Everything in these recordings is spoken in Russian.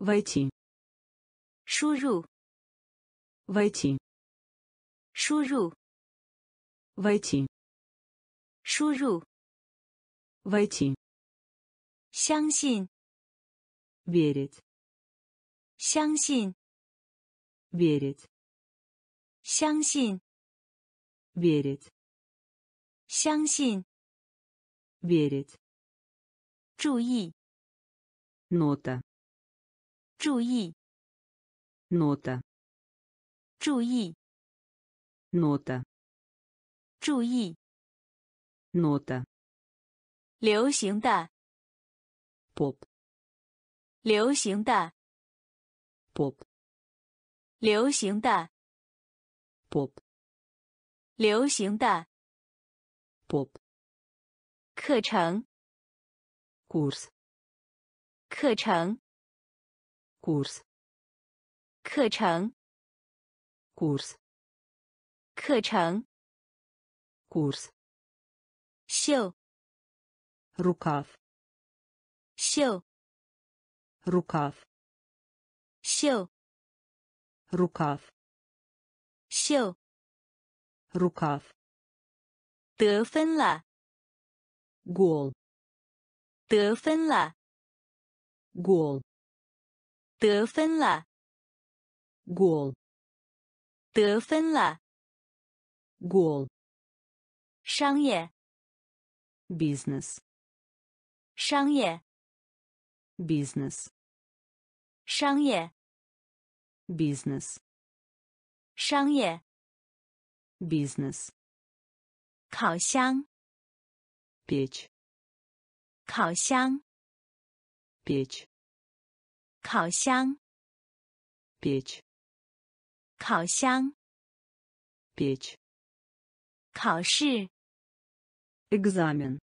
Войти. 输入 Войти. 输入 Войти. 输入 Войти. 相信 Верить. 相信 Верить. 相信 Верить. 相信 Верить. 注意 Нота. 注意 Нота. 注意 Нота. 注意 Нота. 流行的 Поп. 流行的 Поп. 流行的 Поп. 流行的 Поп. 课程 Курс. 课程 Курс. 课程 Курс. 课程 Курс. 袖 Рукав. 袖 Рукав. 袖 Рукав. 袖 Рукав. 得分了 Гол. 得分了 Гол. 得分了，goal。得分了，goal。商业，business。商业，business。商业，business。商业，business。烤箱，печь。烤箱，печь。烤箱 Печь. 烤箱 Печь. 考试 Экзамен.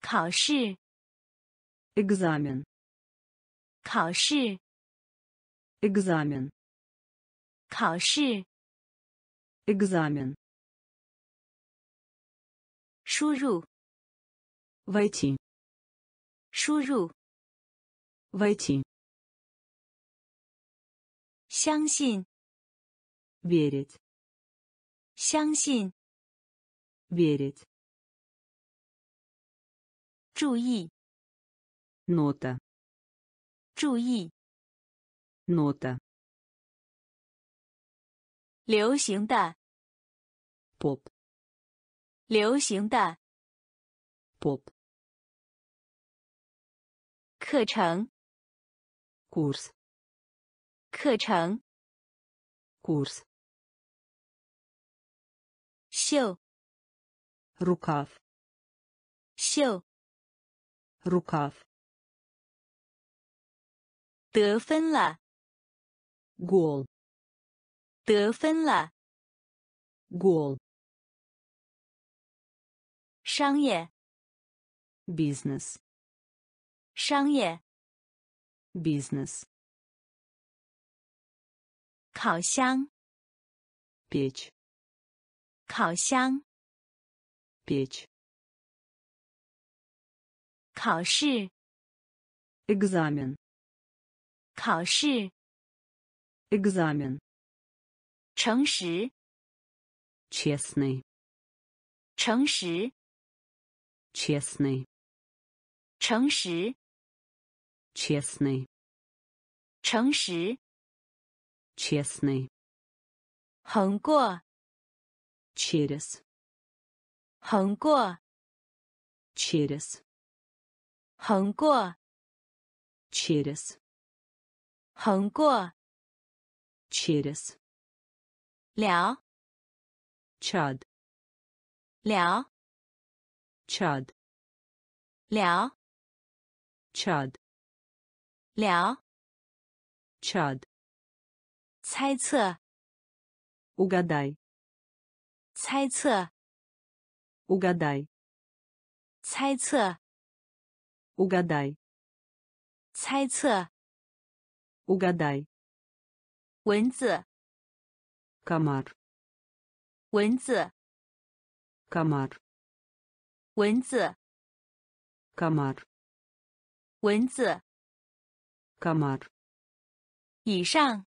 考试 Экзамен. 考试 Экзамен. 考试 Экзамен. 输入 Войти. 输入 Войти. 相信 Верить. 相信 Верить. 注意 Нота. 注意 Нота. 流行的 Поп. 流行的 Поп. 课程 Курс. 课程。курс。袖。рукав。袖。рукав。得分了。гол。得分了。гол。商业。business。商业。business。烤箱 Печь. 烤箱 Печь. 考试 Экзамен. 考试 Экзамен. 诚实 Честный. 诚实 Честный. 诚实 Честный. 诚实 Честный. 横过 Через. 横过 Через. 横过 Через. 横过 Через. 聊 Чад. 聊 Чад. 聊 Чад. 聊 Чад. 猜测 Угадай. 猜测 Угадай. 猜测 Угадай. 猜测 Угадай. 蚊子 Комар. 蚊子 Комар. 蚊子 Комар. 蚊子 Комар. 以上，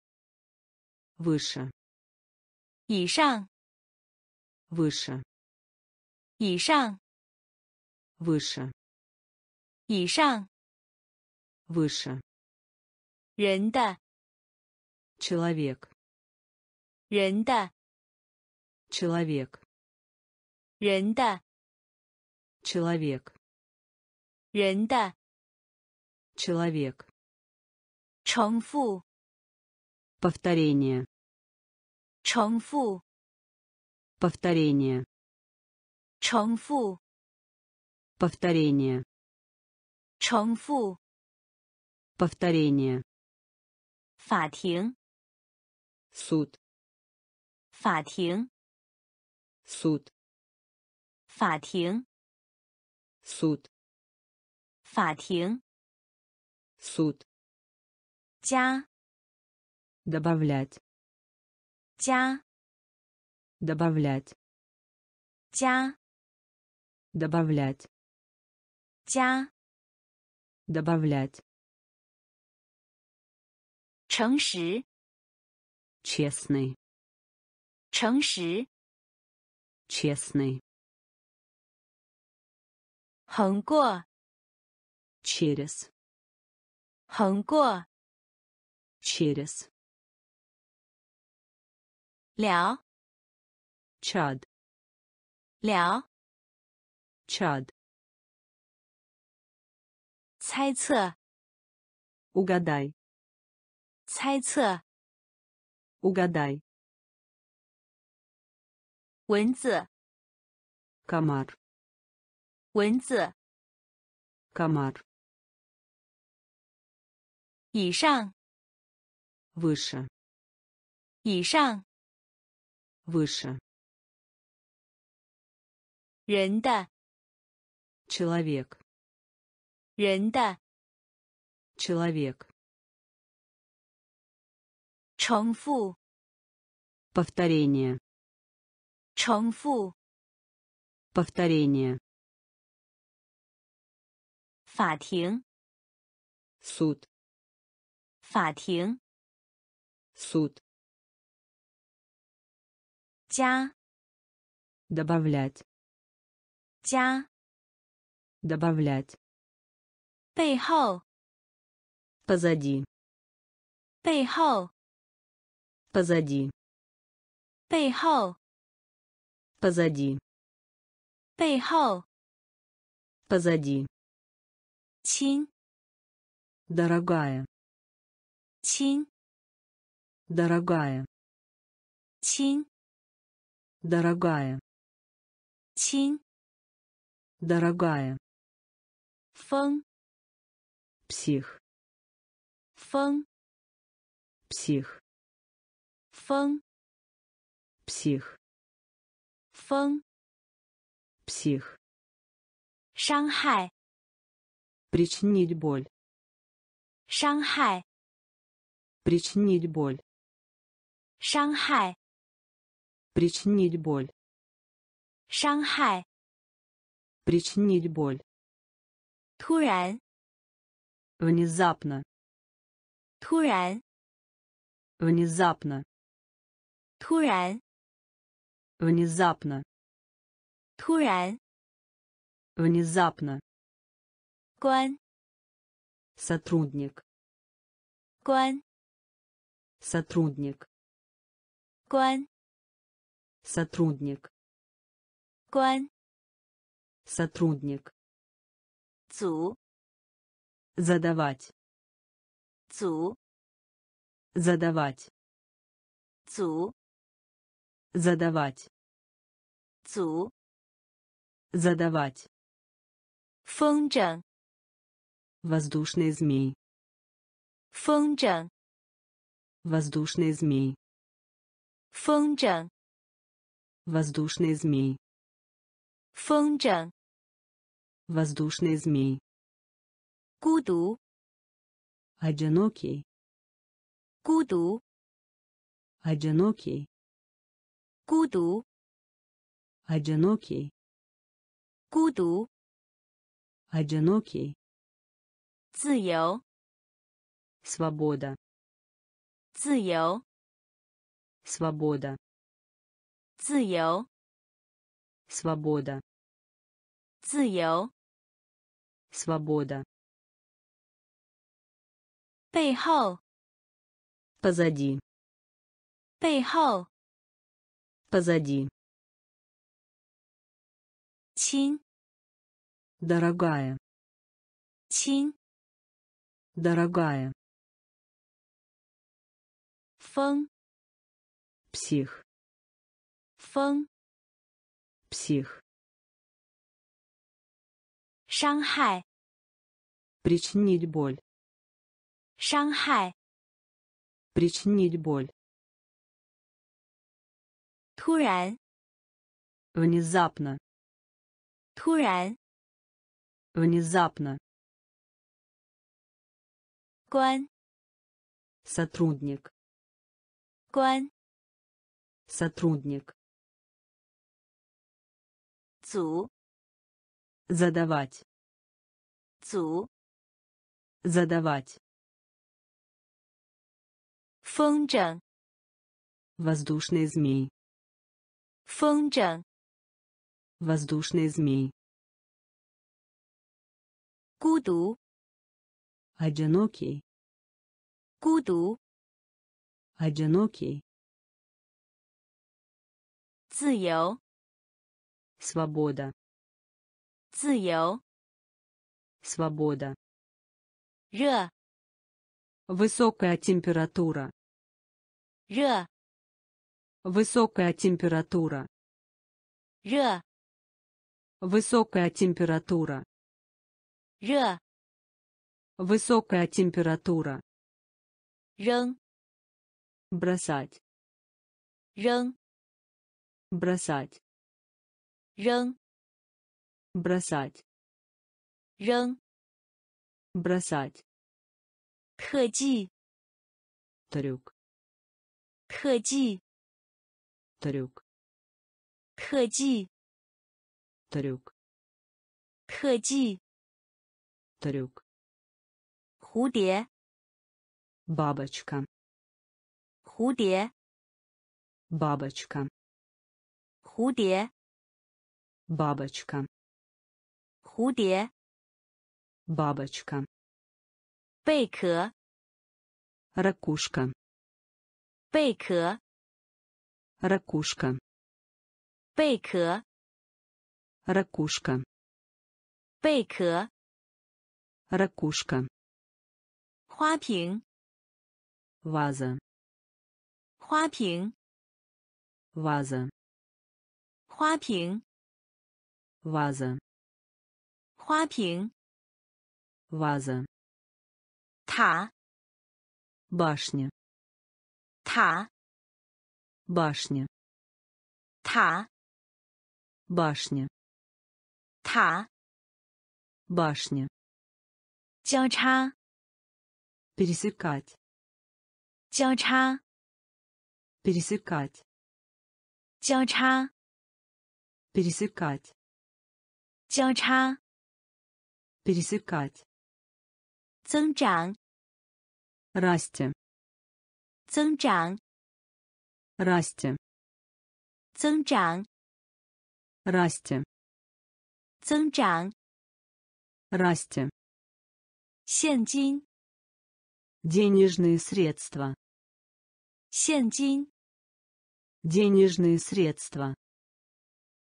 выше, 以上， выше, 以上， выше, 以上， выше, 人的， человек, 人的， человек, 人的， человек, 人的， человек, 重复， Повторение. Чонфу. Повторение. Чонфу. Повторение. Чонфу. Повторение. Фатинг. Суд. Фатинг. Суд. Фатинг. Суд. Фатинг. Суд. 家 добавлять, 加， добавлять, 加， добавлять, 加， добавлять, 诚实， честный, 诚实， честный, 横过， через, 横过， через, 了， чад, 了， чад, 猜测， угадай, 猜测， угадай, 蚊子， комар, 蚊子， комар, 以上， выше, 以上， выше, 人的， человек, 人的， человек, 重复， повторение, 重复， повторение, 法庭， суд, 法庭， суд, Тя. Добавлять. Тя. Добавлять. Бэйхоу. Позади. Бэйхоу. Позади. Бэйхоу. Позади. Бэйхоу. Позади. 亲. Дорогая. 亲. Дорогая. 亲 дорогая. 亲. Дорогая. Фэн псих. Фэн псих. Фэн псих. Фэн псих. Шанхай. Причинить боль. Шанхай. Причинить боль. Шанхай. причинить боль, 伤害， причинить боль, 突然， внезапно, 突然， внезапно, 突然， внезапно, 突然， внезапно, 关， сотрудник, 关， сотрудник, 关， сотрудник Куан. сотрудник Цу. задавать Цу. задавать Цу. задавать Цу. задавать Фэнчжэн. воздушный змей Фэнчжэн. воздушный змей Фэнчжэн. Воздушный змей. Фэнгзэн. Воздушный змей. Куду. Одинокий. Куду. Одинокий. Куду. Одинокий. Куду. Одинокий. Цзияо. Свобода. Цзияо. Свобода. 自由， свобода, 自由， свобода, 背后， позади, 背后， позади, 亲， дорогая, 亲， дорогая, 风， псих, 风， псих, 伤害， причинить боль, 伤害， причинить боль, 突然， внезапно, 突然， внезапно, 关， сотрудник, 关， сотрудник, Цу. Задавать. Цу. Задавать. Фэнзэн. Воздушный змей. Фэнзэн. Воздушный змей. Куду. Одинокий. Куду. Одинокий. Цзяо свобода, 自由， свобода, 热， высокая температура, 热， высокая температура, 热， высокая температура, 热， высокая температура, 扔， бросать, 扔， бросать, 扔， бросать, 扔， бросать, 特技， трюк, 特技， трюк, 特技， трюк, 特技， трюк, 蝴蝶， бабочка, 蝴蝶， бабочка, 蝴蝶， бабочка, 蝴蝶， бабочка, 贝壳， ракушка, 贝壳， ракушка, 贝壳， ракушка, 贝壳， ракушка, 花瓶， ваза, 花瓶， ваза, 花瓶， ваза, 花瓶， ваза, 塔， башня, 塔， башня, 塔， башня, 塔， башня, 交叉， пересекать, 交叉， пересекать, 交叉， пересекать, 交叉， пересекать, 增长， расти, 增长， расти, 增长， расти, 增长， расти, 现金， денежные средства, 现金， денежные средства,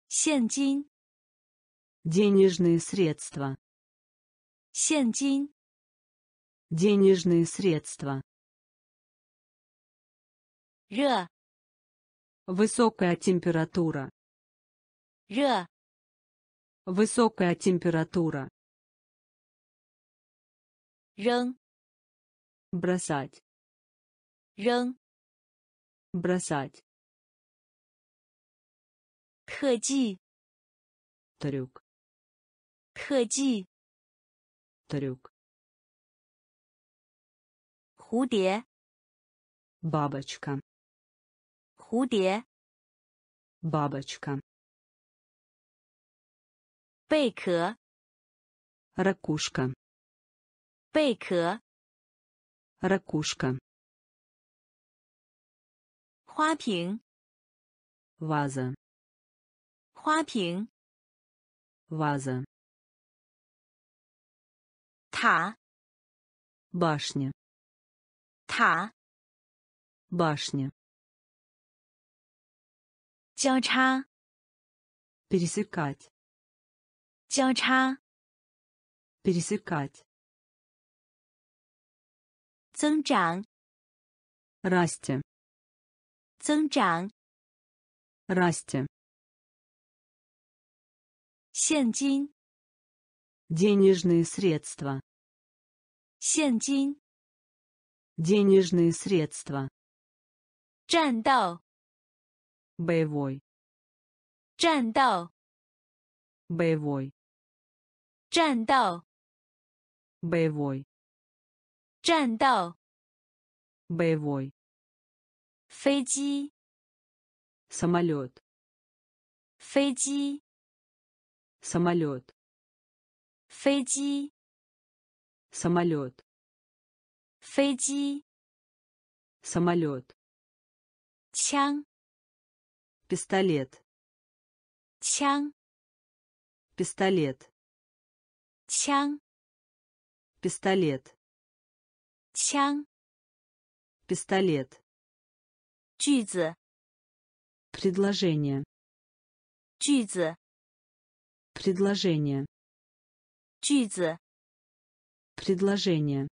现金， денежные средства, 现金， денежные средства, 热， высокая температура, 热， высокая температура, 扔， бросать, 扔， бросать, 特技， трюк, 特技， трюк, 蝴蝶， бабочка, 蝴蝶， бабочка, 贝壳， ракушка, 贝壳， ракушка, 花瓶， ваза, 花瓶， ваза, 塔， башня, 塔， башня, 交叉， пересекать, 交叉， пересекать, 增长， расти, 增长， расти, 现金， денежные средства, 现金， денежные средства, 战斗， боевой, 战斗， боевой, 战斗， боевой, 战斗， боевой, 飞机， самолет, 飞机， самолет, 飞机， самолет, 飞机， самолет, 枪， пистолет, 枪， пистолет, 枪， пистолет, 枪， пистолет, 句子， предложение, 句子， предложение, 句子， предложение,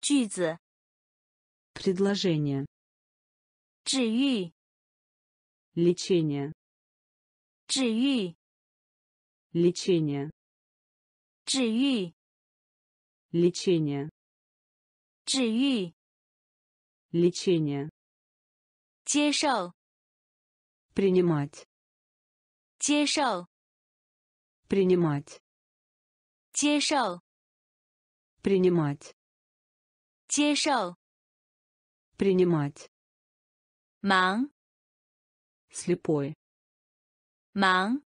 句子， предложение, 治愈， лечение, 治愈， лечение, 治愈， лечение, 治愈， лечение, 接受， принимать, 接受， принимать, 接受， принимать, 接受， принимать, 忙， слепой, 忙，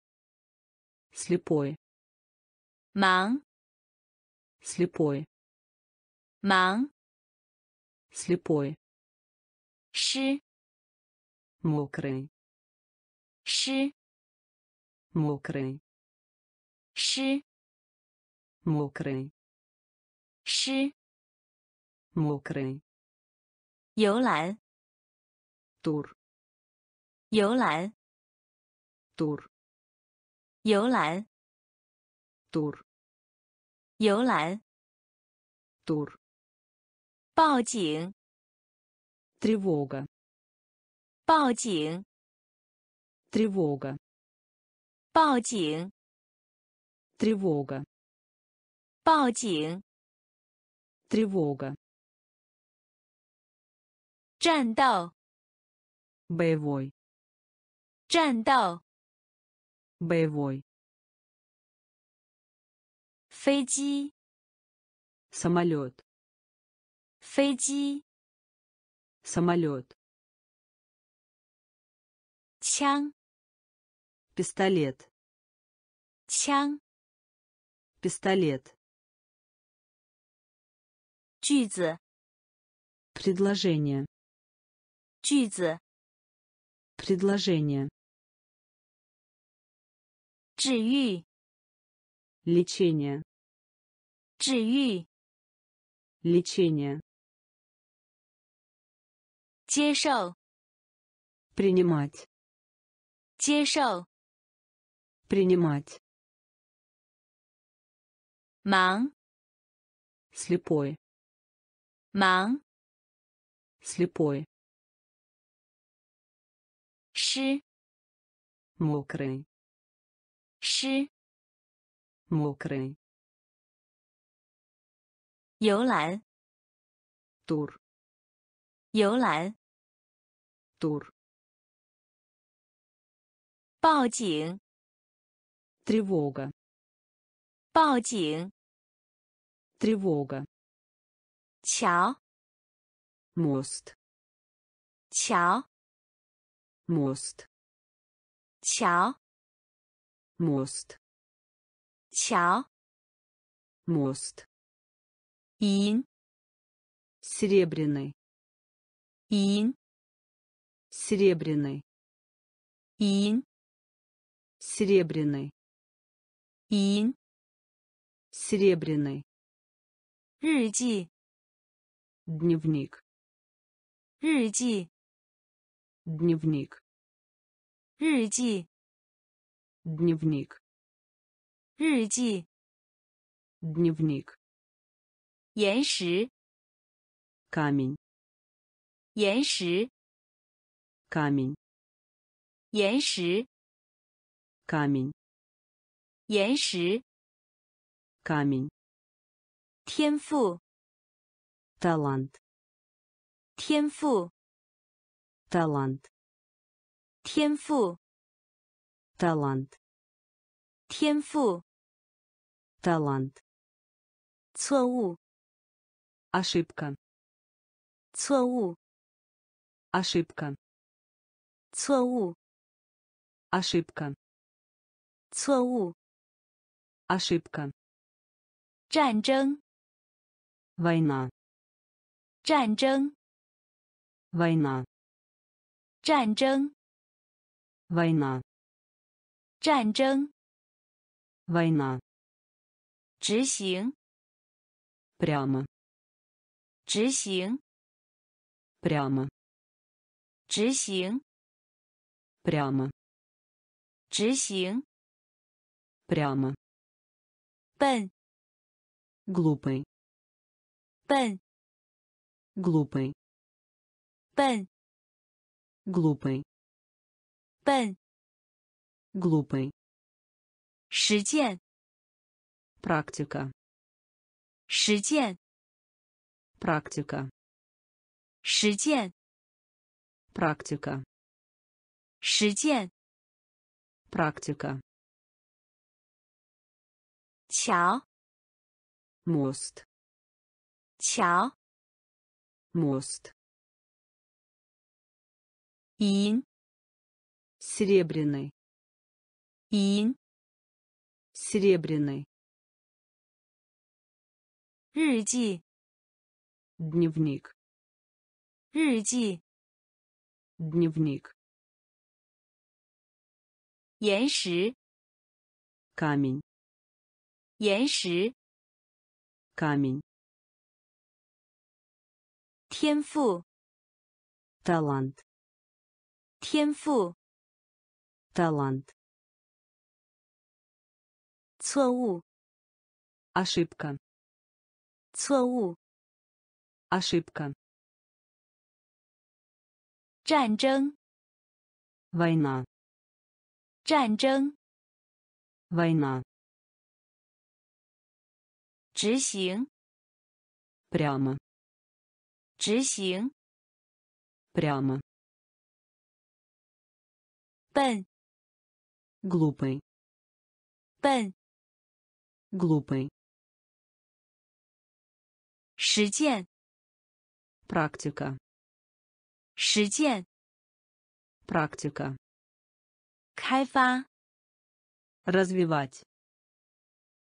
слепой, 忙， слепой, 忙， слепой, 湿， мокрый, 湿， мокрый, 湿， мокрый, 湿， мокрый, 游览， тур, 游览， тур, 游览， тур, 游览， тур, 报警， тревога, 报警， тревога, 报警， тревога, 报警， Тревога. Чандао. Боевой. Чандао. Боевой. Фэйди. Самолет. Фэйди. Самолет. Чанг. Пистолет. Чанг. Пистолет. 句子， предложение, 句子， предложение, 治愈， лечение, 治愈， лечение, 接受， принимать, 接受， принимать, 忙， слепой, 忙， слепой, 湿， мокрый, 湿， мокрый, 游览， тур, 游览， тур, 报警， тревога, 报警， тревога, 桥， мост, 桥， мост, 桥， мост, 桥， мост, 银， серебряный, 银， 银， серебряный, Серебряный. 银 Серебряный. 银 Серебряный. 日记 Дневник. 日记 Дневник. 日记 Дневник. 日记 Дневник. 岩石 Камень. 岩石 Камень. 岩石 Камень. 岩石 Камень. 天赋 Талант. 天赋 Талант. 天赋 Талант. 天赋 Талант. 错误 Ошибка. 错误 Ошибка. 错误 Ошибка. 错误 Ошибка. 战争 Война. 战争 Война. 战争 Война. 战争 Война. 执行 Прямо. 执行 Прямо. 执行 Прямо. 执行 Прямо. 笨 Глупый. 笨 Глупый. 笨 Глупый. 笨 Глупый. 实践 Практика. 实践 Практика. 实践 Практика. 实践 Практика. 桥 Мост. 桥 мост инь серебряный инь серебряный Рыди. дневник Рыди. дневник Янши. камень Янши. камень 天赋 Талант. 天赋 Талант. 错误 Ошибка. 错误 Ошибка. 战争 Война. 战争 Война. 执行 Прямо. 执行 Прямо. 笨 Глупый. 笨 Глупый. 实践 Практика. 实践 Практика. 开发 Развивать.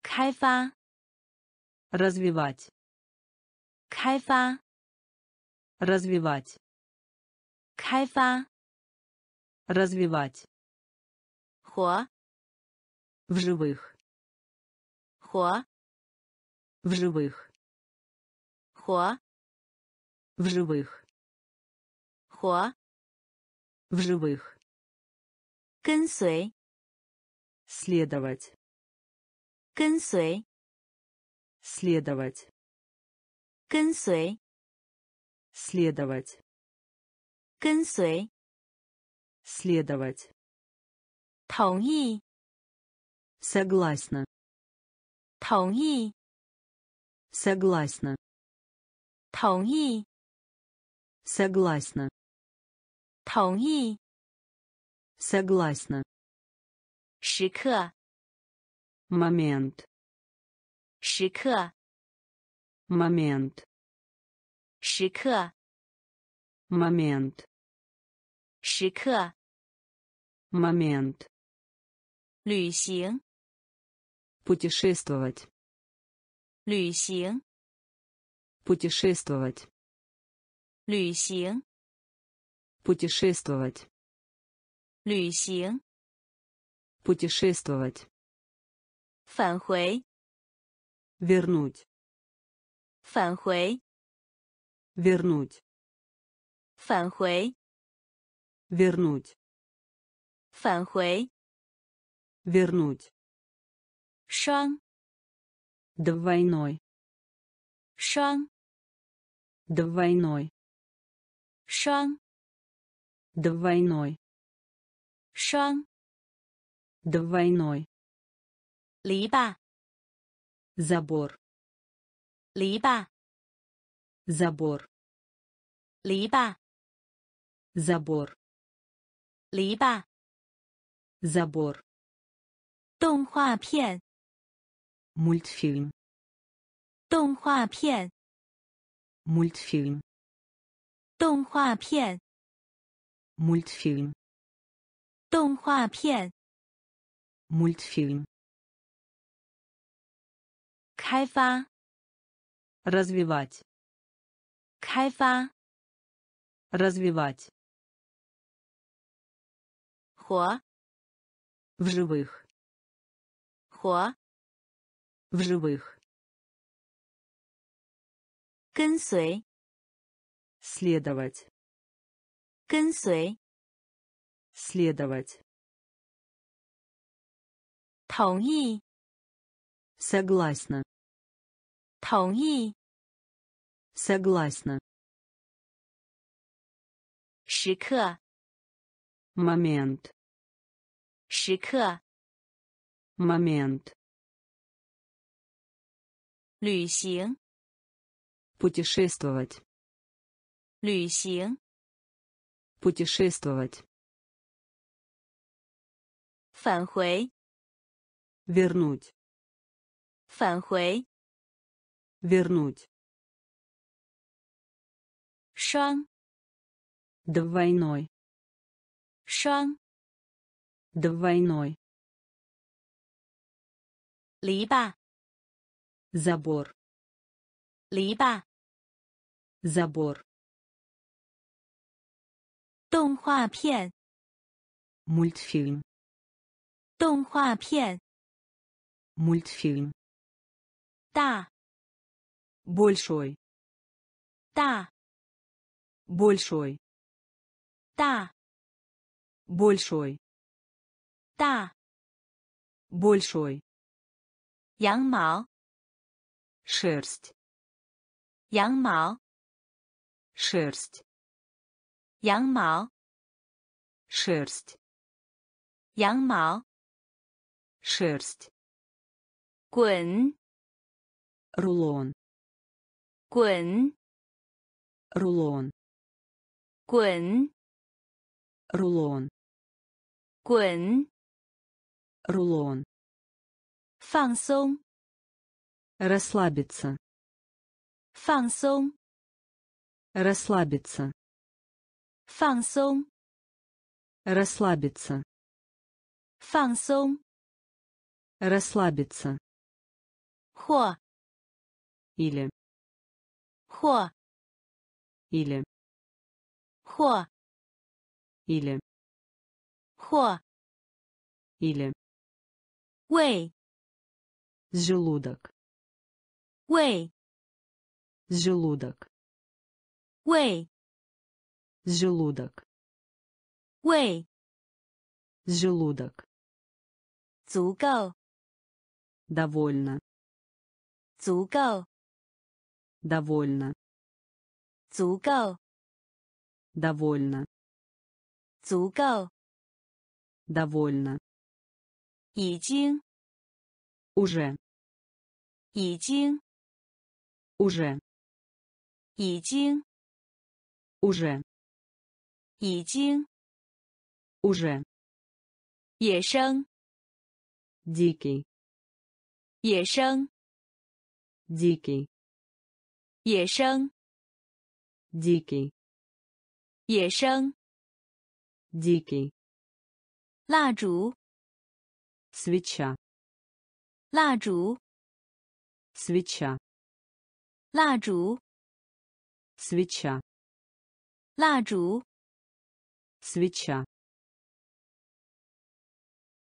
开发 Развивать. 开发 Развивать. 开发 Развивать. 活 В живых. 活 В живых. 活 В живых. 活 В живых. 跟随 Следовать. 跟随 Следовать. 跟随 Следовать. 跟随 Следовать. 同意 Согласна. 同意 Согласна. 同意 Согласна. 同意 Согласна. 时刻 Момент. 时刻 Момент. 时刻 Момент. 时刻 Момент. 旅行 Путешествовать. 旅行 Путешествовать. 旅行 Путешествовать. 旅行， Путешествовать. 返回， Вернуть. 返回， Вернуть. 返回， Вернуть. 返回， Вернуть. 双， Двойной. 双， Двойной. 双， Двойной. 双， Двойной. 篱笆， Забор. 篱笆， Забор. 篱笆， Забор. 篱笆， Забор. 动画片， Мультфильм. 动画片， Мультфильм. 动画片， Мультфильм. 动画片， Мультфильм. 开发， Развивать. 开发， Развивать. 活， В живых. 活， В живых. 跟随， Следовать. 跟随， Следовать. 同意， Согласна. 同意， Согласна. 时刻， Момент. 时刻， Момент. 旅行， Путешествовать. 旅行， Путешествовать. 返回， Вернуть. 返回， Вернуть. 双， Двойной. 双， Двойной. 篱笆， Забор. 篱笆， Забор. 动画片， Мультфильм. 动画片， Мультфильм. 大， Большой. 大， Большой. Та. Большой. Та. Большой. Янгмао. Шерсть. Янгмао. Шерсть. Янгмао. Шерсть. Янгмао. Шерсть. Кун. Рулон. Кун. Рулон. Кун Рулон. 滚， Рулон. 放松， Расслабиться. 放松， Расслабиться. 放松， Расслабиться. 放松， Расслабиться. 或， Или. 或， Или. 或， Или. 或， Или. 胃， Желудок. 胃， Желудок. 胃， Желудок. 胃， Желудок. 足够， Довольно. 足够， Довольно. 足够， Довольно. 足够， Довольно. 已经， Уже. 已经， Уже. 已经， Уже. 已经， Уже. 野生， Дикий. 野生， Дикий. 野生， Дикий. 野生， Дикий. Ладжу. Свеча. Ладжу. Свеча. Ладжу. Свеча. Ладжу. Свеча.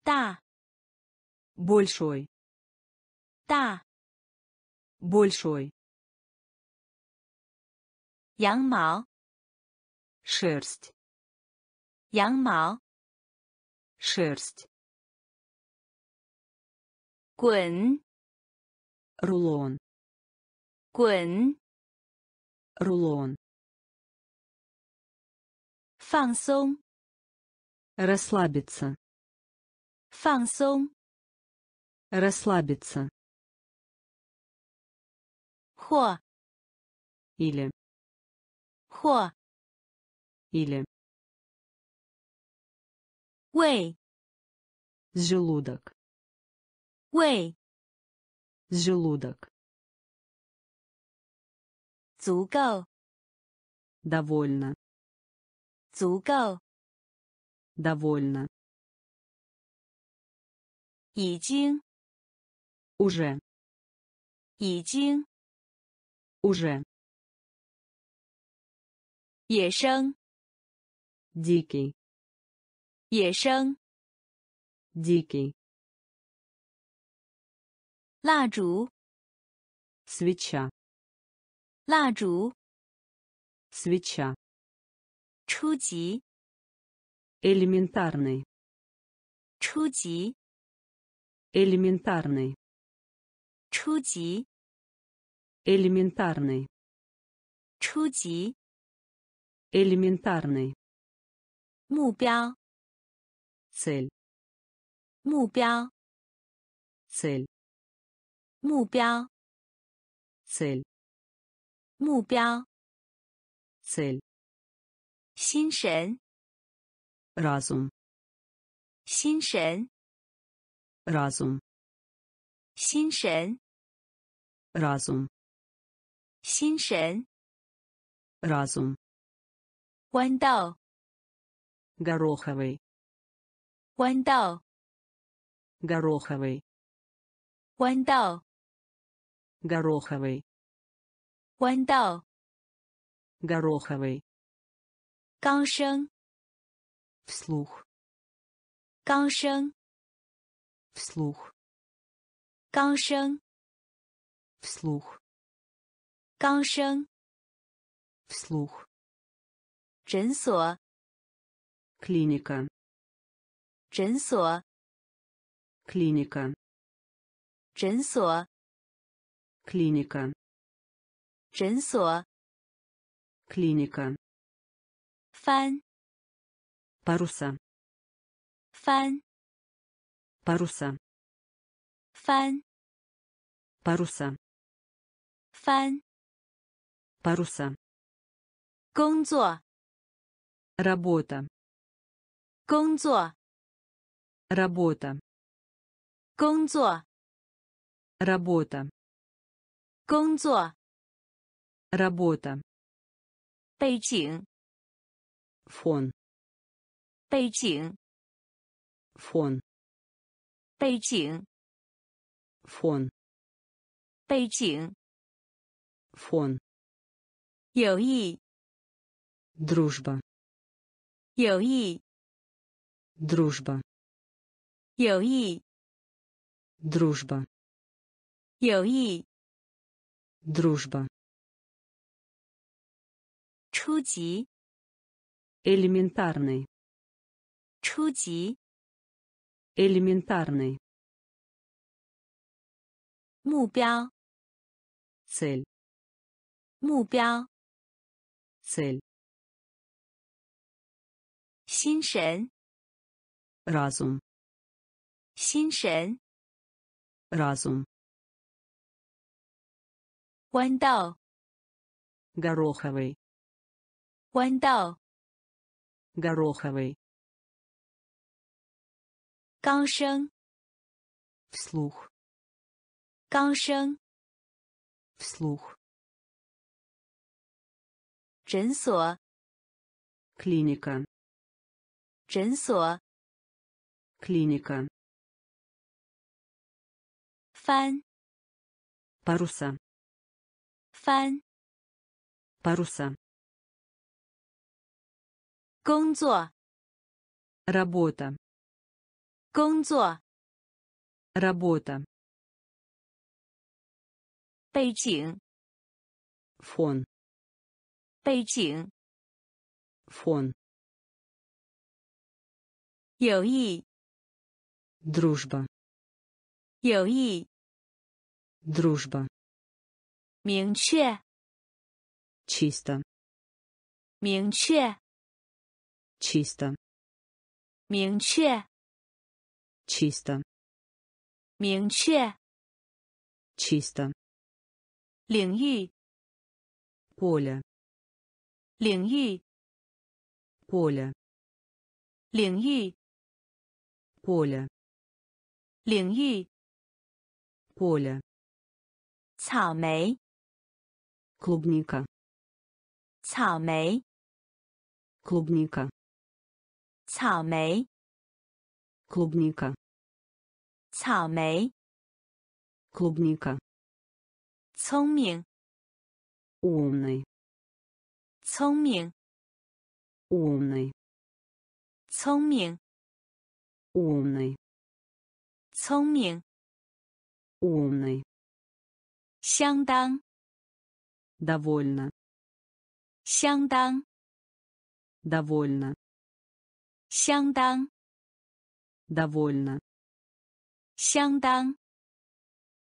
Да. Большой. Да. Большой. Янгмао. Шерсть 羊毛 Шерсть. 滚 Рулон. 滚 Рулон. 放松 Расслабиться. 放松 Расслабиться. 或 Или. 或 Или. Уэй. Желудок. Уэй. Желудок. Цукао. Довольно. Цукао. Довольно. Идин. Уже. Идин. Уже. Ешен. Дикий. 野生 Дикий. 蜡烛 Свеча. 蜡烛 Свеча. 初级 Элементарный. 初级 Элементарный. 初级 Элементарный. 初级 Элементарный. 目标 Цель. 目标 Цель. 目标 Цель. 目标 Цель. 心神 Разум. 心神 Разум. 心神 Разум. 心神 Разум. 豌豆 Гороховый. 豌豆 Гороховый. 豌豆 Гороховый. 豌豆 Гороховый. 高声 Вслух. 高声 Вслух. 高声 Вслух. 高声 Вслух. 诊所 Клиника. 诊所 Клиника. 诊所 Клиника. 诊所 Клиника. 翻 Паруса. 翻 Паруса. 翻 Паруса. 翻 Паруса. 工作 Работа. 工作 Работа. 工作 Работа. 工作 Работа. 背景 Фон. 背景 Фон. 背景 Фон. 背景 Фон. 友谊 Дружба. 友谊 Дружба. 友谊 Дружба. 友谊 Дружба. 初级 Элементарный. 初级 Элементарный. 目标 Цель. 目标 Цель. 心神 Разум. 心神 Разум. 豌豆 Гороховый. 豌豆 Гороховый. 高声 Вслух. 高声 Вслух. 诊所 Клиника. 诊所 Клиника. 翻 Паруса. 翻 Паруса. 工作 Работа. 工作 Работа. 背景 Фон. 背景 Фон. 友谊 Дружба. 友谊 Дружба. 明确 Чисто. 明确 Чисто. 明确 Чисто. 明确 Чисто. 领域 Поле. 领域 Поле. 领域 Поле. 领域 Поле. 草莓 Клубника. 草莓 Клубника. 草莓 Клубника. 草莓 Клубника. 聪明 Умный. 聪明 Умный. 聪明 Умный. 聪明 Умный. 相当 Довольно. 相当 Довольно. 相当 Довольно. 相当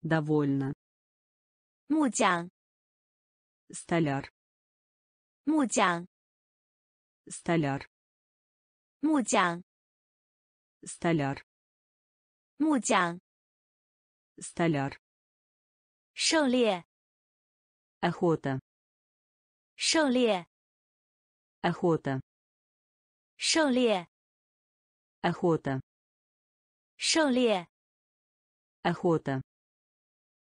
Довольно. 木匠 Столяр. 木匠 Столяр. 木匠 Столяр. 木匠 Столяр. 狩猎 Охота. 狩猎 Охота. 狩猎 Охота. 狩猎 Охота.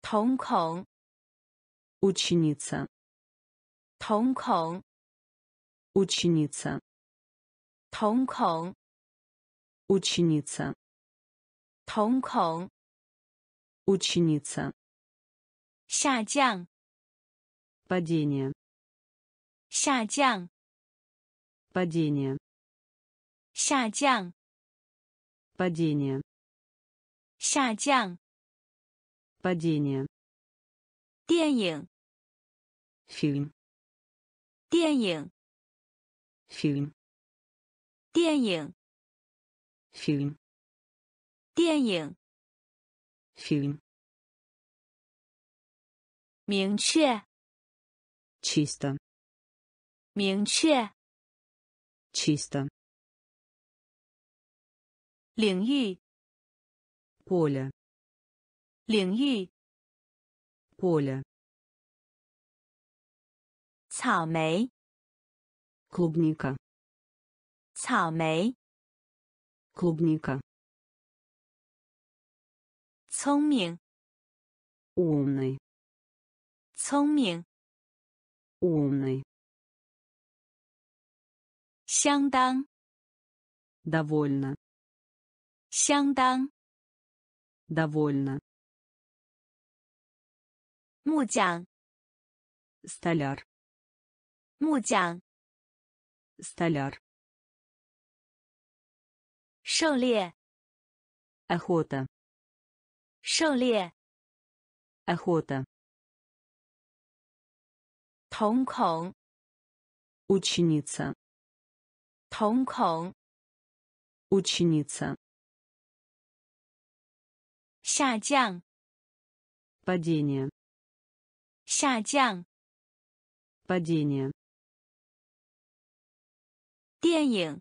瞳孔 Ученица. 瞳孔 Ученица. 瞳孔 Ученица. 瞳孔 Ученица. 下降 Падение. 下降 Падение. 下降 Падение. 下降 Падение. 电影 Фильм. 电影 Фильм. 电影 Фильм. 电影 Фильм. 明确 Чисто. 明确 Чисто. 领域 Поле. 领域 Поле. 草莓 Клубника. 草莓 Клубника. 聪明 Умный. 聪明 Умный. 相当 Довольно. 相当 Довольно. 木匠 Столяр. 木匠 Столяр. 狩猎 Охота. 狩猎 Охота. 瞳孔 Ученица. 瞳孔 Ученица. 下降 Падение. 下降 Падение. 电影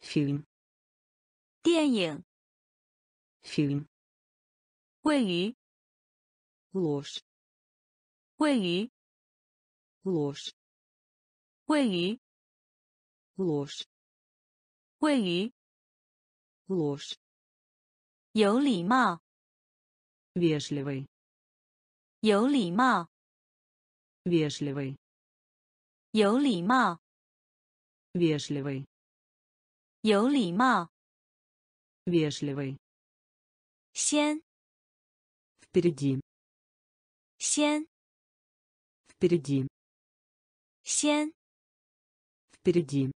Фильм. 电影 Фильм. 位于 Ложь. 位于 Ложь. 位于 Ложь. 位于 Ложь. 有礼貌 Вежливый. 有礼貌 Вежливый. 有礼貌 Вежливый. 有礼貌 Вежливый. 先 Впереди. 先 Впереди. 先 Впереди.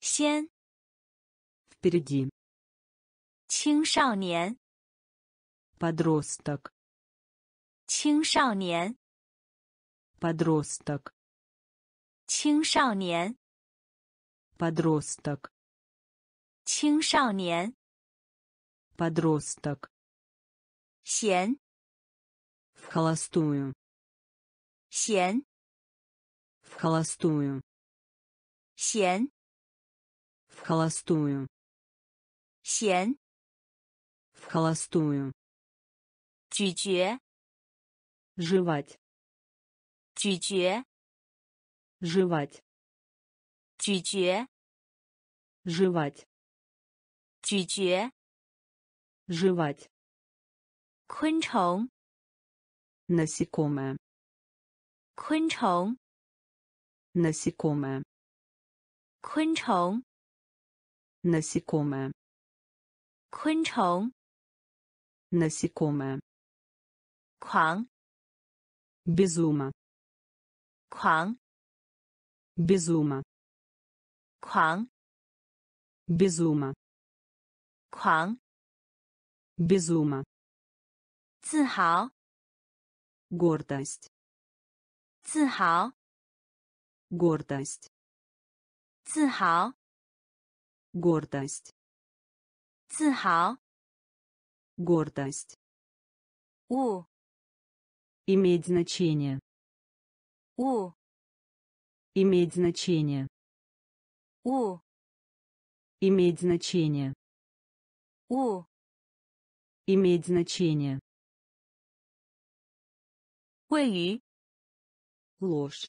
先 Впереди. 青少年， Подросток. 青少年， Подросток. 青少年， Подросток. 青少年， Подросток. 闲 В холостую. 闲 В холостую. Сен. В холостую. Сен. В холостую. Чуче. Жевать. Чуче. Жевать. Чуче. Жевать. Чуче. Жевать. Кунчон. Насекомое. Кунчон. Насекомое. Кунчон. Насекомое. Кунчон. Насекомое. Кванг. Безума. Кванг. Безума. Кванг. Безума. Кванг. Безума. Цихао. Гордость. Цихао Гордость. 自豪 Гордость. 自豪， Гордость. 物 Иметь значение. 物 Иметь значение. 物 Иметь значение. 物， Иметь значение. 位于 Ложь.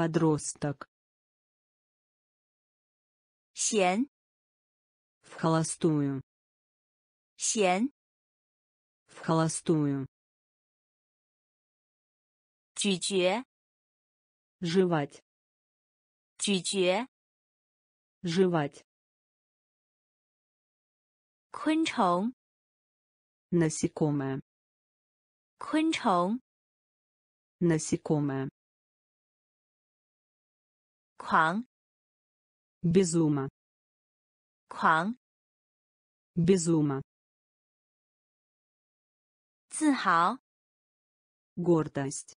Подросток. Сен. В холостую. Сен. В холостую. Чиче. Жевать. Чиче. Жевать. Кунчон. Насекомое. Кунчон. Насекомое. 狂 Безума. 狂， Безума. 自豪 Гордость.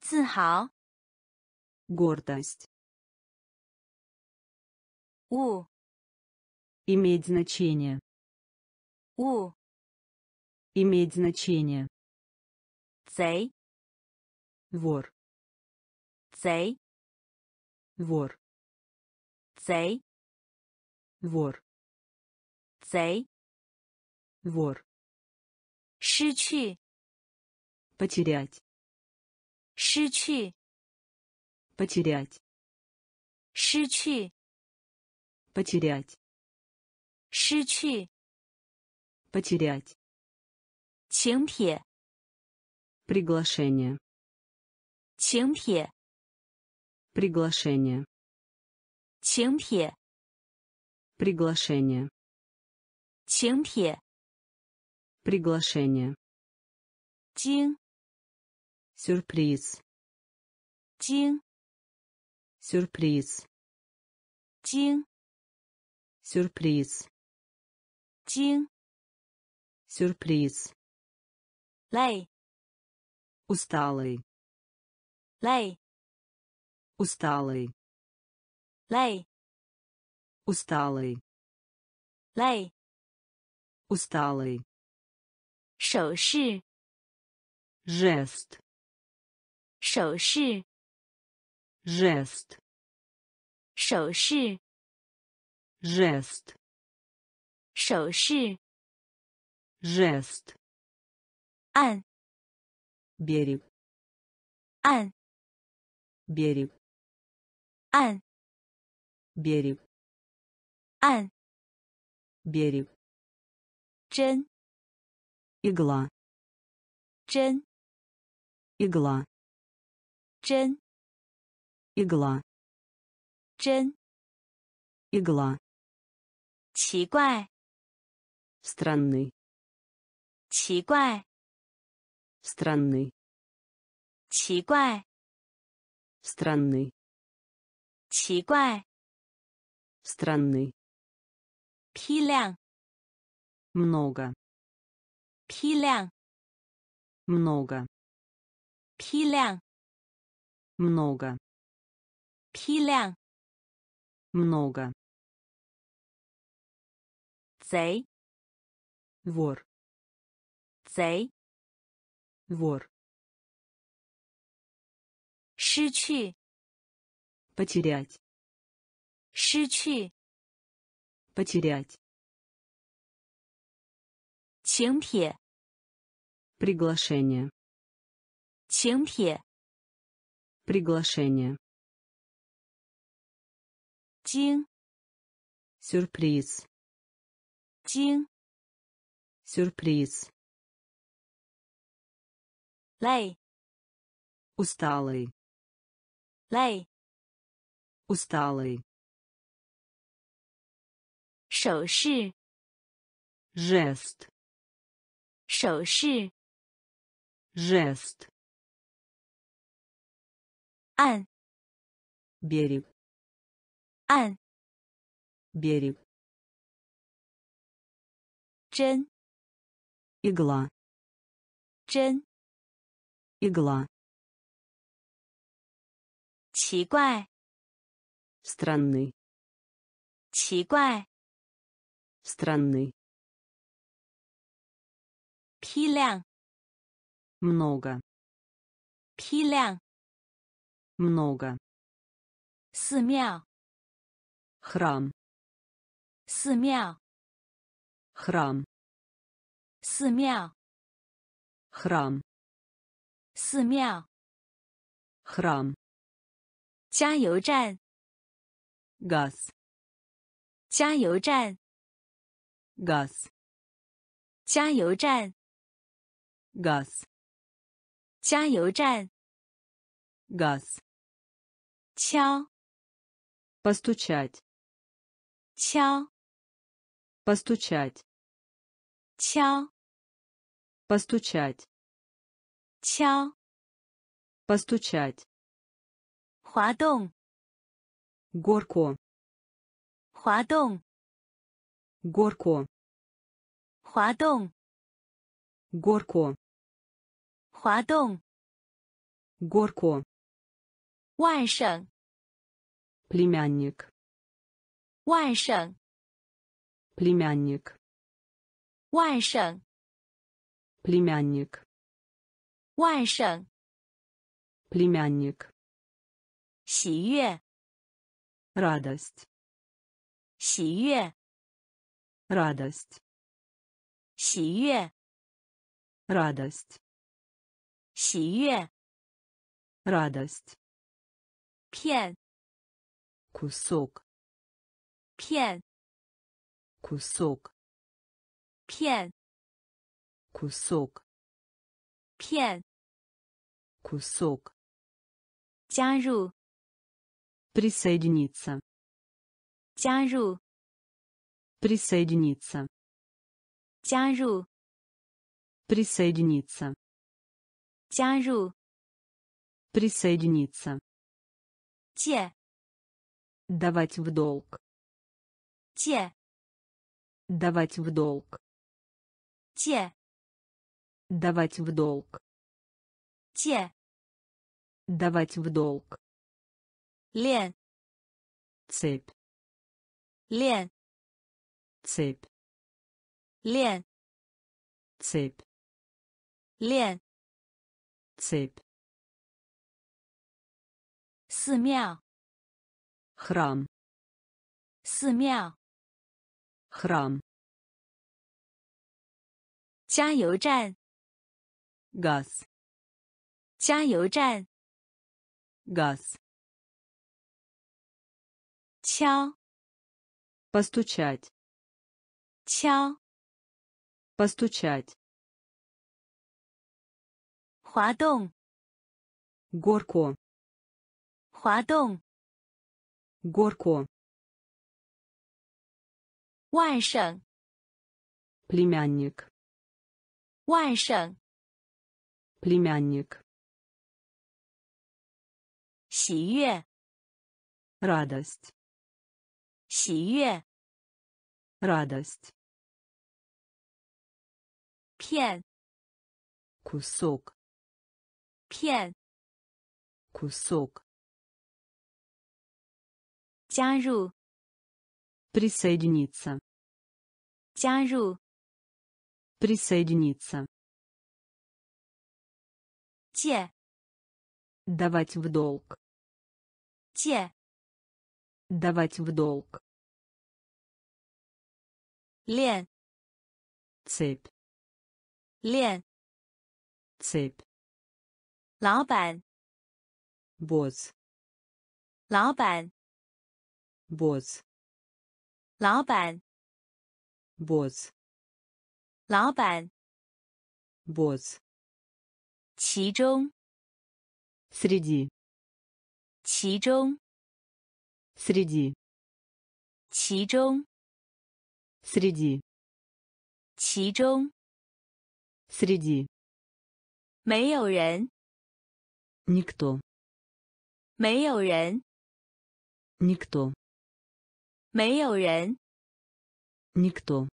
自豪， Гордость. 物 Иметь значение. 物， Иметь значение. 贼 Вор. 贼 вор, цей. Вор, цей. Двор шичи потерять. Шичи потерять. Шичи потерять. Шичи потерять. Чинпье. Приглашение. Чинпье. Приглашение. 请帖 Приглашение. 请帖， Приглашение. 惊 Сюрприз. 惊 Сюрприз. 惊 Сюрприз. 惊， Сюрприз. 累 Усталый. 累 Усталый. Лей. Усталый. Лей. Усталый. Шоуши. Жест. Шоуши. Жест. Шоуши. Жест. Шоуши. Жест. Ан. Берег. Ан. Берег. 按 Берег. 按 берег, 针 игла, 针 игла, 针 игла, 针， игла, 奇怪 странный, 奇怪 странный, 奇怪 странный, 奇怪， странный, 批量 много, 批量 много, 批量 много, 批量， много, 贼 вор, 贼， вор, 失去 потерять, 失去， потерять, 请帖 приглашение, 请帖， приглашение, 惊 сюрприз, 惊 сюрприз, 累 усталый, 累， усталый, 手势 жест, 手势， жест, 按 берег, 按 берег, 针 игла, 针， игла, 奇怪 странный, 奇怪， странный, 批量 много, 批量， много, 寺庙 храм, 寺庙 храм, 寺庙 храм, 寺庙， храм, 加油站 газ, 加油站 газ, 加油站 газ, 加油站， газ, 敲 постучать, 敲 постучать, 敲 постучать, 敲， постучать, 滑动 горко, 滑动 горко, 滑动 горко, 滑动， горко, 外省 племянник, 外省 племянник, 外省 племянник, 外省， племянник, 喜悦 радость, 喜悦 радость, 喜悦 радость, 喜悦， радость, 片 кусок, 片 кусок, 片 кусок, 片， кусок, 加入 присоединиться, 加入 присоединиться, 加入 присоединиться, 加入， присоединиться, 借 давать в долг, 借 давать в долг, 借 давать в долг, 借， давать в долг, 练 цепь, 练 цепь, 练 цепь, 练， цепь, 寺庙 храм, 寺庙， храм, 加油站 газ, 加油站， газ, 敲 постучать, 敲， Постучать. 滑动， Горко. 滑动， Горко. 外甥， Племянник. 外甥， Племянник. 喜悦， Радость. 喜悦， Радость. 片， Кусок. 片， Кусок. 加入， Присоединиться. 加入， Присоединиться. 借， Давать в долг. 借， Давать в долг. 链， Цепь. 链， Цепь. 老板， Босс. 老板， Босс. 老板， Босс. 老板， Босс. 其中， Среди. 其中， Среди. 其中， Среди. 其中， Среди. 没有人， Никто. 没有人， Никто. 没有人， Никто.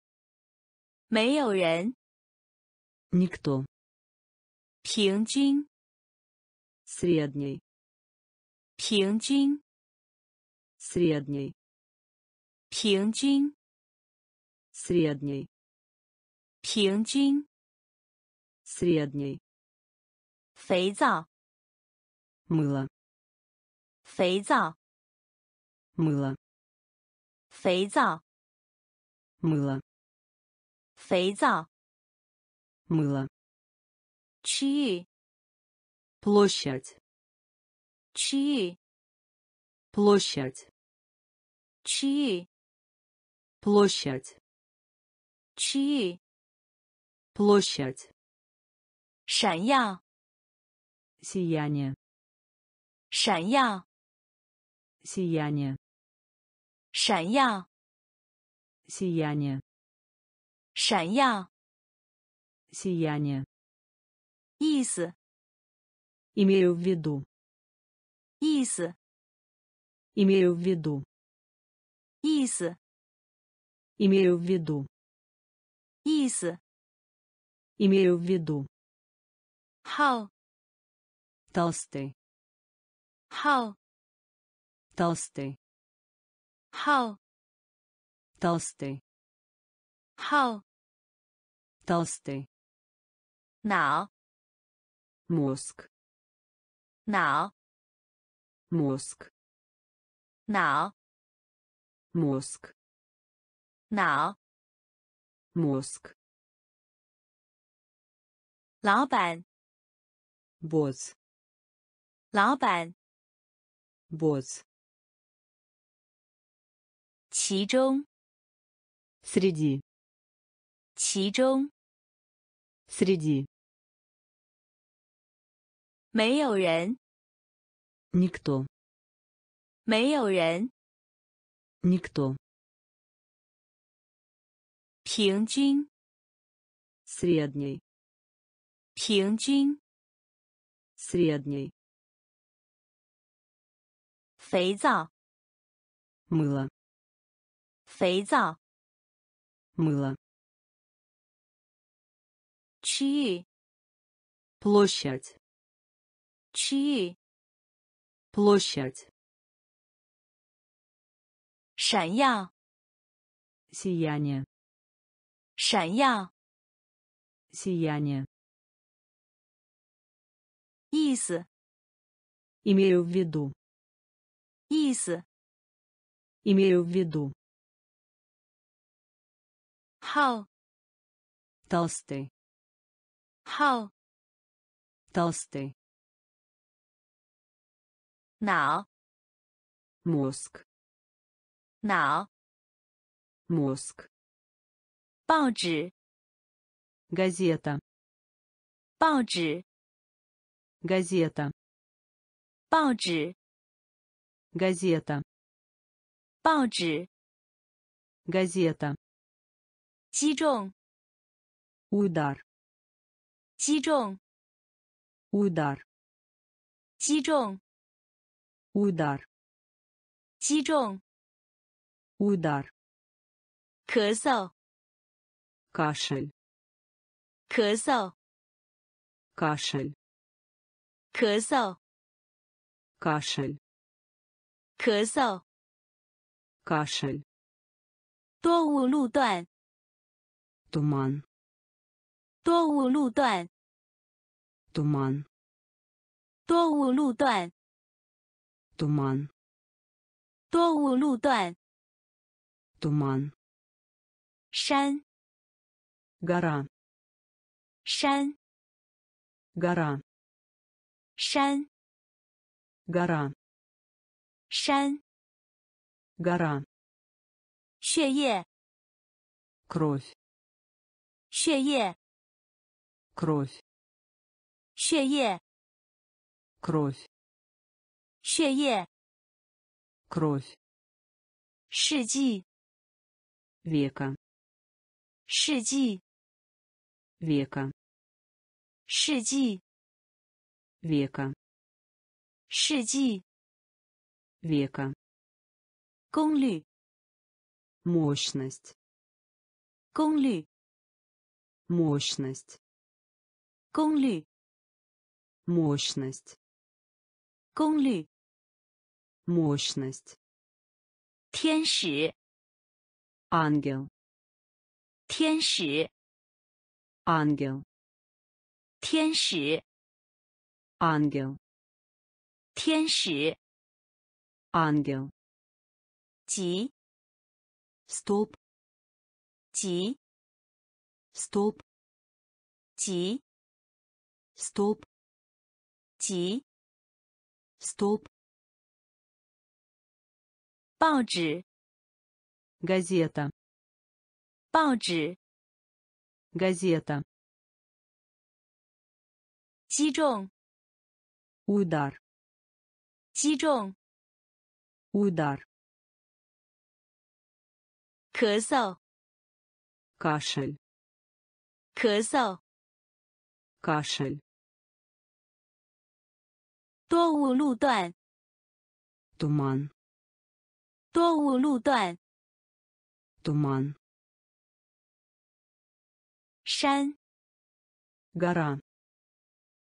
没有人， Никто. 平均， Средний. 平均， Средний. 平均， Средний. 平均， Средний. 肥皂， Мыло. 肥皂， Мыло. 肥皂， Мыло. 肥皂， Мыло. 区域， Площадь. 区域， Площадь. Чьи? Площадь. Чьи? Площадь. Шанья. Сияние. Шанья. Сияние. Шанья. Сияние. Шанья. Сияние. Из. Имею в виду. Из. Имею в виду. 意思， Имею в виду. 意思， Имею в виду. 厚， Толстый. 厚， Толстый. 厚， Толстый. 厚， Толстый. 脑， Мозг. 脑， Мозг. 脑， Мозг. 脑， Мозг. 老板， Босс. 老板， Босс. 其中， Среди. 其中， Среди. 没有人， Никто. 没有人， Никто. 平均， Средний. 平均， Средний. 肥皂， Мыло. 肥皂， Мыло. 区域， Площадь. 区域， Площадь. 闪耀， Сияние. 闪耀， Сияние. 意思， Имею в виду. 意思， Имею в виду. 厚， Толстый. 厚， Толстый. 脑， Мозг. 脑， Мозг. 报纸， газета, 报纸， газета, 报纸， газета, 报纸， газета, 击中， удар, 击中， удар, 击中， удар, 击中， удар, 咳嗽， кашель, 咳嗽， кашель, 咳嗽， кашель, 咳嗽， кашель, 多雾路段， туман, 多雾路段， туман, 多雾路段， туман, 多雾路段， туман, 山， гора, 山， гора, 山， гора, 山， гора, 血液， кровь, 血液， кровь, 血液， кровь, 血液， кровь, 世纪， века, 世纪， века, 世纪， века, 世纪， века, 功率， мощность, 功率， мощность, 功率， мощность, 功率， мощность, 天使， angel，天使。angel，天使。angel，天使。angel，及。stop，及。stop，及。stop，及。stop，报纸。газета, 报纸， газета, 击中， удар, 击中， удар, 咳嗽， кашель, 咳嗽， кашель, 多雾路段， туман, 多雾路段， Туман. Шан. Гора.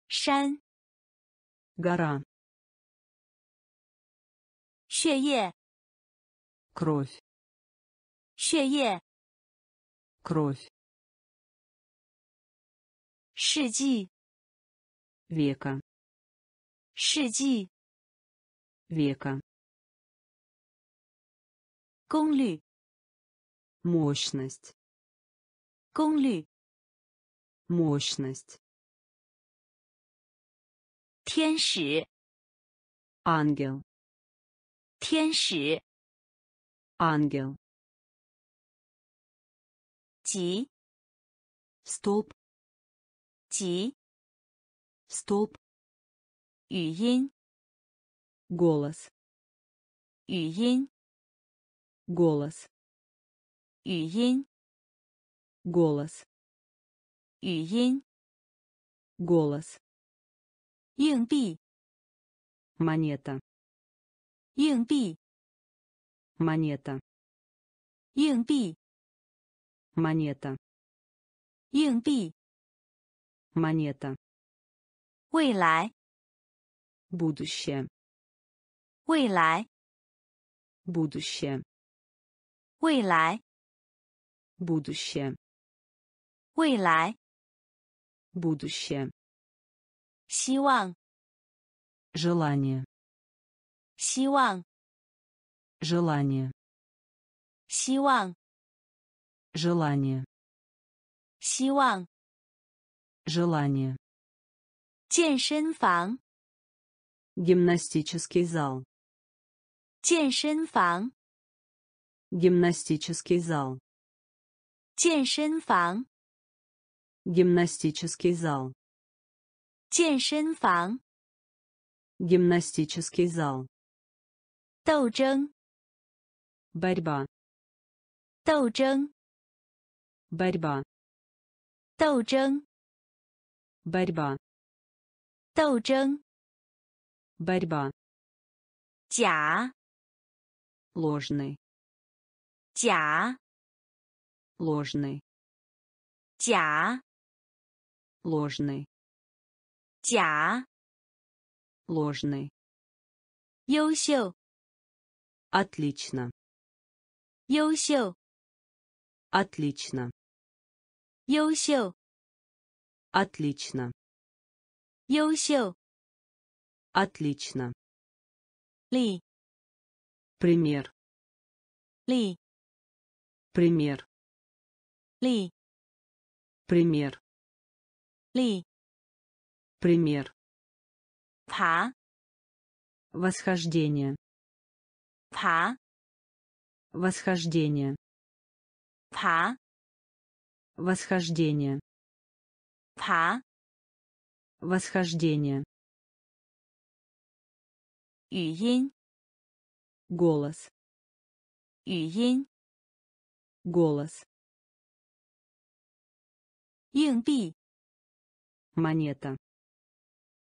Шан. Гора. Шее. Кровь. Шее. Кровь. Шиди. Века. Шиди. Века. Гонли мощность Гонли. мощность Тянши. ангел Тянши. ангел Ти. Стоп. Ти. Стоп. Голос. Голос. 语音， голос, 语音， голос, 硬币， монета, 硬币， монета, 硬币， монета, 硬币， монета, 未来， будущее, 未来， будущее, 未来， будущее, 未来， будущее, 希望， желание, 希望， желание, 希望， желание, 希望， желание, 健身房， гимнастический зал, 健身房， гимнастический зал, 健身房， гимнастический зал, 健身房， гимнастический зал, 斗争， борьба, 斗争， борьба, 斗争， борьба, 斗争， борьба, 假， ложный, 假， ложный. Тя. Ложный. Тя. Ложный. Йоусю. Отлично. Йоусю. Отлично. Йоусю. Отлично. Йоусю. Отлично. Ли. Пример. Ли. Пример. Ли. Пример. Ли. Пример. Па. Восхождение. Па. Восхождение. Па. Восхождение. Па. Восхождение. Юин. Голос. Юин. Голос. 硬币， монета,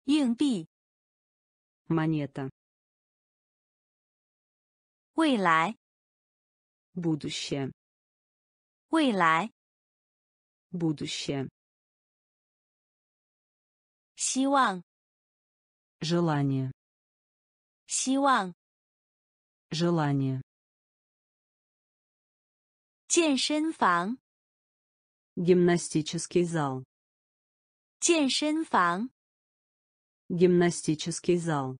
硬币， монета, 未来， будущее, 未来， будущее, 希望， желание, 希望， желание, 健身房， гимнастический зал, 健身房， гимнастический зал,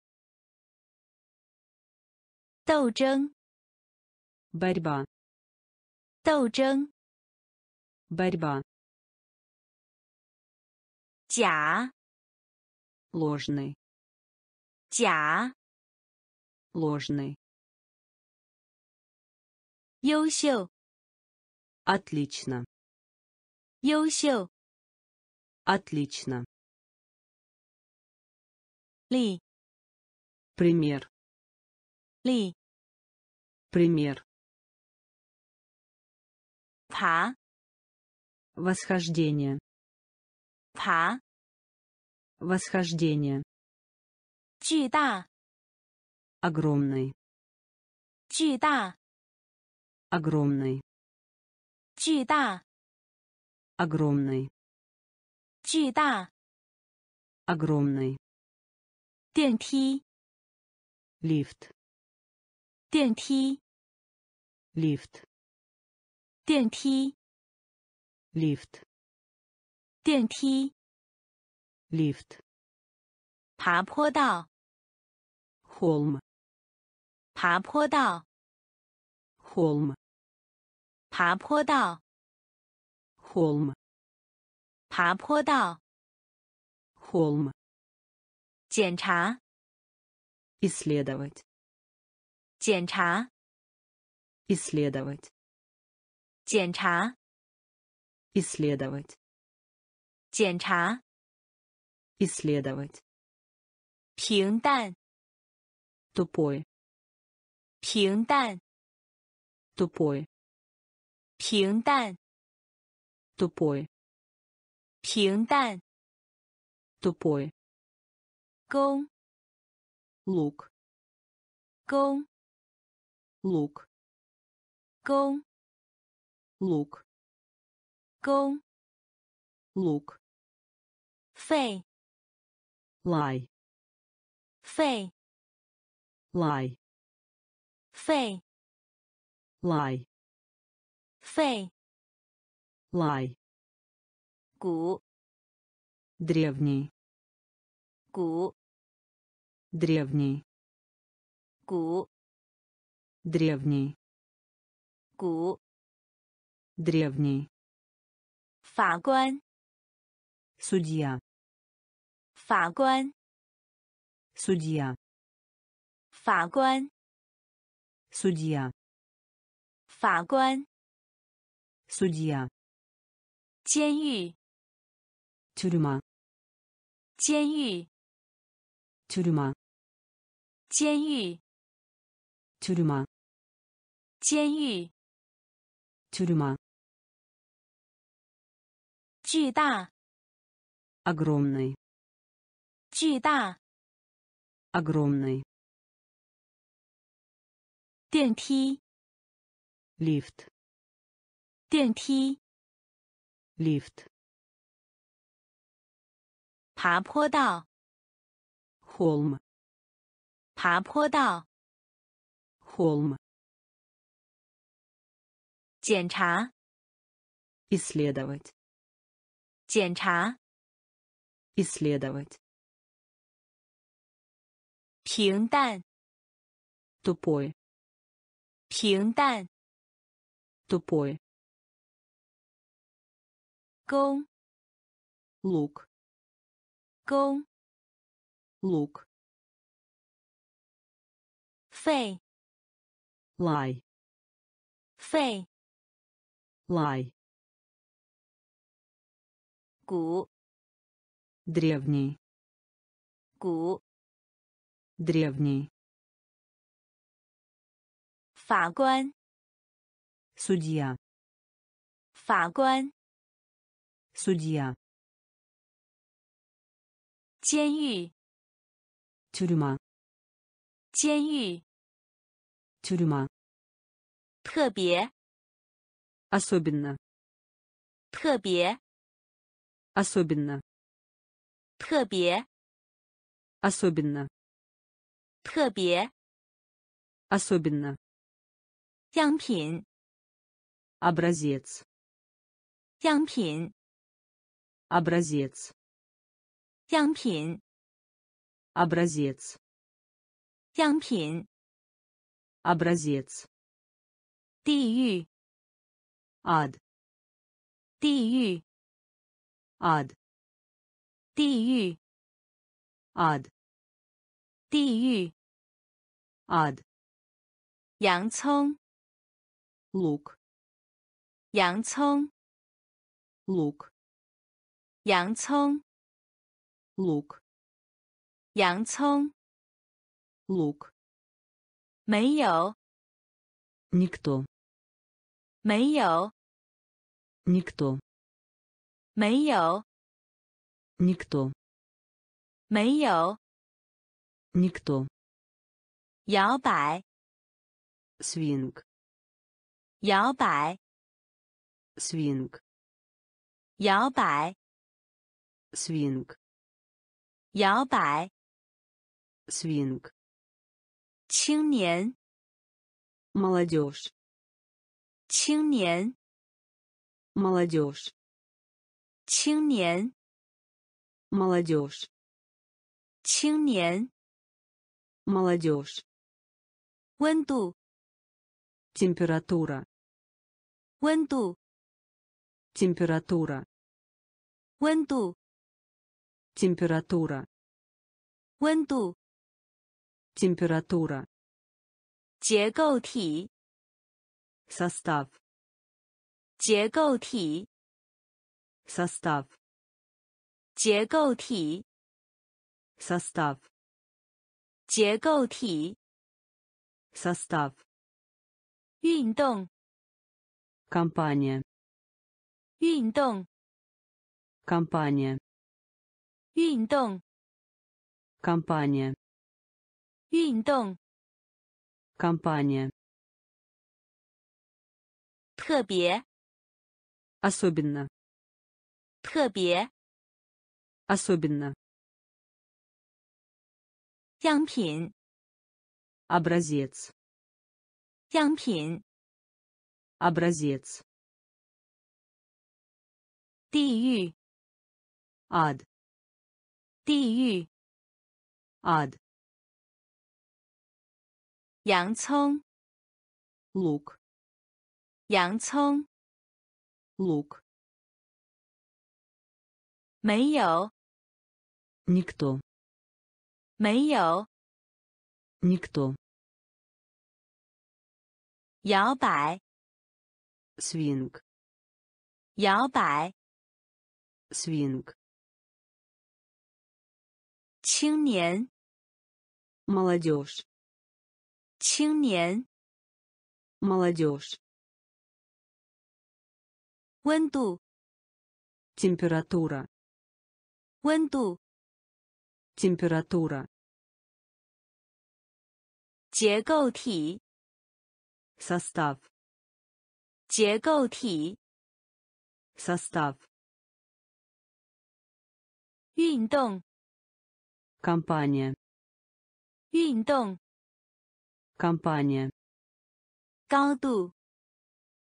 斗争， борьба, 斗争， борьба, 假， ложный, 假， ложный, 优秀， отлично, 优秀， отлично, 例， пример, 例， пример, 爬， восхождение, 爬， восхождение, 巨大， огромный, 巨大， огромный, 巨大， огромный, 巨大， огромный, 电梯， лифт, 电梯， лифт, 电梯， лифт, 电梯， лифт, 爬坡道， холм, 爬坡道， холм, 爬坡道， холм, 爬坡道， холм, 检查， исследовать, 检查， исследовать, 检查， исследовать, 检查， исследовать, 平淡， тупой, 平淡， тупой, 平淡， тупой, 平淡， тупой, 弓， лук, 弓， лук, 弓， лук, 弓， лук, 肺， лай, 肺， лай, 肺， лай, 肺， лай, 鼓， древний, 鼓， древний, 鼓， древний, 鼓， древний, 法官， судья, 法官， судья, 法官， судья, 法官， судья, 监狱， тюрьма, 监狱， тюрьма, 监狱， тюрьма, 监狱， тюрьма, 巨大， огромный, 巨大， огромный, 电梯， лифт, 电梯， лифт, 爬坡道， холм, 爬坡道， холм, 检查， исследовать, 检查， исследовать, 平淡， тупой, 平淡， тупой, 弓， лук, 弓， лук, 肺， лай, 肺， лай, 鼓， древний, 鼓， древний, 法官， судья, 法官， судья, 监狱， тюрьма, 监狱， тюрьма, 特别， особенно, 特别， особенно, 特别， особенно, 特别， особенно, 样品， образец, 样品， образец, 样品， образец, 样品， образец, 地狱， ад, 地狱， ад, 地狱， ад, 地狱， ад, 洋葱， лук, 洋葱， лук, 洋葱， лук, 洋葱， лук, 没有， никто, 没有， никто, 没有， никто, 没有， никто, 摇摆， свинг, 摇摆， свинг, 摇摆， свинг, 摇摆， свинг, 青年， молодежь, 青年， молодежь, 青年， молодежь, 青年， молодежь, 温度， температура, 温度， температура, 温度， температура, 温度， температура, 结构体， состав, 结构体， состав, 结构体， состав, 结构体， состав, 运动， компания, 运动， компания, 运动， компания, 运动， компания, 特别， особенно, 特别， особенно, 样品， образец, 样品， образец, 地狱， ад, 地狱， ад, 洋葱， лук, 洋葱， лук, 没有， никто, 没有， никто, 摇摆， свинг, 摇摆， свинг 青年， молодежь 青年， молодежь 温度， температура 温度， температура 结构体， состав 结构体， состав 运动， компания 运动， компания 高度，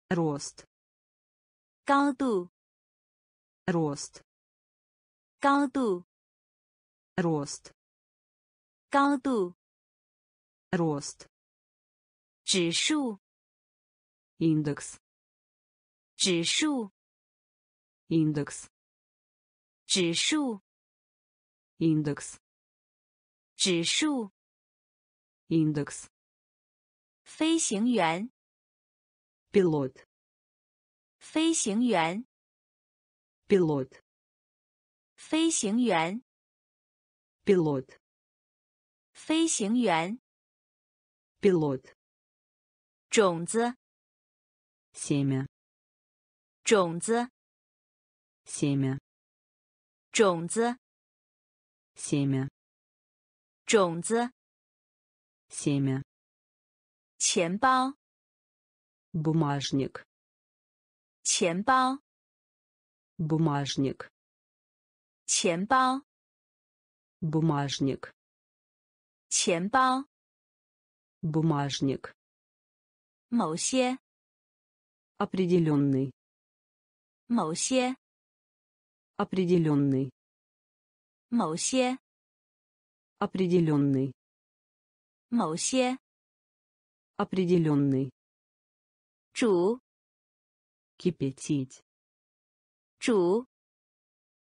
рост 高度， рост 高度， рост 高度， рост 指数， индекс 指数， индекс 指数， индекс 指数， индекс 飞行员， пилот 飞行员， пилот 飞行员， пилот 飞行员， пилот 种子， семя 种子， семя 种子， семя 种子， семя 钱包， бумажник 钱包， бумажник 钱包， бумажник 钱包， бумажник 某些， определенный 某些， определенный 某些， определенный 某些， определенный 煮， кипятить 煮，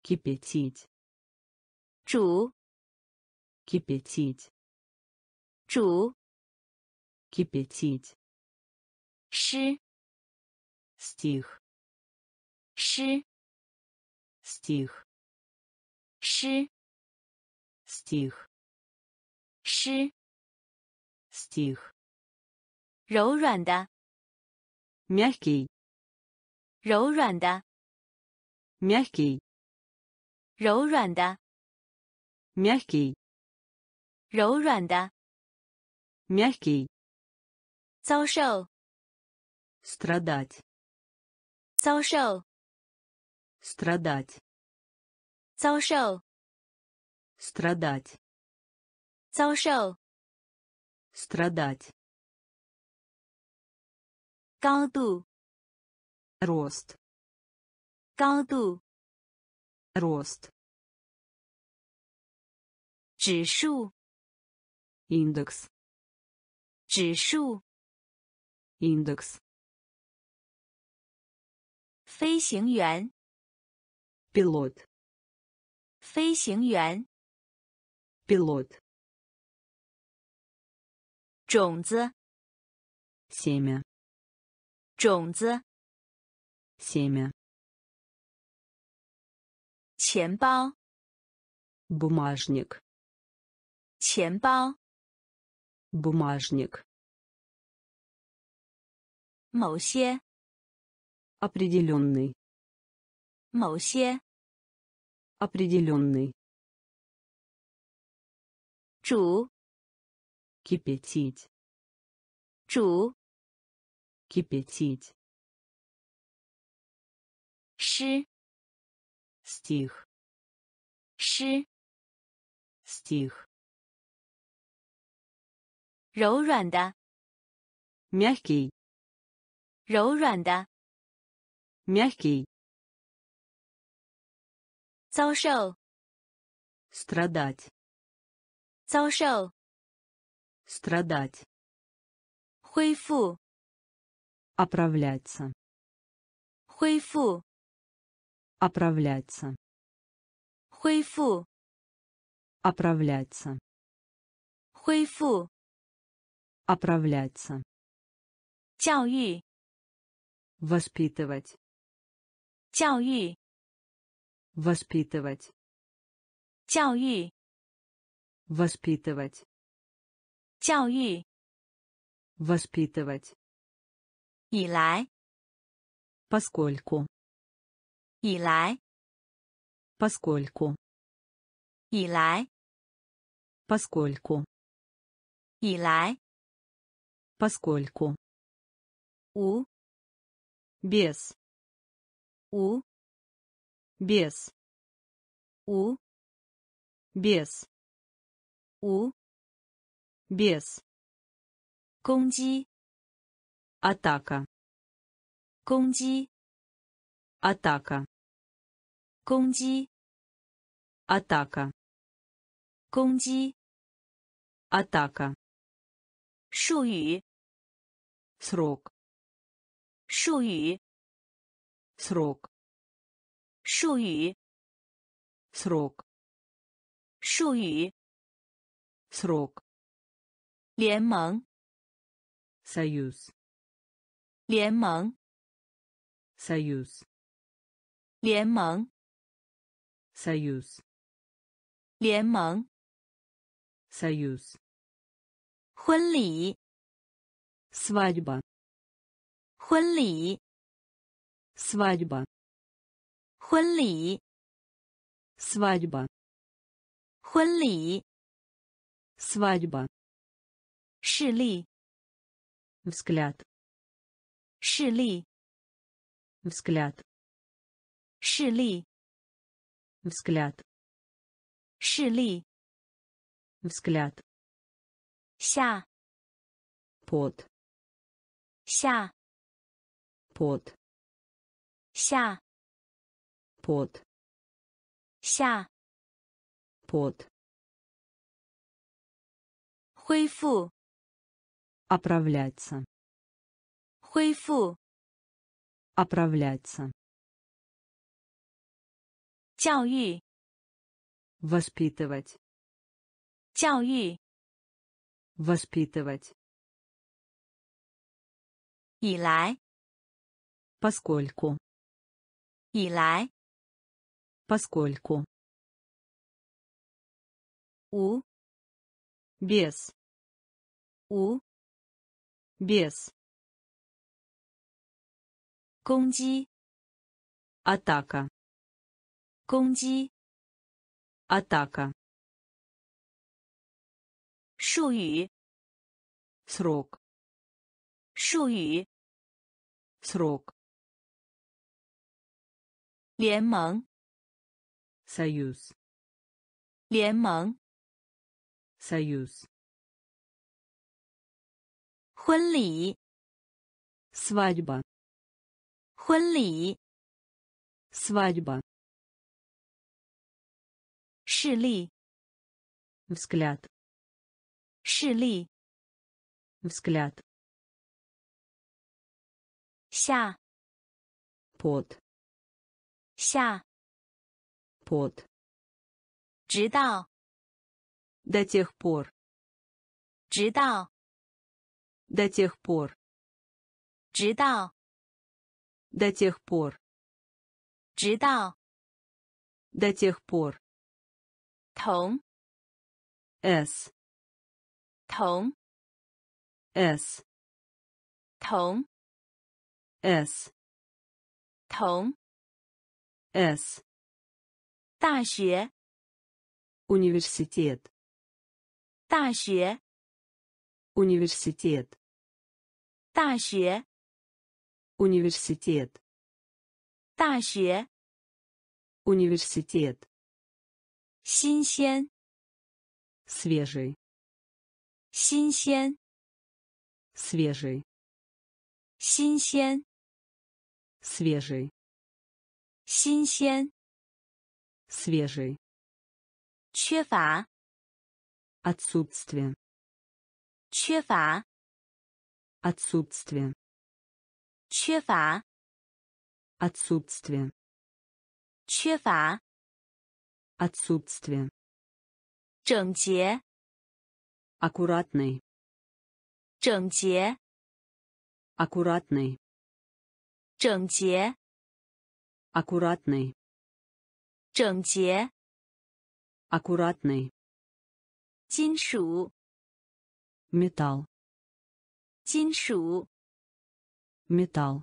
кипятить 煮， кипятить 煮， кипятить 诗， стих 诗， стих 诗， стих 诗， стих 柔软的， мягкий 柔软的， мягкий 柔软的， мягкий 柔软的， мягкий 遭受， страдать 遭受， страдать 遭受， страдать 遭受， страдать 高度， рост 高度， рост 指数， индекс 指数， индекс 飞行员， пилот 飞行员， пилот 种子， семя 种子， семя 钱包， бумажник 钱包， бумажник 某些， определенный 某些， определенный 煮， кипятить 煮， кипятить 诗， стих 诗， стих 柔软的， мягкий 柔软的， мягкий 遭受， страдать 遭受， страдать. Хуйфу. Оправляться. Хуйфу. Оправляться. Хуйфу. Оправляться. Хуйфу. Оправляться. Тяои. Воспитывать. Тяои. Воспитывать. Тяои. Воспитывать. 教育， Воспитывать. 以来， Поскольку. 以来， Поскольку. 以来， Поскольку. 以来， Поскольку. 无， Без. 无， Без. 无， Без. 无， Без. 攻击， Атака. 攻击， Атака. 攻击， Атака. 攻击， Атака. 术语， Срок. 术语， Срок. 术语， Срок. 术语， Срок. 联盟， Союз. 联盟， Союз. 联盟， Союз. 联盟， Союз. 婚礼， Свадьба. 婚礼， Свадьба. 婚礼， Свадьба. 婚礼， Свадьба. 视力， Взгляд. 视力， Взгляд. 视力， Взгляд. 视力， Взгляд. 下， Под. 下， Под. 下， Под. 下， Под. 恢复， Оправляться. Хуйфу. Оправляться. Чаои. Воспитывать. Чаои. Воспитывать. Илай. Поскольку. Илай. Поскольку. У. Без. У Без. 攻击， Атака. 攻击， Атака. 术语， Срок. 术语， Срок. 联盟， Союз. 联盟， Союз. 婚礼， Свадьба. 婚礼， Свадьба. 视力， Взгляд. 视力， Взгляд. 下， Под. 下， Под. 直到， До тех пор. 直到， До тех пор. 直到， До тех пор. 直到， До тех пор. 同， С. 同， С. 同， С. 同， С. 大学， Университет. 大学， Университет. 大学， Университет. 大学， Университет. 新鲜， Свежий. 新鲜， Свежий. 新鲜， Свежий. 新鲜， Свежий. 缺乏， Отсутствие. 缺乏， Отсутствие. 缺乏， Отсутствие. 缺乏， Отсутствие. 整洁， Аккуратный. 整洁， Аккуратный. 整洁， Аккуратный. 整洁， Аккуратный. 金属， Металл. 金属， Металл.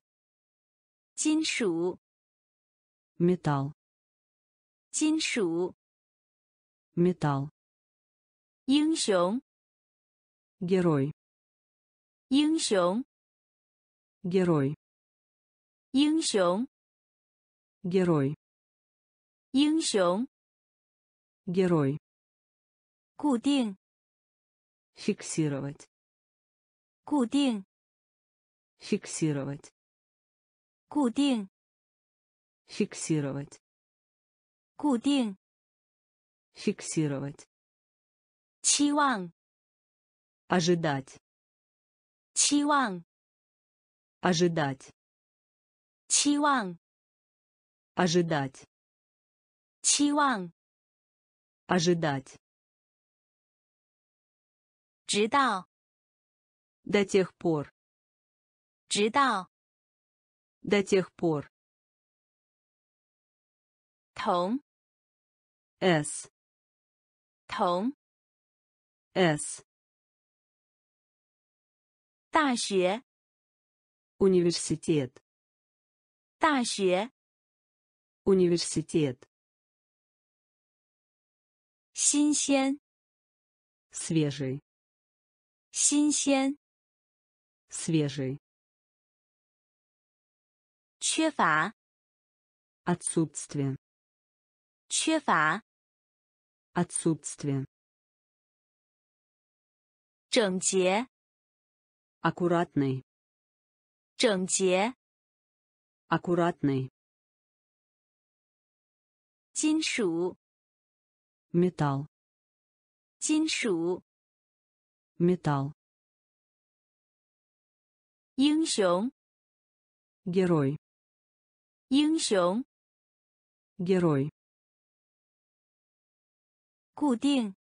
金属， Металл. 金属， Металл. 英雄， Герой. 英雄， Герой. 英雄， Герой. 英雄， Герой. 固定， Фиксировать. 固定， Фиксировать. 固定， Фиксировать. 固定， Фиксировать. 期望， Ожидать. 期望， Ожидать. 期望， Ожидать. 期望， Ожидать. 直到， До тех пор. 直到， До тех пор. 同， С. 同， С. 大学， Университет. 大学， Университет. 新鲜， Свежий. 新鲜， Свежий. 缺乏， Отсутствие. 缺乏， Отсутствие. 整洁， Аккуратный. 整洁， Аккуратный. 金属， Металл. 金属， Металл. 英雄， Герой. 英雄， Герой. 固定，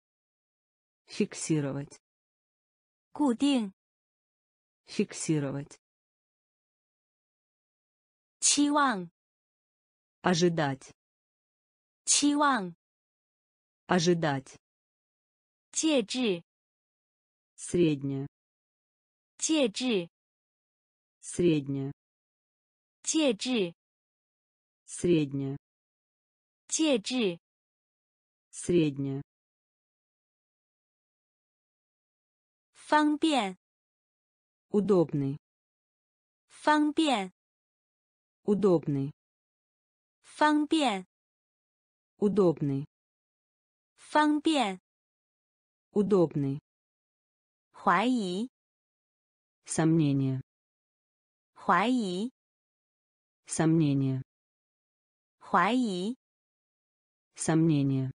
Фиксировать. 固定， Фиксировать. 期望， Ожидать. 期望， Ожидать. 介质， Средняя. 介质， Средняя. Течи. Средняя. Течи. Средняя. Фангбен. Удобный. Фангбен. Удобный. Фангбен. Удобный. Фангбен. Удобный. Хуаи. Сомнение. 怀疑， Сомнение. 怀疑， Сомнение.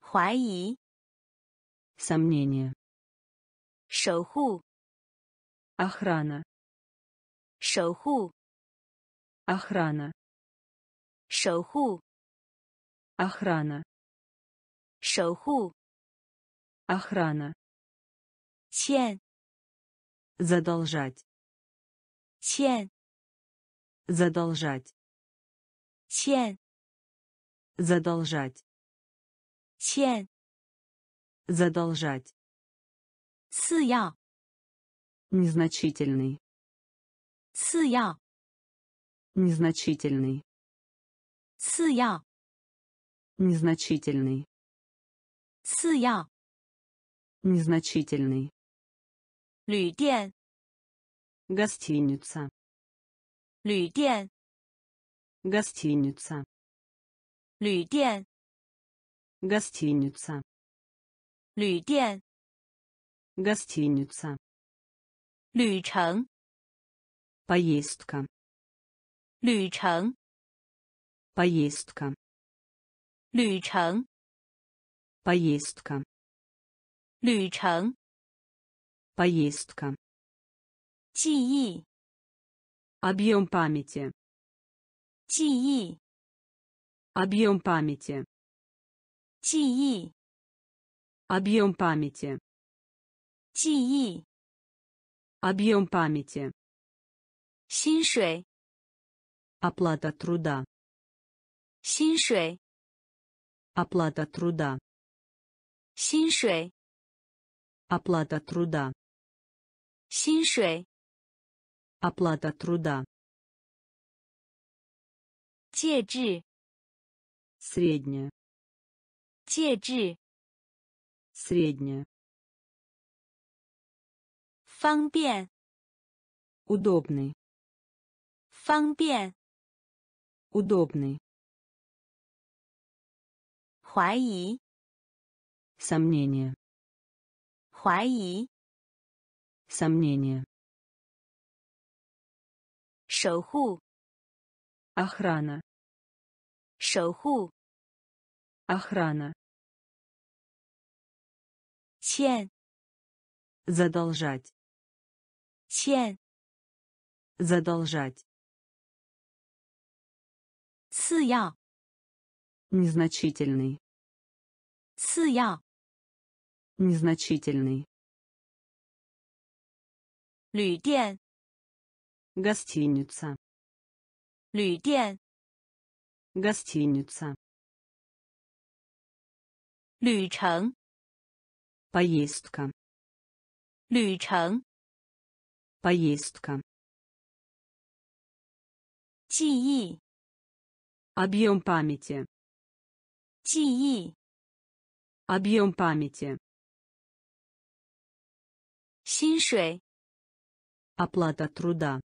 怀疑， Сомнение. 守护， Охрана. 守护， Охрана. 守护， Охрана. 守护， Охрана. 欠， Задолжать. 欠， Задолжать. 欠， Задолжать. 欠， Задолжать. 次要， Незначительный. 次要， Незначительный. 次要， Незначительный. 次要， Незначительный. 旅店， Гостиница. 旅店， Гостиница. 旅店， Гостиница. 旅店， Гостиница. 旅程， Поездка. 旅程， Поездка. 旅程， Поездка. 旅程， Поездка. 记忆， Объем памяти. 记忆， Объем памяти. 记忆， Объем памяти. 记忆， Объем памяти. 薪水， Оплата труда. 薪水， Оплата труда. 薪水， Оплата труда. 薪水， Оплата труда. Чеджи. Средняя. Чеджи. Средняя. Фангбен. Удобный. Фангбен. Удобный. Хуаи. Сомнение. Хуаи. Сомнение. 守护， Охрана. 守护， Охрана. 欠， Задолжать. 欠， Задолжать. 次要， Незначительный. 次要， Незначительный. 旅店， Гостиница. 旅店， Гостиница. 旅程， Поездка. 旅程， Поездка. 记忆， Объем памяти. 记忆， Объем памяти. 薪水， Оплата труда.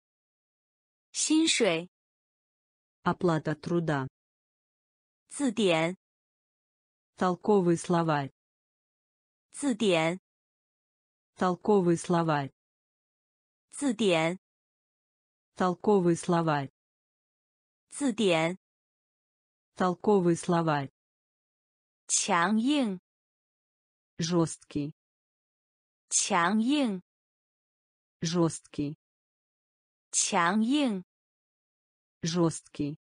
薪水， Оплата труда. 字典， Толковый словарь. 字典， Толковый словарь. 字典， Толковый словарь. 字典， Толковый словарь. 强硬， Жесткий. 强硬， Жесткий. 强硬， Жесткий.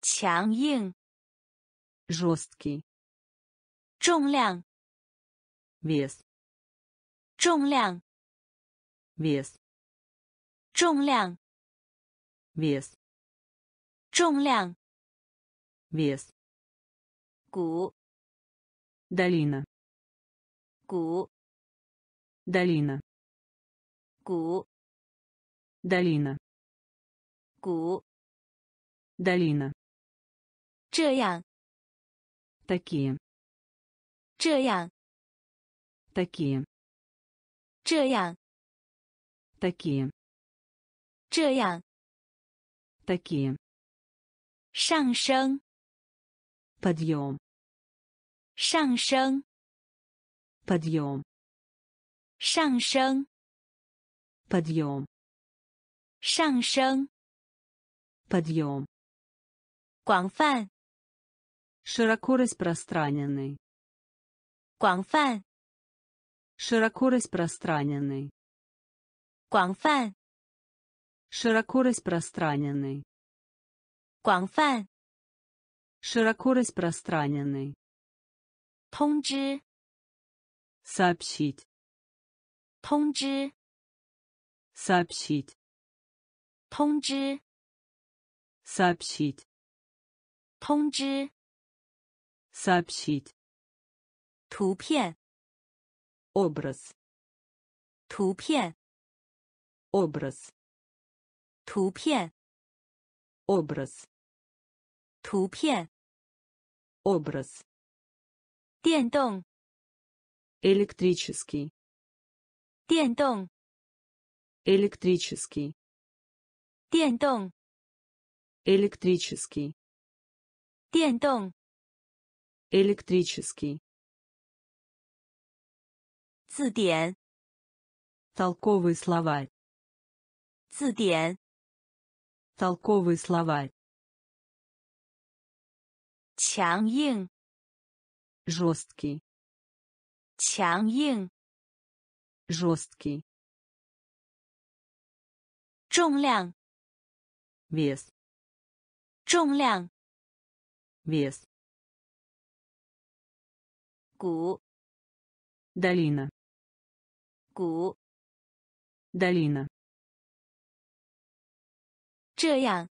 强硬， Жесткий. 重量， Вес. 重量， Вес. 重量， Вес. 重量， Вес. 谷， Долина. 谷， Долина. 谷， Долина. 谷， Долина. 这样， Такие. 这样， Такие. 这样， Такие. 这样， Такие. 上升， Подъем. 上升， Подъем. 上升， Подъем. 上升， Подъем. 广泛， Широко распространенный. 广泛， Широко распространенный. 广泛， Широко распространенный. 广泛， Широко распространенный. 通知， Сообщить. 通知， Сообщить. 通知， Сообщить. 通知， Сообщить. 图片， Образ. 图片， Образ. 图片， Образ. 图片， Образ. 电动， Электрический. 电动， Электрический. 电动， Электрический. 电动， Электрический. 字典， Толковый словарь. 字典， Толковый словарь. 强硬， Жесткий. 强硬， Жесткий. 重量， Вес. 重量， Вес. 谷， Долина. 谷， Долина. 这样，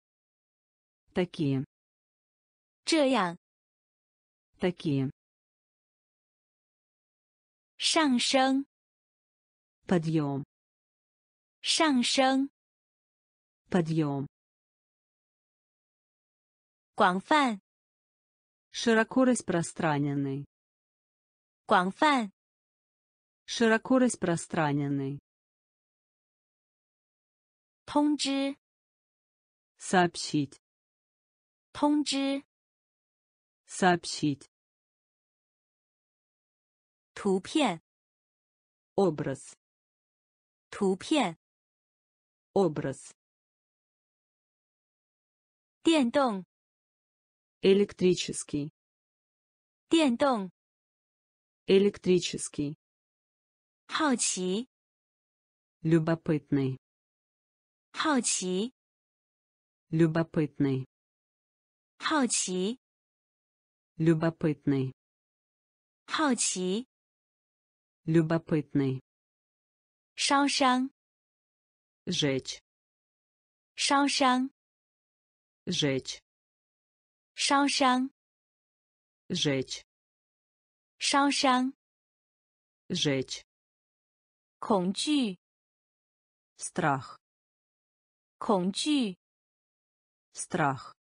Такие. 这样， Такие. 上升， Подъем. 上升， Подъем. 广泛， Широко распространенный. 广泛， Широко распространенный. 通知， Сообщить. 通知， Сообщить. 图片， Образ. 图片， Образ. 电动， Электрический. 电动， Электрический. 好奇， Любопытный. 好奇， Любопытный. 好奇， Любопытный. 好奇， Любопытный. 烧伤， Жечь. 烧伤， Жечь. 烧伤， Жечь. 烧伤， Жечь. 恐惧， Страх. 恐惧， Страх.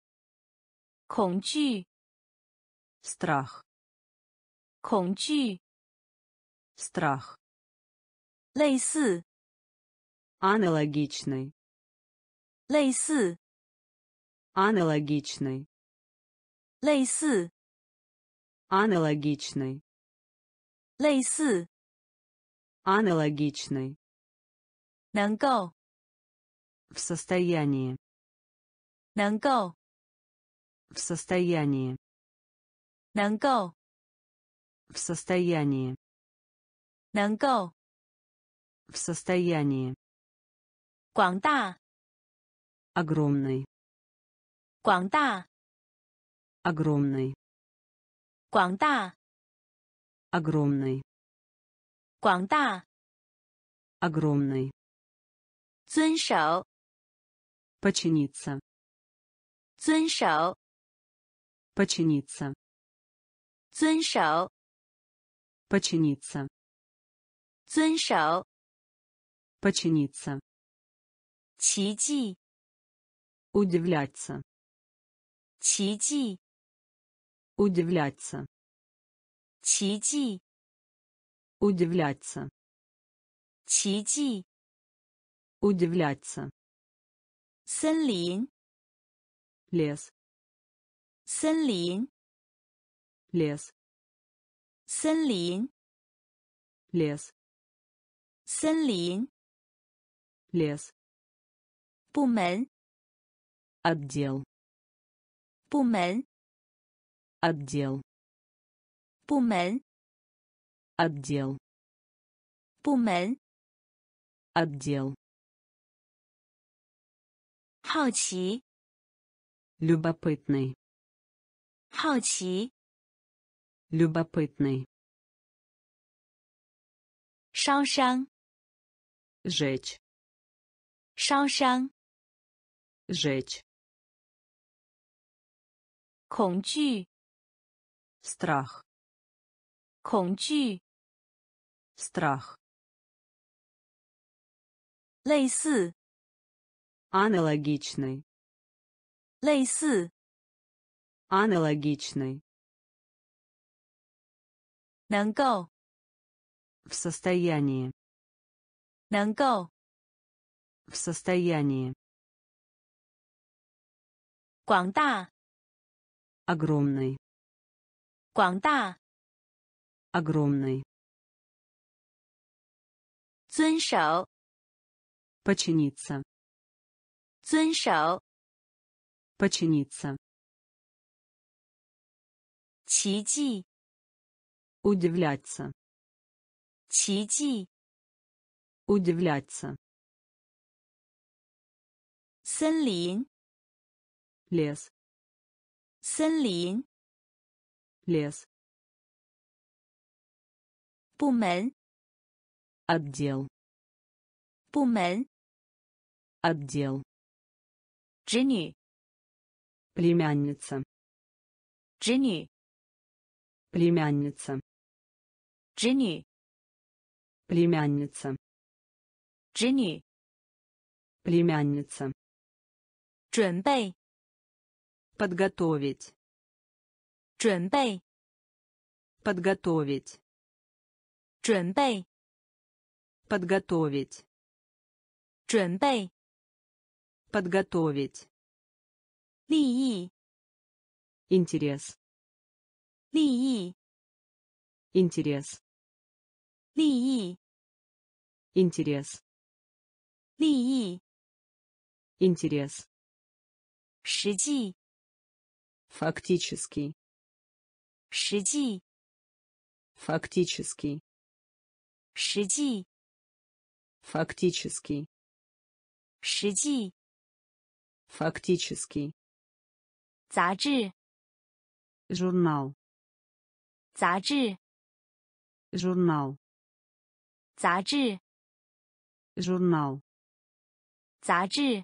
恐惧， Страх. 恐惧， Страх. 类似， Аналогичный. 类似， Аналогичный. 类似， Аналогичный. 类似， Аналогичный. 能够， В состоянии. 能够， В состоянии. 能够， В состоянии. 能够， В состоянии. 广大， Огромный. 广大， Огромный. 广大， Огромный. 广大， Огромный. 遵守， Подчиниться. 遵守， Подчиниться. 遵守， Подчиниться. 遵守， Подчиниться. 奇迹， Удивляться. 奇迹， Удивляться. Чиди. Удивляться. Чиди. Удивляться. Сенлин. Лес. Сенлин. Лес. Сенлин. Лес. Сенлин. Лес. Пумен. Отдел. Пумен Отдел. 部门， Отдел. 部门， Отдел. 好奇， Любопытный. 好奇， Любопытный. 烧伤， Жечь. 烧伤， Жечь. 恐惧， Страх. 恐惧， Страх. 类似， Аналогичный. 类似， Аналогичный. 能够， В состоянии. 能够， В состоянии. 广大， Огромный. 广大， Огромный. 遵守， Подчиниться. 遵守， Подчиниться. 奇迹， Удивляться. 奇迹， Удивляться. 森林， Лес. 森林， лес Пумен. отдел Пумен. отдел Джинни. племянница Джинни. племянница Джинни. племянница Джинни. племянница 准备 подготовить 准备， Подготовить. 准备， Подготовить. 准备， Подготовить. 利益， Интерес. 利益， Интерес. 利益， Интерес. 利益， Интерес. 实际， Фактически. Шиди. Фактический. Шиди. Фактический. Шиди. Фактический. Цаджи. Журнал. Цаджи. Журнал. Цаджи. Журнал. Цаджи.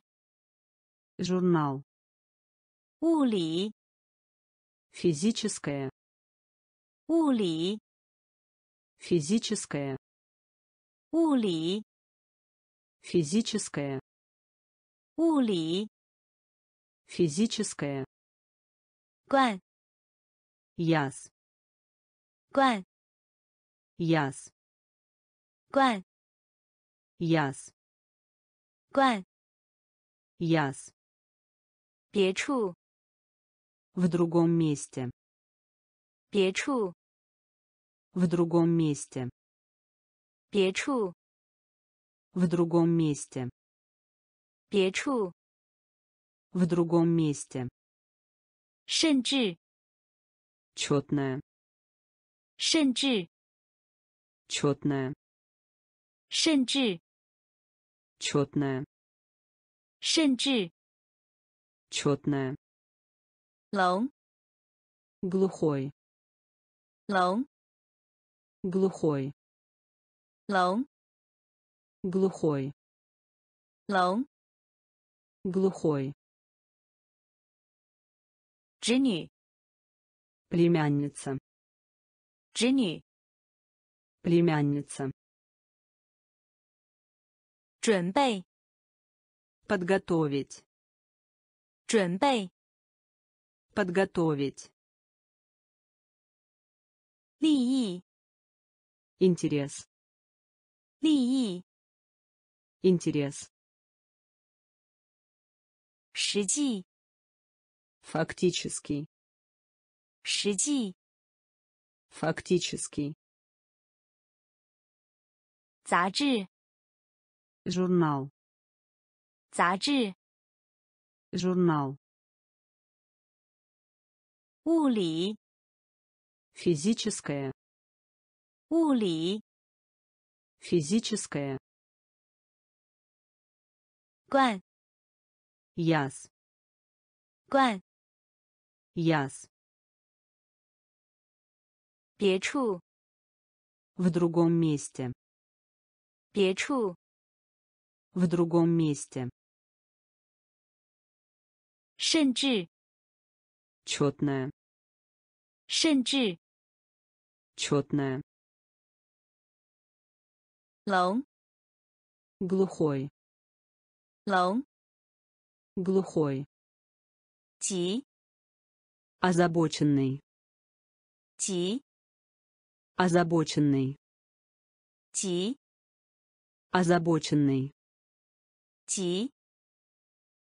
Журнал. Ули. Физическое. 物理， Физическое. 物理， Физическое. 物理， Физическое. 罐， Яс. 罐， Яс. 罐， Яс. 罐， Яс. 别处， В другом месте. 别处， В другом месте. 别处， В другом месте. 别处， В другом месте. 甚至， Четное. 甚至， Четное. 甚至， Четное. 甚至， Четное. 聋， Глухой. 聋， глухой 聋 глухой 聋 глухой 侄女. Племянница. 侄女. Племянница. Джунбэй. Подготовить. Джунбэй. Подготовить. Лии Интерес. 利益， Интерес. 实际， Фактически. 实际， Фактически. 杂志， Журнал. 杂志， Журнал. 物理， Физическое. 物理， Физическое. 罐， Яс. 罐， Яс. 别处， В другом месте. 别处， В другом месте. 甚至， Четное. 甚至， Четное. Лоун. Глухой. Лоун. Глухой. Ти. Озабоченный. Ти. Озабоченный. Ти. Озабоченный. Ти.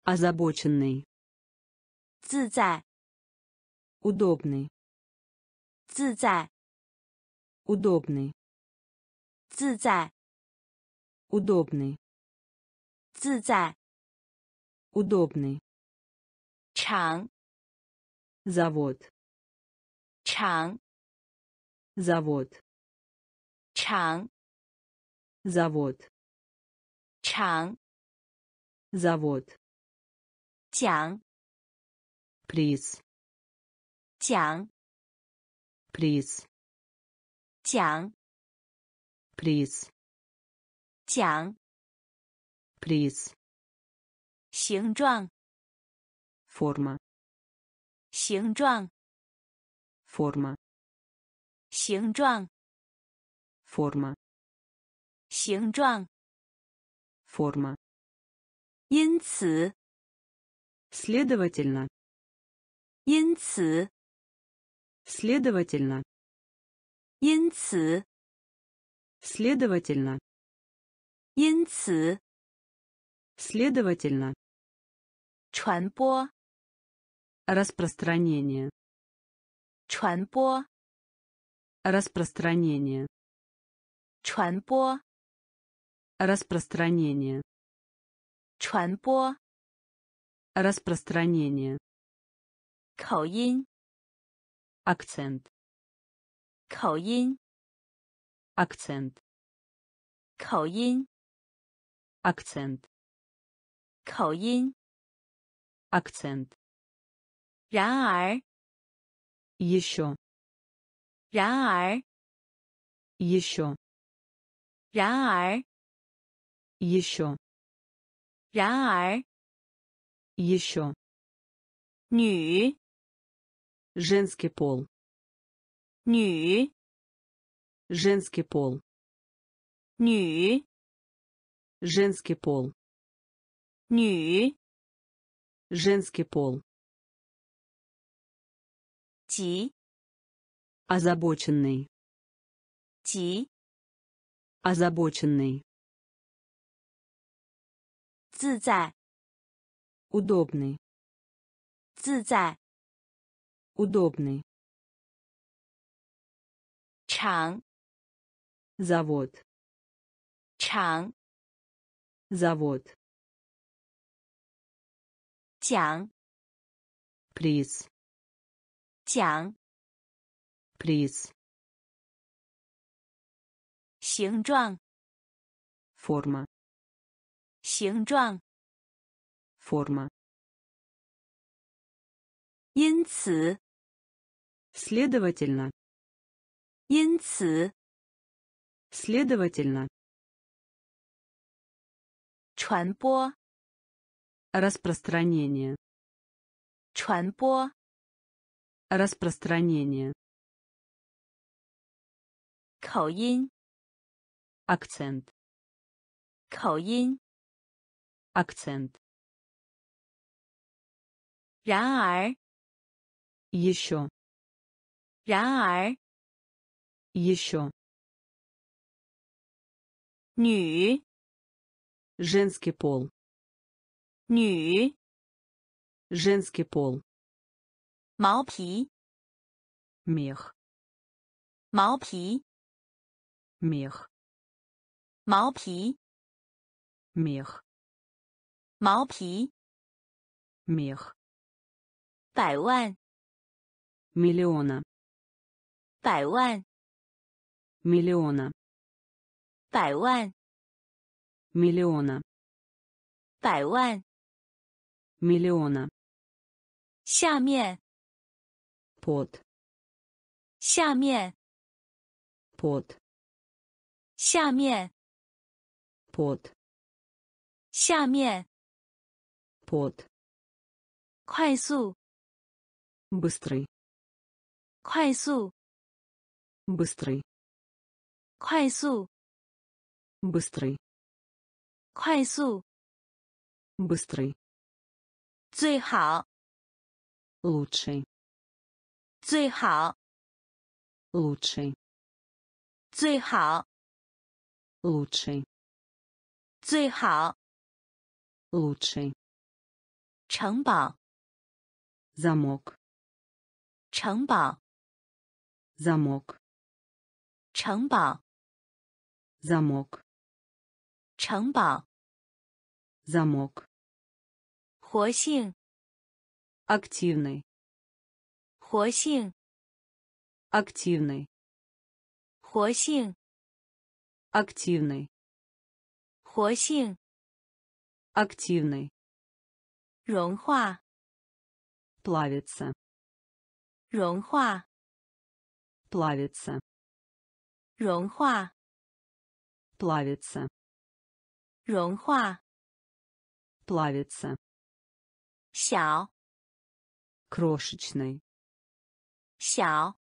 Озабоченный. Цзай. Удобный. Цзай. Удобный. Цзай Удобный. 自在， Удобный. 厂， Завод. 厂， Завод. 厂， Завод. 厂， Завод. 奖， Приз. 奖， Приз. 奖， Приз. 奖， Приз. 形状， Форма. 形状， Форма. 形状， форма, 形状， форма. 因此， Следовательно, 因此， следовательно, 因此， следовательно, 因此， следовательно. 传播， Распространение, 传播， распространение, 传播， распространение, 传播， распространение. 口音， Акцент, 口音， акцент, 口音， акцент, 口音。 акцент. 然而， Еще, 然而， еще, 然而， еще, 然而， еще. 女， Женский пол, 女， женский пол, 女， женский пол. Ню. Женский пол. Ти. Озабоченный. Ти. Озабоченный. Цзай. удобный. Цзай. удобный. Чанг. завод. Чанг завод. 奖， Приз, 奖， приз. 形状， Форма, 形状， форма. 因此， Следовательно, 因此， следовательно. 传播， Распространение, 传播， распространение. 口音， Акцент, 口音。 акцент. 然而， Еще, 然而， еще. 女， женский пол Ню. женский пол Маопи. мех Маопи. мех Маопи. мех Маопи. мех Байван. миллиона Байван. миллиона Байван миллиона, 百万。 миллиона. 下面， Под, 下面， под, 下面， под, 下面， под. 快速， Быстрый, 快速， быстрый, 快速， быстрый, 快速， быстрый. 最好， Лучший, 最好， лучший, 最好， лучший, 最好。 лучший. 城堡， Замок, 城堡， замок, 城堡， замок, 城堡。 замок. 活性， Активный, 活性， активный, 活性， активный, 活性。 активный. 融化， Плавится, 融化， плавится, 融化， плавится, 融化。 плавится. 小， Крошечный, 小，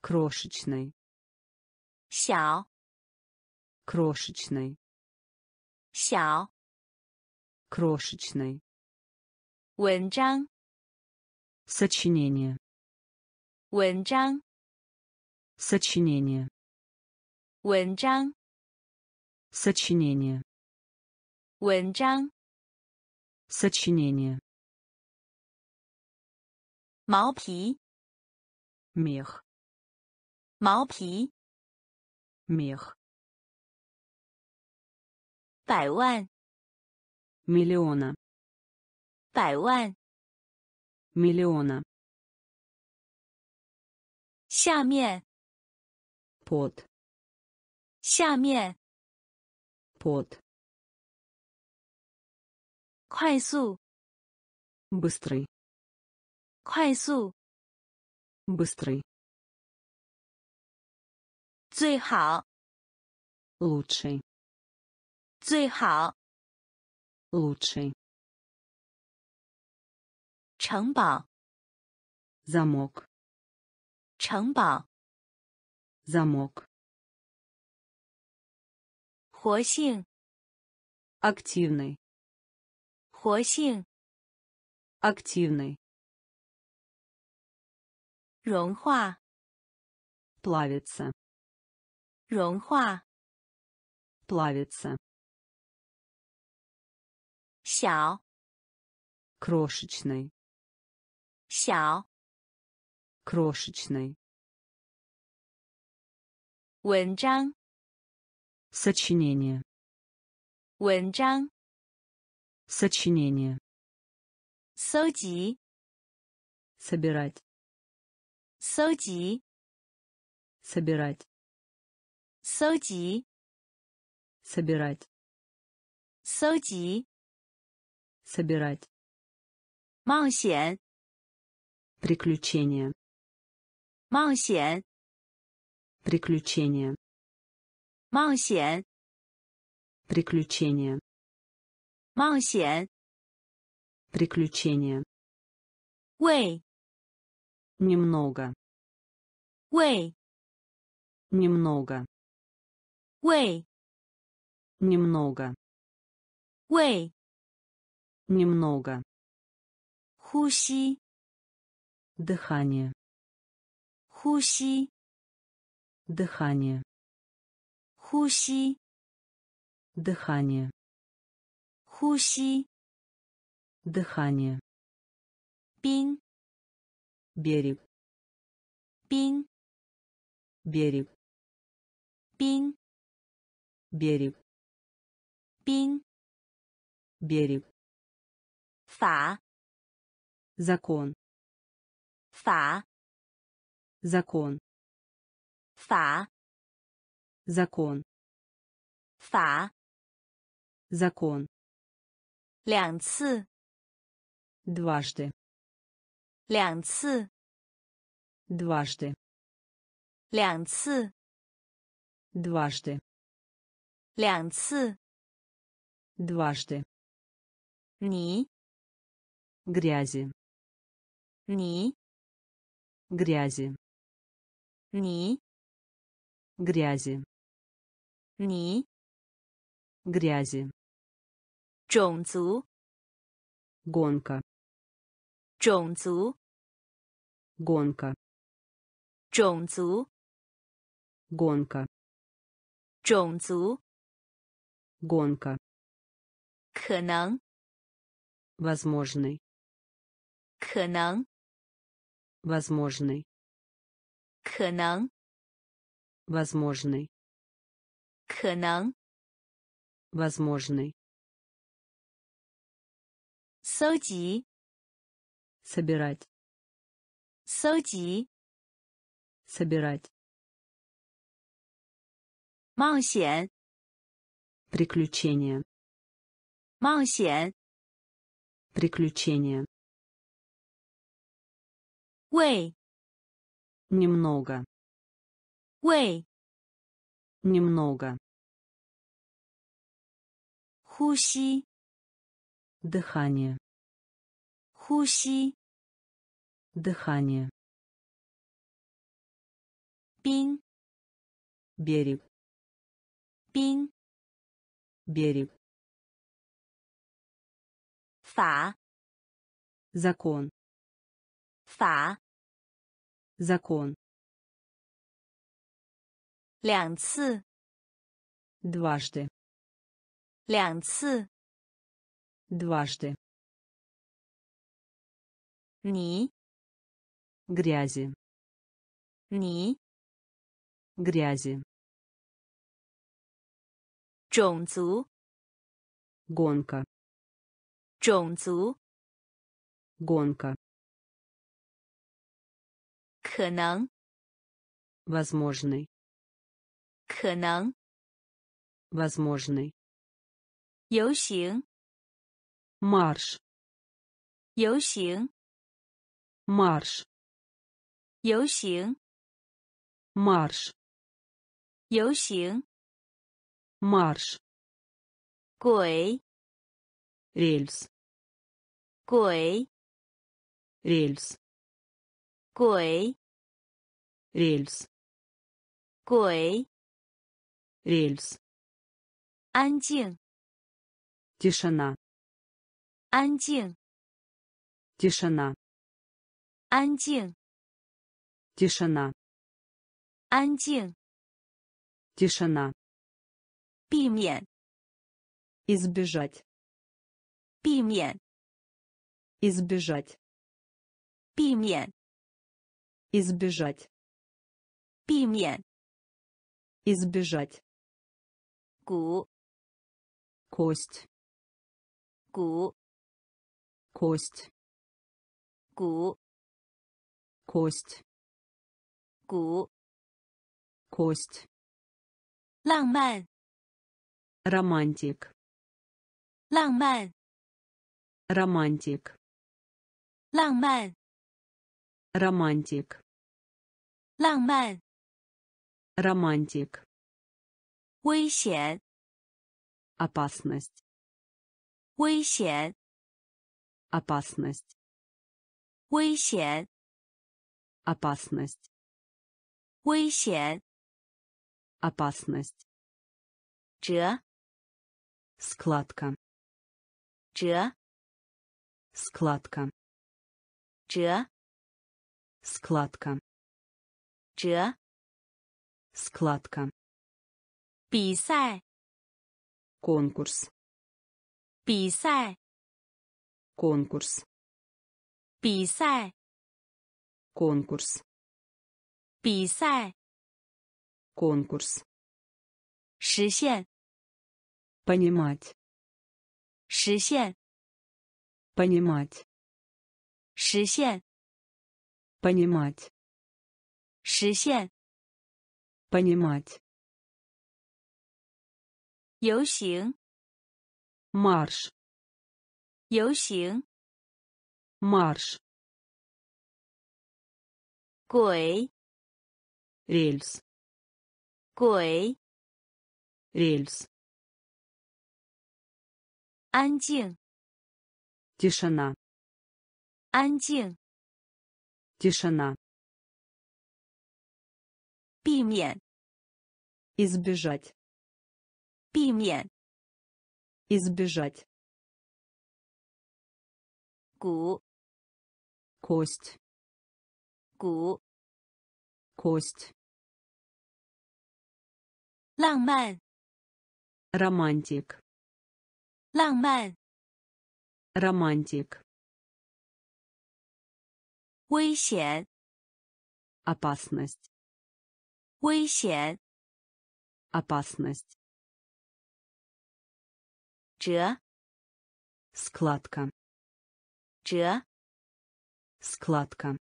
крошечный, 小， крошечный, 小， крошечный, 文章， сочинение, 文章， сочинение, 文章， сочинение, 文章， сочинение, 毛皮， мех, 毛皮， мех, 百万， миллиона, 百万， миллиона, 下面， под, 下面， под, 快速， быстрый, 快速， быстрый, 最好， лучший, 最好， лучший, 城堡， замок, 城堡， замок, 活性， активный, 活性， активный, 融化， плавится, 融化， плавится, 小， крошечный, 小， крошечный, 文章， Сочинение. Вэнчанг. Сочинение. Соуди. Собирать. Соуди. Собирать. Соуди. Собирать. Соуди. Собирать. Приключение. Приключения. Маусен. Приключения. 冒险， приключения, 冒险， приключения, 喂， немного, 喂， немного, 喂， немного, 喂， немного, 呼吸， дыхание, 呼吸， дыхание, Хуси. Дыхание. Хуси. Дыхание. Пин. Берег. Пин. Берег. Пин. Берег. Пин. Берег. Фа. Закон. Фа. Закон. Фа закон, 法， закон, 两次， дважды, 两次， дважды, 两次， дважды, 两次， дважды, 泥， грязи, 泥， грязи, 泥， грязи, 泥， грязи, 种族， гонка, 种族， гонка, 种族， гонка, 种族， гонка, 可能， возможный, 可能， возможный, 可能， возможный, 可能， возможный, 搜集， собирать, 搜集， собирать, 冒险， приключения, 冒险， приключения, 喂， немного, 喂， Немного. Хуси. Дыхание. Хуси. Дыхание. Пин. Берег. Пин. Берег. Фа. Закон. Фа. Закон. 两次 дважды, 两次 дважды, 你 грязи, 你 грязи, 种族 гонка, 种族 гонка, 可能 возможный, 可能 возможный, 游行 марш, 游行 марш, 游行 марш, 游行 марш, 轨 рельс, 轨 рельс, 轨 рельс, 轨 рельс, 安静 тишина, 安静 тишина, 安静 тишина, 安静 тишина, 避免 избежать, 避免 избежать, 避免 избежать, 避免 избежать, 骨 кость, 骨 кость, 骨 кость, 骨 кость, 浪漫 романтик, 浪漫 романтик, 浪漫 романтик, 浪漫 романтик, 危险 опасность, 危险 опасность, 危险 опасность, 危险 опасность, 折 складка, 折 складка, 折 складка, 折 складка, 比赛 конкурс, 比赛 конкурс, 比赛 конкурс, 比赛 конкурс, 实现 понимать, 实现 понимать, 实现 понимать, 实现 понимать, 游行 марш, 游行 марш, 轨 рельс, 轨 рельс, 安静 тишина, 安静 тишина, 避免 избежать, 避免 избежать, 骨 кость, 骨 кость, 浪漫 романтик, 浪漫 романтик, 危险 опасность, 危险 опасность, Чья? Складка. Чья? Складка.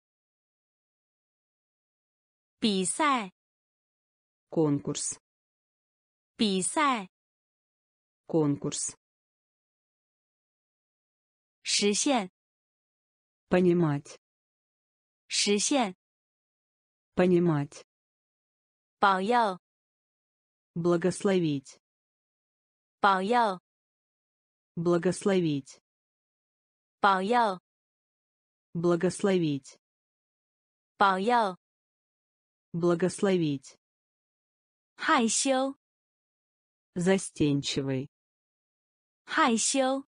Писай. Конкурс. Писай. Конкурс. Шисен. Понимать. Шисен. Понимать. Паояо. Благословить. Паояо. благословить, 保佑 благословить, 保佑 Благословить. 害羞， Застенчивый. 害羞，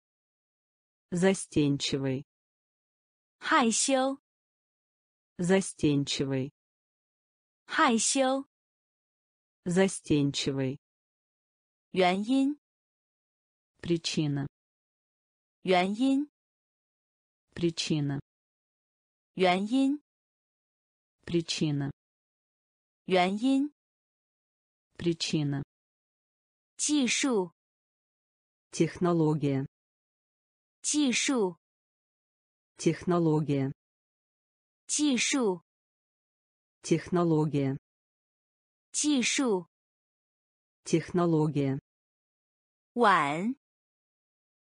Застенчивый. 害羞， Застенчивый. 害羞。 Застенчивый. 原因， Причина. 原因， Причина. 原因， Причина. 原因。 Причина. 技术， Технология. 技术， Технология. 技术， Технология. 技术。 Технология. 碗，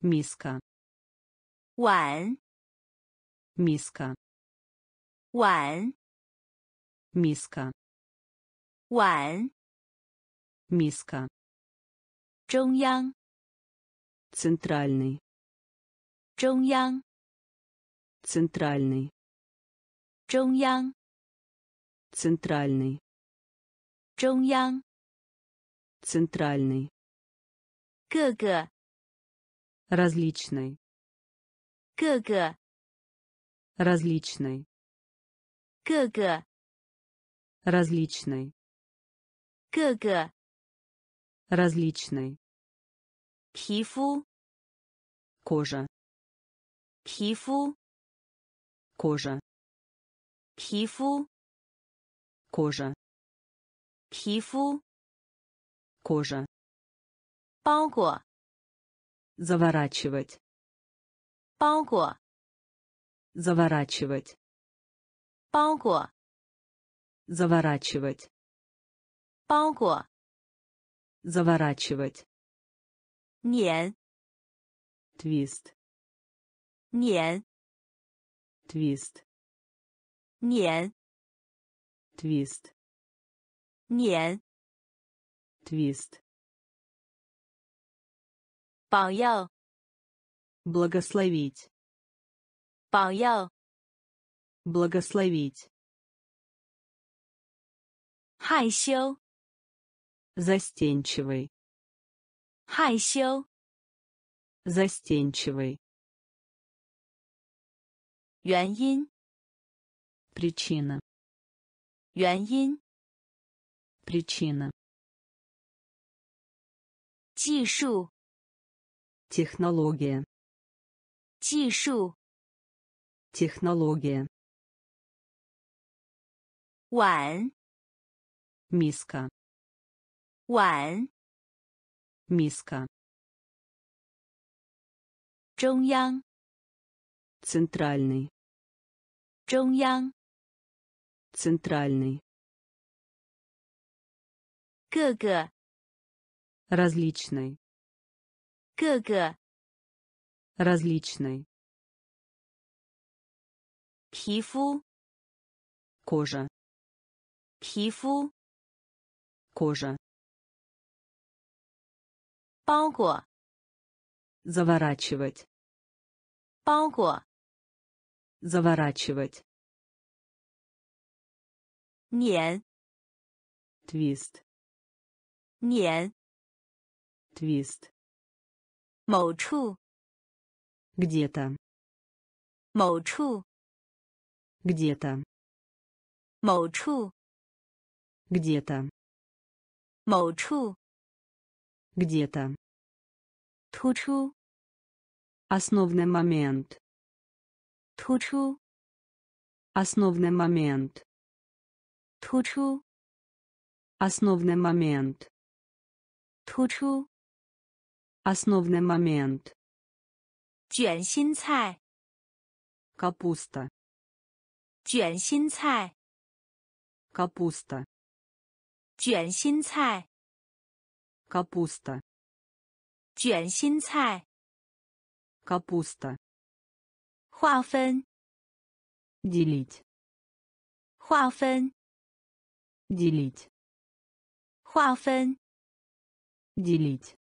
Миска. 碗， Миска. 碗， Миска. 碗。 Миска. 中央， Центральный. 中央， Центральный. 中央， Центральный. 中央。 Центральный. 各个， Различный. 各个， Различный. 各个， Различный. 各个。 Различный. 皮肤， Кожа. 皮肤， Кожа. 皮肤， Кожа. 皮肤。 Кожа. 包裹， Заворачивать. 包裹， Заворачивать. 包裹， Заворачивать. 包裹。 Заворачивать. 碾， Твист. 碾， Твист. 碾， Твист. 碾。 Твист. 保佑， Благословить. 保佑。 Благословить. 害羞， Застенчивый. 害羞。 Застенчивый. 原因， Причина. 原因。 Причина. 技术， Технология. 技术。 Технология. 碗， Миска. 碗。 Миска. 中央， Центральный. 中央。 Центральный. 各个， Различный. 各个。 Различный. 皮肤， Кожа. 皮肤。 Кожа. 包裹， Заворачивать. 包裹。 Заворачивать. 碾， Твист. 碾。 Твист. 某处， где-то. Моучу. Где-то. Моучу. Где-то. Моучу. Где-то. Тучу. Основный момент. Тучу. Основный момент. Тучу. Основный момент. Тучу. Основный момент. 卷心菜， Капуста. 卷心菜， Капуста. 卷心菜， Капуста. 卷心菜。 Капуста. 划分， Делить. 划分， Делить. 划分， Делить.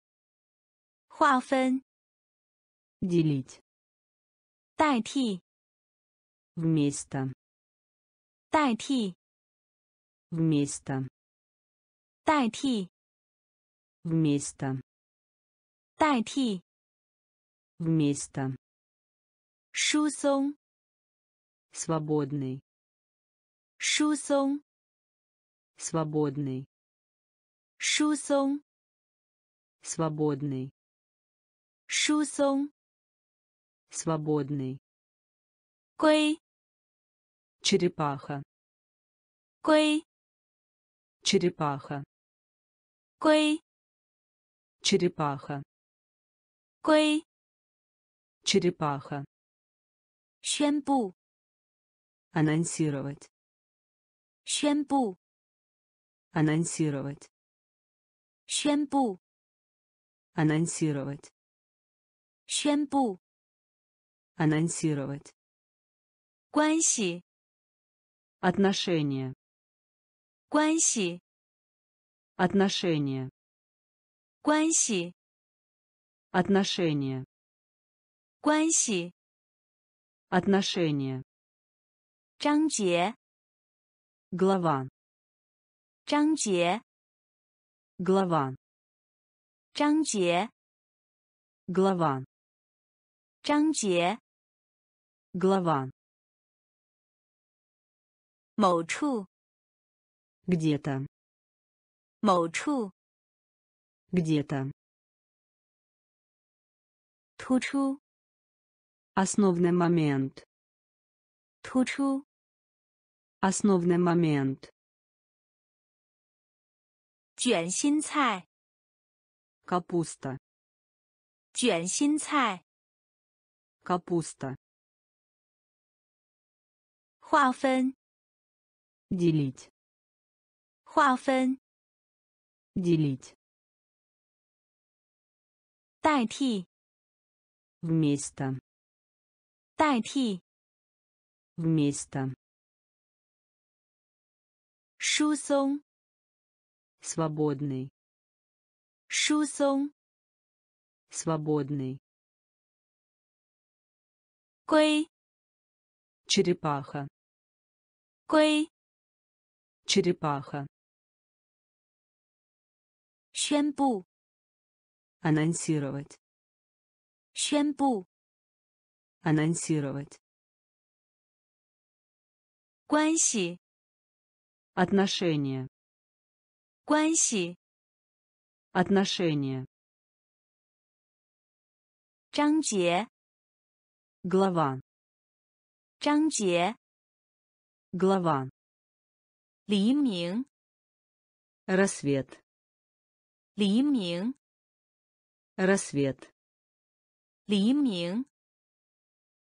划分。 Делить. 代替， Вместо. 代替， Вместо. 代替， Вместо. 代替， Вместо. 疏松， Свободный. 疏松， Свободный. 疏松， Свободный. 疏松， свободный. Кой. Черепаха. Кой. Черепаха. Кой. Черепаха. Кой. Черепаха. Щенпу анонсировать. Щенпу анонсировать. Щенпу анонсировать. Щенпу Анонсировать. 关系， Отношения. 关系， Отношения. 关系， Отношения. 关系， Отношения. 章节， Глава. 章节， Глава. 章节， Глава. 章节， Глава. 某处， Где-то. 某处， Где-то. 突出， Основный момент. 突出， Основный момент. 卷心菜， Капуста. 卷心菜， Капуста. 划分， Делить. 划分， Делить. 代替， Вместо. 代替， Вместо. 疏松， Свободный. 疏松， Свободный. 龟， Черепаха. 龟， Черепаха. 宣布， Анонсировать. 宣布， Анонсировать. 关系， Отношения. 关系， Отношения. 章节， Глава. 章节， Глава. 黎明， Рассвет. 黎明， Рассвет. 黎明，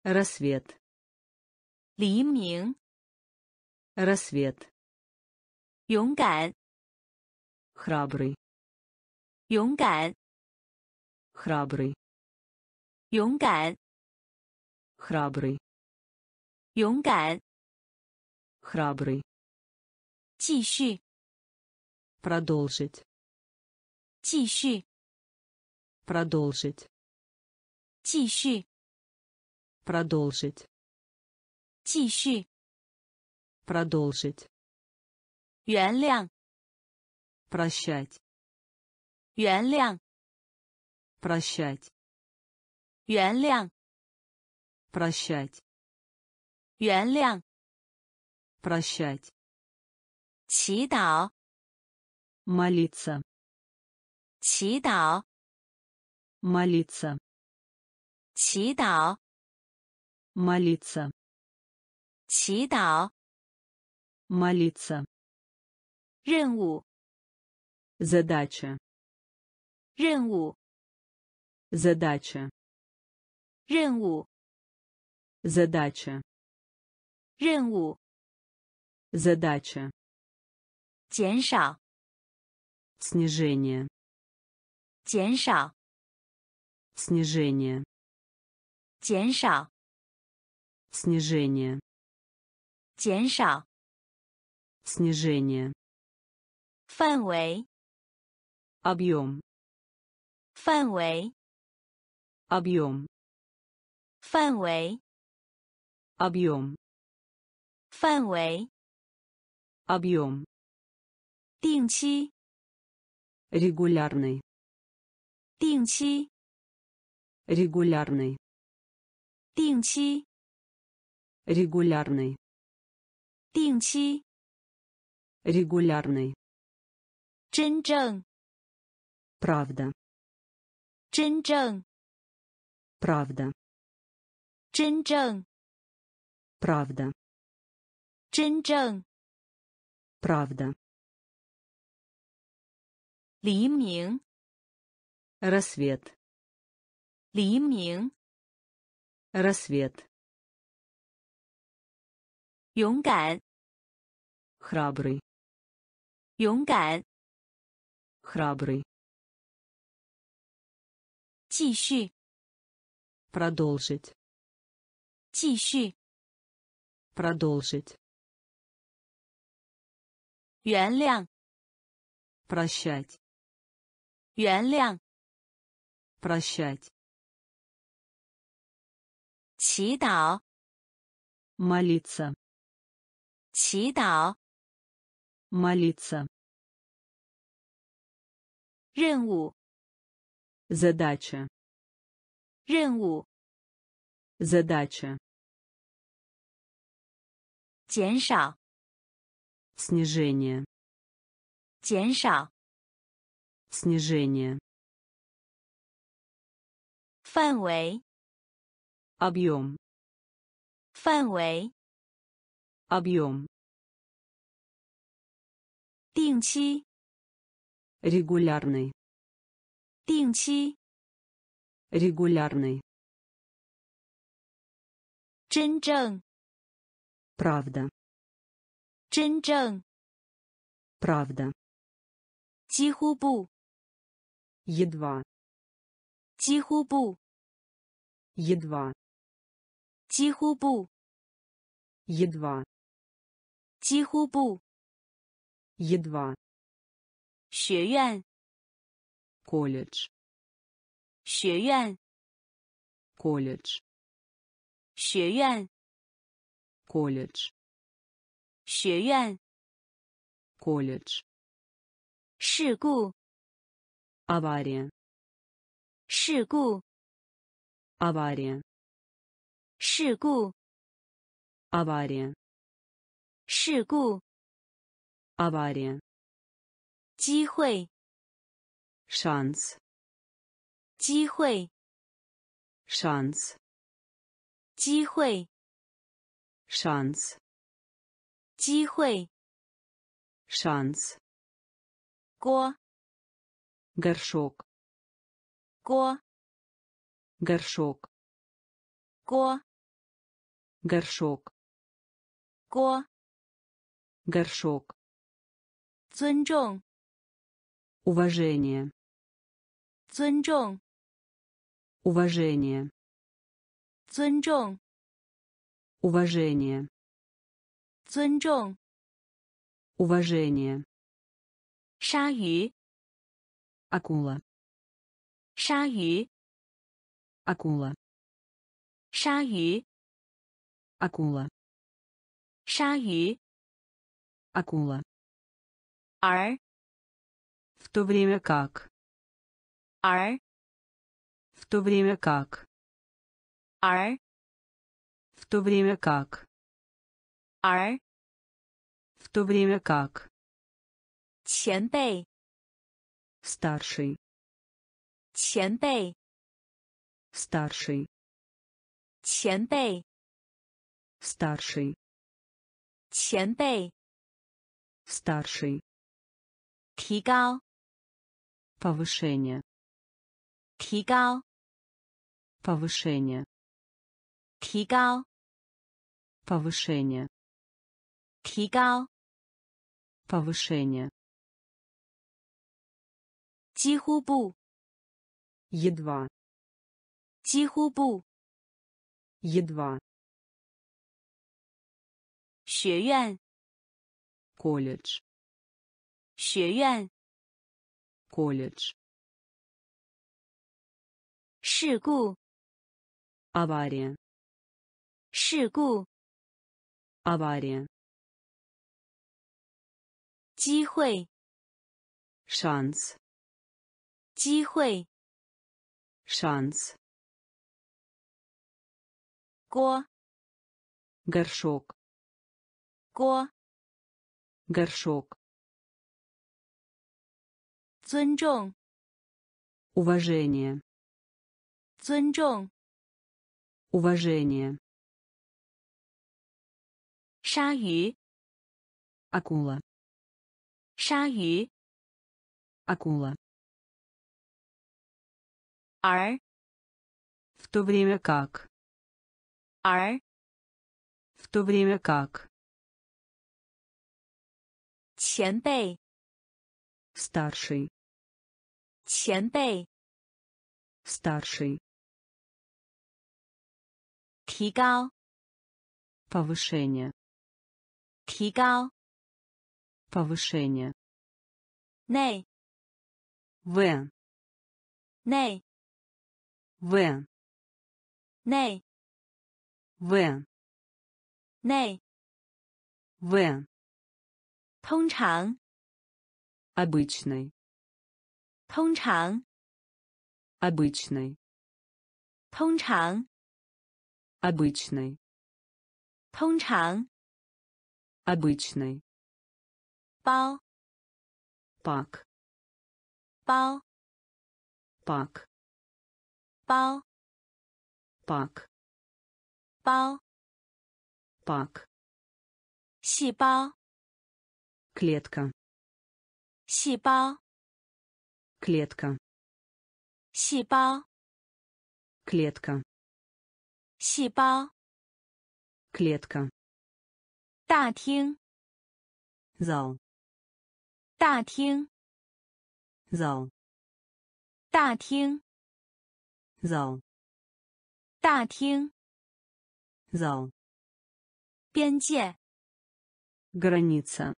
Рассвет. 黎明， Рассвет. 勇敢， Храбрый. 勇敢， Храбрый. 勇敢， Храбрый. 勇敢， Храбрый. 继续， Продолжить. 继续， Продолжить. 继续， Продолжить. 继续， Продолжить. 原谅， Прощать. 原谅， Прощать. 原谅， Прощать. 原谅， Прощать. 祈祷， Молиться. 祈祷， Молиться. 祈祷， Молиться. 祈祷， Молиться. 任务， Задача. 任务， Задача. 任务， Задача. 任务， Задача. 减少， Снижение. 减少， Снижение. 减少， Снижение. 减少， Снижение. 范围， Объем. 范围， Объем. 范围， Объем. 范围， Объем. 定期 регулярный, 定期 регулярный, 定期 регулярный, 定期 регулярный, 真正 правда, 真正 правда, 真正 правда, 真正 правда, 黎明 рассвет, 黎明 рассвет, 勇敢 храбрый, 勇敢 храбрый, 继续 продолжить, 继续 продолжить, 原谅 прощать, 原谅 прощать, 祈祷 молиться, 祈祷 молиться, 任务 задача, 任务 задача, 减少 снижение, 减少 снижение, 范围 объем, 范围 объем, 定期 регулярный, 定期 регулярный, 真正 правда, 真正 правда, 几乎不 едва, 几乎不 едва, 几乎不 едва, 几乎不 едва, 学院 колледж, 学院 колледж, 学院 колледж, 学院 колледж, 事故 авария, 事故 авария, 事故 авария, 事故 авария, 机会 шанс, 机会 шанс, 机会 шанс, 机会 шанс, 锅 горшок, 锅 горшок, 锅 горшок, 锅 горшок, 尊重 уважение, 尊重 уважение, 尊重 уважение, 尊重 уважение, 鲨鱼 акула, 鲨鱼 акула, 鲨鱼 акула, 鲨鱼 акула, 而 в то время как, 而 в то время как, 而 в то время как, 而 в то время как, 前辈 старший, 前辈 старший, 前辈 старший, 前辈 старший, 提高 повышение, 提高 повышение, 提高 повышение, 提高 повышение, 几乎不 едва, 几乎不 едва, 学院 колледж, 学院 колледж, 事故 авария, 事故 авария, 机会 шанс 机会， шанс 锅， горшок 锅， горшок 尊重， уважение 尊重， уважение 鲨鱼， акула 鲨鱼， акула 儿， в то время как 儿， в то время как 前辈， старший 前辈， старший 提高， повышение 提高， повышение 内， в 内， в 内， в 内， в 通常， обычный 通常， обычный 通常， обычный 通常， обычный 包， пак 包， пак 包， пак 包， пак 细胞， клетка 细胞， клетка 细胞， клетка 细胞， клетка 大厅， зал 大厅， зал 大厅， зал 大厅， зал 边界， граница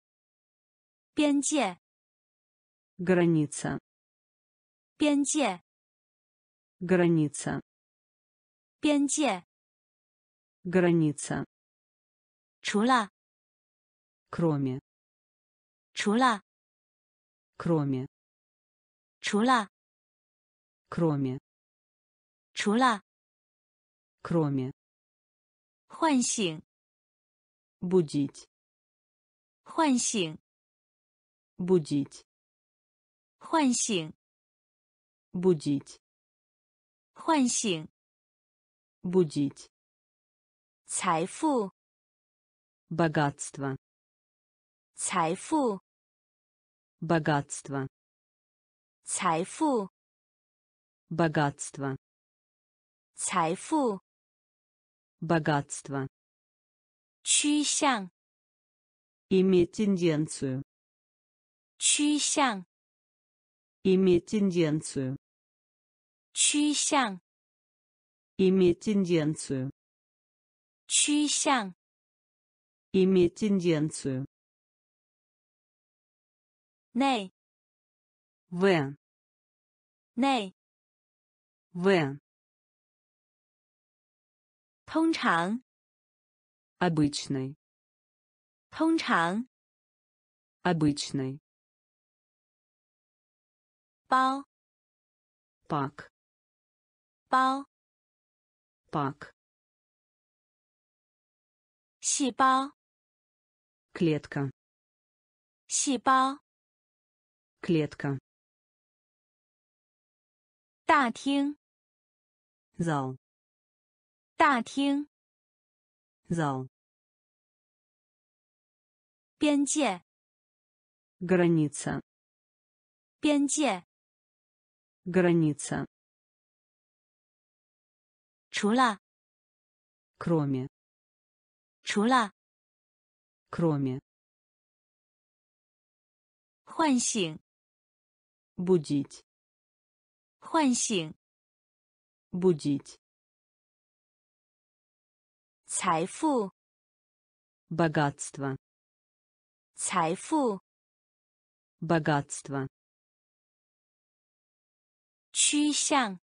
边界， граница 边界， граница 边界， граница 除了， кроме 除了， кроме 除了， кроме 除了， кроме 唤醒， будить 唤醒， будить 唤醒， будить 唤醒， будить 财富， богатство 财富， богатство 财富， богатство 财富， богатство 趋向， иметь тенденцию 趋向， иметь тенденцию 趋向， иметь тенденцию 趋向， иметь тенденцию 内， в 内， в 通常， обычный 通常， обычный 包， пак 包， пак 细胞， клетка 细胞， клетка 大厅， зал 大厅， зал 边界， граница 边界， граница 除了， кроме 除了， кроме 唤醒， будить 唤醒， будить 财富， богатство 财富， богатство 趋向，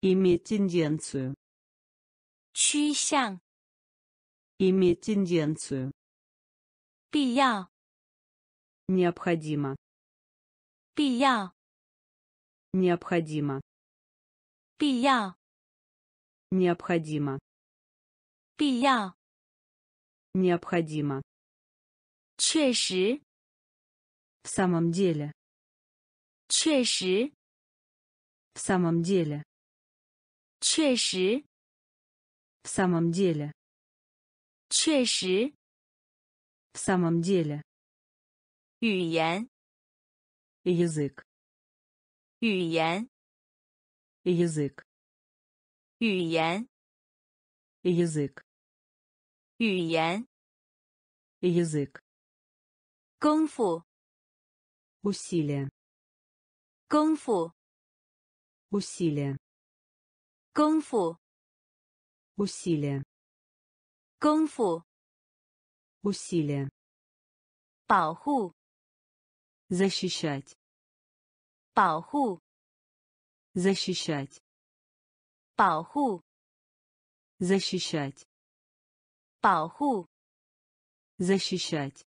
иметь тенденцию 趋向， иметь тенденцию 必要， необходимо 必要， Необходимо. 必要， Необходимо. 必要， Необходимо. 确实， В самом деле. 确实， В самом деле. 确实， В самом деле. 确实， В самом деле. 语言， Язык. 语言， Язык. 语言， Язык. 语言， Язык. 功夫， Усилие. 功夫， Усилие. 功夫， Усилие. 功夫， Усилие. 保护， Защищать. 保护， Защищать. 保护， Защищать. 保护， Защищать.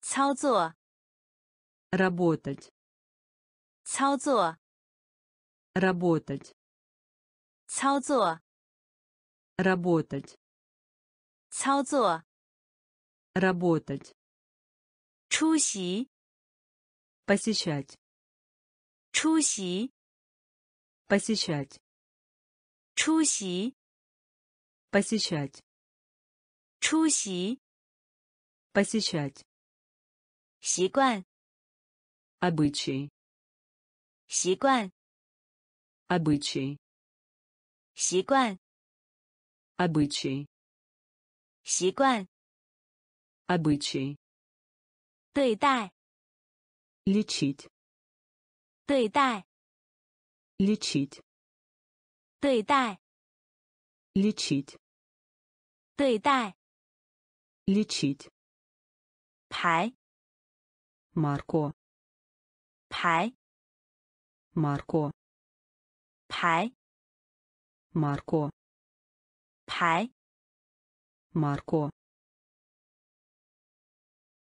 操作， Работать. 操作， Работать. 操作， Работать. 操作， Работать. 出席， Посещать. 出席， Посещать. 出席， Посещать. 出席， Посещать. 习惯， Обычай. 习惯， Обычай. 习惯， Обычай. 习惯， Обычай. 对待， Лечить. 对待， Лечить. 对待， Лечить. 对待， Лечить. 排， Марко. 排， Марко. 排， Марко. 排， Марко.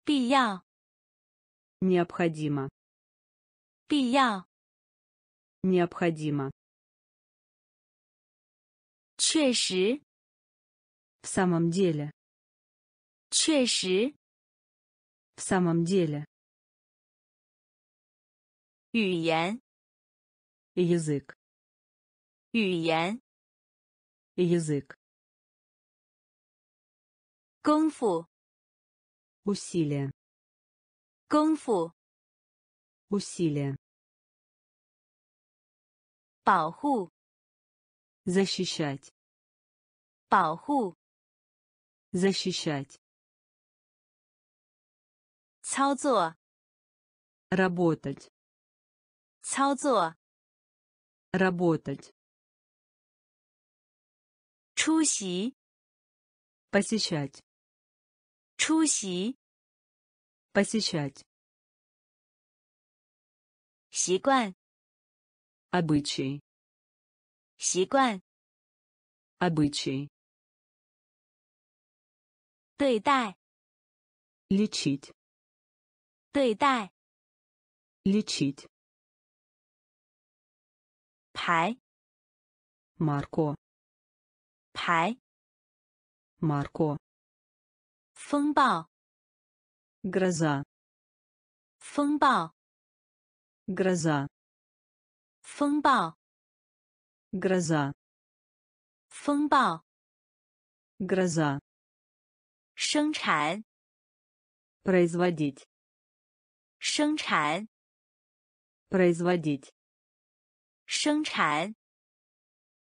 必要， Необходимо. Пия. Необходимо. Чеши. В самом деле. Чеши. В самом деле. Юян. Язык. Юян. Язык. Кунг фу. Усилие. Кунг фу Усилие. 保护， Защищать. 保护， Защищать. 操作， Работать. 操作， Работать. 出席， Посещать. 出席， Посещать. 习惯， Обычай. 习惯， Обычай. 对待， Лечить. 对待， Лечить. 排， Марко. 排， Марко. 风暴， Гроза. 风暴， Гроза. 风暴， Гроза. 风暴， Гроза. 生产， Производить. 生产， Производить. 生产，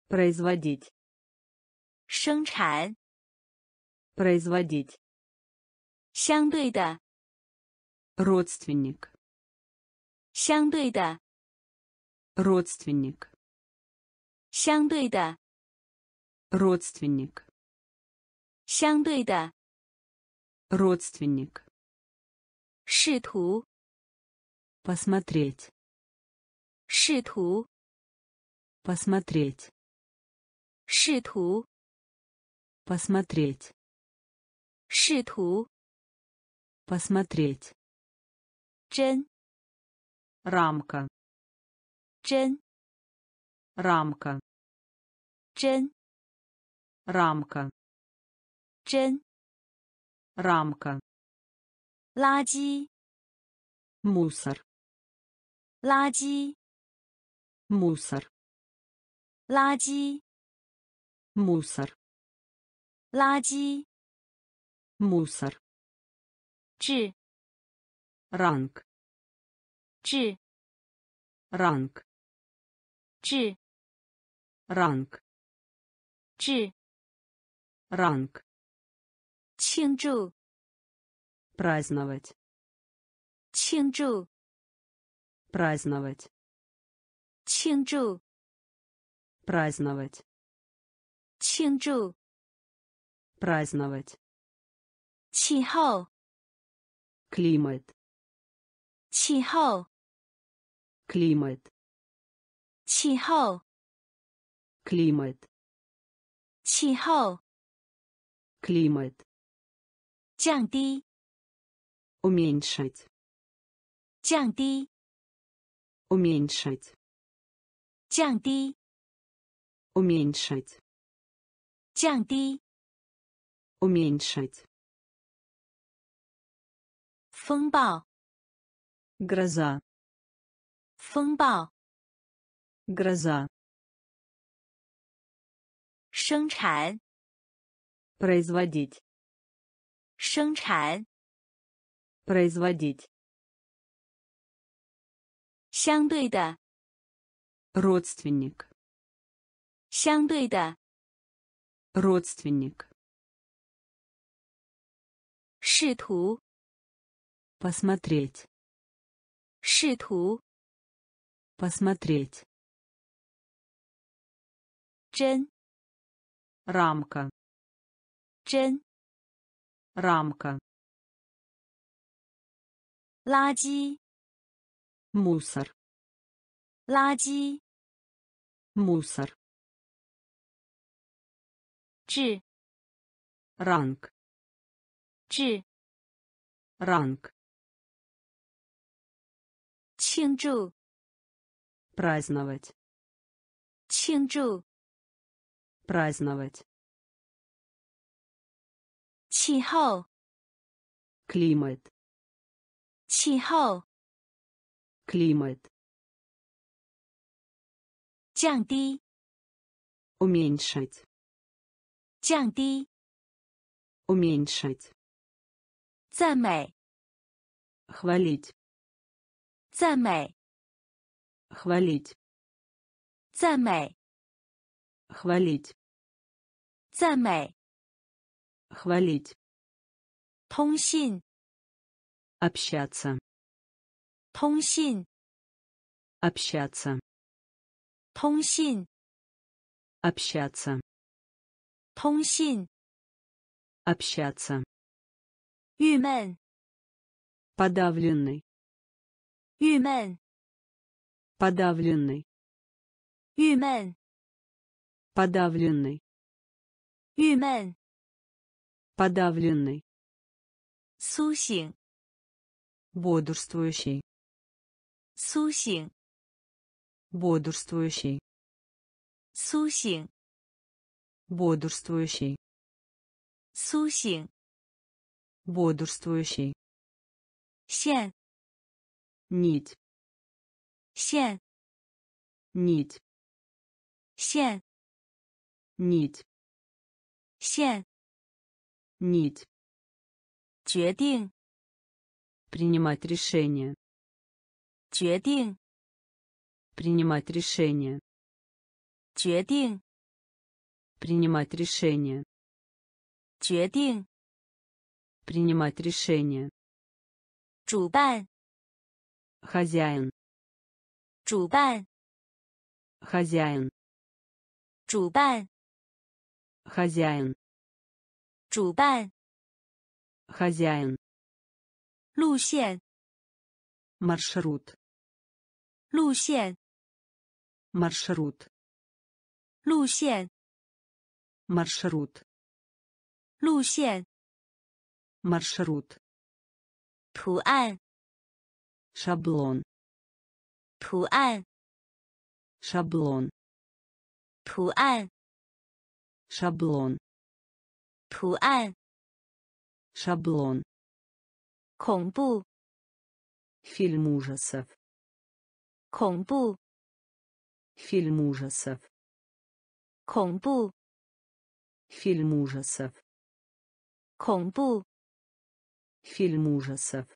Производить. 生产， Производить. 相对的， Родственник. 相对的， Родственник. 相对的， Родственник. 相对的， Родственник. 试图， Посмотреть. 试图， Посмотреть. 试图， Посмотреть. 试 试 图， Посмотреть. 针， рамка. Чен. Рамка. Чен. Рамка. Чен. Рамка. Лади. Мусор. Лади. Мусор. Лади. Мусор. Лади. Мусор. Чи. Ранг. Чи. Ранг. Чи. Ранг. Чи. Ранг. Чинджу. Праздновать. Чинджу. Праздновать. Чинджу. Праздновать. Чинджу. Праздновать. Чихао. Климат. Чихао климат, 气候 климат, 气候 климат, 降低 уменьшить, 降低 уменьшить, 降低 уменьшить, 降低 уменьшить, 风暴 гроза, 风暴 гроза, 生产 производить, 生产 производить, 相对的 родственник, 相对的 родственник, 试图 посмотреть, 试图 Посмотреть. Чен. Рамка. Чен. Рамка. Лади. Мусор. Лади. Мусор. Чи. Ранг. Чи. Ранг. 庆祝 праздновать, 庆祝 праздновать, 气候 климат, 气候 климат, 降低 уменьшить, 降低 уменьшить, 赞美 хвалить, 赞美 хвалить, 赞美 хвалить, 赞美 хвалить, 通信 общаться, 通信 общаться, 通信 общаться, 通信 общаться, 郁闷 подавленный, 郁闷 подавленный Юмен. подавленный Юмен. подавленный Сусин. бодрствующий Сусин. бодрствующий Сусин. бодрствующий Сусин. бодрствующий Сен. Нить 线 нить, 线 нить, 线 нить, 决定 принимать решение, 决定 принимать решение, 决定 принимать решение, 决定 принимать решение, 主办 хозяин, 主办 хозяин, 主办 хозяин, 主办 хозяин, 路线 маршрут, 路线 маршрут, 路线 маршрут, 路线 маршрут, 图案 шаблон, 图案 шаблон 图案 шаблон 图案 шаблон 恐怖 фильм ужасов 恐怖 фильм ужасов 恐怖 фильм ужасов 恐怖 фильм ужасов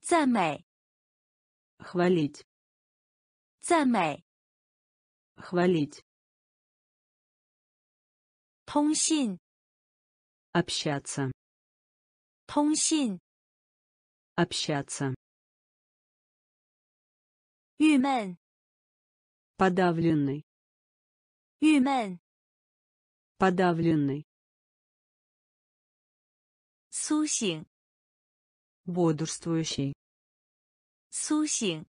赞美 хвалить 赞美 хвалить 通信 общаться 通信 общаться 郁闷 подавленный 郁闷 подавленный 苏醒 бодрствующий 苏醒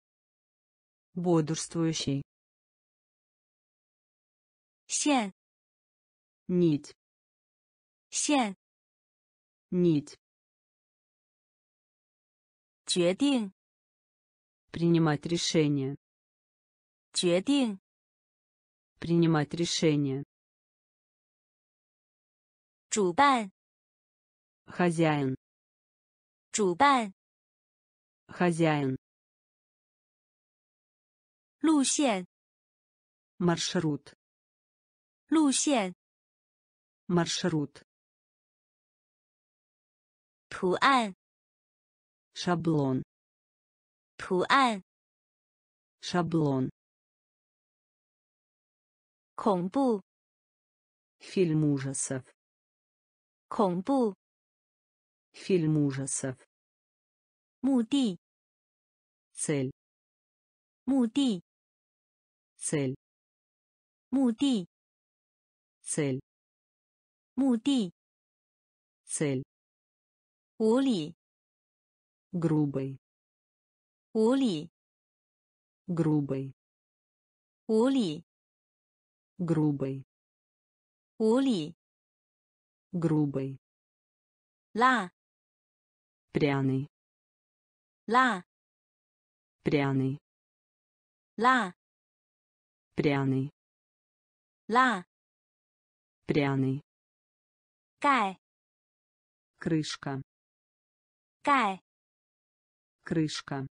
бодрствующий 线 нить 线 нить 决定 принимать решение 决定 принимать решение 主办 хозяин 主办 хозяин 路线 маршрут 路线 маршрут 图案 шаблон 图案 шаблон 恐怖 фильм ужасов 恐怖 фильм ужасов 目的 цель 目的 цель 目的 цель 目的 цель 无理 грубый 无理 грубый 无理 грубый 无理 грубый 辣 пряный 辣 пряный 辣 пряный 辣 пряный 盖 крышка 盖 крышка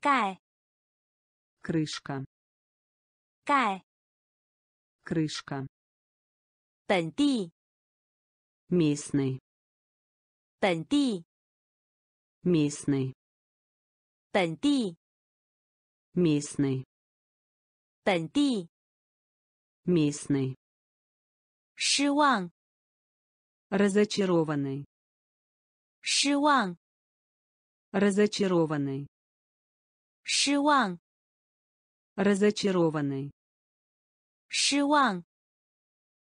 盖 крышка 盖 крышка 本地 местный 本地 местный 本地 местный 本地 местный 失望 разочарованный 失望 разочарованный 失望 разочарованный 失望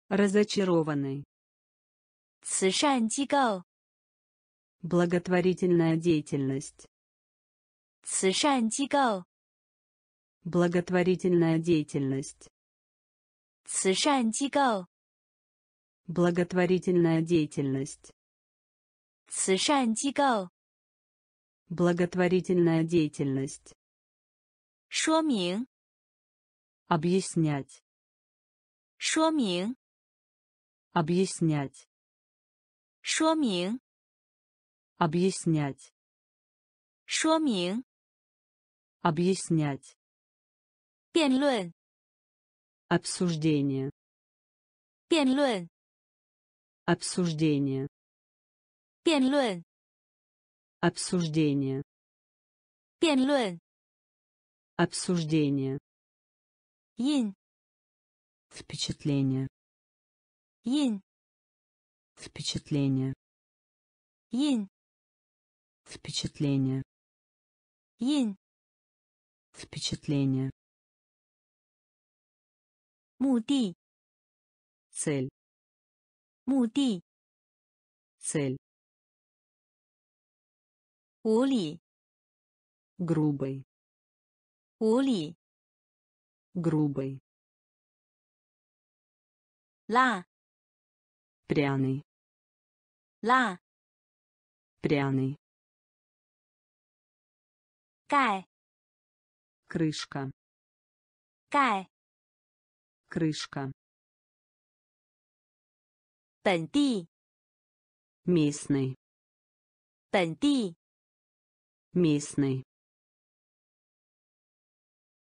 разочарованный 慈善机构 благотворительная деятельность 慈善机构 благотворительная деятельность 慈善机构 благотворительная деятельность 慈善机构 благотворительная деятельность 说明 объяснять 说明 объяснять 说明 объяснять 说明 объяснять 辩论 обсуждение 辩论 обсуждение 辩论 обсуждение 辩论 обсуждение 印 впечатление 印 впечатление 印 впечатление 印 впечатление 目的 цель 目的 цель 无理 грубый 无理 грубый 辣 пряный 辣 пряный 盖 крышка, 盖 крышка, 本地 местный, 本地 местный,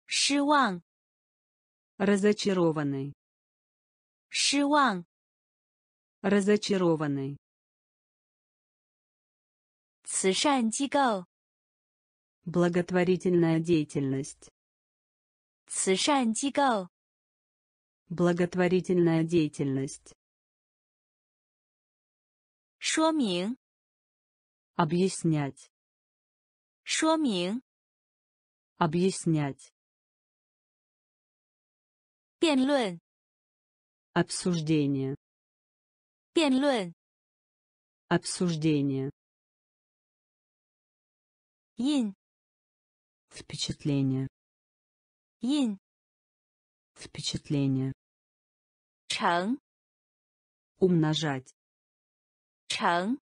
失望 разочарованный, 失望 разочарованный, 慈善机构 благотворительная деятельность, 慈善机构 благотворительная деятельность, 说明 объяснять, 说明 объяснять, 辩论 обсуждение, 辩论 обсуждение, 印 впечатление, 印 впечатление, 乘 умножать, 乘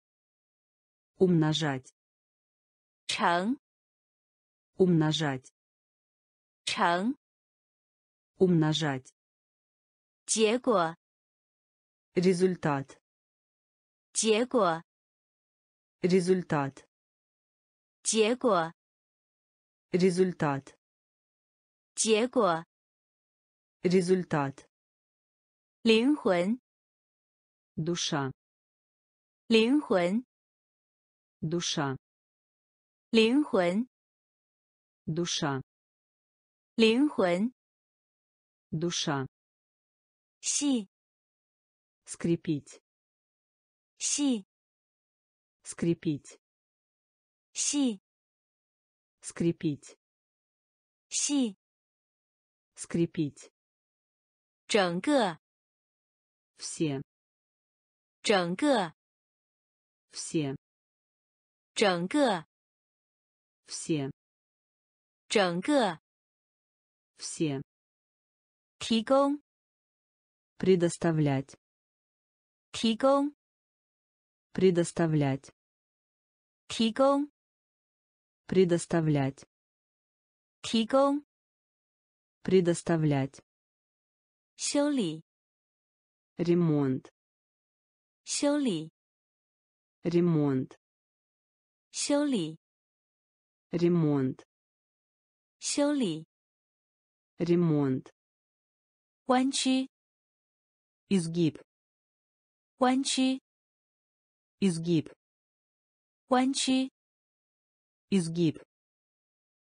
умножать, 乘 умножать, 乘 умножать, 结果 результат, 结果 результат, 结果 результат, 结果 результат, 灵魂 душа, 灵魂 душа, 灵魂 душа, 灵魂 душа, 细 скрепить, 细 скрепить, 细 скрепить, 细 скрепить, 整个 все, 整个 все, 整个 все, 整个 все, 提供 предоставлять, 提供 предоставлять, 提供 предоставлять, 提供 предоставлять, 修理 ремонт, 修理 ремонт, 修理 ремонт, 修理 ремонт, 弯曲 изгиб, 弯曲 изгиб, 弯曲 изгиб,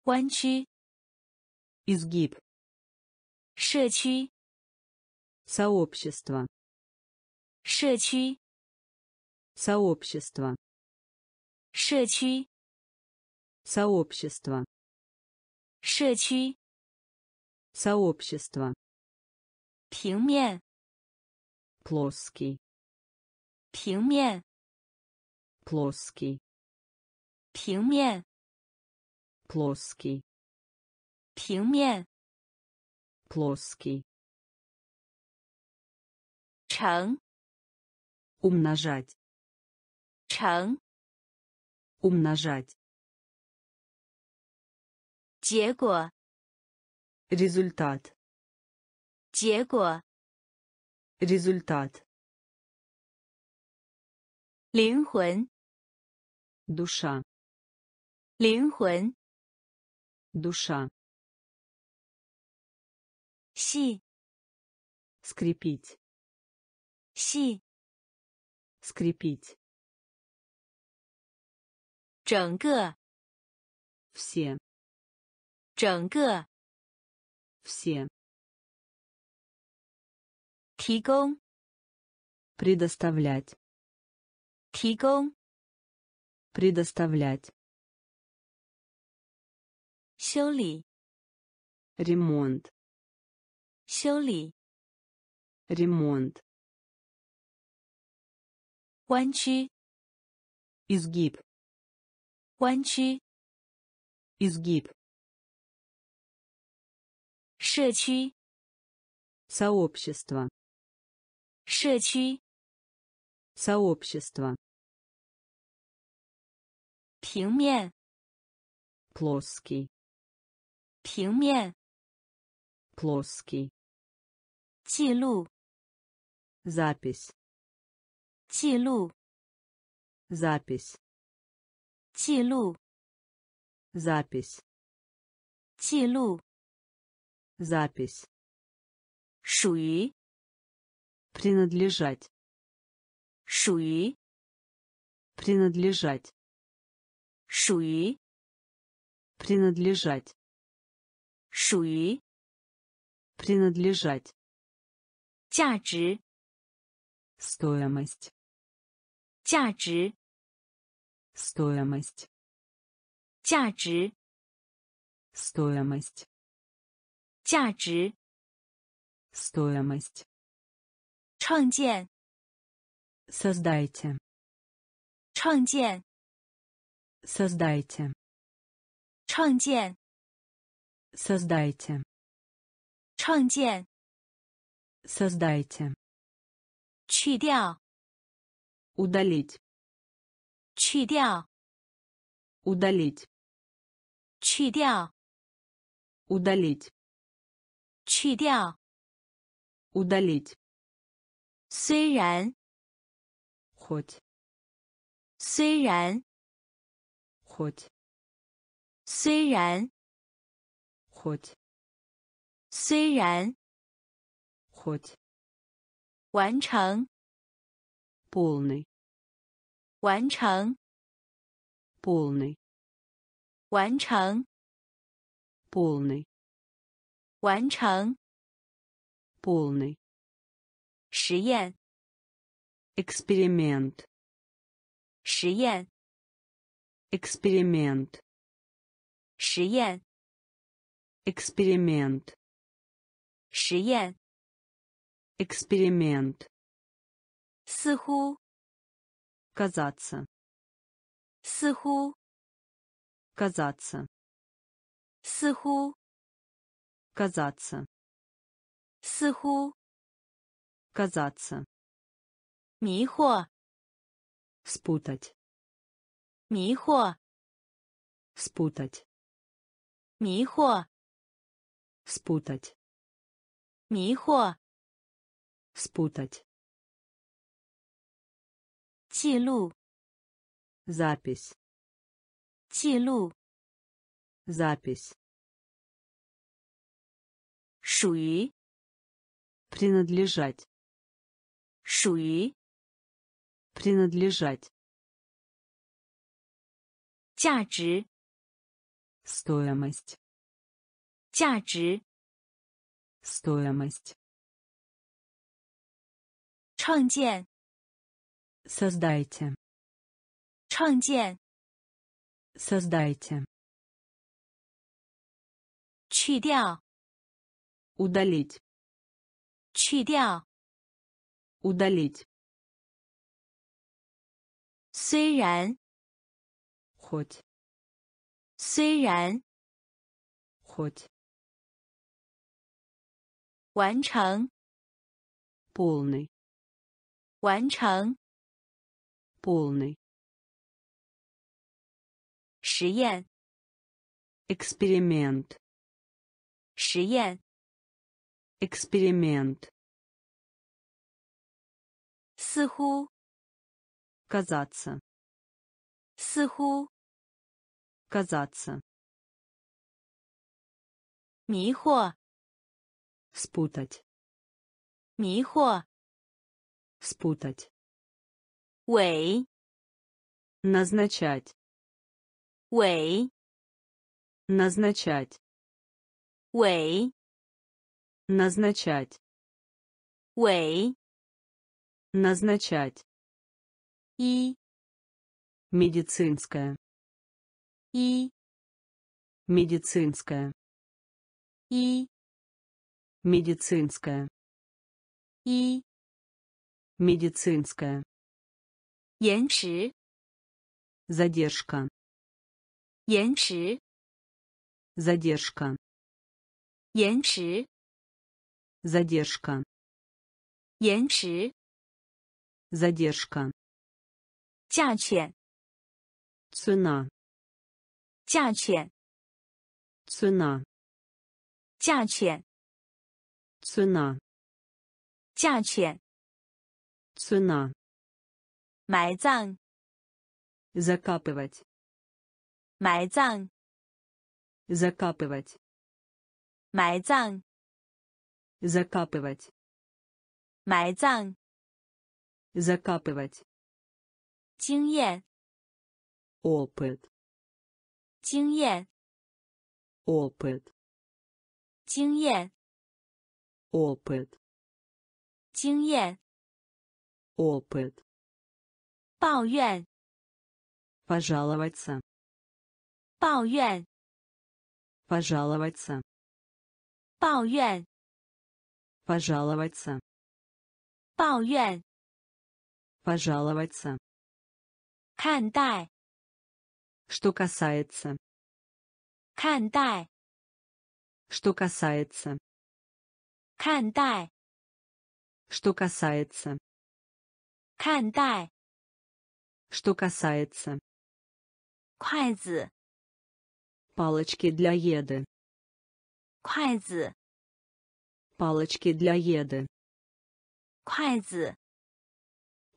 弯曲 изгиб, 社区 сообщество, 社区 сообщество, 社区 сообщество, 社区 сообщество, 平面 плоский, 平面 плоский, 平面 плоский, 平面 плоский, 乘 умножать, 乘 умножать, 结果 результат, 结果 результат, 灵魂 душа, 灵魂 душа, 细 скрепить, 细 скрепить, 整个 все, 整个 все, 提供 предоставлять, 提供 предоставлять, 修理 ремонт, 修理 ремонт, 弯曲 изгиб, 弯曲 изгиб, 社区 сообщество, 社区 сообщество, 平面 плоский 平面 плоский 记录 запись 记录 запись 记录 запись 记录 запись 属于 принадлежать 属于 принадлежать 属于 принадлежать 属于 принадлежать 价值 стоимость 价值 стоимость 价值 стоимость 价值 стоимость 创建 создайте 创建 создайте 创建 создайте 创建 создайте 去掉 удалить 去掉 удалить 去掉 удалить 去掉 удалить 虽然 хоть 虽然 хоть 虽然 хоть 虽然 хоть 完成 полный 完成 полный 完成 полный 完成 полный 实验 эксперимент 实验 эксперимент 实验 эксперимент 实验 эксперимент 似乎 казаться 似乎 казаться 似乎 казаться 似乎 казаться 迷惑 спутать 迷惑 спутать 迷惑 спутать 迷惑 спутать 记录 запись 记录 запись 属于 принадлежать 属于 принадлежать 价值 стоимость 价值 стоимость 创建 создайте 创建 создайте 去掉 удалить 去掉 удалить 虽然 хоть 虽然 хоть 完成 полный 完成 полный. Шиен. Эксперимент. Шиен. Эксперимент. Сыху. Казаться. Сыху. Казаться. Михо. Спутать. Михо. Спутать. 伪 назначать 伪 назначать 伪 назначать 伪 назначать 一 медицинская 一 медицинская 一 медицинская 一 медицинская 延迟 задержка 延迟 задержка 延迟 задержка 延迟 задержка 价钱 цена 价钱 цена 价钱， цена 价钱， цена 埋葬， закапывать 埋葬， закапывать 埋葬， закапывать 埋葬， закапывать 经验， опыт 经验， опыт 经验， опыт 经验， опыт 抱怨， пожаловаться 抱怨， пожаловаться 抱怨， пожаловаться 抱怨， пожаловаться 看待， что касается 看待， что касается 看待， что касается 看待， что касается 筷子， палочки для еды 筷子， палочки для еды 筷子，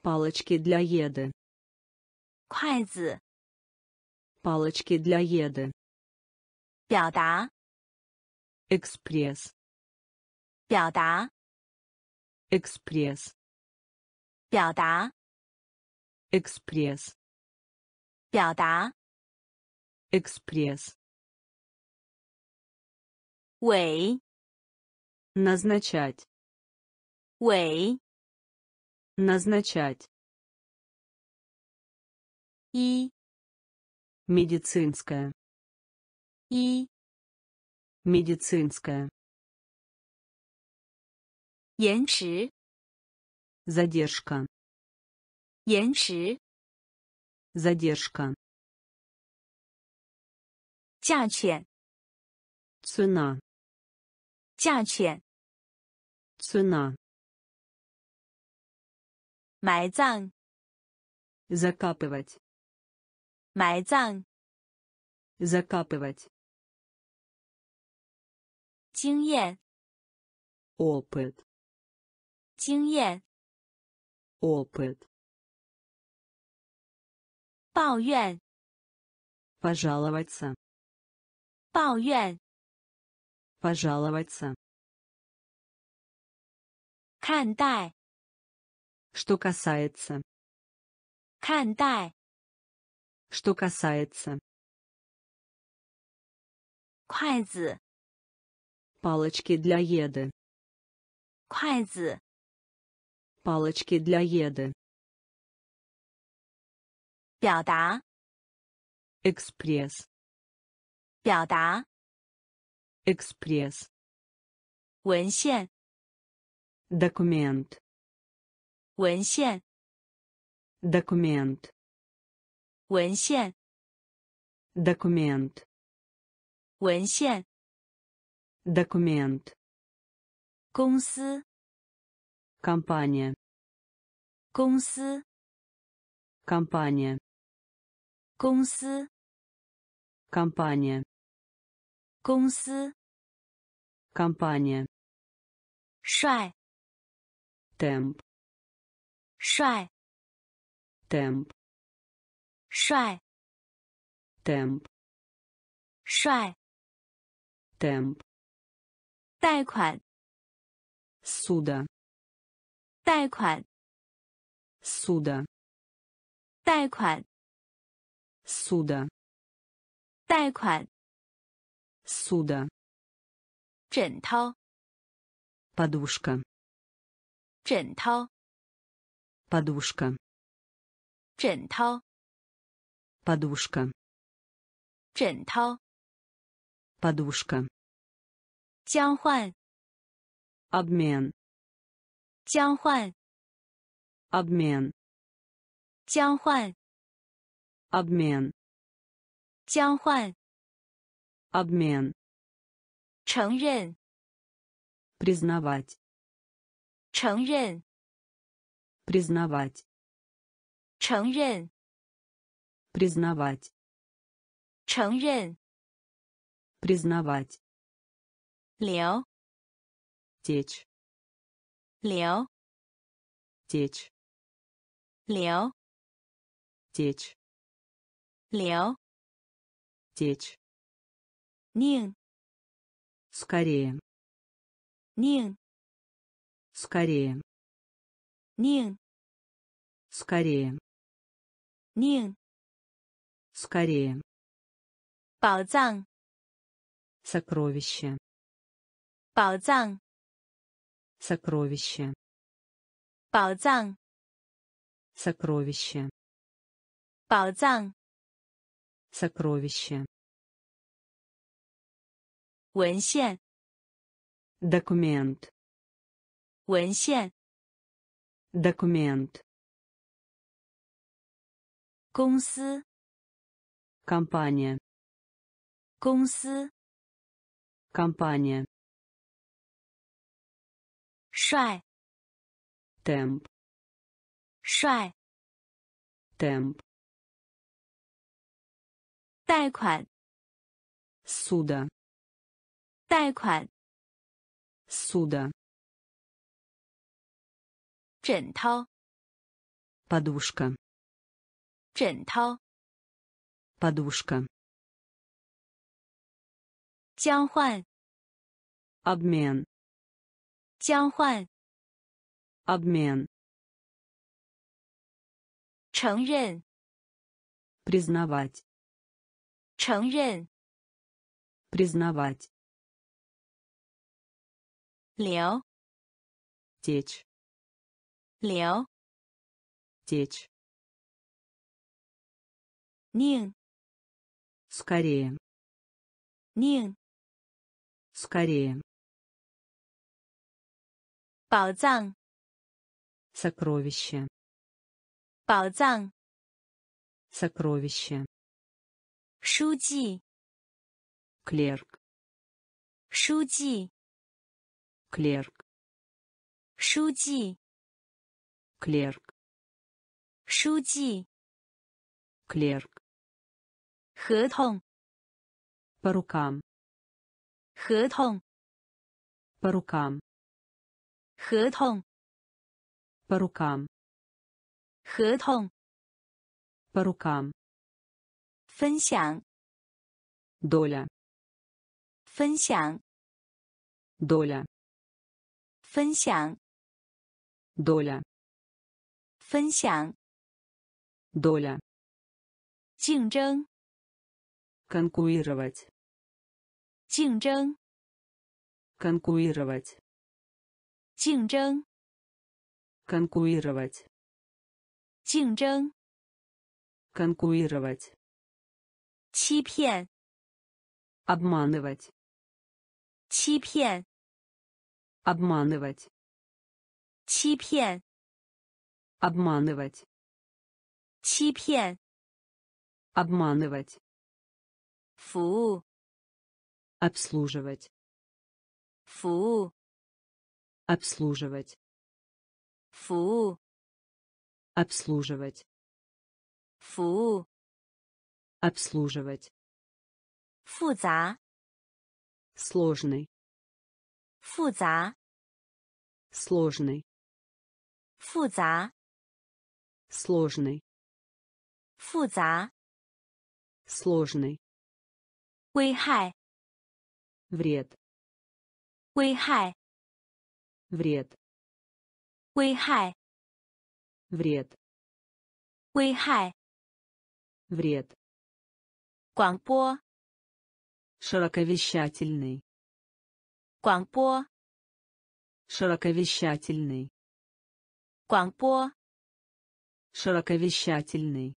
палочки для еды 筷子， палочки для еды 表达， экспресс 表达， экспресс 表达， экспресс 表达， экспресс 委， назначать 委， назначать 一， медицинская 一， медицинская 延迟， задержка 延迟， задержка 价钱， цена 价钱， цена 埋葬， закапывать 埋葬， закапывать 经验， опыт 经验， опыт 抱怨， пожаловаться 抱怨， пожаловаться 看待， что касается 看待， что касается 筷子， палочки для еды 筷子， палочки для еды 表达， экспресс 表达， экспресс 文献， документ 文献， документ 文献， документ 文献， документ 公司， компания 公司， компания 公司， компания 公司， компания 帅， темп 帅， темп 帅， темп 帅， темп 贷款， суда 贷款， суда 贷款， суда 贷款， суда 枕头， подушка 枕头， подушка 枕头， подушка 枕头， подушка 交换， обмен 交换， обмен 交换， обмен 交换， обмен 承认， признавать 承认， признавать 承认， признавать 承认， признавать, 流， течь, 流， течь, 流， течь, Лео. Течь. Нин. Скорее. Нин. Скорее. Нин. Скорее. Нин. Скорее. Балзанг. Сокровище. Балзанг. Сокровище. Балзанг. Сокровище. Балзанг. Сокровище. Вэнсян. Документ. Вэнсян. Документ. Компания. Компания. Компания. Шай. Темп. Шай. Темп. 贷款， суда, 贷款， суда, 枕头， подушка, 枕头， подушка, 交换， обмен, 交换， обмен, 承认， признавать, 承认， признавать, 流， течь, 流， течь, 宁， скорее, 宁， скорее, 宝藏， сокровище, 宝藏， сокровище, Шуди. Клерк. Шуди. Клерк. Шуди. Клерк. Шуди. Клерк. Хэтон. По рукам. Хэтон. По рукам. Хэтон. По рукам. Хэтон. По рукам 分享， доля, 分享， доля, 分享， доля, 分享， доля, 竞争， конкурировать, 竞争， конкурировать, 竞争， конкурировать, 竞争， конкурировать, 欺骗， обманывать, 欺骗， обманывать, 欺骗， обманывать, 欺骗， обманывать, 服务， обслуживать, 服务， обслуживать, 服务， обслуживать, 服务， обслуживать, 复杂， сложный, 复杂， сложный, 复杂， сложный, 复杂， сложный, 危害， вред, 危害， вред, 危害， вред, 危害， вред, Гуанпо. Широковещательный. Гуанпо. Широковещательный. Гуанпо. Широковещательный.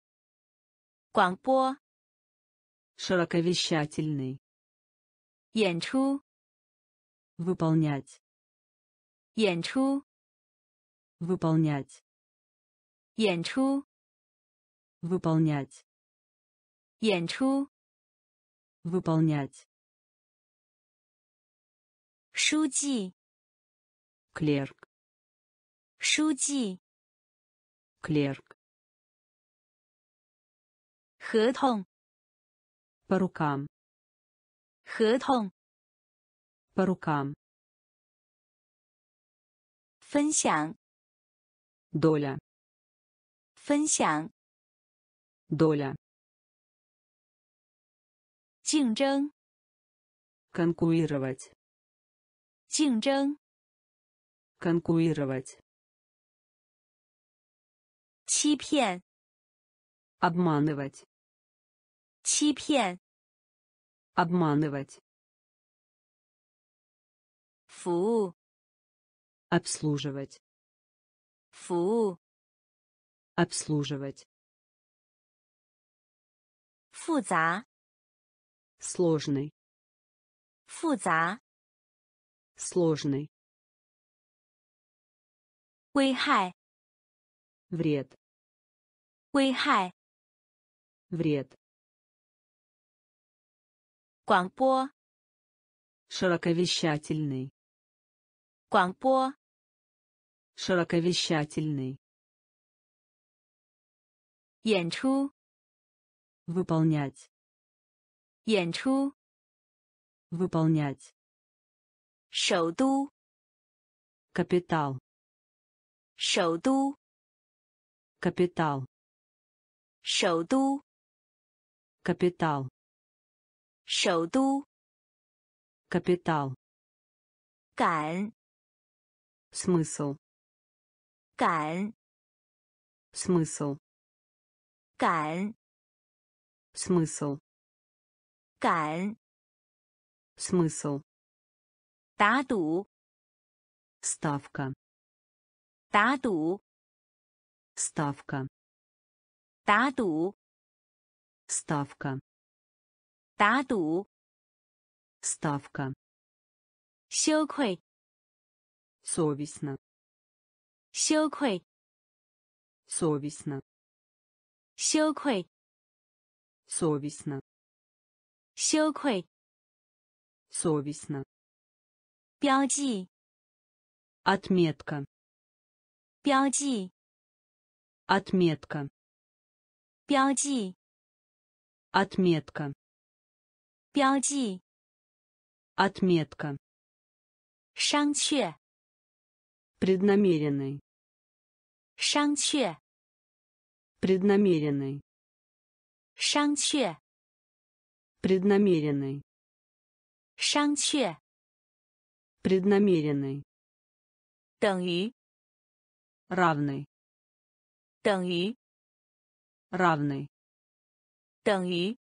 Гуанпо. Широковещательный. Янчу. Выполнять. Янчу. Выполнять. Янчу. Выполнять. Янчу выполнять, 书记， клерк, 书记， клерк, 合同， по рукам, 合同 По рукам. 分享 Доля. 分享 Доля. 竞争 Конкурировать. 竞争 Конкурировать. 欺骗 Обманывать. 欺骗 Обманывать. 服务 Обслуживать. 服务 Обслуживать. 复杂 Сложный. 复杂 Сложный. 危害 Вред. 危害 Вред. 广播 Широковещательный. 广播 Широковещательный. 演出 Выполнять. 演出 Выполнять. 首都 Капитал. 首都 Капитал. 首都 Капитал. 首都 Капитал. 感 Смысл. 感 Смысл. 感 Смысл. 感 Смысл. 打赌 Ставка. 打赌 Ставка. 打赌 Ставка. 打赌 Ставка. 羞愧 Совестно. 羞愧 Совестно. 羞愧 Совестно. 羞愧 Совестно. 标记 Отметка. 标记 Отметка. 标记 Отметка. 标记 Отметка. 商榷 Преднамеренный. 商榷 Преднамеренный. 商榷 Преднамеренный. 商榷 Преднамеренный. 等于 Равный. 等于 Равный. 等于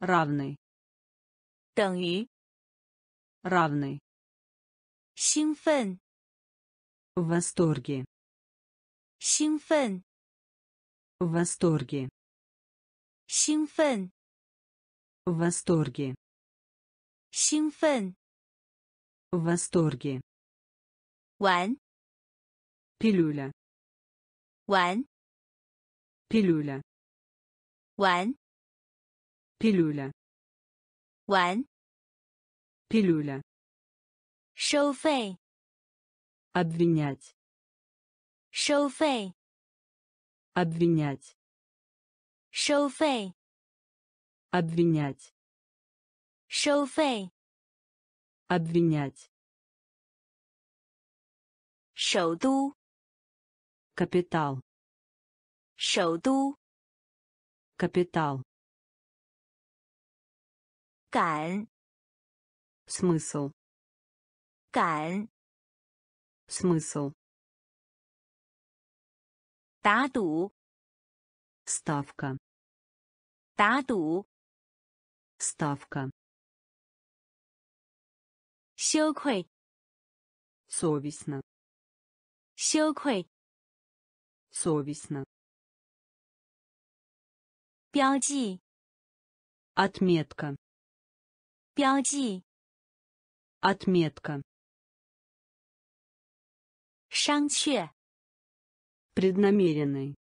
Равный. 等于 Равный. 兴奋 В восторге. 兴奋 В восторге. 兴奋 В восторге. 兴奋 В восторге. 玩 Пилюля. 玩 Пилюля. 玩 Пилюля. 玩 Пилюля. 收费 Обвинять. 收费 Обвинять. 收费 Обвинять. 收费 Обвинять. 首都 Капитал. 首都 Капитал. 感 Смысл. 感 Смысл. 打赌 Ставка. 打赌 Ставка. Сёквей. Совестно. Сёквей. Совестно. Пялди. Отметка. Пялди. Отметка. Шанче. Преднамеренный.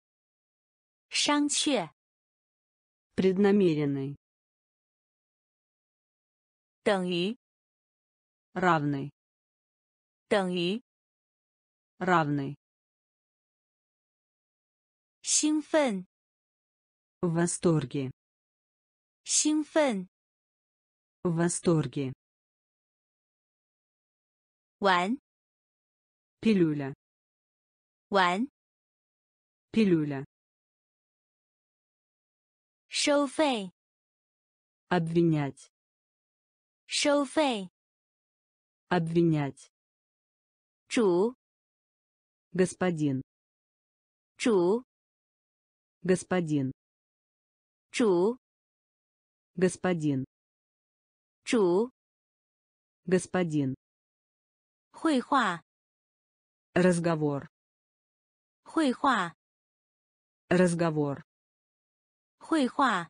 Шанче. Преднамеренный. 等于 Равный. 等于 Равный. 兴奋 В восторге. 兴奋 В восторге. 玩 Пилюля. 玩 Пилюля. 收费 Обвинять. 收费 Обвинять. 主 Господин. 主 Господин. 主 Господин. 主 Господин. 绘画 Разговор. 绘画 Разговор. 绘画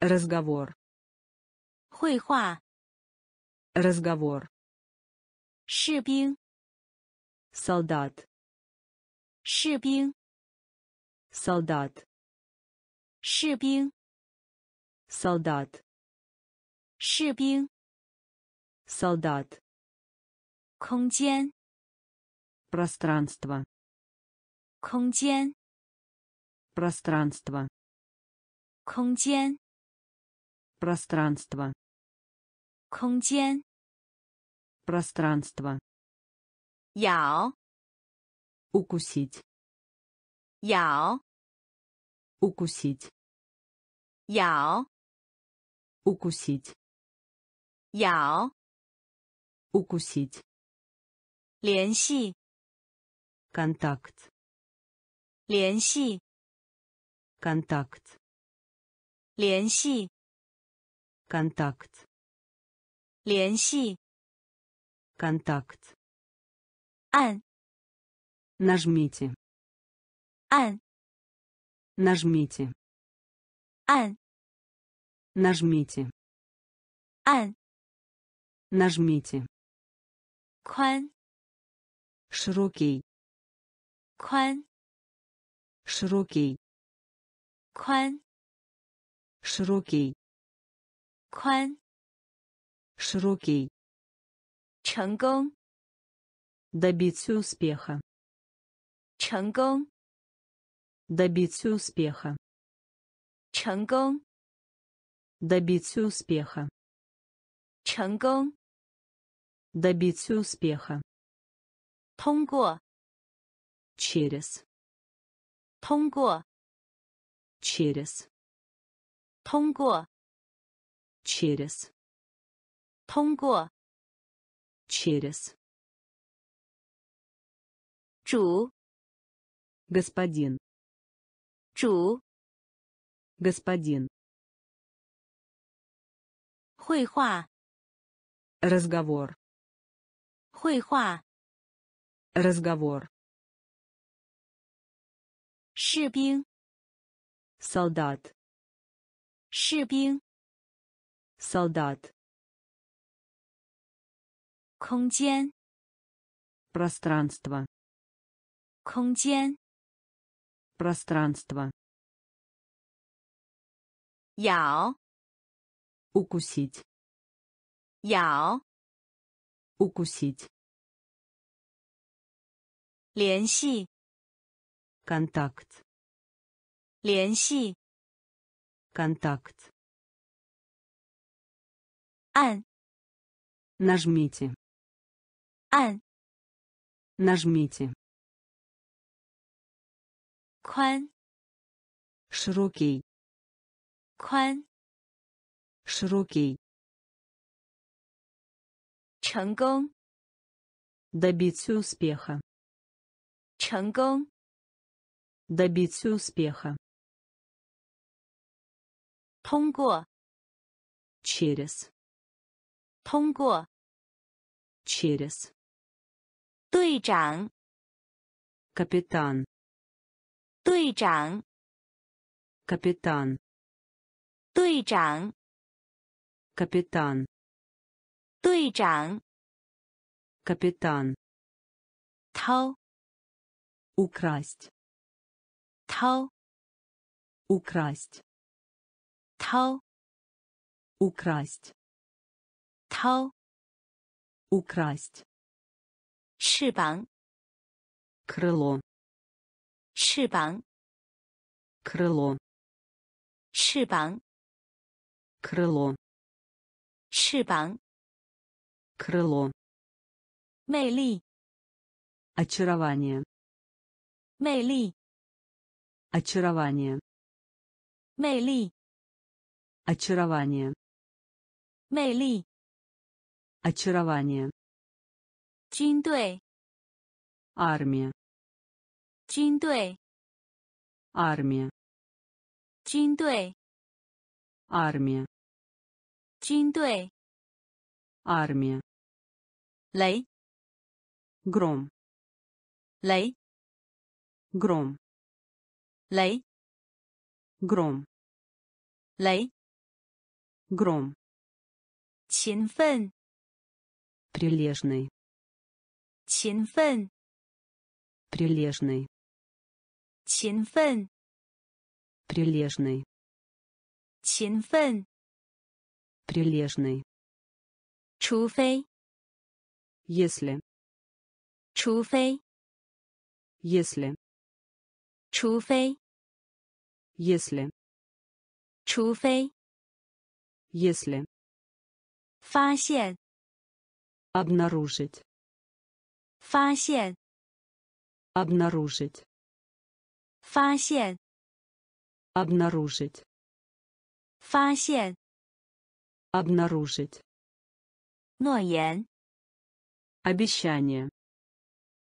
Разговор. 绘画 Разговор. 士兵 Солдат. 士兵 Солдат. 士兵 Солдат. 士兵 Солдат. 空间 Пространство. 空间 Пространство. 空间 Пространство. 空间 Пространство. 咬 Укусить. 咬 Укусить. 咬 Укусить. 咬 Укусить. 联系 Контакт. 联系 Контакт. 联系 Контакт. 联系。контакт. Ан. Нажмите. Ан. Нажмите. Ан. Нажмите. Ан. Нажмите. Кван. Широкий. Кван. Широкий. Кван. Широкий. Кван Широкий. 成功 Добиться успеха. 成功 Добиться успеха. 成功 Добиться успеха. 成功 Добиться успеха. 通过 Через. 通过 Через. 通过 Через. 通过 Через. 主 Господин. 主 Господин. 绘画 Разговор. 绘画 Разговор. 士兵 Солдат. 士兵 Солдат. 空间 Пространство. 空间 Пространство. 咬 Укусить. 咬 Укусить. 联系 Контакт. 联系 Контакт. 按 Нажмите. 按 Нажмите. 宽 Широкий. 宽 Широкий. 成功 Добиться успеха. 成功 Добиться успеха. 通过 Через. 通过 Через. 队长 Капитан. 队长 Капитан. 队长 Капитан. 队长 Капитан. 掏 Украсть. 掏 Украсть. 掏 Украсть. 掏 Украсть. 翅膀 Крыло. 翅膀 Крыло. 翅膀 Крыло. 翅膀， крыло, 魅力， очарование, 魅力， очарование, 魅力， очарование, 魅力， очарование, 军队， армия, 军队， армия, 军队， армия, 军队， армия, 雷， гром, 雷， гром, 雷， гром, 雷， гром, 勤奋， прилежный, 勤奋， прилежный, 勤奋， прилежный, 勤奋， прилежный, 除非， если, 除非， если, 除非， если, 除非， если, 发现， обнаружить, 发现， обнаружить, 发现， обнаружить, 发现， обнаружить, 诺言， обещание,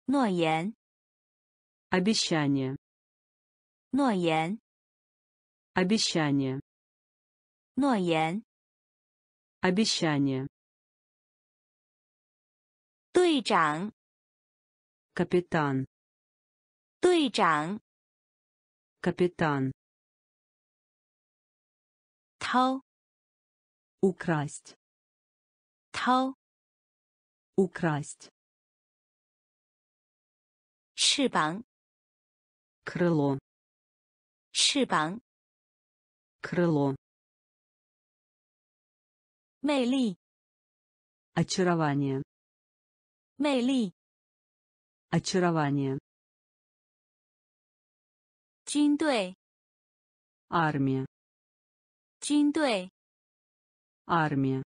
诺言， обещание, 诺言， обещание, 诺言， обещание, 队长， капитан, 队长， капитан, 掏， украсть, 掏， украсть, 翅膀， крыло, 翅膀， крыло, 魅力， очарование, 魅力， очарование, 军队， армия, 军队， армия,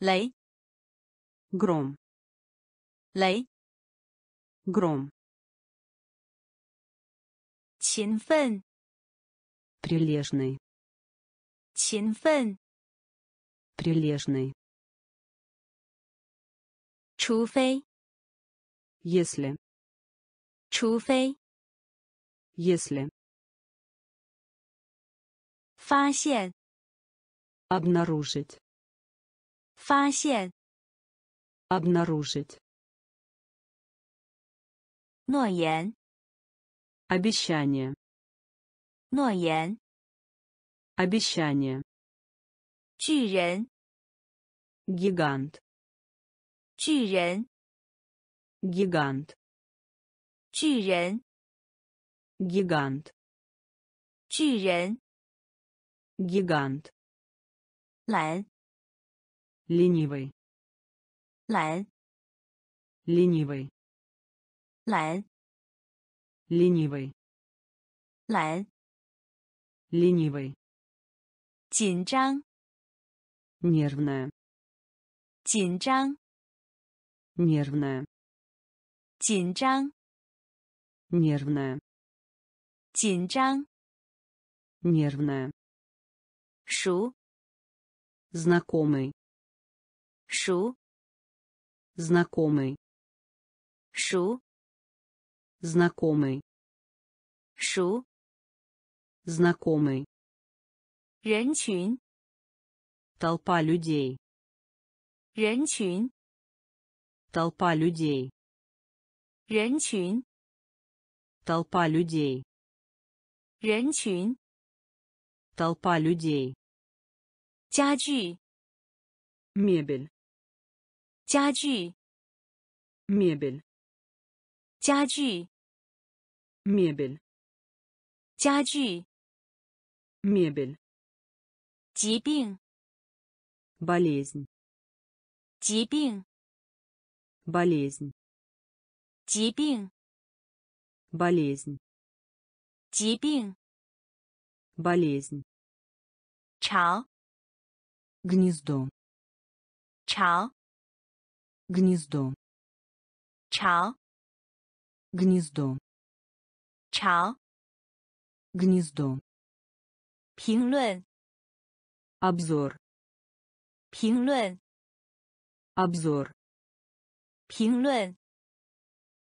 雷， гром, 雷， гром, 勤奋， прилежный, 勤奋， прилежный, 除非， если, 除非， если, 发现， обнаружить, 发现， обнаружить, 诺言， обещание, 诺言， обещание, 巨人， гигант, 巨人， гигант, 巨人， гигант, 巨人， гигант, 懒， ленивый, 懒， ленивый, 懒， ленивый, 懒， ленивый, 紧张， нервная, 紧张， Нервная. Тинчан. Нервная. Тинчан. Нервная. Шу. Знакомый. Шу. Знакомый. Шу. Знакомый. Шу. Знакомый. Ренчин. Толпа людей. Ренчин. толпа людей, 人群， толпа людей, 人群， толпа людей, 家具， мебель, 家具， мебель, 家具， мебель, 家具， мебель, 疾病， болезнь, 疾病， болезнь, 疾病， болезнь, 疾病， болезнь, 潮， гнездо, 巢， гнездо, 巢， гнездо, 巢。 гнездо, 评论， обзор, 评论， обзор, 评论，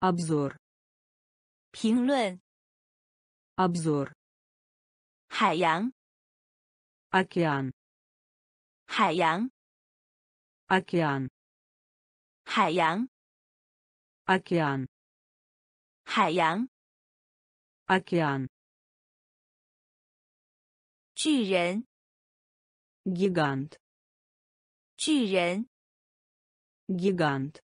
обзор, 评论。 обзор, 海洋， океан, 海洋， океан, 海洋， океан, 海洋。 океан, 巨人， гигант, 巨人。 гигант,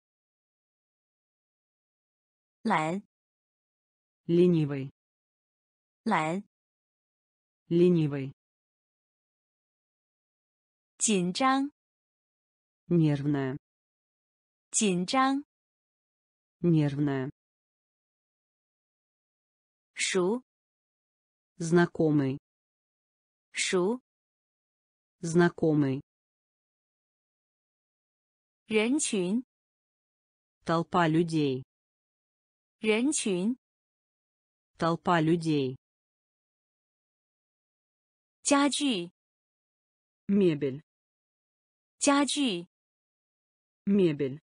懒， ленивый, 懒， ленивый, 紧张， нервная, 紧张。 нервная, 熟， знакомый, 熟。 знакомый, 人群， толпа людей, 人群。толпа людей. Тяжи. Мебель. Тяжи. Мебель.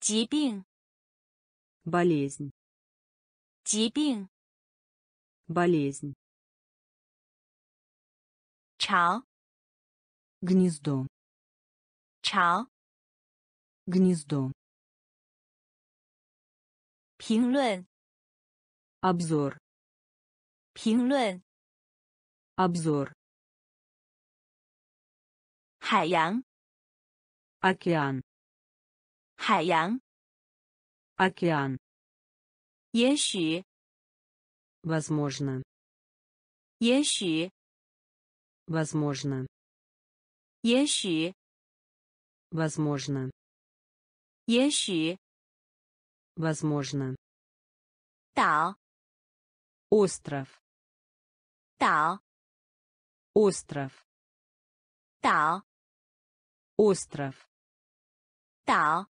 Тибин. Болезнь. Тибин. Болезнь. Чао. Гнездо. Чао. Гнездо. 评论， обзор, 评论。 обзор, 海洋， океан, 海洋。 океан, 也许， возможно, 也许， возможно, 也许， возможно, 也许。 Возможно. Тао. Остров. Тао. Остров. Тао. Остров. Тао.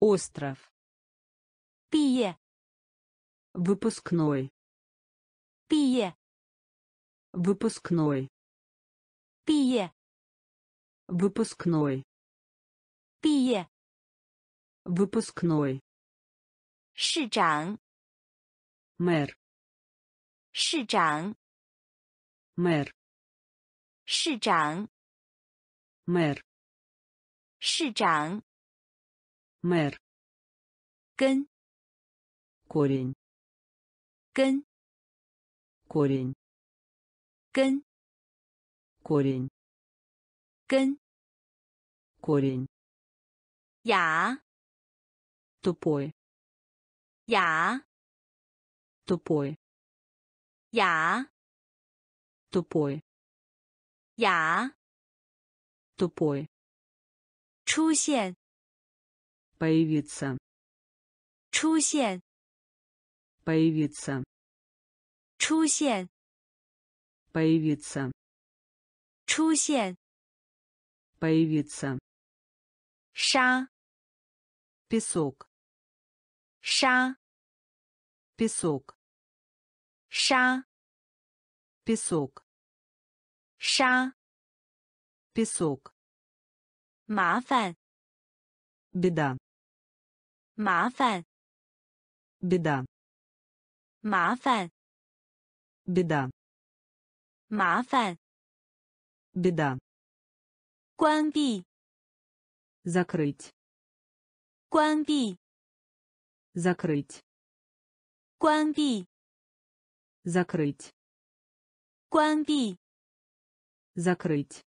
Остров. Пие. Выпускной. Пие. Выпускной. Пие. Выпускной. Пие. Выпускной. 市长， мэр, 市长， мэр, 市长， мэр, 市长。 мэр, 根， корень, 根， корень, 根， корень, 根。 корень, 牙， тупой, 牙， тупой, 牙， тупой, 牙。 тупой, 出现， появиться, 出现， появиться, 出现， появиться, 出现。 появиться, 沙， песок, 沙， песок, 沙， песок, 沙。 песок, 麻烦， беда, 麻烦， беда, 麻烦， беда, 麻烦。 беда, 关闭， закрыть, 关闭， закрыть, 关闭， закрыть, 关闭。 закрыть,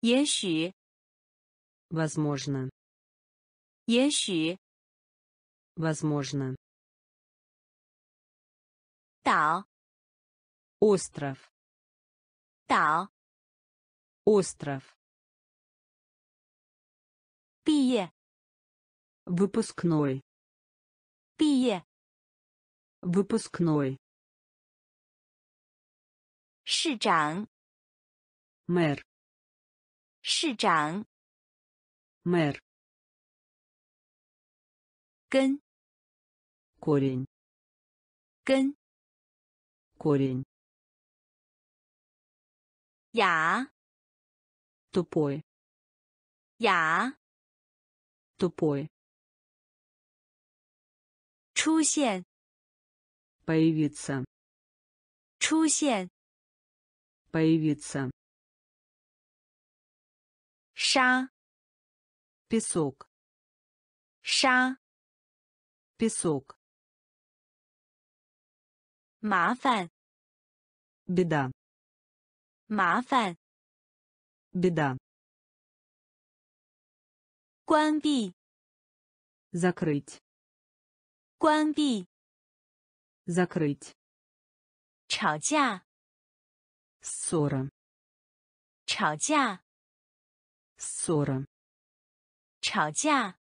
也许， возможно, 也许。 возможно, 岛， остров, 岛。 остров, 毕业， выпускной, 毕业。 выпускной, 市长， мэр, 市长， мэр, 根， корень, 根， корень, 哑， тупой, 哑， тупой, 出现， появиться, 出现， появиться, 沙， песок, 沙， песок, 麻烦， беда, 麻烦， беда, 关闭， закрыть, 关闭， закрыть, 吵架， ссора, 吵架， ссора, 吵架，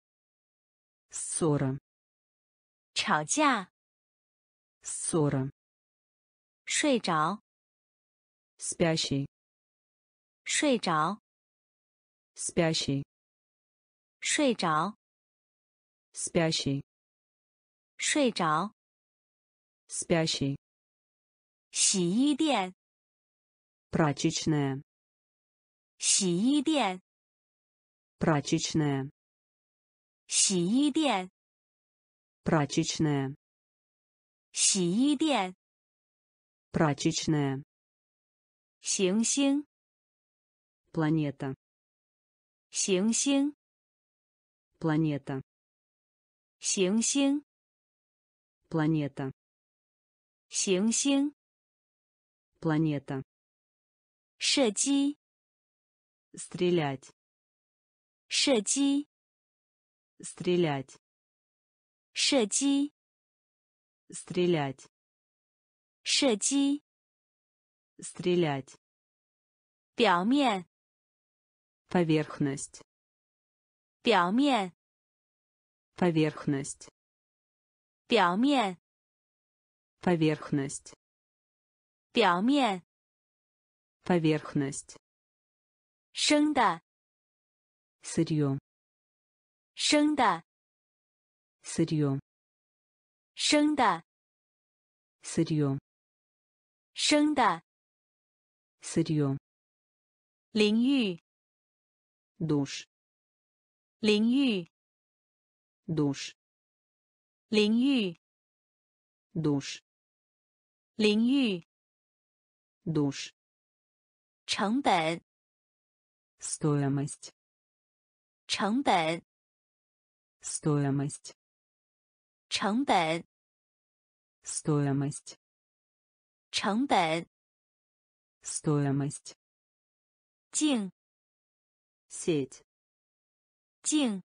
ссора, 吵架， ссора, 睡着， спящий, 睡着， спящий, 睡着， спящий, 睡着， спящий, 洗衣店， прачечная, 洗衣店， прачечная, 洗衣店， прачечная, 洗衣店， прачечная, 行星， планета, 行星， планета, 行星， планета, 行星， планета, 射击， стрелять, 射击， стрелять, 射击， стрелять, 射击， стрелять, 表面， поверхность, 表面， поверхность, 表面， поверхность, 表面， поверхность, 生的， сырье, 生的， сырье, 生的， сырье, 生的， сырье, 淋浴， душ, 淋浴， душ, 淋浴， душ, 淋浴， душ, 成本， стоимость, 成本， стоимость, 成本， стоимость, 成本， стоимость, 镜， сеть, 镜，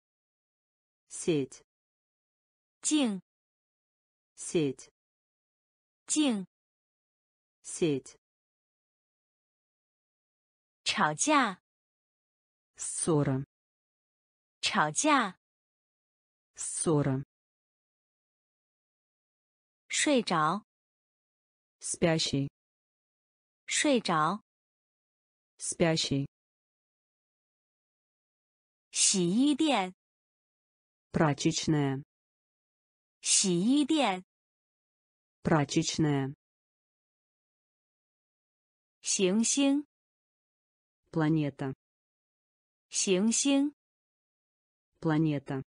сеть, 镜， сеть, 镜， сеть, 吵架， ссора, 吵架， ссора, 睡着， спящий, 睡着， спящий, 洗衣店， прачечная, 洗衣店， прачечная, 行星， планета, 行星， планета,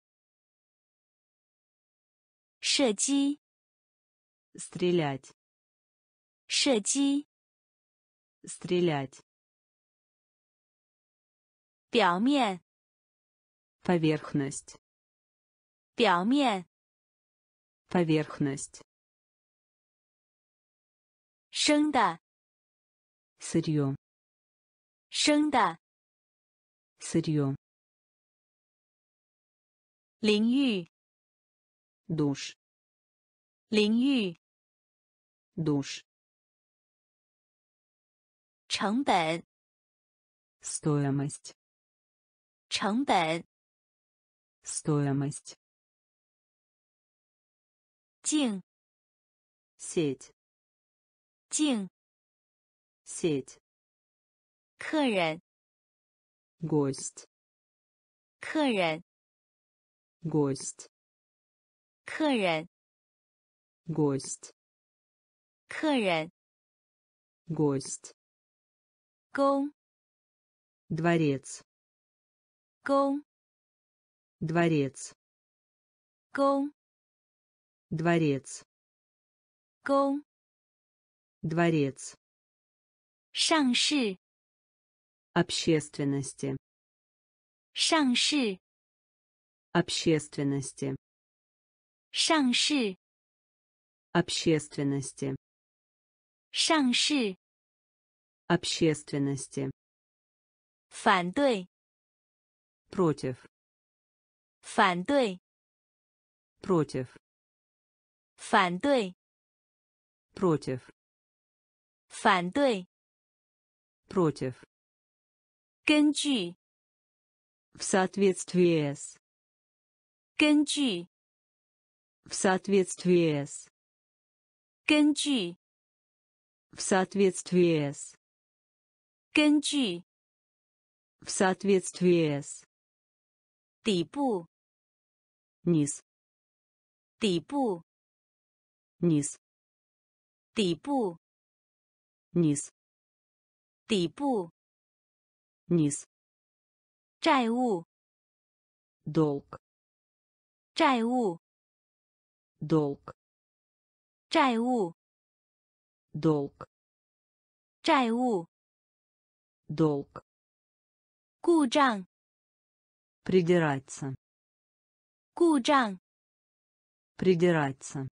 射击， стрелять, 射击， стрелять, 表面， поверхность, 表面， поверхность, 生的， сырье, 生的， сырье, 淋浴， душ, 淋浴， душ, 成本， стоимость, 成本， стоимость, 镜， сеть, 镜， сеть 客人， гость 客人， гость 客人， гость 客人， гость 宫， дворец 宫， дворец 宫， дворец 宫， дворец 上市， общественности 上市， общественности 上市， общественности 上市， общественности 反对， против 反对， против 反对， против 反对， против 根据， в соответствии с 根据， в соответствии с 根据， в соответствии с 根据， в соответствии с 底部， низ 底部， низ 底部， низ 底部， низ 债务， долг 债务， долг 债务， долг 债务， долг 故障， придираться 故障， придираться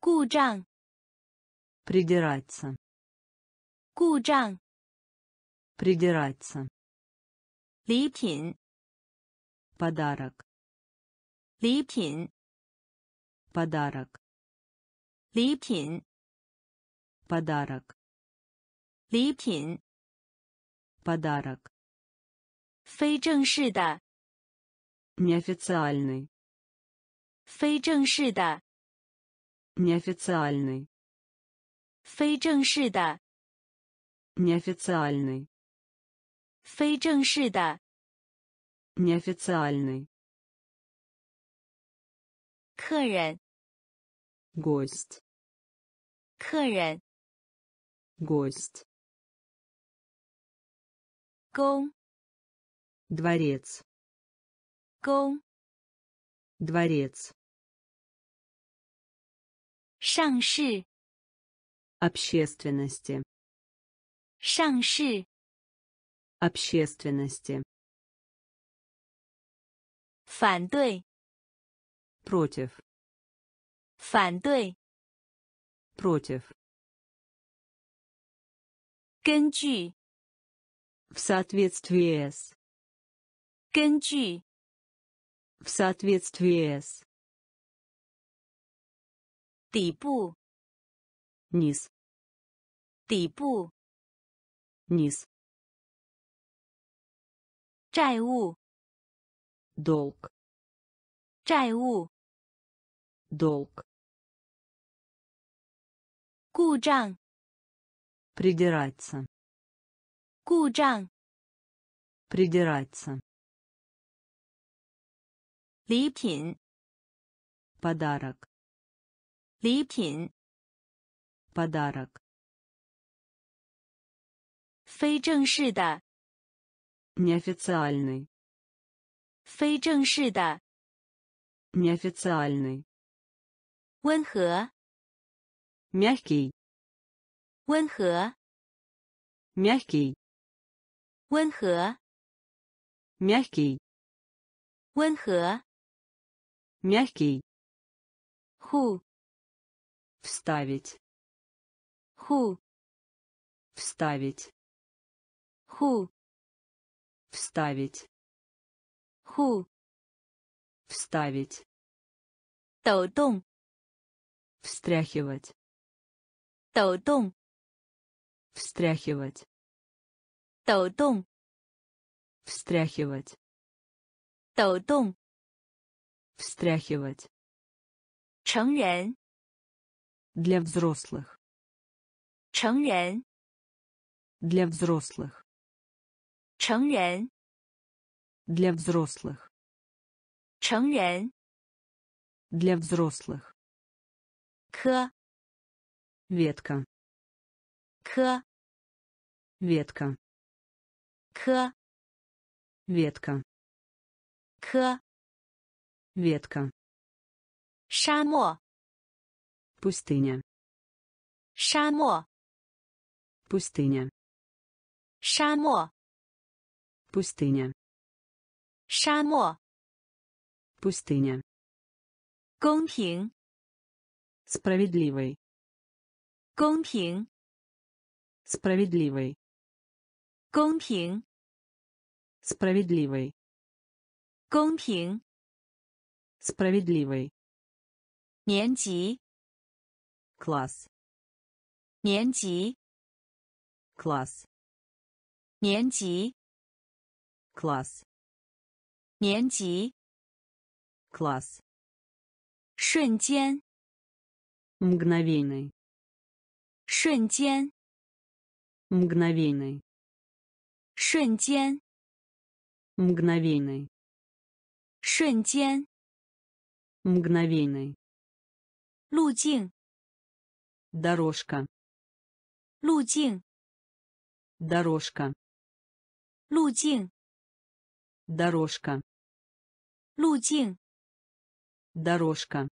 故障， придираться 故障， придираться 礼品， подарок 礼品， подарок 礼品， подарок 礼品， подарок 非正式的， неофициальный 非正式的， неофициальный 非正式的， неофициальный 非正式的， неофициальный 客人， гость 客人， гость 宫， дворец 宫， дворец 上市， общественности 上市， общественности 反对， против 反对， против 根据， в соответствии с 根据， в соответствии с 底部， низ 底部， низ 债务， долг 债务， долг 故障， придираться 故障， придираться 礼品， подарок 礼品， подарок 非正式的， неофициальный 非正式的， неофициальный 温和， мягкий 温和， мягкий 温和， мягкий 温和， мягкий 户， вставить. Ху. Вставить. Ху. Вставить. Ху. Вставить. Тоутон. встряхивать. Тоутон. встряхивать. Тоутон. встряхивать. Тоутон. встряхивать. 成人 для взрослых 成人， Для взрослых. 成人， Для взрослых. 成人， Для взрослых. 科， Ветка. 科， Ветка. 科， Ветка. 科， Ветка. 沙漠， Пустыня. Шамо. Пустыня. Шамо. Пустыня. Шамо. Пустыня. Гонпинг. Справедливый. Гонпинг. Справедливый. Гонпинг. Справедливый. Гонпинг. Справедливый. 年级 Класс. 年级， Класс. 年级， Класс. 年级， Класс. 瞬间， Мгновенный. 瞬间， Мгновенный. 瞬间， Мгновенный. 瞬间， Мгновенный. 路径， Дорожка. 路径， Дорожка. 路径， Дорожка. 路径， Дорожка.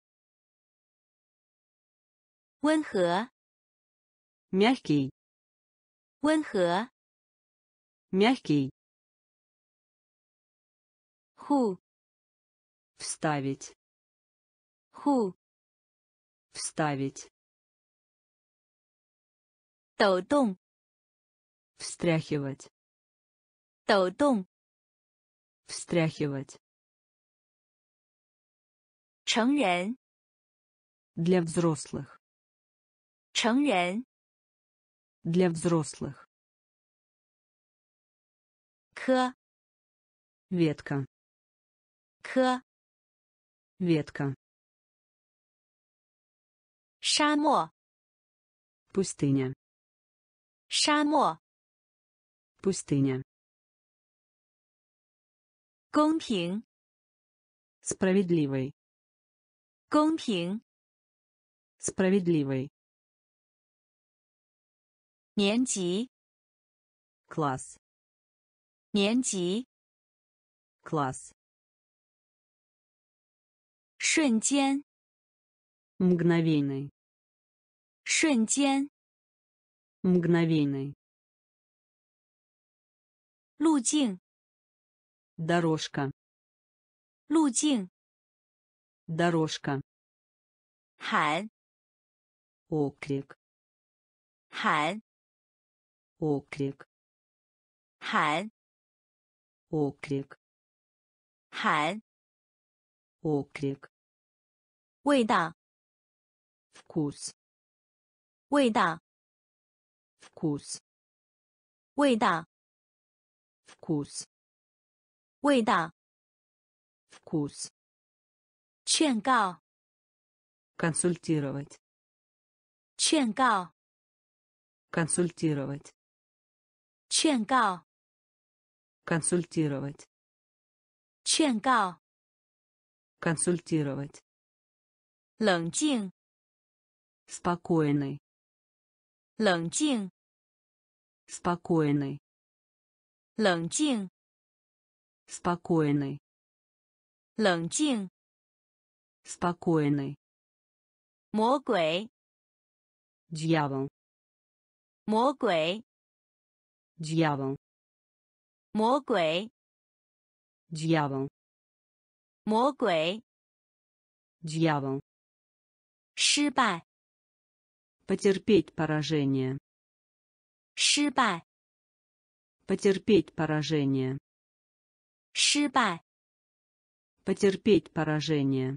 温和， Мягкий. 温和， Мягкий. 户， Вставить. 户， Вставить. 抖动， Встряхивать. 抖动， Встряхивать. 成人， Для взрослых. 成人， Для взрослых. 科， Ветка. 科， Ветка. 沙漠， Пустыня. 沙漠， Пустыня. 公平， Справедливый. 公平， Справедливый. 年级， Класс. 年级， Класс. 瞬间， Мгновенный. 瞬间， Мгновенный. 路径， Дорожка. 路径， Дорожка. 喊， Окрик. 喊， Окрик. 喊， Окрик. 喊， Окрик. 味道， Вкус. 味道， Вкус. 味道， Вкус. 味道， Вкус. 劝告， Консультировать. 劝告， Консультировать. 劝告， Консультировать. 劝告， Консультировать. 冷静， Спокойный. 冷静， Спокойный. 冷静， Спокойный. 冷静， Спокойный. 魔鬼， Дьявол. 魔鬼， Дьявол. 魔鬼， Дьявол. 魔鬼， Дьявол. 失败， Потерпеть поражение. 失败， Потерпеть поражение. 失败， Потерпеть поражение.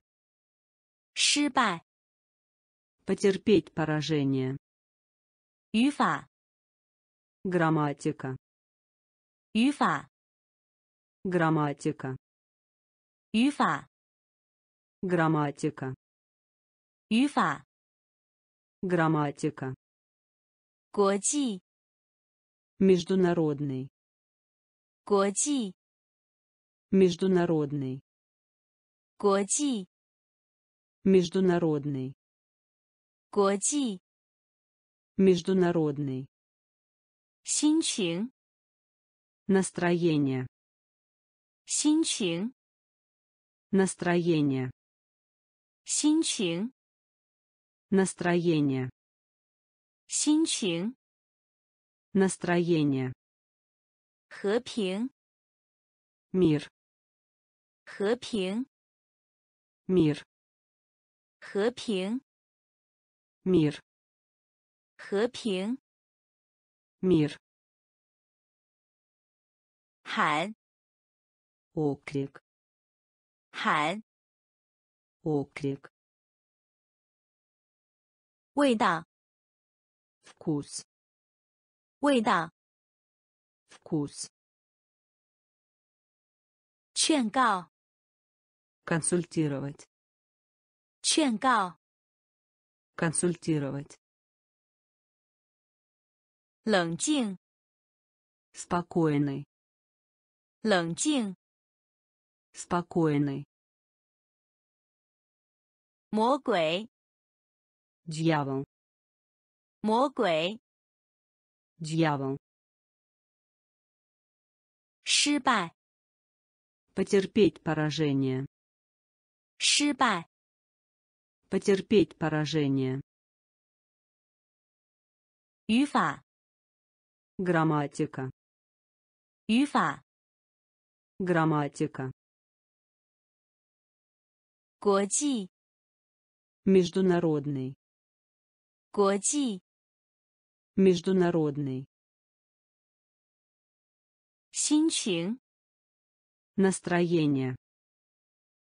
失败， Потерпеть поражение. 语法， Грамматика. 语法， Грамматика. 语法， Грамматика. 语法， Грамматика. 国际， Международный. 国际 Международный. 国际 Международный. 国际 Международный. 心情 Настроение. 心情 Настроение. 心情 Настроение. 心情 Настроение. 和平 Мир. 和平 Мир. 和平 Мир. 和平 Мир. 喊 Окрик. 喊 Окрик. 味道 Вкус. 味道。Вкус. Ченгал. Консультировать. Ченгал. Консультировать. Лэнgjин. Спокойный. Лэнgjин. Спокойный. Могуэй. Дьявол. Могуэй. Дьявол. Шибай. Потерпеть поражение. Шибай. Потерпеть поражение. Юфа. Грамматика. Юфа. Грамматика. Годи. Международный. Годи. Международный. 心情 Настроение.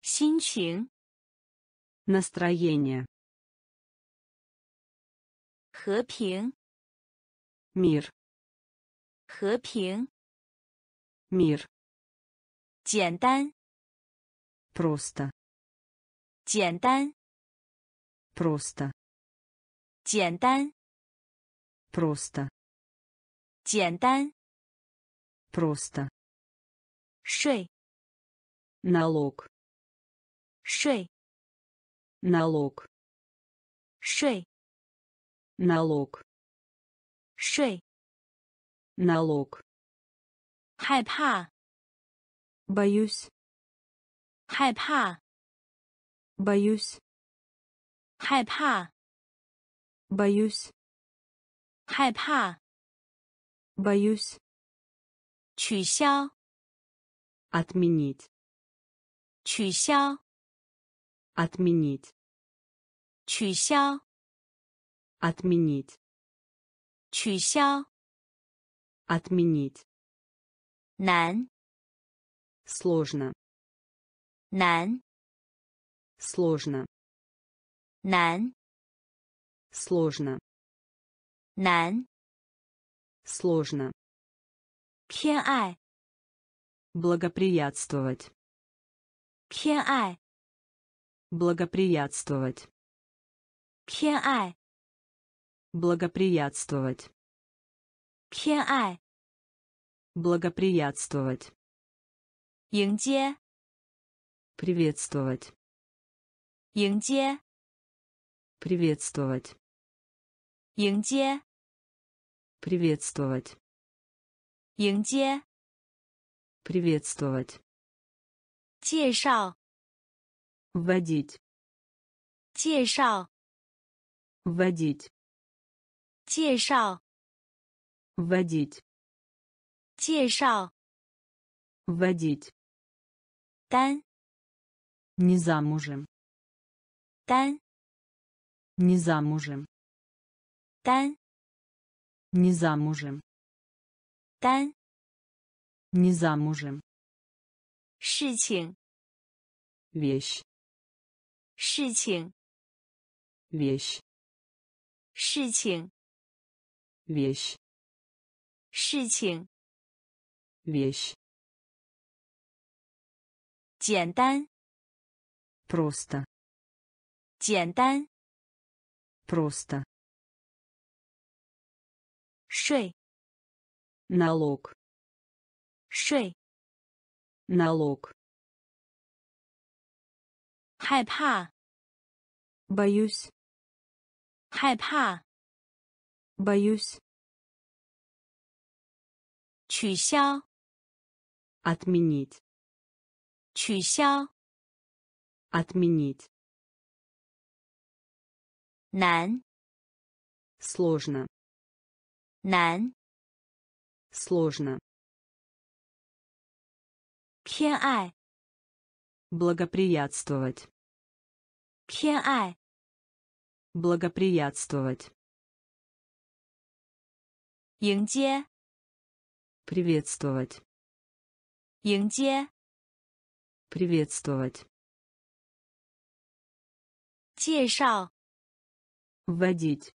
心情 Настроение. 和平 Мир. 和平 Мир. 简单 Просто. 简单 Просто. 简单 Просто. 简单 Просто. 税 Налог. 税 Налог. 税 Налог. 税 Налог. 害怕 Боюсь. 害怕 Боюсь. 害怕 Боюсь. 害怕 Боюсь. 取消 Отменить. 取消 Отменить. 取消 Отменить. 取消 Отменить. 难 Сложно. 难 Сложно. 难 Сложно. 难 Сложно. 偏爱 Благоприятствовать. 偏爱 Благоприятствовать. 偏爱 Благоприятствовать. 偏爱 Благоприятствовать. 迎接 Приветствовать. 迎接 Приветствовать. 迎接 Приветствовать. 迎接 Приветствовать. 介绍 Вводить. 介绍 Вводить. 介绍 Вводить. 介绍 Вводить. 单 Не замужем. 单 Не замужем. 单 Не замужем. 单 Не замужем. 事情 Вещь. 事情 Вещь. 事情 Вещь. 事情 Вещь. 简单 Просто. 简单 Просто. Шей. Налог. Шей. Налог. Хайпа. Боюсь. Хайпа. Боюсь. Чуся. Отменить. Чуся. Отменить. Нан. Сложно. 难， сложно 偏爱， благоприятствовать 偏爱， благоприятствовать 迎接， приветствовать 迎接， приветствовать 介绍， вводить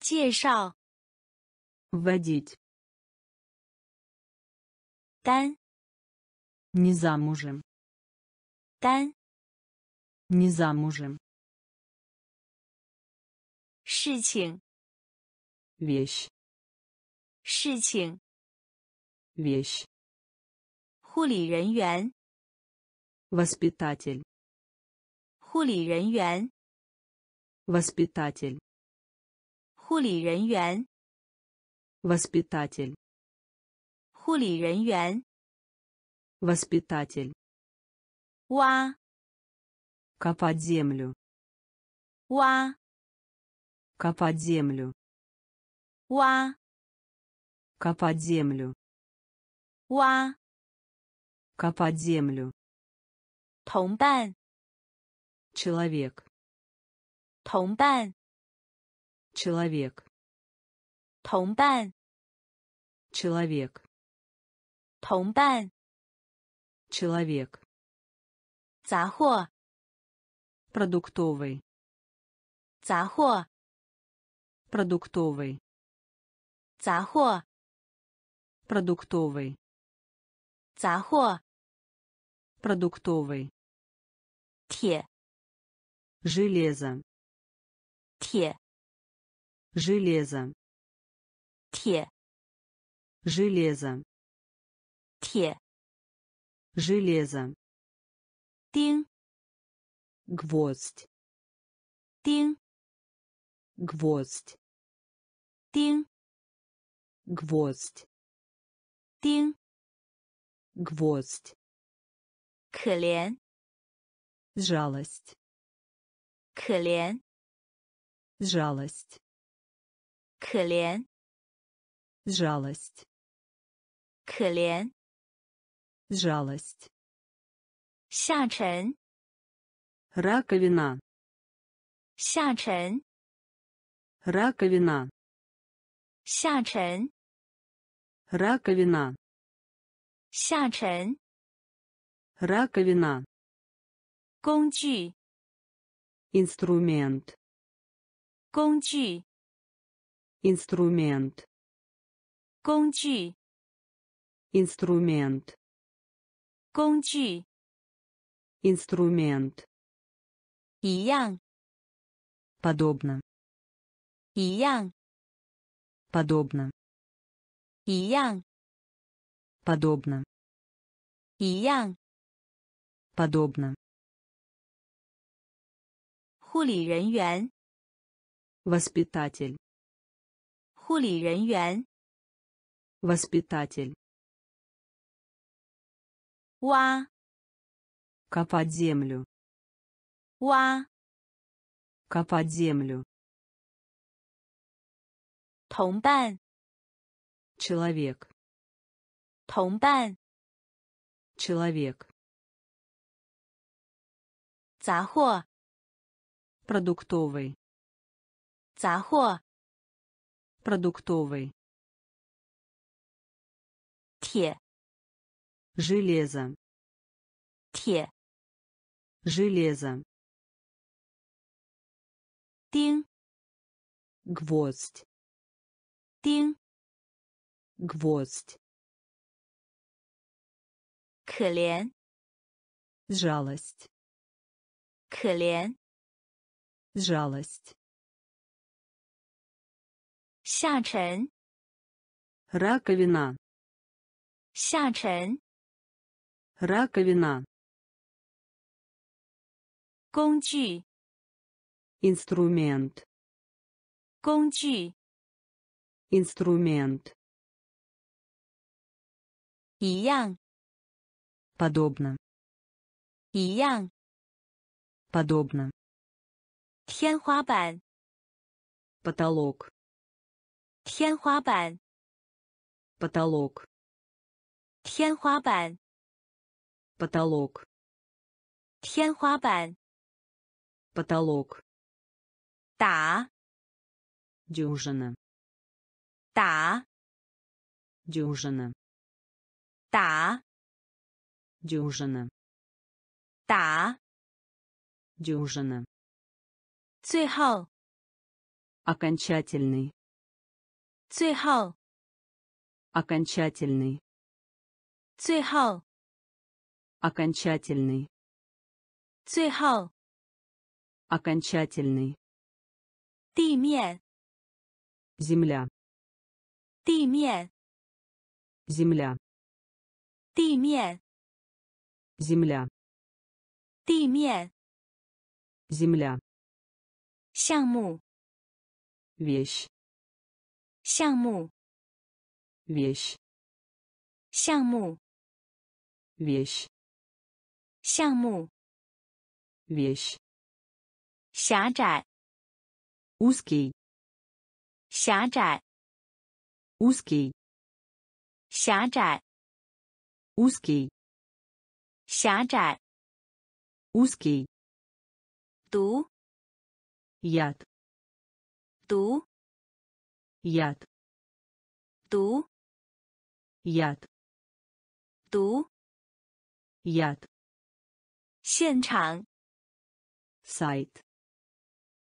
介绍， вводить 单， не замужем 单， не замужем 事情， вещь 事情， вещь 护理人员， воспитатель 护理人员， воспитатель 护理人员， воспитатель 护理人员， воспитатель 挖， копать землю 挖， копать землю 挖， копать землю 挖， копать землю 同伴， человек 同伴， человек 同伴， человек 同伴， человек 杂货， продуктовый 杂货， продуктовый 杂货， продуктовый 杂货， продуктовый 铁， железо 铁， железо 铁， железо те железо тин гвоздь тин гвоздь тин гвоздь тин гвоздь Кэлен. жалость Кэлен. жалость Кэлен жалость 可怜， жалость 下沉， раковина 下沉， раковина 下沉， раковина 下沉， раковина 工具， инструмент 工具， инструмент 工具， инструмент 工具， инструмент 一样， подобно 一样， подобно 一样， подобно 一样， подобно 护理人员， воспитатель 护理人员， Воспитатель. Уа. Копать землю. Уа. Копать землю. Томбан. Человек. Томбан. Человек. Цахо. Продуктовый. Цахо. Продуктовый. 铁， железо 铁， железо 钉， гвоздь 钉， гвоздь 可怜， жалость 可怜， жалость 下沉， Раковина. 下沉， Раковина. 工具， Инструмент. 工具， Инструмент. 一样， Подобно. 一样， Подобно. 天花板， Потолок. 天花板， Потолок. 天花板， Потолок. 天花板， Потолок. 打， Дюжина. 打， Дюжина. 打， Дюжина. 打， Дюжина. 最后， Окончательный. 最后， Окончательный. 最后， Окончательный. 最后， Окончательный. 地面， Земля. 地面， Земля. 地面， Земля. 地面， Земля. 项目， Вещь. 项目， Вещь. 项目， Вещь. 项目， Вещь. 狭窄， Узкий. 狭窄， Узкий. 狭窄， Узкий. 狭窄， Узкий. 毒， Яд. 毒， Яд. 毒， Яд. 毒， Яд. 现场， Сайт.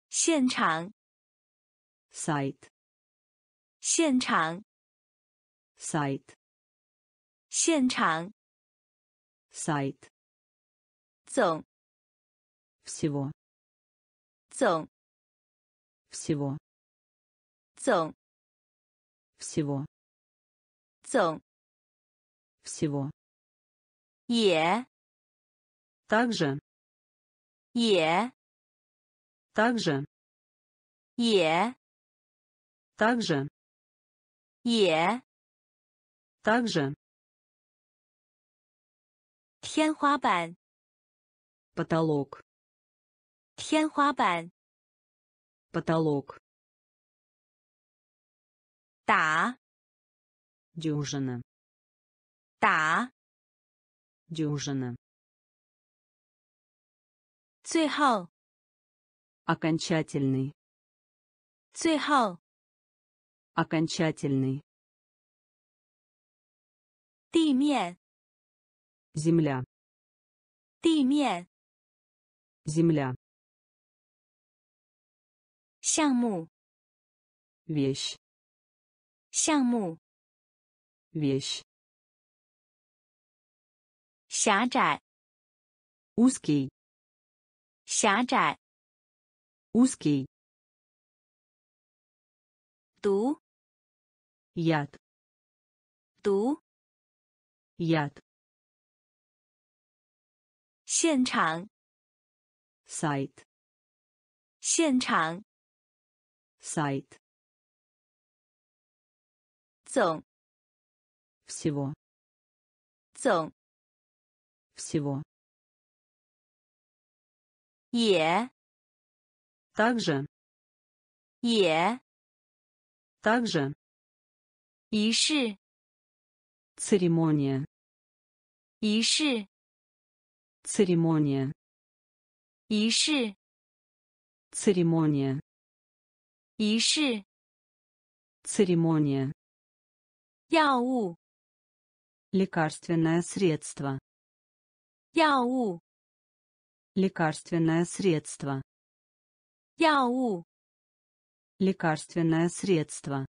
现场， Сайт. 现场， Сайт. 现场， Сайт. 总， Всего. 总， Всего. 总， Всего. 总， Всего. 也， Также. 也， Также. 也， Также. 也， Также. 天花板， Потолок. 天花板， Потолок. 打， Дюжина. 打， Дюжина. Цехал. Окончательный. Цехал. Окончательный. Тимен. Земля. Тимен. Земля. Сяму. Вещь. Сяму. Вещь. 狭窄， Узкий. 狭窄， Узкий. 毒， Яд. 毒， Яд. 现场， Сайт. 现场， Сайт. 总， Всего. 总， Всего. Е. Также. Е. Также. Иши. Церемония. Иши. Церемония. Иши. Церемония. Иши. Церемония. Яу. Лекарственное средство. Яу. Лекарственное средство. 药. Лекарственное средство.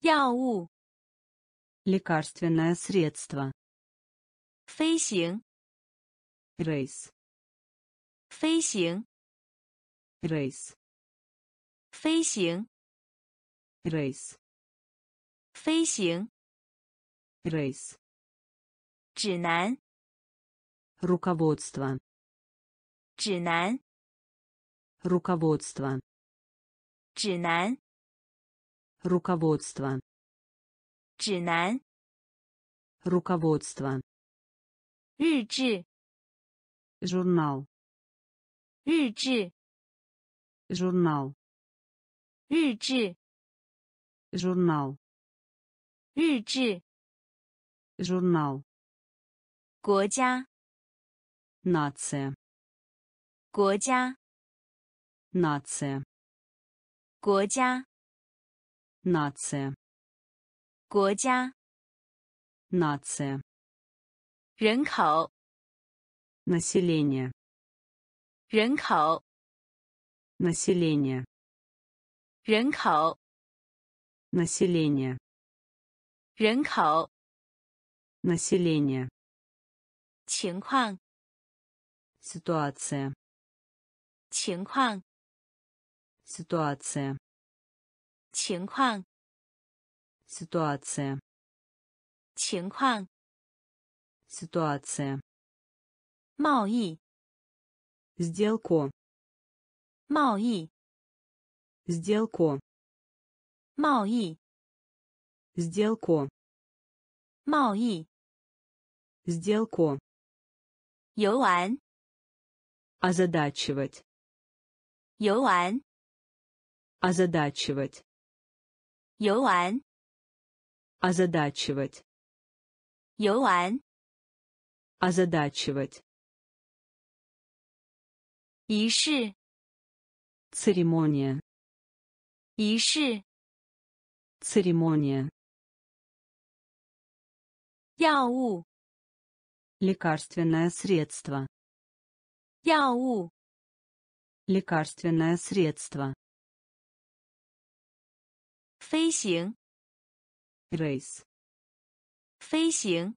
药. Лекарственное средство. 飞行. Рейс. 飞行. Рейс. 飞行. Рейс. 飞行. Рейс. 指南 руководство, 指南 руководство, 指南 руководство, 指南 руководство, 日志 журнал, 日志 журнал, 日志 журнал, 日志 журнал, 国家 нация, 国家 нация, 国家 нация, 国家 нация, 人口 население, 人口 население, 人口 население, 人口 население, 情况 ситуация, 情况 ситуация, 情况 ситуация, 情况 ситуация, 贸易 сделку, 贸易 сделку, 贸易 сделку, 贸易 сделку, 游玩 Озадачивать. Юань. Озадачивать. Юань. Озадачивать. Юань. Озадачивать. Иши. Церемония. Иши. Церемония. Яу. Лекарственное средство. 药物 лекарственное средство, 飞行 рейс, 飞行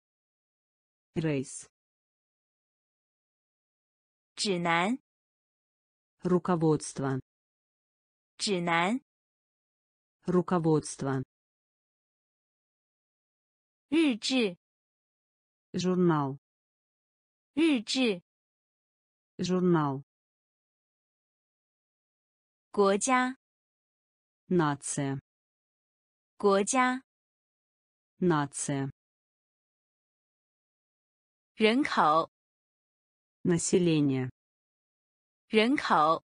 рейс, 指南 руководство, 指南 руководство, 日志 журнал, 日志 журнал, 国家 нация, 国家 нация, 人口 население, 人口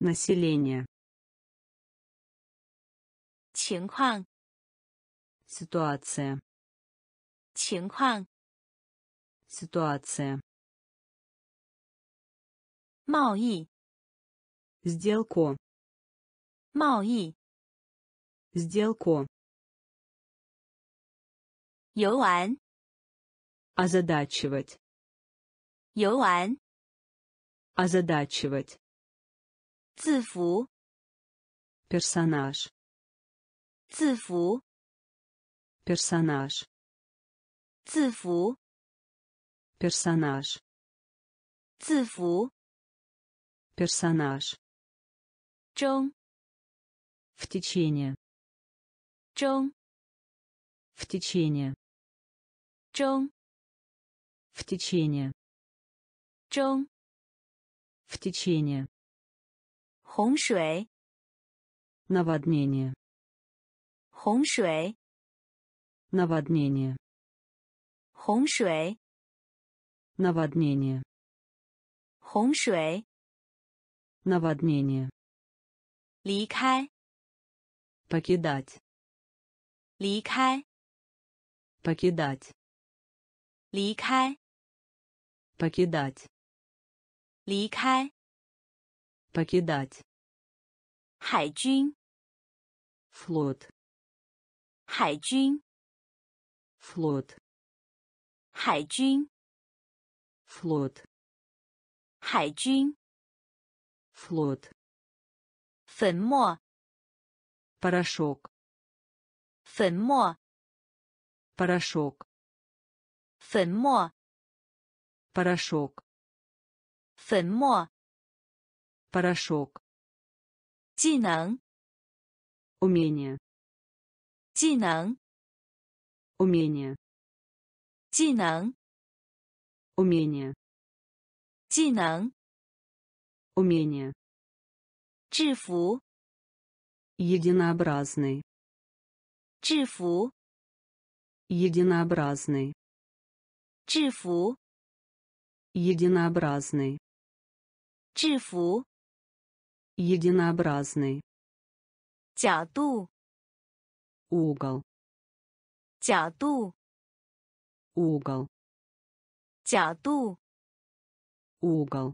население, 情况 ситуация, 情况 ситуация, 贸易 сделку, 贸易 сделку, 游玩 озадачивать, 游玩 озадачивать, 字符 персонаж, 字符 персонаж, 字符 персонаж, 字符 персонаж Чон. в течение Чон. в течение Чон. в течение Чон. в течение Хоншуэй. наводнение Хоншуэй. наводнение Хоншуэй. наводнение Хоншуэй. наводнение, 离开 покидать, 离开 покидать, 离开 покидать, 离开 покидать, 海军 флот, 海军 флот, 海军 флот, 海军 флот, 粉末 порошок, 粉末 порошок, 粉末 порошок, 粉末 порошок, 技能 умение, 技能， умение, 技能， умение, 技能， Умение. Чифу. Единообразный. Чифу. Единообразный. Чифу. Единообразный. Чифу. Единообразный. Тяду. Угол. Тяду. Угол. Тяду. Угол.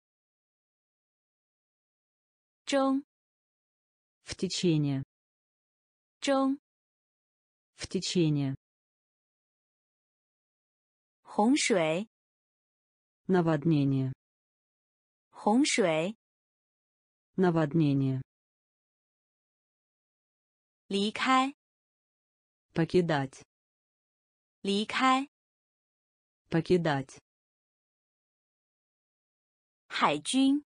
чем? В течение. чем? В течение. Хоншуэй. Наводнение. Хоншуэй. Наводнение. Ликай. Покидать. Ликай. Покидать. Хайджин.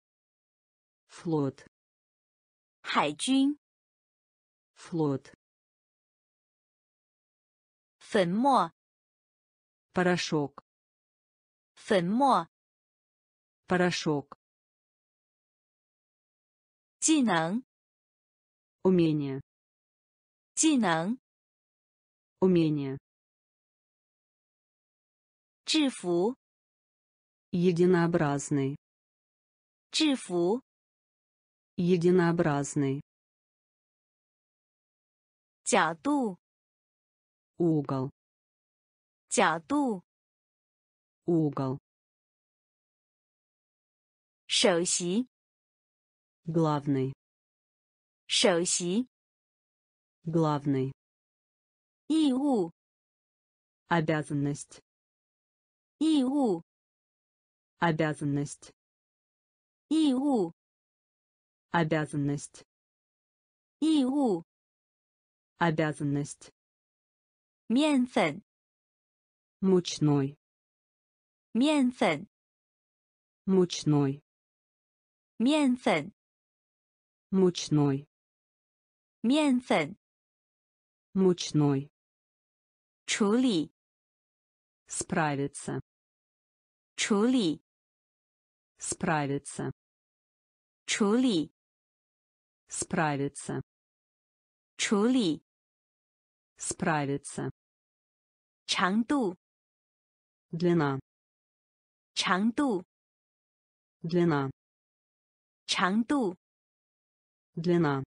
Флот. 海军， флот, 粉末， порошок, 粉末， порошок, 技能， умение, 技能， умение, 制服， единообразный, 制服， единообразный, 角度， угол, 角度， угол, 首席， главный, 首席， главный, 义务， обязанность, 义务， обязанность, 义务， обязанность. Иу обязанность. Мянфен мучной. Мянфен мучной. Мянфен мучной. Мянфен мучной. Чули. Справиться. Чули. Справиться. Чули справиться, 处理， справиться, 长度， длина, 长度， длина, 长度， длина,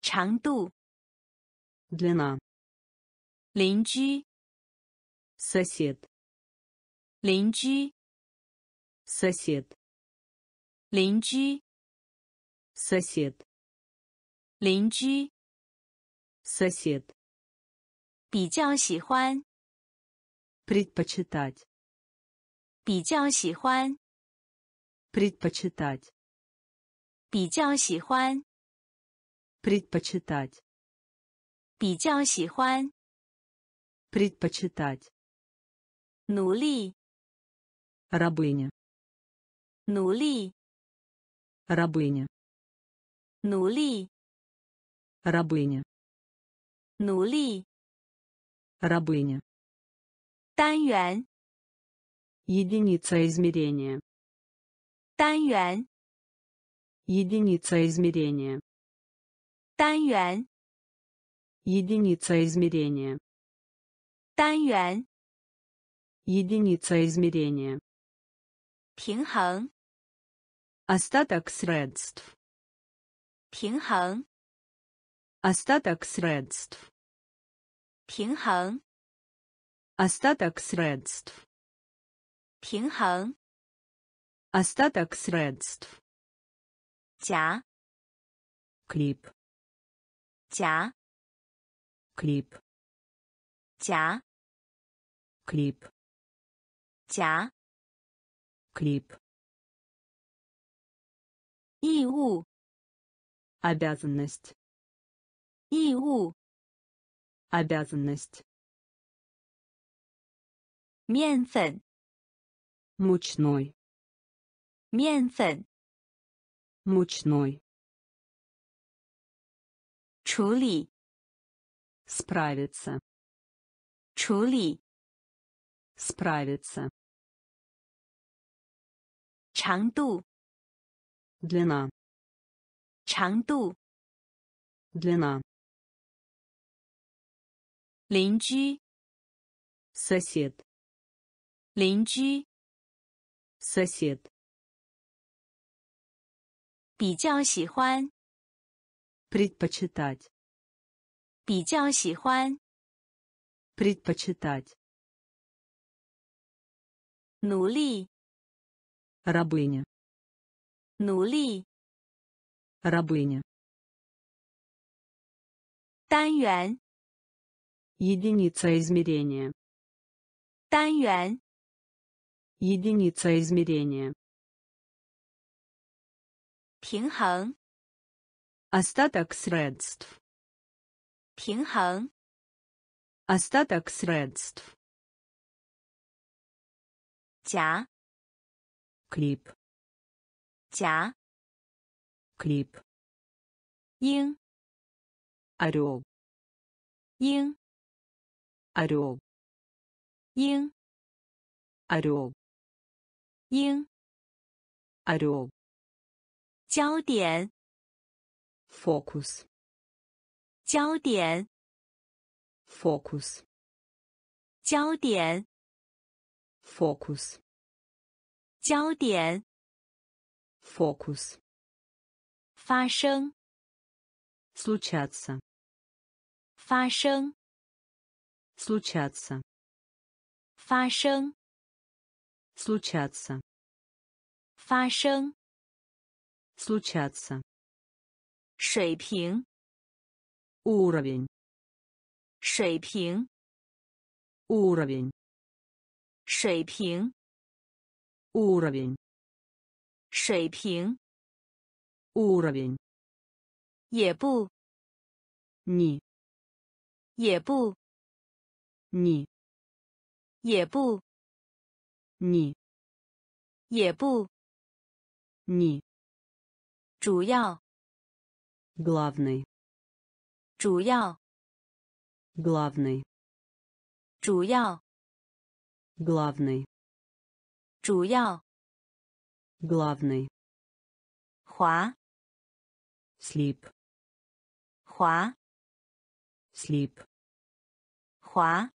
长度， длина, 邻居， сосед, 邻居， сосед, 邻居， сосед, 邻居， сосед, 比较喜欢， предпочитать, 比较喜欢， предпочитать, 比较喜欢， предпочитать, 比较喜欢， предпочитать, 努力， рабыня, 努力， рабыня, 努力， рабыня, 努力， рабыня, 单元， единица измерения, 单元， единица измерения, 单元， единица измерения, 单元， единица измерения, 平衡， остаток средств, 平衡， остаток средств, 平衡， остаток средств, 平衡， остаток средств, 夹， клип, 夹， клип, 夹 клип, 夹 клип, 义务 обязанность. Иу обязанность. Мянфэн мучной. Мянфэн мучной. Чули. Справиться. Чули. Справиться. 长度 длина 长度 длина, 邻居 сосед, 邻居 сосед, 比较喜欢 предпочитать, 比较喜欢 предпочитать, 努力 рабыня, 努力 рабыня, 单元 единица измерения, 单元 единица измерения, 平衡 остаток средств, 平衡 остаток средств, 夹 клип, 夹 клип, 鹰 орел, 鹰 орел, 鹰 орел, 鹰 орел, 焦点 фокус, 焦点 фокус, 焦点 фокус, 焦点 фокус, 发生 случаться, 发生 случаться, 发生 случаться, 发生 случаться, 水平 уровень, 水平 уровень, 水平 уровень, 水平 уровень, 也不 ни, 也不 ни, 也不 ни, 也不 ни, 主要 главный, 主要 главный, 主要 главный, 主要 главный, 滑 слип, 滑 слип, 滑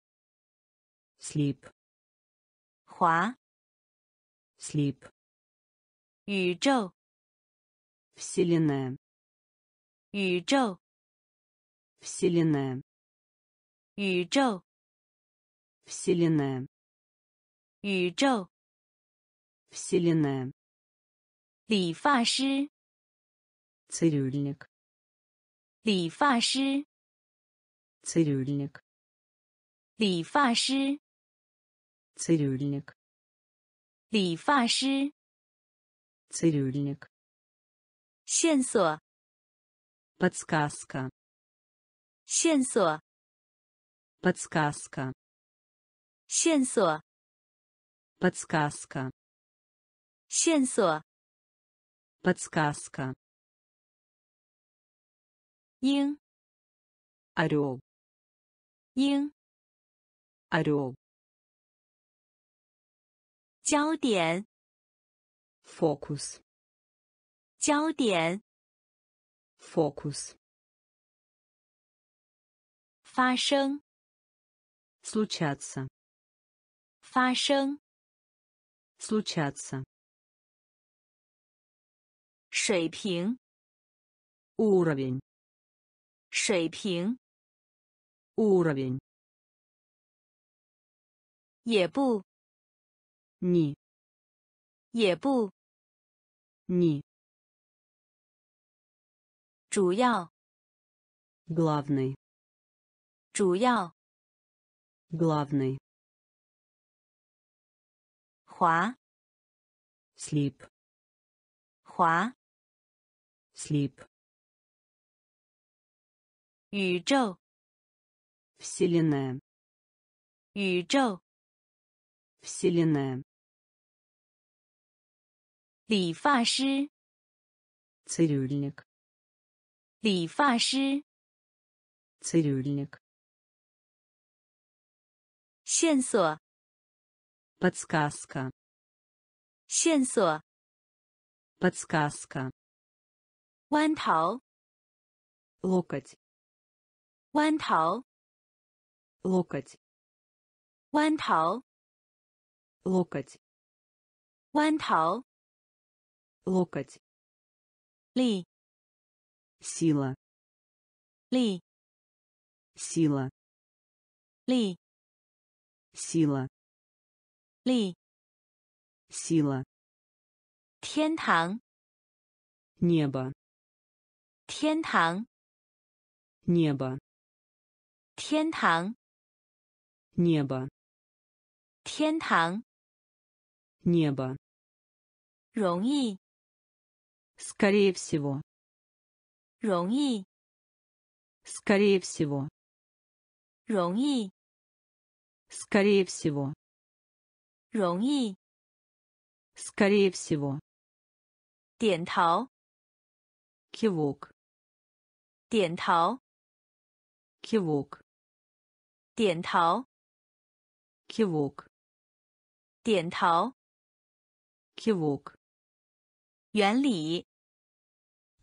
слип, 滑 слип, 宇宙 вселенная, 宇宙 вселенная, 宇宙 вселенная, 宇宙 вселенная, 理发师 цирюльник, 理发师 цирюльник, 理发师 цирюльник, 理发师 цирюльник, 线索 подсказка, 线索 подсказка, 线索 подсказка, 线索 подсказка, 鹰 орел, 鹰 орел, 焦点 фокус, 焦点 фокус, 发生 случаться, 发生 случаться, 水平 уровень, 水平 уровень, 也不 ни, 也不 ни, 主要 главный, 主要 Главный. 滑 Слип. 滑 Слип. 宇宙 Вселенная. 宇宙 Вселенная. 理发师 Цирюльник. 理发师 Цирюльник. 线索 Подсказка. 线索 Подсказка. 弯桃 Локоть. 弯桃 Локоть. 弯桃 Локоть. 弯桃 Локоть. 力 Сила. 力 Сила. 力 Сила. 力 Сила. 天堂 Небо. 天堂 Небо. 天堂 Небо. 天堂 Небо. 容易 Скорее всего. 容易 Скорее всего. 容易 Скорее всего. 容易 Скорее всего. 点头 Кивок. 点头 Кивок. 点头 Кивок. 点头 Кивок. 原理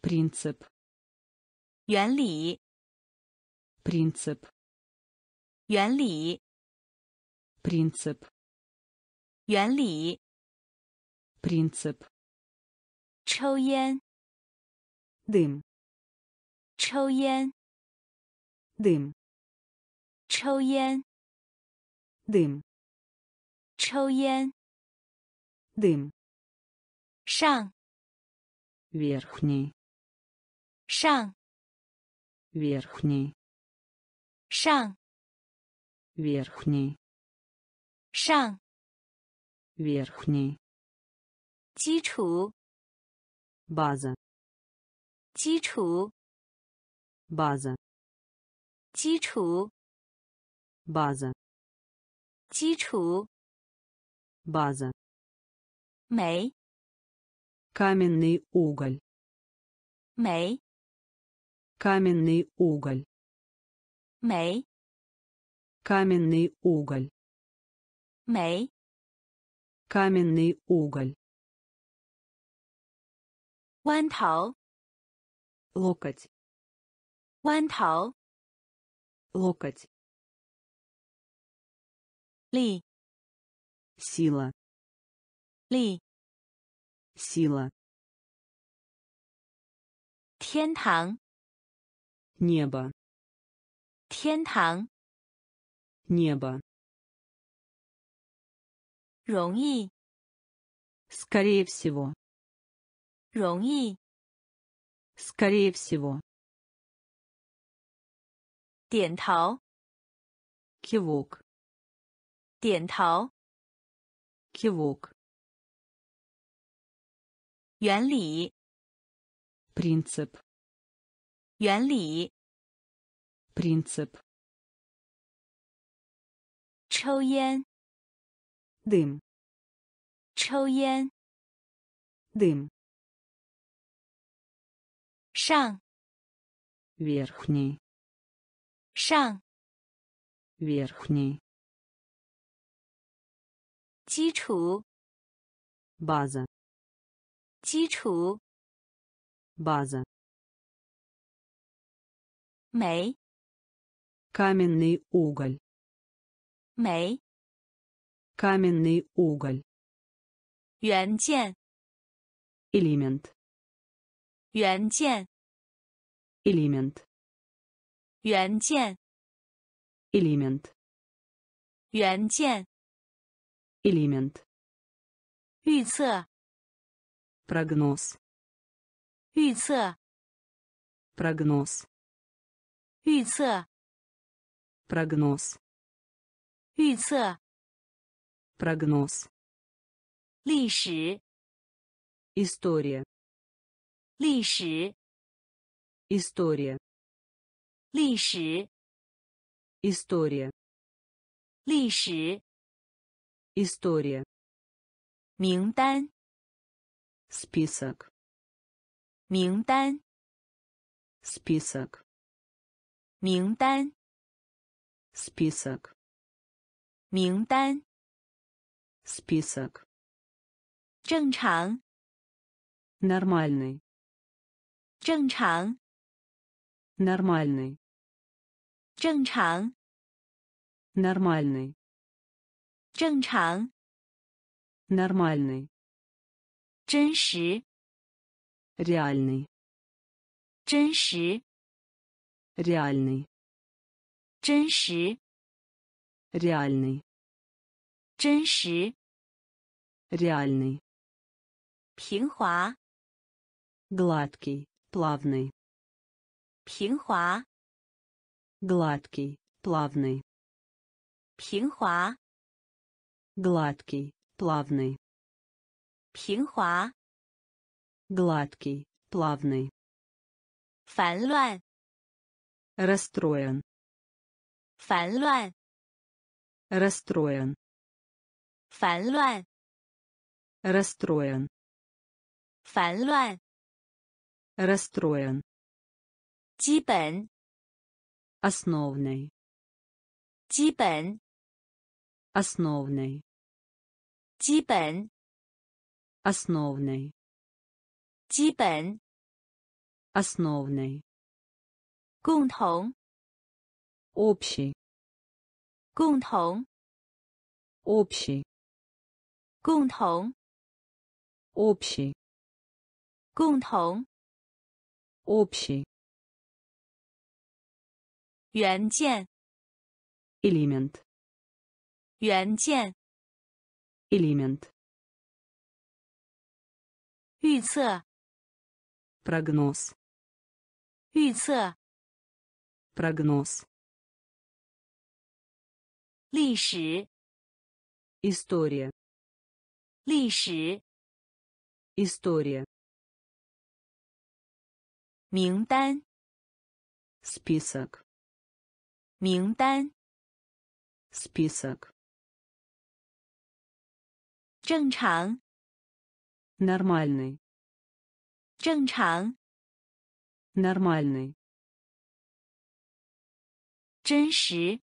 Принцип. 原理 Принцип. 原理 Принцип. 原理 Принцип. 抽烟 Дым. 抽烟 Дым. 抽烟 Дым. 抽烟 Дым. 上 Верхний. 上 Верхний. 上 Верхний. 上 Верхний. 基础 База. 基础 База. 基础 База. 基础 База. 煤 Каменный уголь. 煤 Каменный уголь. 煤 Каменный уголь. 煤 Каменный уголь. 弯桃 Локоть. 弯桃 Локоть. 力 Сила. 力 Сила. 天堂 Небо. 天堂 Небо. 容易 Скорее всего. 容易 Скорее всего. 点头 Кивок. 点头 Кивок. 原理 Принцип. 原理 Принцип. 抽烟 Дым. 抽烟 Дым. 上 Верхний. 上 Верхний. 基础 База. 基础 База. 煤 Каменный уголь. 煤 Каменный уголь. 元件 Элемент. 元件 Элемент. 元件 Элемент. 元件 Элемент. 预测 Прогноз. 预测 Прогноз. 预测 Прогноз. 预测 прогноз, 历史 история, 历史 история, 历史 история, 历史 история, 名单 список, 名单 список, 名单 список, 名单 список, 正常 нормальный, 正常 нормальный, 正常 нормальный, 正常 нормальный, 真实 реальный, 真实 реальный, 真实 реальный, 真实 реальный, 平滑 гладкий, плавный, 平滑 гладкий, плавный, 平滑 гладкий, плавный, 平滑 гладкий, плавный, 烦乱 расстроен, 烦乱 расстроен, 烦乱 расстроен, 烦乱 расстроен, 基本 основный, 基本 основный, 基本 основный, 基本 основный, 共同 общий, 共同 общий, 共同 общий, 共同 общий, 元件 элемент, 元件 элемент, 预测 прогноз, 预测 прогноз, 历史 история, 历史 история, 名单 список, 名单 список, 正常 нормальный, 正常 нормальный, 真实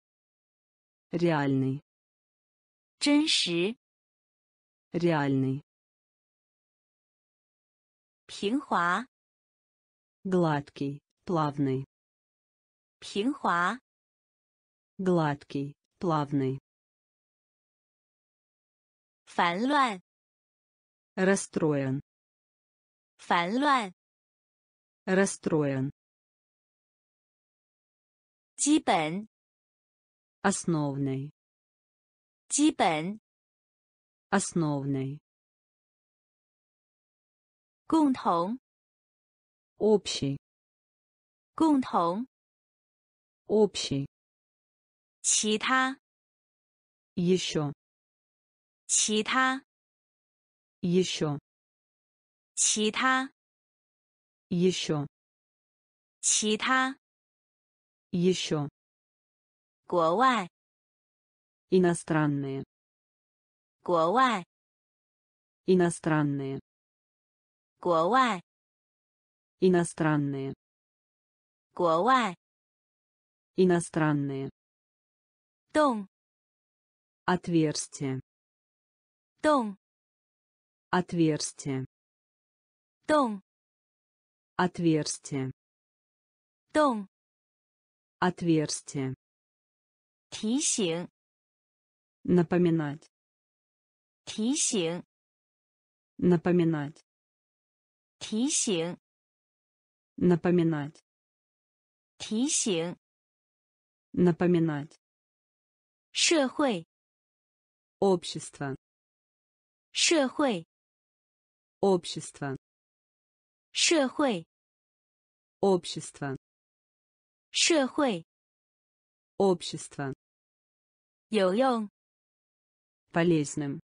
реальный, 真实 реальный, 平滑 гладкий, плавный, 平滑 гладкий, плавный, 烦乱 расстроен, 烦乱 расстроен, 基本 основный, 基本 основный, 共同 общий, 共同 общий, 其他 еще, 其他 еще, 其他 еще, 其他 еще, 国外 иностранные, 国外 иностранные, 国外 иностранные, 国外 иностранные, 洞 отверстие, 洞 отверстие, 洞 отверстие, 洞 отверстие, 提醒 напоминать, 提醒 напоминать, 提醒 напоминать, 提醒 напоминать, 社会 общество, 社会 общество, 社会 общество, 社会 общество, 有用， полезным,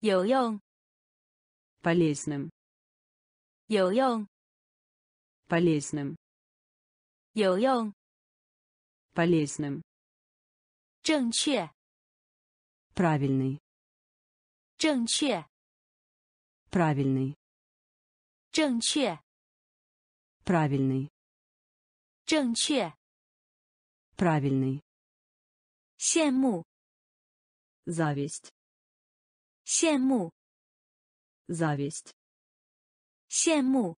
有用， полезным, 有用， полезным, 有用， полезным, 正确， правильный, 正确， правильный, 正确， правильный, 正确， правильный, 羡慕， зависть, 羡慕， зависть, 羡慕，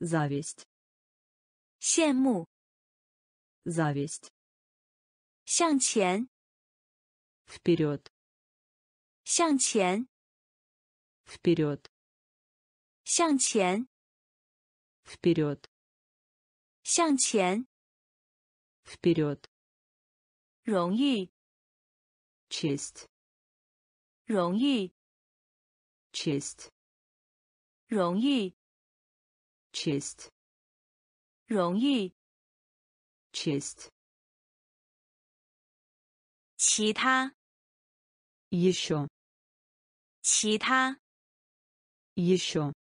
зависть, 羡慕， зависть, 向前， вперед, 向前， вперед, 向前， вперед, 向前， вперед, 荣誉， честь, 荣誉， честь, 荣誉， честь, 荣誉， честь, 其他， еще, 其他， еще,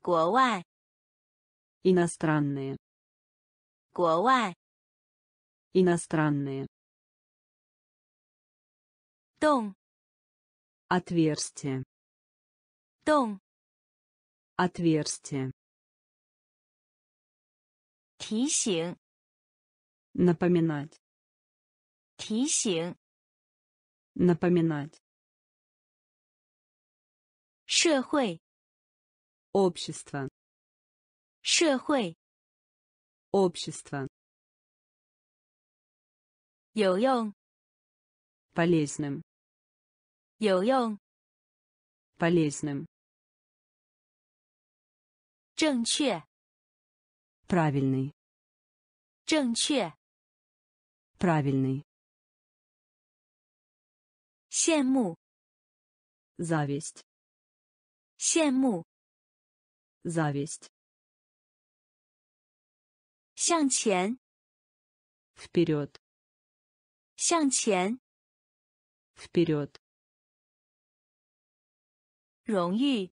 国外， иностранные, 国外， иностранные, 洞， отверстие, 洞， отверстие, 提醒， напоминать, 提醒， Напоминать. Шехуй. Общество. Шехуй. Общество. Полезным. Полезным. Чэнче. Правильный. Чэнче. Правильный 羡慕， зависть, 羡慕， зависть, 向前， вперед, 向前， вперед, 荣誉，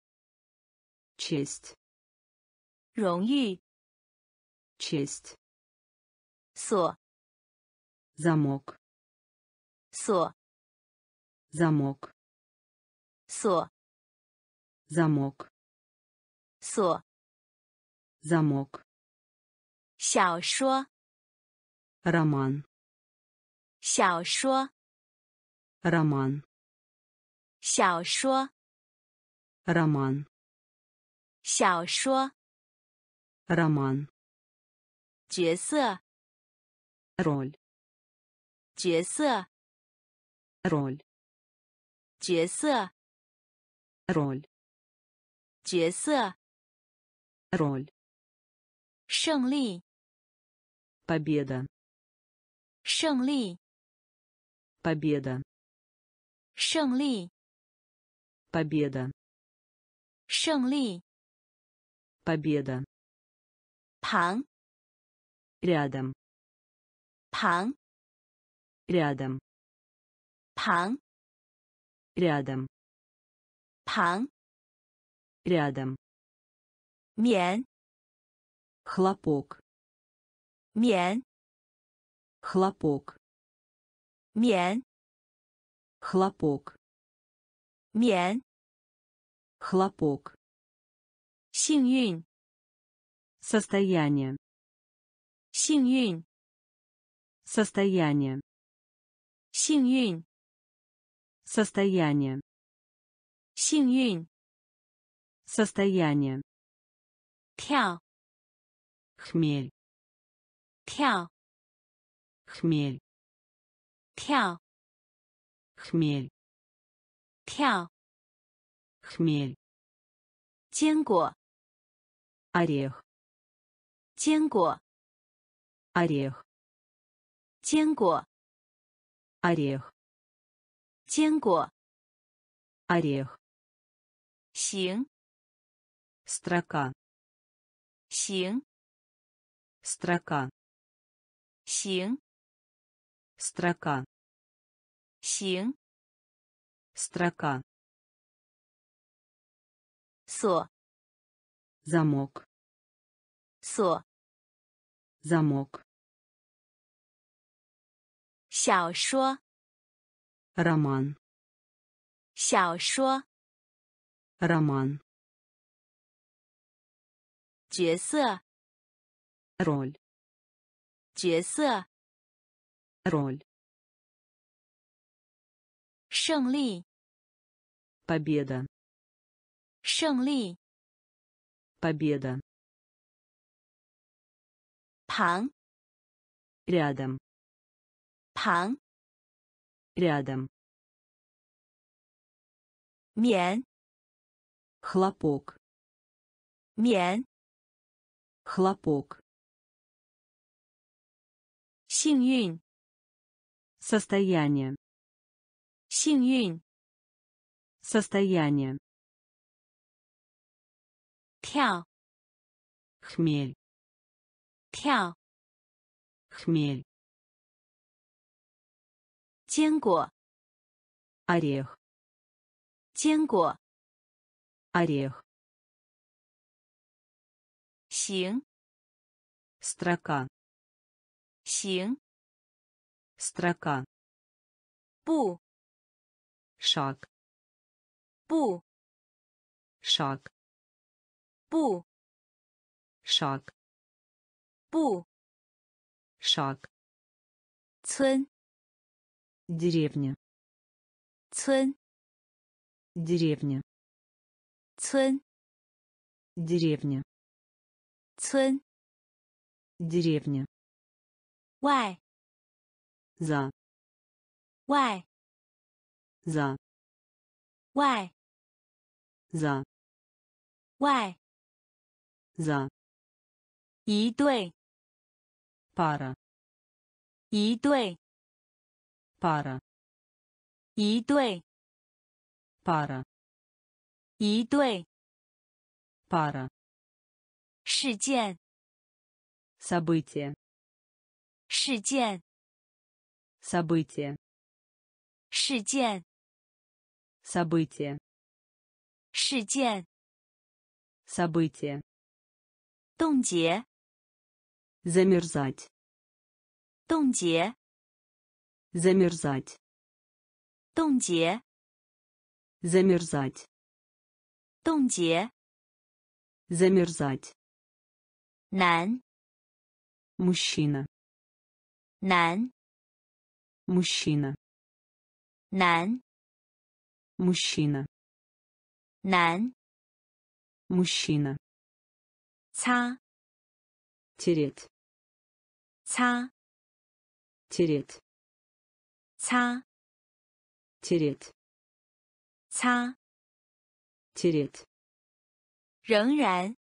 честь, 荣誉， честь, 锁， замок, 锁， замок, 锁， замок, 锁， замок, 小说， роман, 小说， роман, 小说， роман, 小说， роман, 角色， роль, 角色， роль, 角色， роль, 角色， роль, 胜利， победа, 胜利， победа, 胜利， победа, 胜利， победа, 旁， рядом, 旁， рядом, 旁， рядом. панг, Рядом. Мен. Хлопок. Мен. Хлопок. Мен. Хлопок. Мен. Хлопок. Синьюнь. Состояние. Синьюнь. Состояние. Синьюнь. состояние, 幸运， состояние, 跳， хмель, 跳， хмель, 跳， хмель, 跳， хмель, 坚果， орех, 坚果， орех, 坚果， орех, 坚果， орех, 行， строка, 行， строка, 行， Строка. 行 Строка. 锁 Замок. 锁 Замок. 小说 Роман. 小说 Роман. 角色 Роль. 角色 Роль. 胜利 Победа. 胜利 Победа. 旁 Рядом. 旁 Рядом. 免 Хлопок. 免 Хлопок. 幸运 Состояние. 幸运 Состояние. 跳 Хмель. 跳 Хмель. 坚果 Орех. 坚果 Орех. 行 Строка. 行 Строка. 不 Шаг. 不 Шаг. 不 Шаг. 不 Шаг. 村 Деревня. 村 Деревня. 村 Деревня. 村 Деревня. 外 За. 外 За. 外 За. 外 За. 一对 Пара. 一对 Пара. 一对 Пара. 一对 Пара. 事件 Событие. 事件 Событие. 事件 Событие. 事件 Событие. 冻结 Замерзать. 冻结 Замерзать. 冻结 Замерзать. 冻结 Замерзать. 男 Мужчина. 男 Мужчина. 男 Мужчина. 男 Мужчина. 擦 Тереть. 擦 Тереть. 擦 Тереть. 擦 Тереть. 仍然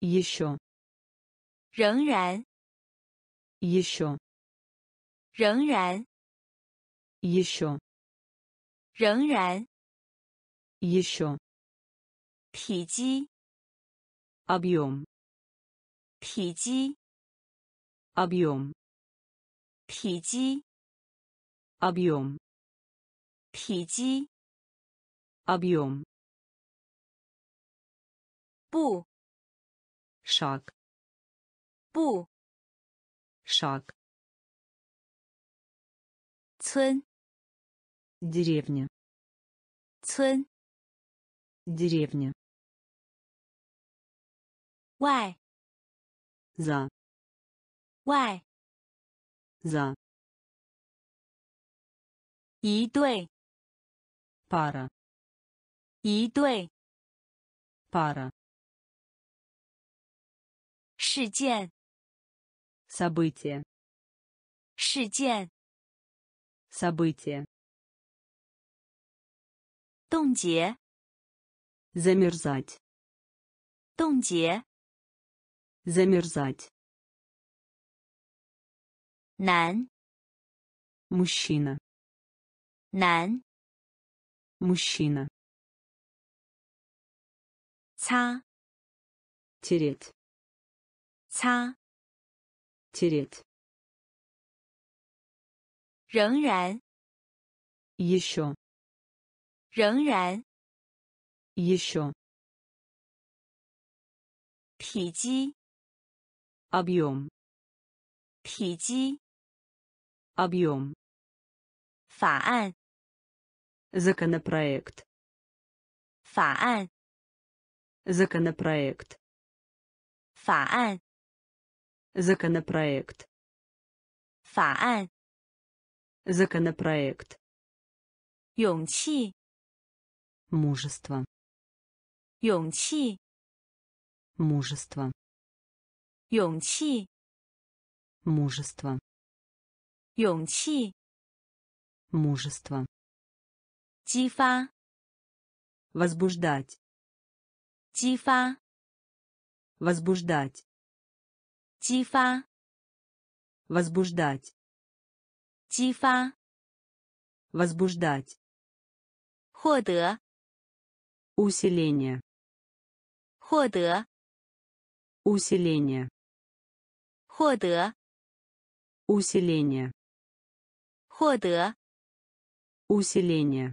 Еще. 仍然 Еще. 仍然 Еще. 仍然 Еще. 体积 Объем. 体积 Объем. 体积 Объем. 体积 Объем. 不 Шаг. 不 Шаг. 村 Деревня. 村 Деревня. 外 За. 外 За. 一对 Пара. 一对 Пара. 事件 Событие. 事件 Событие. 冻结 Замерзать. 冻结 Замерзать. 男 Мужчина. 男 Мужчина. 擦 Тереть. 擦 Тереть. 仍然， Еще. 仍然， Еще. 体积， Объем. 体积， Объем. 法案， Законопроект. 法案， Законопроект. 法案， Законопроект. 法案， Законопроект. 勇气， Мужество. 勇气， Мужество. 勇气， Мужество. 勇气， Мужество. 激发， Возбуждать. 激发， Возбуждать. 激发， Возбуждать. 激发， Возбуждать. 获得， Усиление. 获得， Усиление. 获得， Усиление. 获得， Усиление.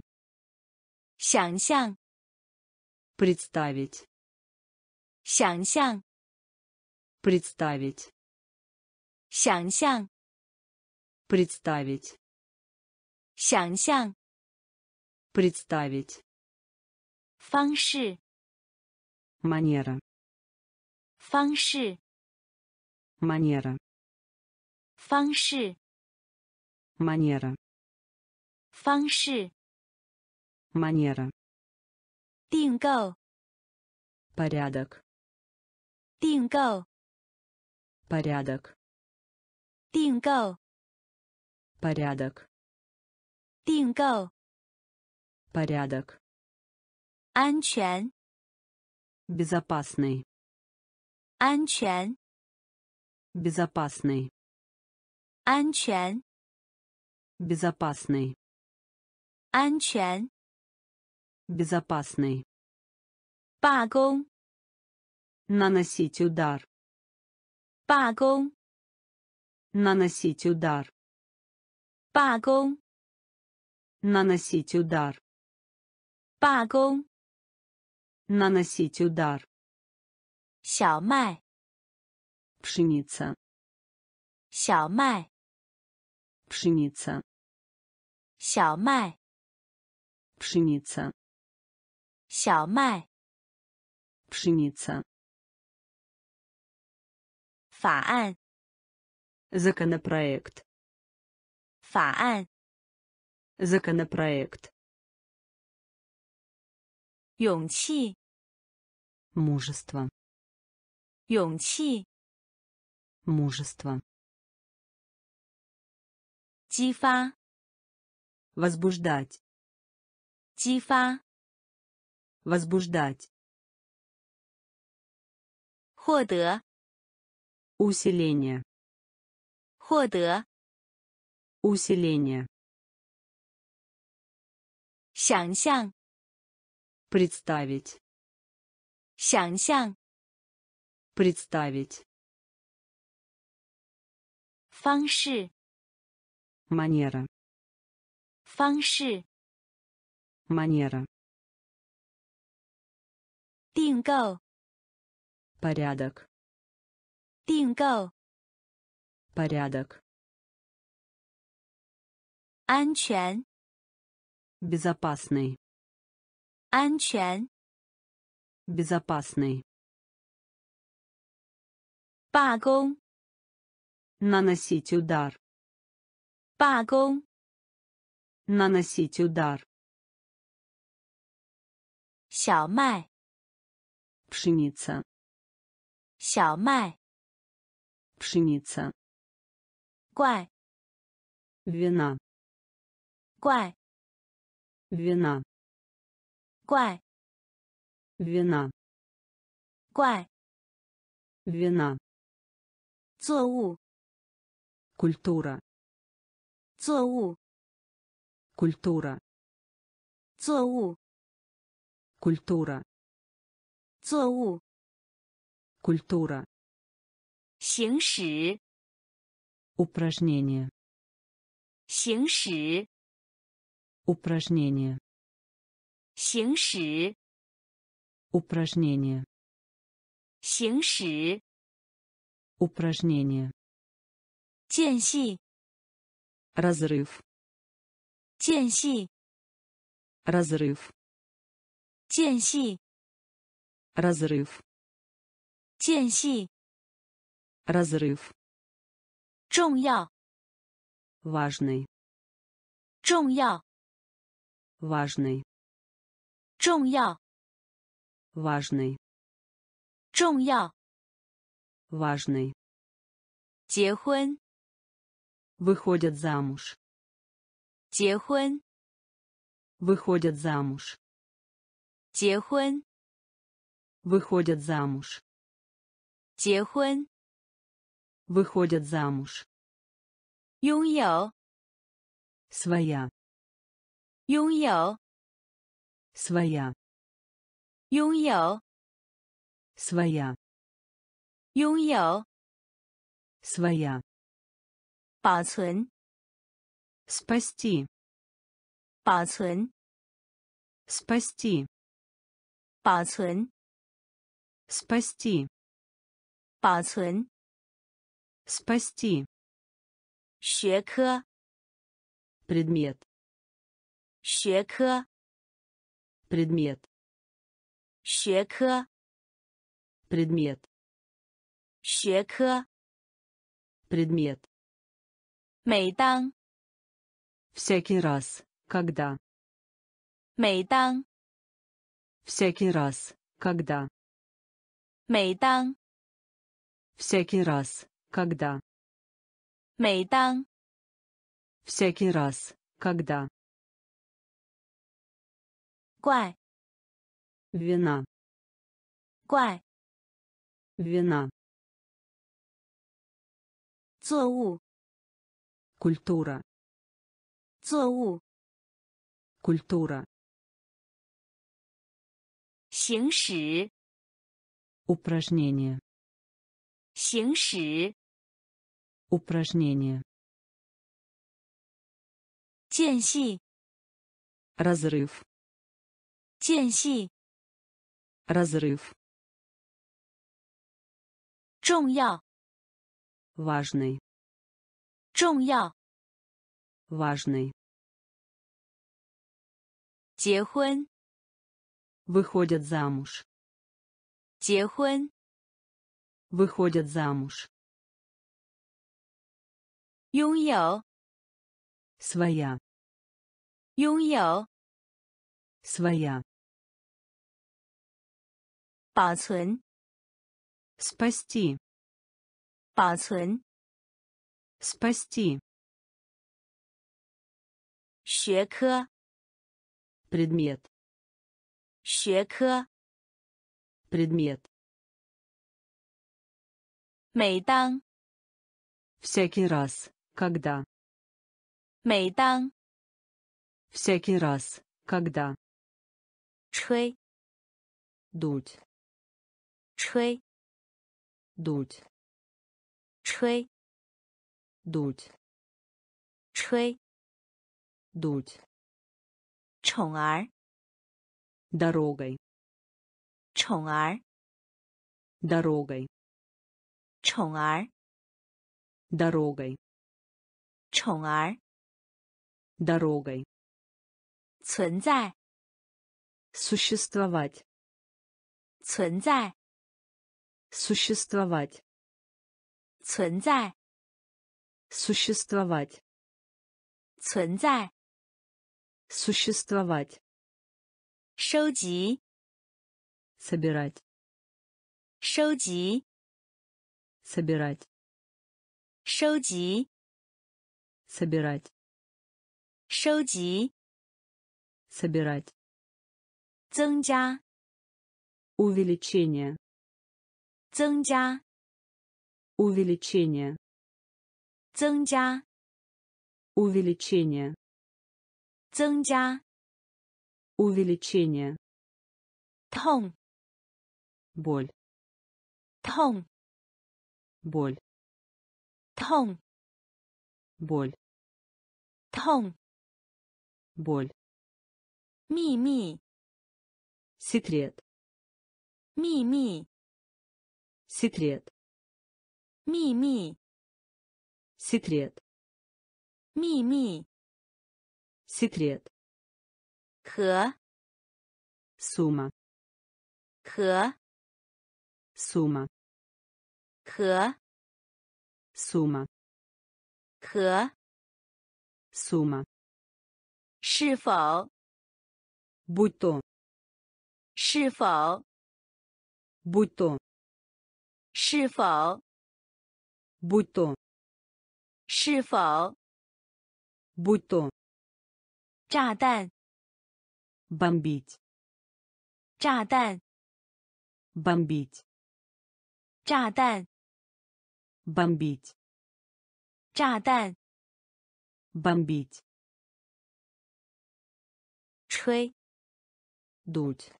想象， Представить. 想象， Представить. 想象， Представить. 想象， Представить. 方式， Манера. 方式， Манера. 方式， Манера. 方式， Манера. 订购， Порядок. 订购， Порядок. 订购， Порядок. 订购， Порядок. 安全， Безопасный. 安全， Безопасный. 安全， Безопасный. 安全， Безопасный. пакол Наносить удар. пакол Наносить удар. пакол Наносить удар. пакол Наносить удар. Сяомай. Пшеница. Сяомай. Пшеница. Сяомай. Пшеница. 小麦， Пшеница. 法案， Законопроект. 法案， Законопроект. 勇气， Мужество. 勇气， Мужество. 激发， Возбуждать. 激发， Возбуждать. 获得， Усиление. 获得， Усиление. 想象， Представить. 想象， Представить. 方式， Манера. 方式， Манера. 订购， Порядок. 订购， Порядок. 安全， Безопасный. 安全， Безопасный. 罢工， Наносить удар. 罢工， Наносить удар. 小麦， Пшеница. 小麦， Пшеница. 怪， Вина. 怪， Вина. 怪， Вина. 怪， Вина. 作物， Культура. 作物， Культура. 作物， Культура. 作物， Культура. 行驶， Упражнение. 行驶， упражнение, 行驶， упражнение, 行驶， упражнение, 间隙， разрыв, 间隙， разрыв, 间隙， разрыв, 间隙， разрыв, 重要， важный, 重要， важный, 重要， важный, 重要， важный, 结婚， выходят замуж, 结婚， выходят замуж, 结婚， выходят замуж, 结婚， выходят замуж, 拥有， своя, 拥有， своя, 拥有， своя, 拥有， своя, 保存， спасти, 保存， спасти, 保存， спасти, 保存， спасти, 学科， предмет, 学科， предмет, 学科， предмет, 学科， предмет, 每当， всякий раз, когда, 每当， всякий раз, когда, 每当， всякий раз, когда, 每当， всякий раз, когда, 怪， вина, 怪， вина, 作物， культура, 作物， культура, 行驶， упражнение, 行驶， упражнение, 间隙， разрыв, 间隙， разрыв, 重要， важный, 重要， важный, 结婚， выходят замуж, 结婚， выходят замуж, 拥有， своя, 拥有， своя, 保存， спасти, 保存， спасти, 学科， предмет, 学科， предмет, 每当， всякий раз, когда, 每当， всякий раз, когда, 吹， дуть, 吹， дуть, 吹， дуть, 吹， дуть, 宠儿， дорогой, 宠儿， дорогой, 宠儿， дорогой, 宠儿， дорогой, 存在， существовать, 存在， существовать, 存在， существовать, 存在， существовать, 收集， собирать, 收集， собирать, 收集， собирать, 收集， собирать, 增加， увеличение, 增加， увеличение, 增加， увеличение, 增加， увеличение, 痛， боль тон боль тон боль тон боль. Мими секрет. Мими секрет. Мими секрет. Мими секрет. Хэ. сумма. Хэ. сумма, 和， сумма, 和， сумма, 是否， будь то, 是否， будь то, 是否， будь то, 是否， будь то, 炸弹， бомбить, 炸弹， бомбить, 炸弹， бомбить, 炸弹， бомбить, 吹， дуть,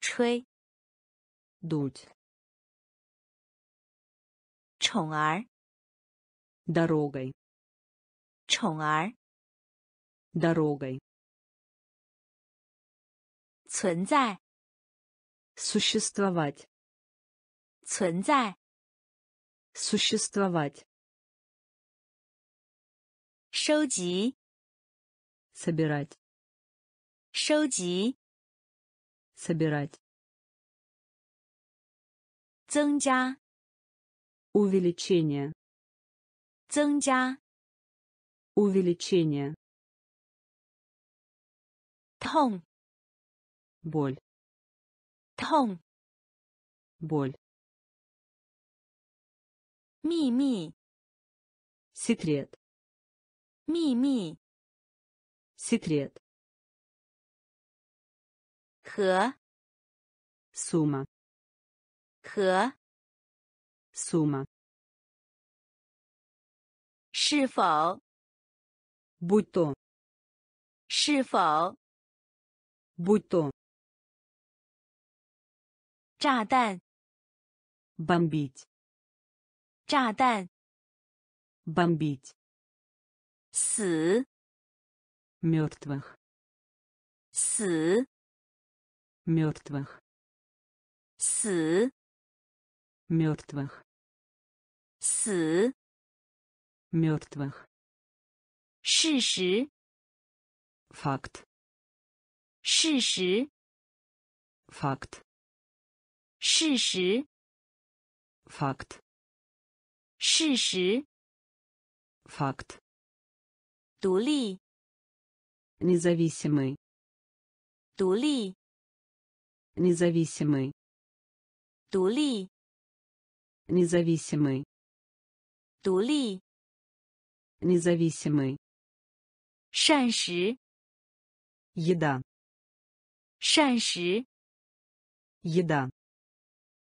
吹， дуть, 宠儿， дорогой, 宠儿， дорогой, 存在， существовать, 存在， существовать, 收集， собирать, 收集， собирать, 增加， увеличение, 增加， увеличение, 痛， боль, 痛， боль, 秘密， секрет, 秘密， секрет, 和， сумма, 和， сумма, 是否， будь то, 是否， будь то, 炸弹， бомбить, 炸弹， бомбить, 死， мертвых, 死， мертвых, 死， мертвых, 死， мертвых, 事实， факт, 事实， факт, 事实， факт, 事实， факт, 独立， независимый, 独立， независимый, 独立， независимый, 独立， независимый, 膳食， еда, 膳食， еда,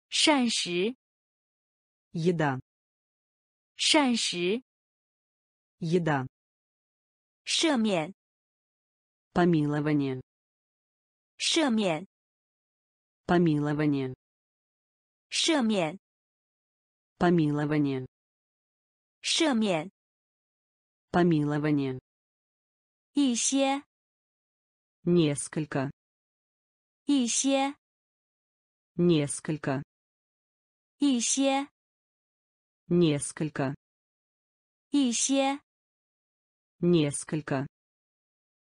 膳食， еда, 膳食， еда, 赦免， помилование, 赦免， помилование, 赦免， помилование, 赦免， помилование, 一些， несколько, 一些， несколько, 一些， несколько, 一些， несколько,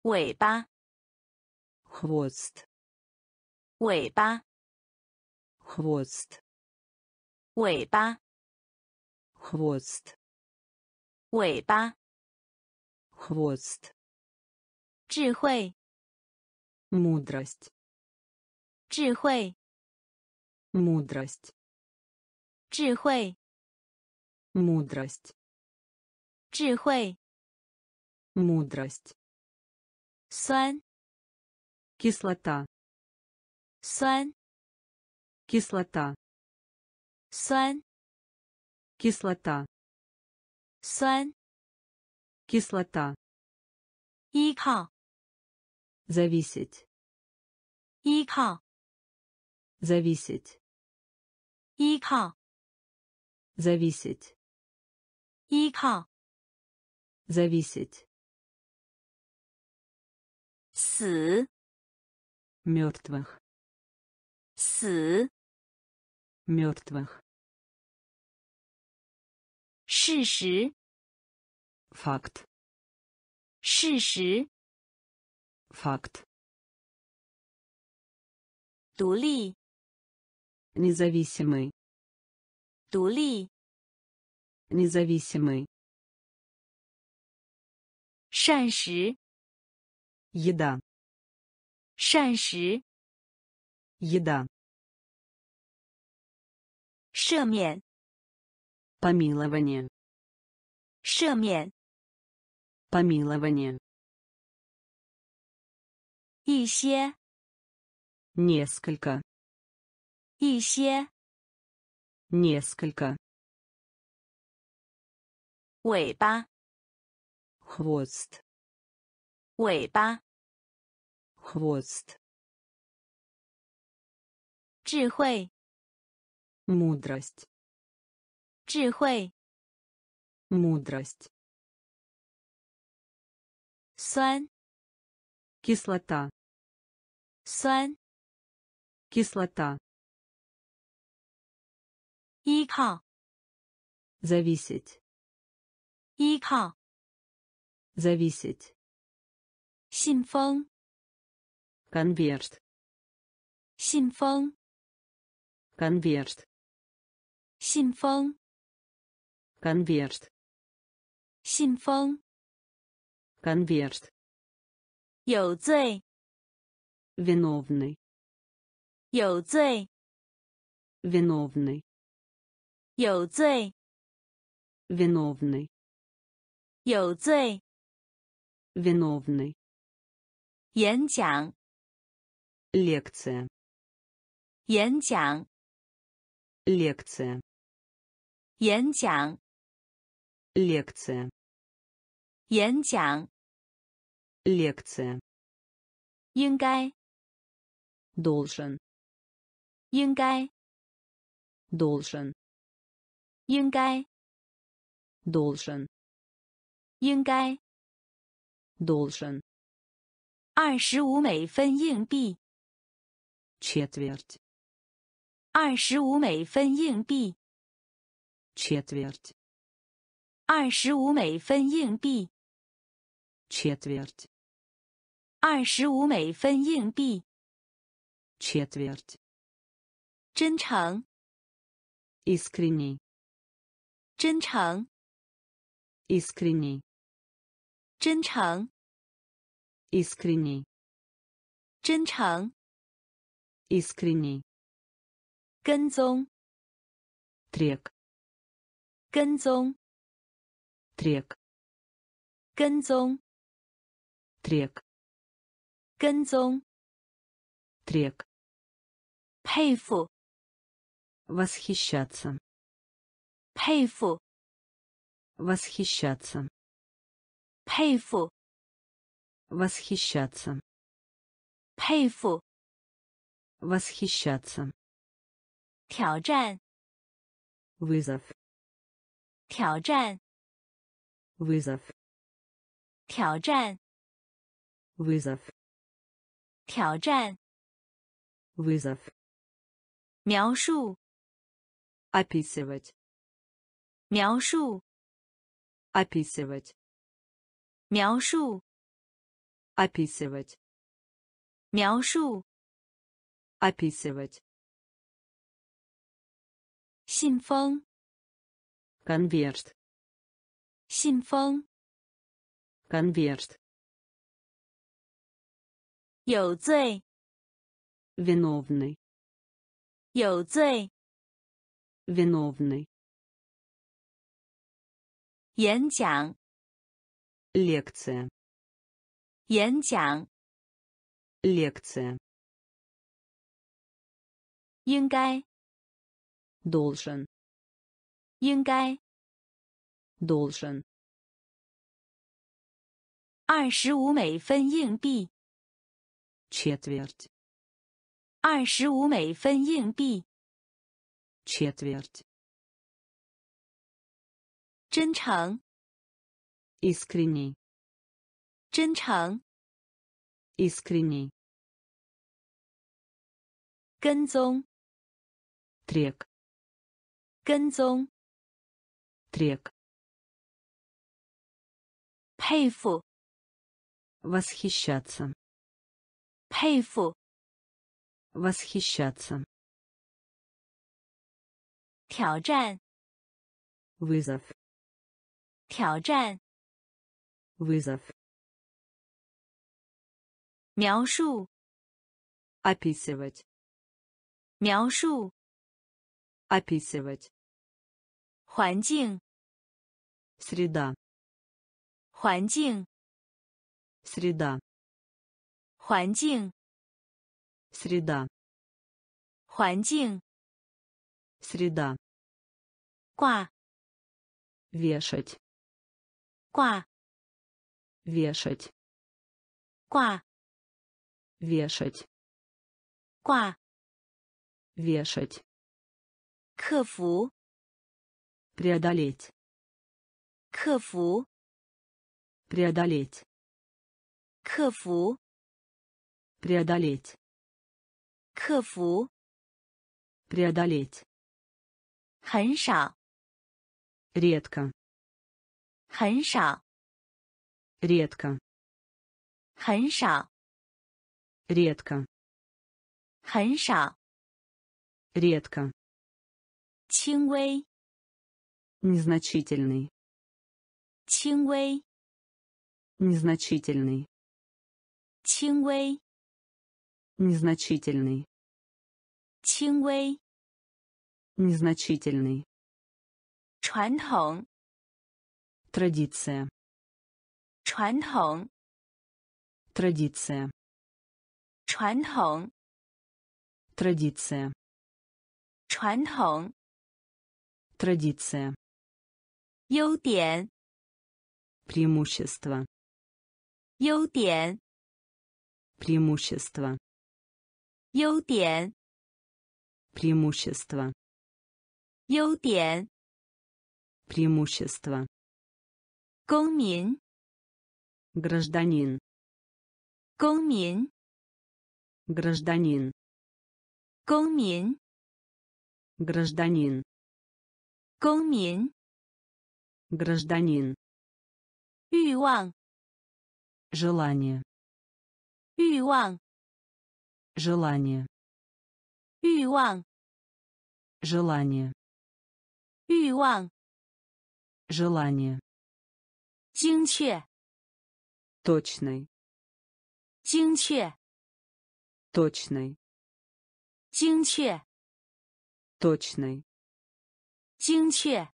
尾巴， хвост, 尾巴， хвост, 尾巴， хвост, 尾巴， хвост, 智慧， мудрость, 智慧， мудрость, 智慧， мудрость, 智慧， мудрость, 酸， кислота, 酸， кислота, 酸， кислота, 酸， кислота, 依靠， зависеть, 依靠， зависеть, 依靠， зависеть, 依靠， зависеть, 死 мертвых, 死 мертвых, 事实 факт, 事实 факт, 独立 независимый, 独立 независимый, 膳食 еда, 膳食 еда, 赦免 помилование, 赦免 помилование, 一些 несколько, 一些 несколько, 尾巴 хвост, 尾巴 хвост, 智慧 мудрость, 智慧 мудрость, 酸 кислота, 酸 кислота, 依靠 зависеть, 依靠 зависеть, 信封 конверт, 信封 конверт, 信封 конверт, 信封 конверт, 有罪 виновный, 有罪 виновный, 有罪 виновный, 有罪 виновный, 演讲 лекция, 演讲 лекция, 演讲 лекция, 演讲 лекция, 应该 должен, 应该 должен, 应该 должен, 应该 должен, 二十五美分硬币 четверть, 二十五美分硬币 четверть, 二十五美分硬币 четверть, 二十五美分硬币 четверть, 真诚 искренний, 真诚 искренний, 真诚 искренний, 真诚 искренний, 跟踪 трек, 跟踪 трек, 跟踪 трек, 跟踪 трек, 佩服 восхищаться, 佩服 восхищаться, 佩服 восхищаться, 佩服 восхищаться, 挑战 вызов, 挑战 вызов, 挑战 вызов, 挑战 вызов, 描述 описывать, 描述 описывать, 描述 описывать, 描述 описывать, 信封 конверт, 信封 конверт, 有罪 виновный, 有罪 виновный, 演讲 лекция, 演讲 лекция, 应该 должен, 应该 должен, 二十五美分硬币 четверть, 二十五美分硬币 четверть, 真诚 искренний, 真诚 Искренний. 跟踪， Трек. 跟踪， Трек. 佩服， Восхищаться. 佩服， Восхищаться. 挑战， Вызов. 挑战， Вызов. 描述， Описывать. 描述， Описывать. 环境， Среда. 环境， Среда. 环境， Среда. 环境， Среда. 挂， Вешать. 挂， Вешать. 挂， Вешать. 挂， Вешать. 克服， Преодолеть. 克服， Преодолеть. 克服， Преодолеть. 克服， Преодолеть. 很少， Редко. 很少， Редко. 很少， Редко. 很少， Редко. 轻微， Незначительный. 轻微， Незначительный. 轻微， Незначительный. 轻微， Незначительный. 传统， Традиция. 传统， Традиция. 传统， Традиция. 传统， Традиция. 优点， Преимущество. 优点， Преимущество. 优点， Преимущество. 优点， Преимущество. 公民， Гражданин. 公民， Гражданин. 公民， Гражданин. 公民， Гражданин. 欲望， Желание. 欲望， Желание. 欲望， Желание. 欲望， Желание. 精确， Точный. 精确， Точный. 精确， Точный. 精确，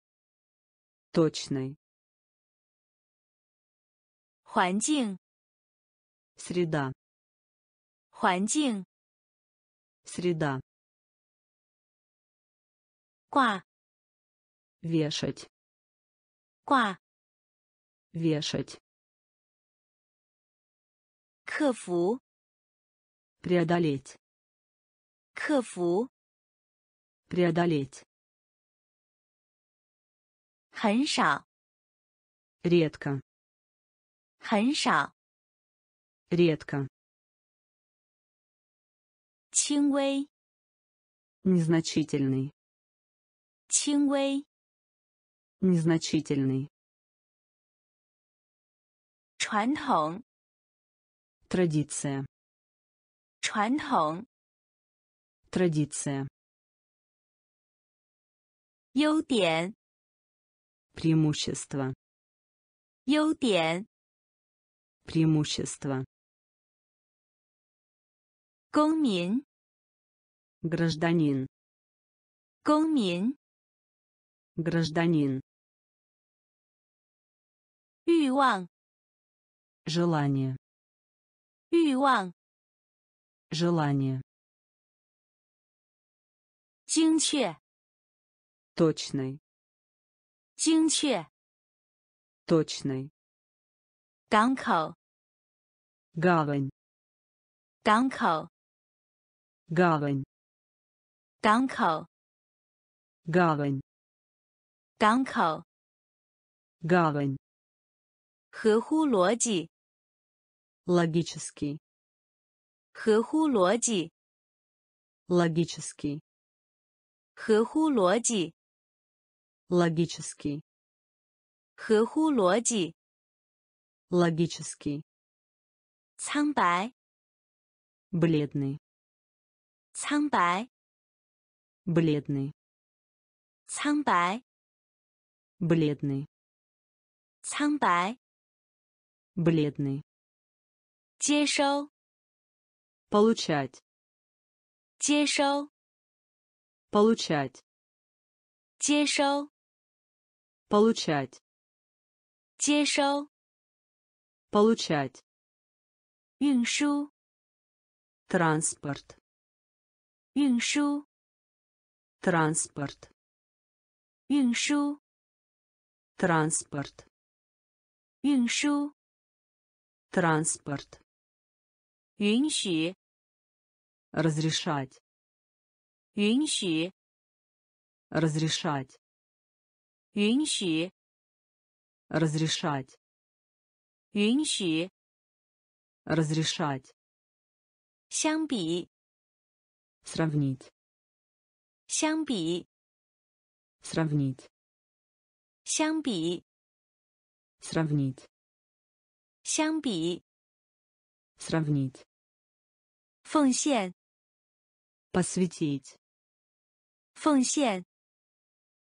Точный. 环境， Среда. 环境， Среда. 挂， Вешать. 挂， Вешать. 克服， Преодолеть. 克服， Преодолеть. 很少， Редко. 很少， Редко. 轻微， Незначительный. 轻微， Незначительный. 传统， Традиция. 传统， Традиция. 优点， Преимущество. 优点， Преимущество. 公民， Гражданин. 公民， Гражданин. 欲望， Желание. 欲望， Желание. 精确， Точный. 精确， Точный. 港口， Гавань. 港口， Гавань. 港口， Гавань. 港口， Гавань. 合乎逻辑， Логический. 合乎逻辑， Логический. 合乎逻辑， Логический. 合乎逻辑。 Логический. 苍白， Бледный. 苍白， Бледный. 苍白， Бледный. 苍白。 Бледный. 接收， Получать. 接收， Получать. 接收， Получать. 接收。 Получать. 运输， Транспорт. 运输， Транспорт. 运输， Транспорт. 运输。 Транспорт. 允许， Разрешать. 允许， Разрешать. 允许， Разрешать. 允许。 Разрешать. 相比， Сравнить. 相比， Сравнить. 相比， Сравнить. 相比。 Сравнить. 奉献， Посвятить. 奉献，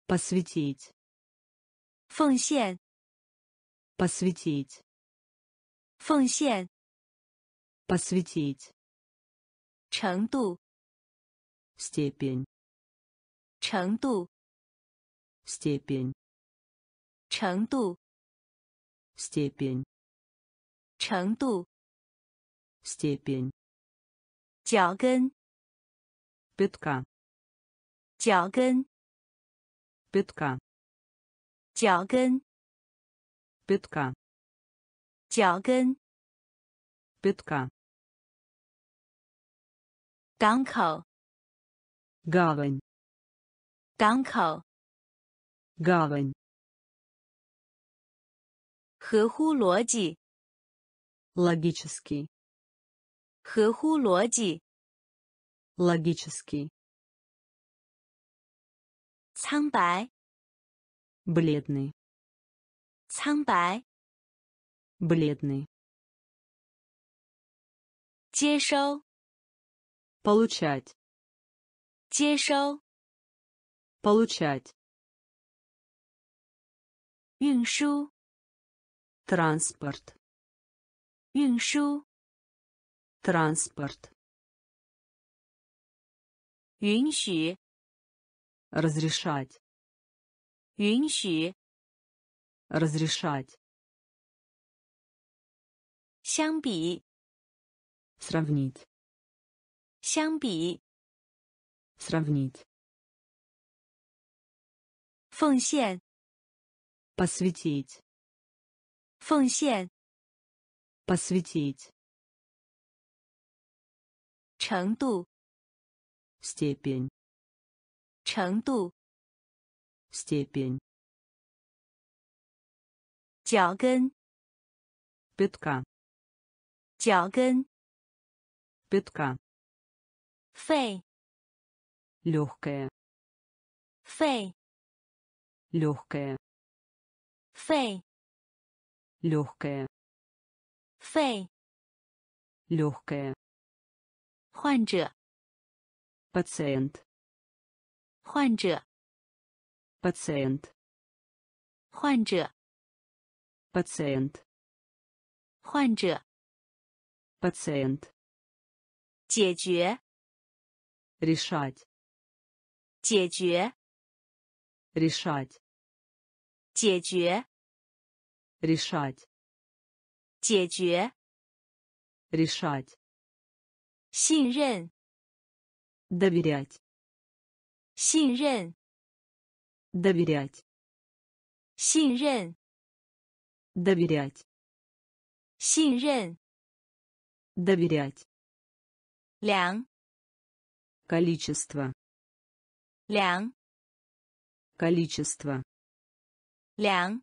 Посвятить. 奉献， Посвятить. 奉献。 Посвятить. 程度， Степень. 程度， Степень. 程度， Степень. 程度。 Степень. 脚跟， Пятка. 脚跟， Пятка. 脚跟， Пятка. 脚跟。 Пятка. 港口， Гавань. 港口。 Гавань. 合乎逻辑， Логический. 合乎逻辑。 Логический. 苍白， Бледный. 苍白。 Бледный. 接收， Получать. 接收。 Получать. 运输， Транспорт. 运输。 Транспорт. Юньши. Разрешать. Юньши. Разрешать. Сянби. Сравнить. Сянби. Сравнить. Фэнсян. Посвятить. Фэнсян. Посвятить. 程度， Степень. 程度。 Степень. 脚跟， Пятка. 脚跟。 Пятка. 肺， Легкая. 肺， Легкая. 肺， Легкая. 肺。 Легкая. 患者， Пациент. 患者， Пациент. 患者， Пациент. 患者。 Пациент. 解决， Решать. 解决， Решать. 解决， Решать. 解决。 Решать. 信任， Доверять. 信任， Доверять. 信任， Доверять. 信任。 Доверять. 量， Количество. 量， Количество. 量，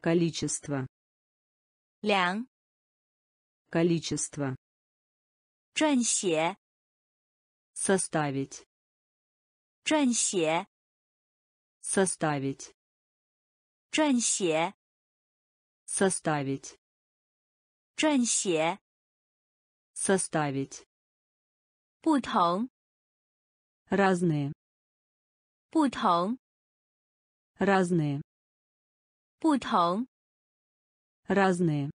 Количество. 量。 Количество. 撰写， составить, 撰写， составить, 撰写， составить, 撰写， составить, 不同， разные, 不同， разные, 不同， разные,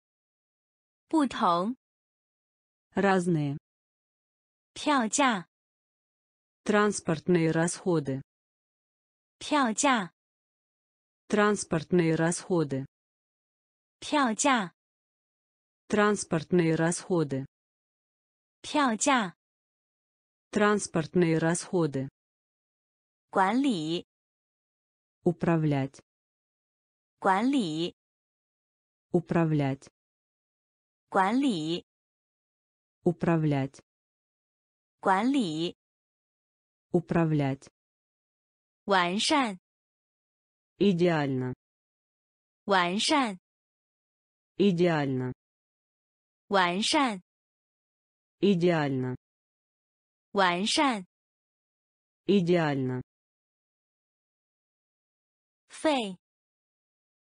不同， разные, 票价， транспортные расходы, 票价， транспортные расходы, 票价， транспортные расходы, 票价， транспортные расходы, 管理， управлять, 管理， управлять, 管理， управлять, 管理， управлять, 完善， идеально, 完善， идеально, 完善， идеально, 完善， идеально, 肺，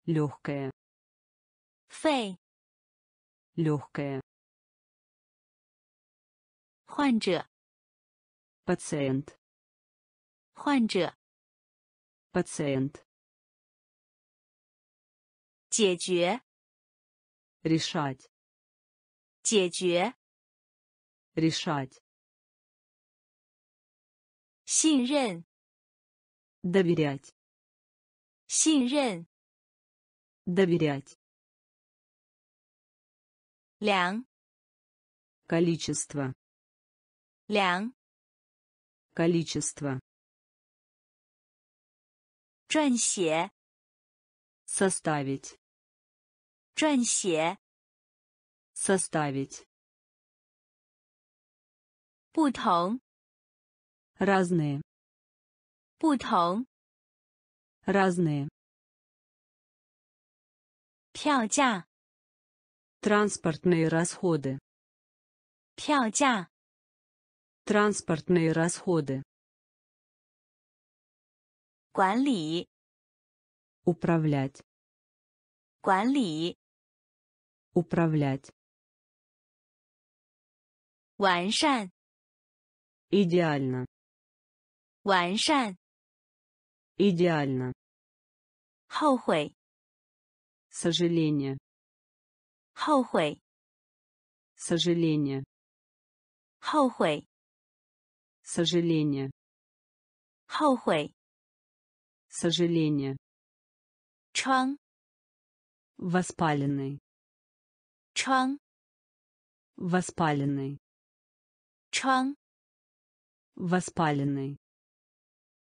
легкое, 肺， легкое, 患者， пациент, 患者， пациент, 解决， решать, 解决， решать, 信任， доверять, 信任， доверять, 量， количество, 量， количество, 撰写， составить, 撰写， составить, 不同， разные, 不同， разные, 票价， транспортные расходы, 票价， транспортные расходы, 管理， управлять, 管理， управлять, 完善， идеально, 完善， идеально, 后悔， сожаление, 后悔， сожаление, 后悔， сожаление, 后悔， сожаление, 疮， воспаленный, 疮， воспаленный, 疮， воспаленный,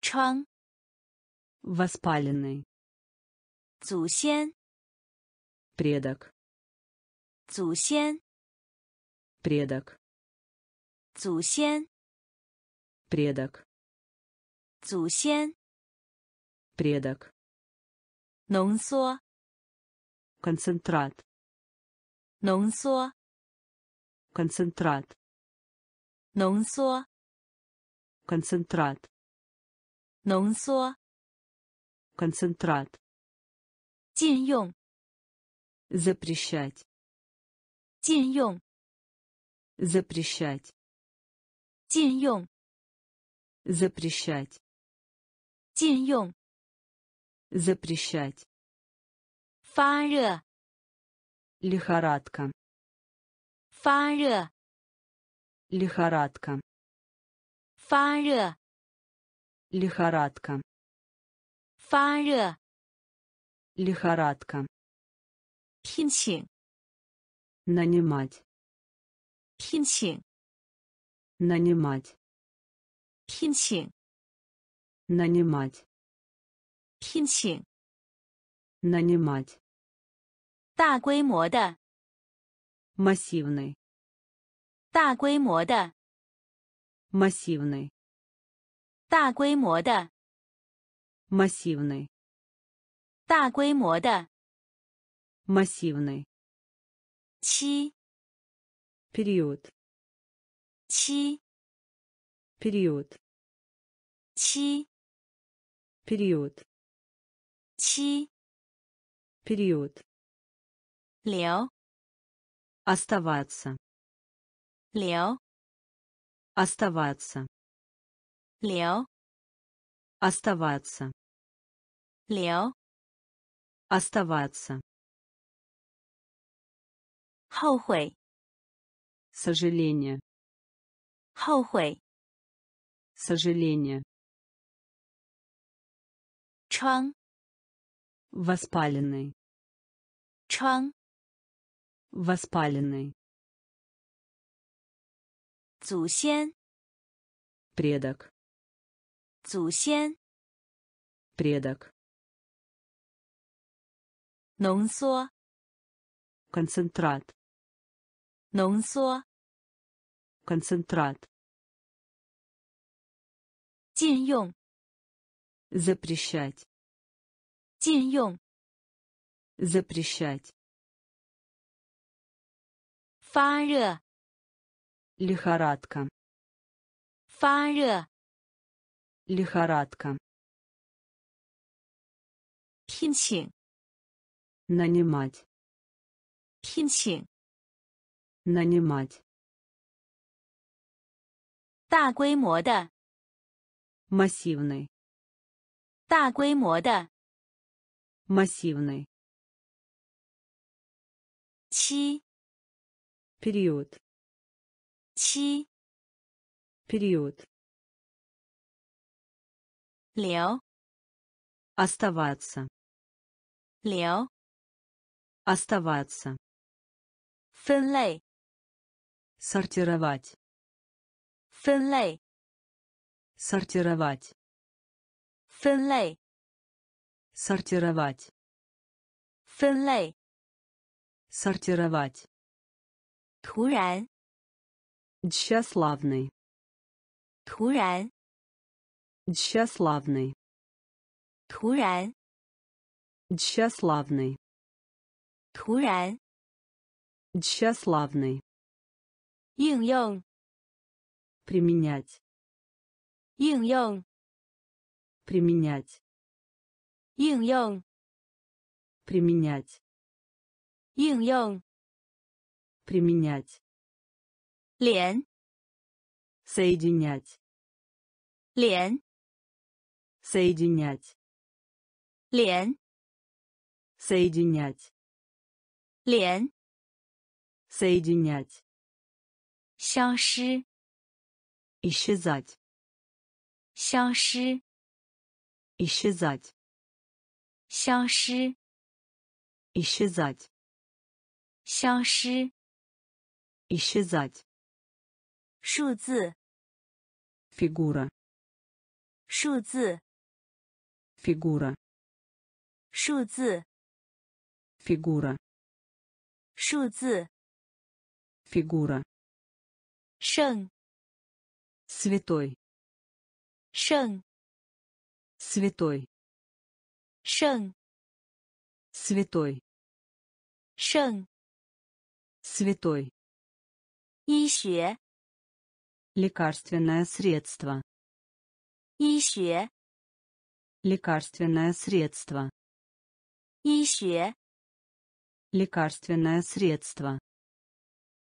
疮， воспаленный, 祖先， предок, 祖先， предок, 祖先， предок, 祖先， предок, 浓缩， концентрат, 浓缩， концентрат, 浓缩， концентрат, 浓缩， концентрат, 禁用， запрещать, 禁用， запрещать, 禁用， запрещать, 禁用， запрещать, 发热， лихорадка, 发热， лихорадка, 发热， лихорадка, 发热， лихорадка, 聘请， нанимать, 聘请， нанимать, 聘请， нанимать, 聘请， нанимать, 大规模的， массивный, 大规模的， массивный, 大规模的， массивный, 大规模的， массивный, 期， период, 七， период чи период чи период Лео. Оставаться. Лео. Оставаться. Лео. Оставаться. Лео. Оставаться. Хаухуэй. Сожаление. Хаухуэй. Сожаление. Чан. Воспаленный. Чан. Воспаленный. Цусен. Предок. Цусен. Предок. Нонсо. Концентрат. Нонсо. Концентрат. 禁用， запрещать, 禁用， запрещать, 发热， лихорадка, 发热， лихорадка, 聘请， нанимать, 聘请， нанимать, 大规模的， массивный, 大规模的， массивный, 七， период, 七， период, 留， оставаться, 留， оставаться, 分类， сортировать, 分类， Сортировать. Фенлей. Сортировать. Фенлей. Сортировать. Туран. Тщеславный. Туран. Тщеславный. Туран. Тщеславный. Туран. Тщеславный. Инъем. Применять. 应用， применять, 应用， применять, 应用， применять, 连， соединять, 连， соединять, 连， соединять, 连， соединять, 消失， исчезать, 消失， исчезать, 消失， исчезать, 消失， исчезать, 数字， фигура, 数字， фигура, 数字， фигура, 数字， фигура, 圣， святой, Шэн. Святой. Шэн. Святой. Шэн. Святой. Ище. Лекарственное средство. Ище. Лекарственное средство. Ище. Лекарственное средство.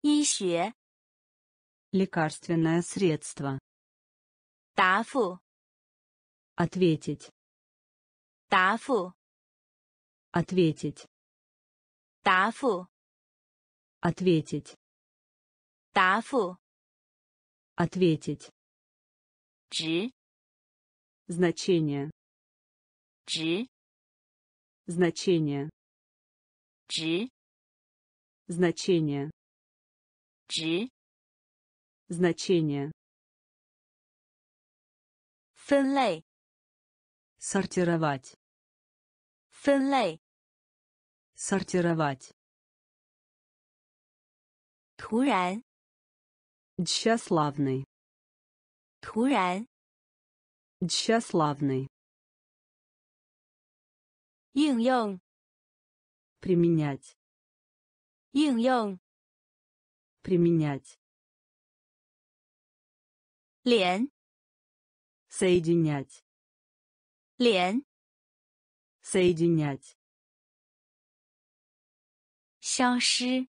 Ище. Лекарственное средство. Тафу. Ответить. Тафу. Ответить. Тафу. Ответить. Тафу. Ответить. Чи. Значение. Чи. Значение. Чи. Значение. Чи. Значение. 分类， сортировать, 分类， сортировать, 突然， тщеславный, 突然， тщеславный, 应用， применять, 应用， применять, 连 Соединять. 连 Соединять. 消失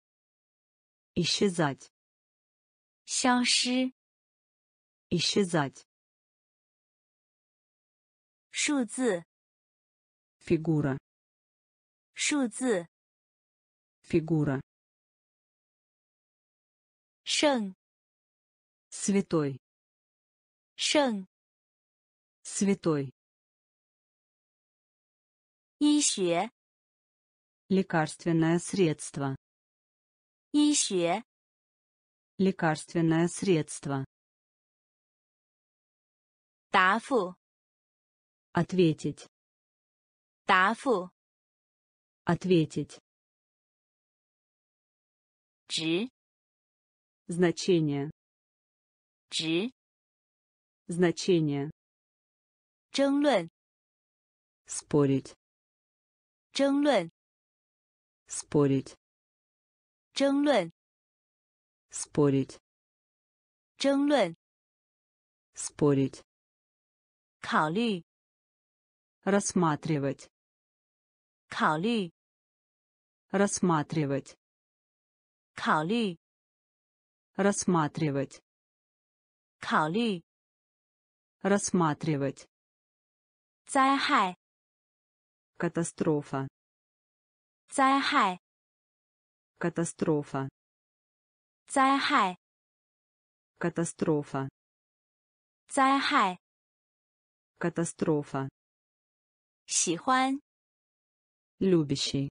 Исчезать. 消失 Исчезать. 数字 Фигура. 数字 Фигура. 圣 Святой. 圣 Святой. Ище. Лекарственное средство. Ище. Лекарственное средство. Тафу. Ответить. Тафу. Ответить. Чи. Значение. Чи. Значение. 争论 Спорить. 争论 Спорить. 争论 Спорить. 争论 Спорить. 考虑 Рассматривать. 考虑 Рассматривать. 考虑 Рассматривать. 考虑 Рассматривать. 灾害 Катастрофа. 灾害 Катастрофа. 灾害 Катастрофа. 灾害 Катастрофа. 喜欢 Любящий.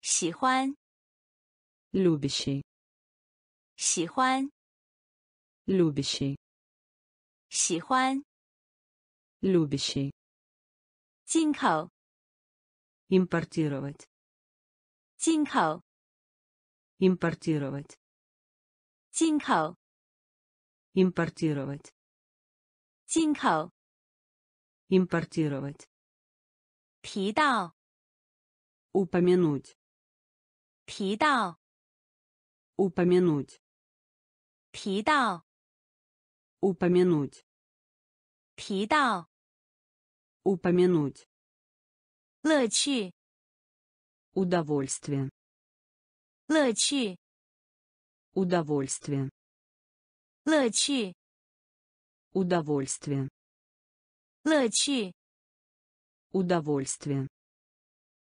喜欢 Любящий. 喜欢 Любящий. 喜欢 Любящий. 进口 Импортировать. 进口 Импортировать. 进口 Импортировать. 进口 Импортировать. 提到 Упомянуть. 提到 Упомянуть. 提到 Упомянуть. 提到 Упомянуть. Лучи. Удовольствие. Лучи. Удовольствие. Лучи. Удовольствие. Лучи. Удовольствие.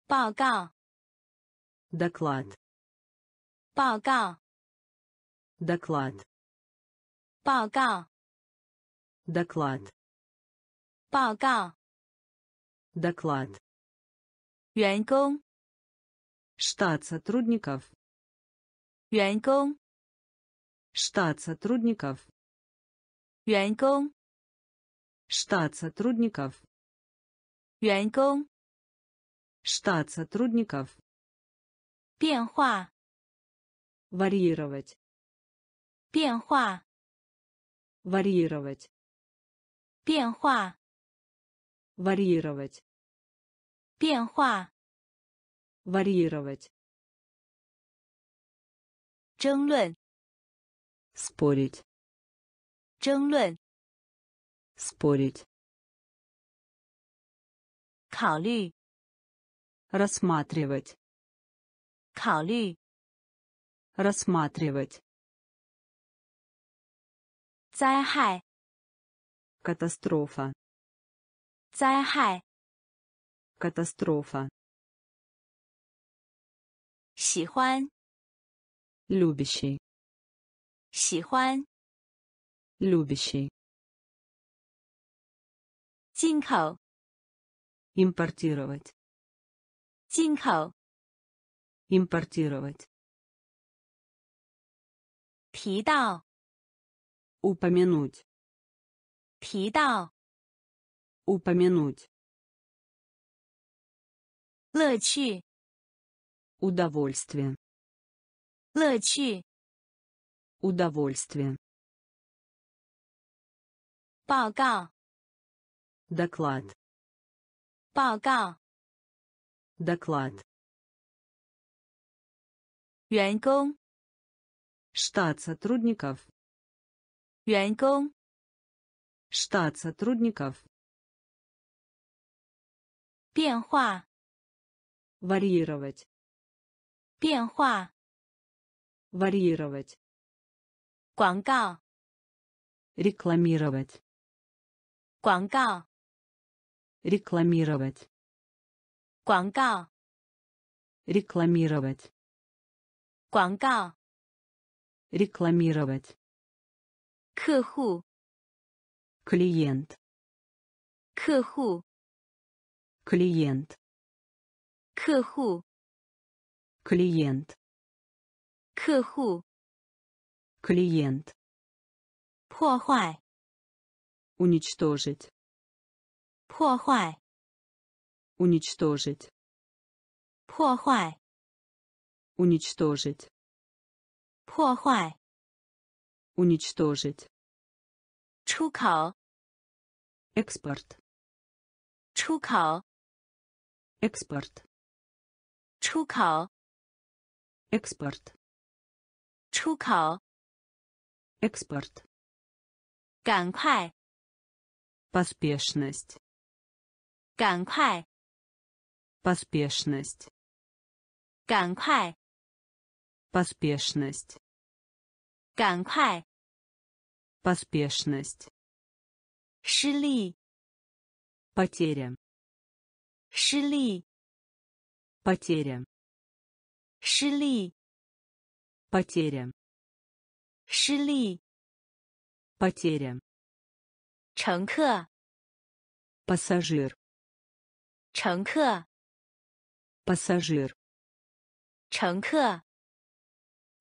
Пока. Доклад. Пока. Доклад. Пока. Доклад. Бага Доклад. 员工 Штат сотрудников. 员工 Штат сотрудников. 员工 Штат сотрудников. 员工 Штат сотрудников. 变化 Варьировать. 变化 Варьировать. 变化 Варьировать. 变化 Варьировать. 争论 Спорить. 争论 Спорить. 考虑 Рассматривать. 考虑 Рассматривать. 灾害 Катастрофа. 灾害 Катастрофа. 喜欢 Любящий. 喜欢 Любящий. 进口 Импортировать. 进口 Импортировать. 提到 Упомянуть. 提到 Упомянуть. 乐趣 Удовольствие. 乐趣 Удовольствие. 报告 Доклад. 报告 Доклад. 员工 Штат сотрудников. 员工 Штат сотрудников. 变化， Варьировать. 变化， Варьировать. 广告， Рекламировать. 广告， Рекламировать. 广告， Рекламировать. 广告， Рекламировать. 客户， Клиент. 客户， Клиент. 客户， Клиент. 客户， Клиент. 破坏， Уничтожить. 破坏， Уничтожить. 破坏， Уничтожить. 破坏， Уничтожить. 出口， Экспорт. 出口， Экспорт. 出口， Экспорт. 出口， Экспорт. 赶快， Поспешность. 赶快， Поспешность. 赶快， Поспешность. 赶快， Поспешность. 失利， Потеря. 失利， Потеря. Шили. Потеря. Шили. Потеря. Чанка. Пассажир. Чанка. Пассажир. Чанка.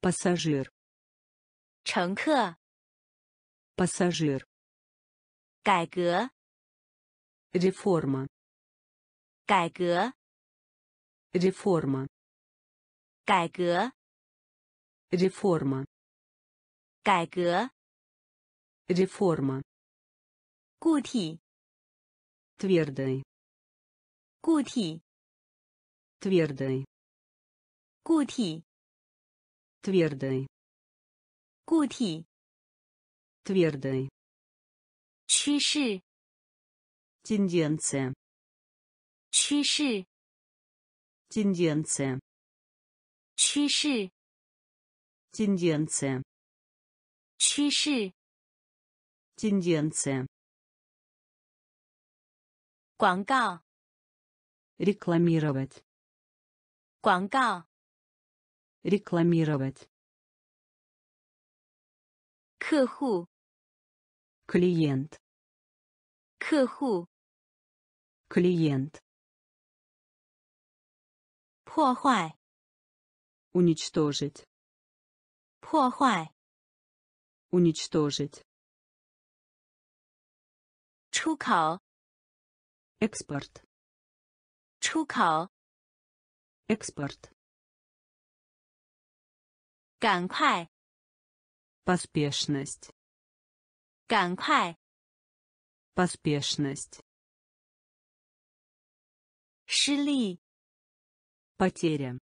Пассажир. Чанка. Пассажир. Гайга. Реформа. Гайга. Реформа. 改革， Реформа. 改革， Реформа. 固体， Твердый. 固体， Твердый. 固体， Твердый. 固体， Твердый. 趋势， Тенденция. 趋势， Тенденция. Чиши. Тенденция. Чиши. Тенденция. Гуангао. Рекламировать. Гуангао. Рекламировать. Кэху. Клиент. Кэху. Клиент. 破坏， Уничтожить. 破坏， Уничтожить. 出口， Экспорт. 出口， Экспорт. 赶快， Поспешность. 赶快， Поспешность. 失利， Потеря.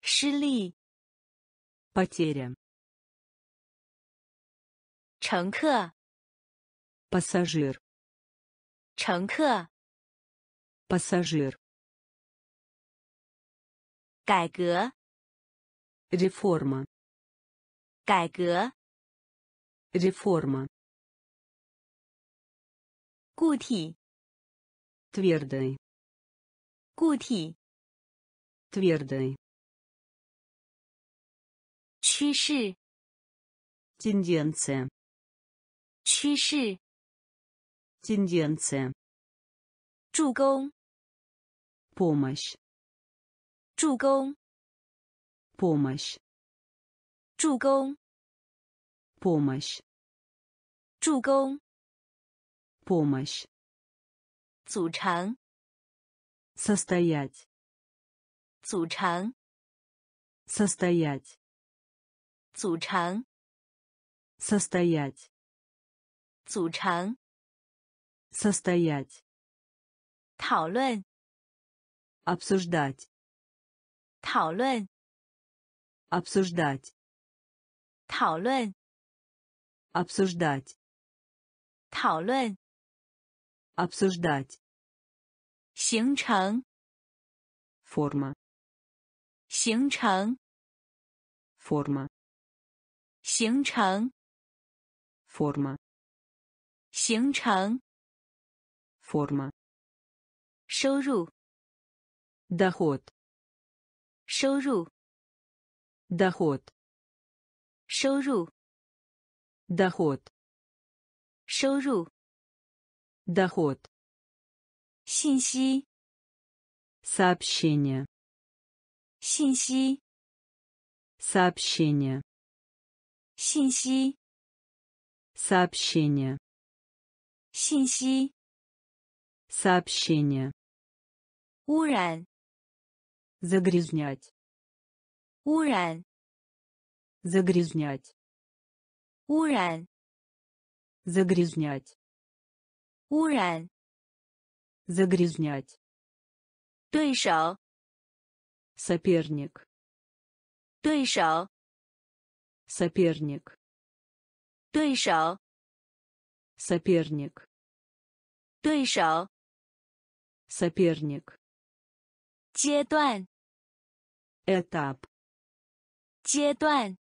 Шили. Потеря. Чанка. Пассажир. Чанка. Пассажир. Гайга. Реформа. Гайга. Реформа. Гути. Твердый. Гути 体， Твердый. 趋势， Тенденция. 趋势， Тенденция. 助攻， Помощь. 助攻， Помощь. 助攻， Помощь. 助攻， Помощь. 组成， Состоять. 组成， Состоять. 组成， Состоять. 组成， Состоять. 讨论， Обсуждать. 讨论， Обсуждать. 讨论， Обсуждать. 讨论， обсуждать, 形成， форма, 形成， форма, 形成， форма, 形成， форма, 收入， доход, 收入， доход, 收入， доход, 收入， доход, 信息， сообщение, 信息， сообщение, 信息， сообщение, 信息， сообщение, 污染， загрязнять, 污染， загрязнять, 污染， загрязнять, 污染， загрязнять, 对手， соперник, 对手， соперник, 对手， соперник, 对手， соперник, 阶段， этап, 阶段，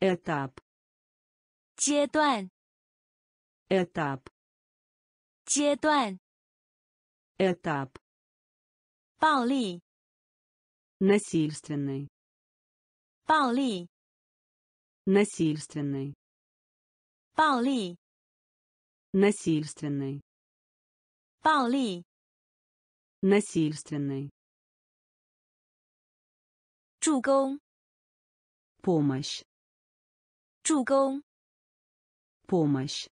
этап, 阶段， этап, 阶段， этап, 暴力， насильственный, 暴力， насильственный, 暴力， насильственный, 暴力， насильственный, 助攻， помощь, 助攻， помощь,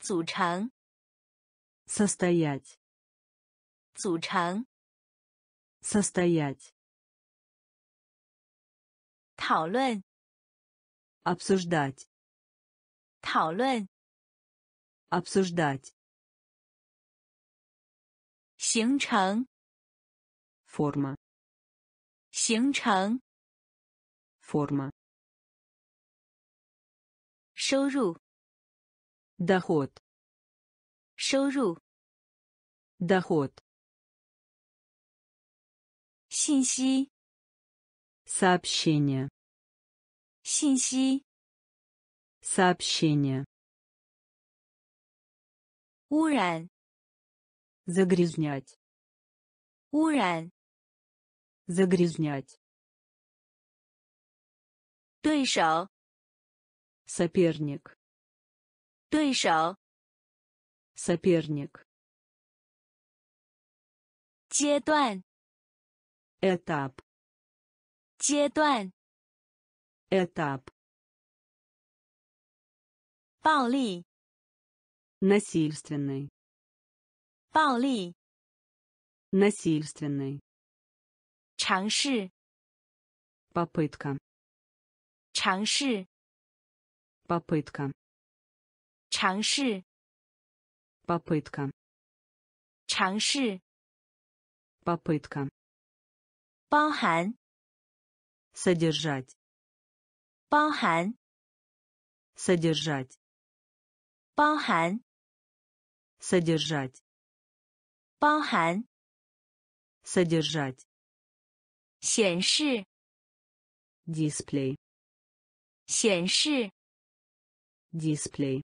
组成， состоять, 组成， состоять, 讨论， обсуждать, 讨论， обсуждать, 形成， форма, 形成， форма, 收入， доход, 收入， доход, 信息， сообщение, 信息， сообщение, 污染， загрязнять, 污染， загрязнять, 对手， соперник, 对手， соперник, 阶段， этап, 阶段， этап, 暴力， насильственный, 暴力， насильственный, 尝试， попытка, 尝试， попытка, 尝试， попытка, 尝试， попытка, 包含， содержать, 包含， содержать, 包含， содержать, 包含， содержать, 显示， дисплей, 显示， дисплей,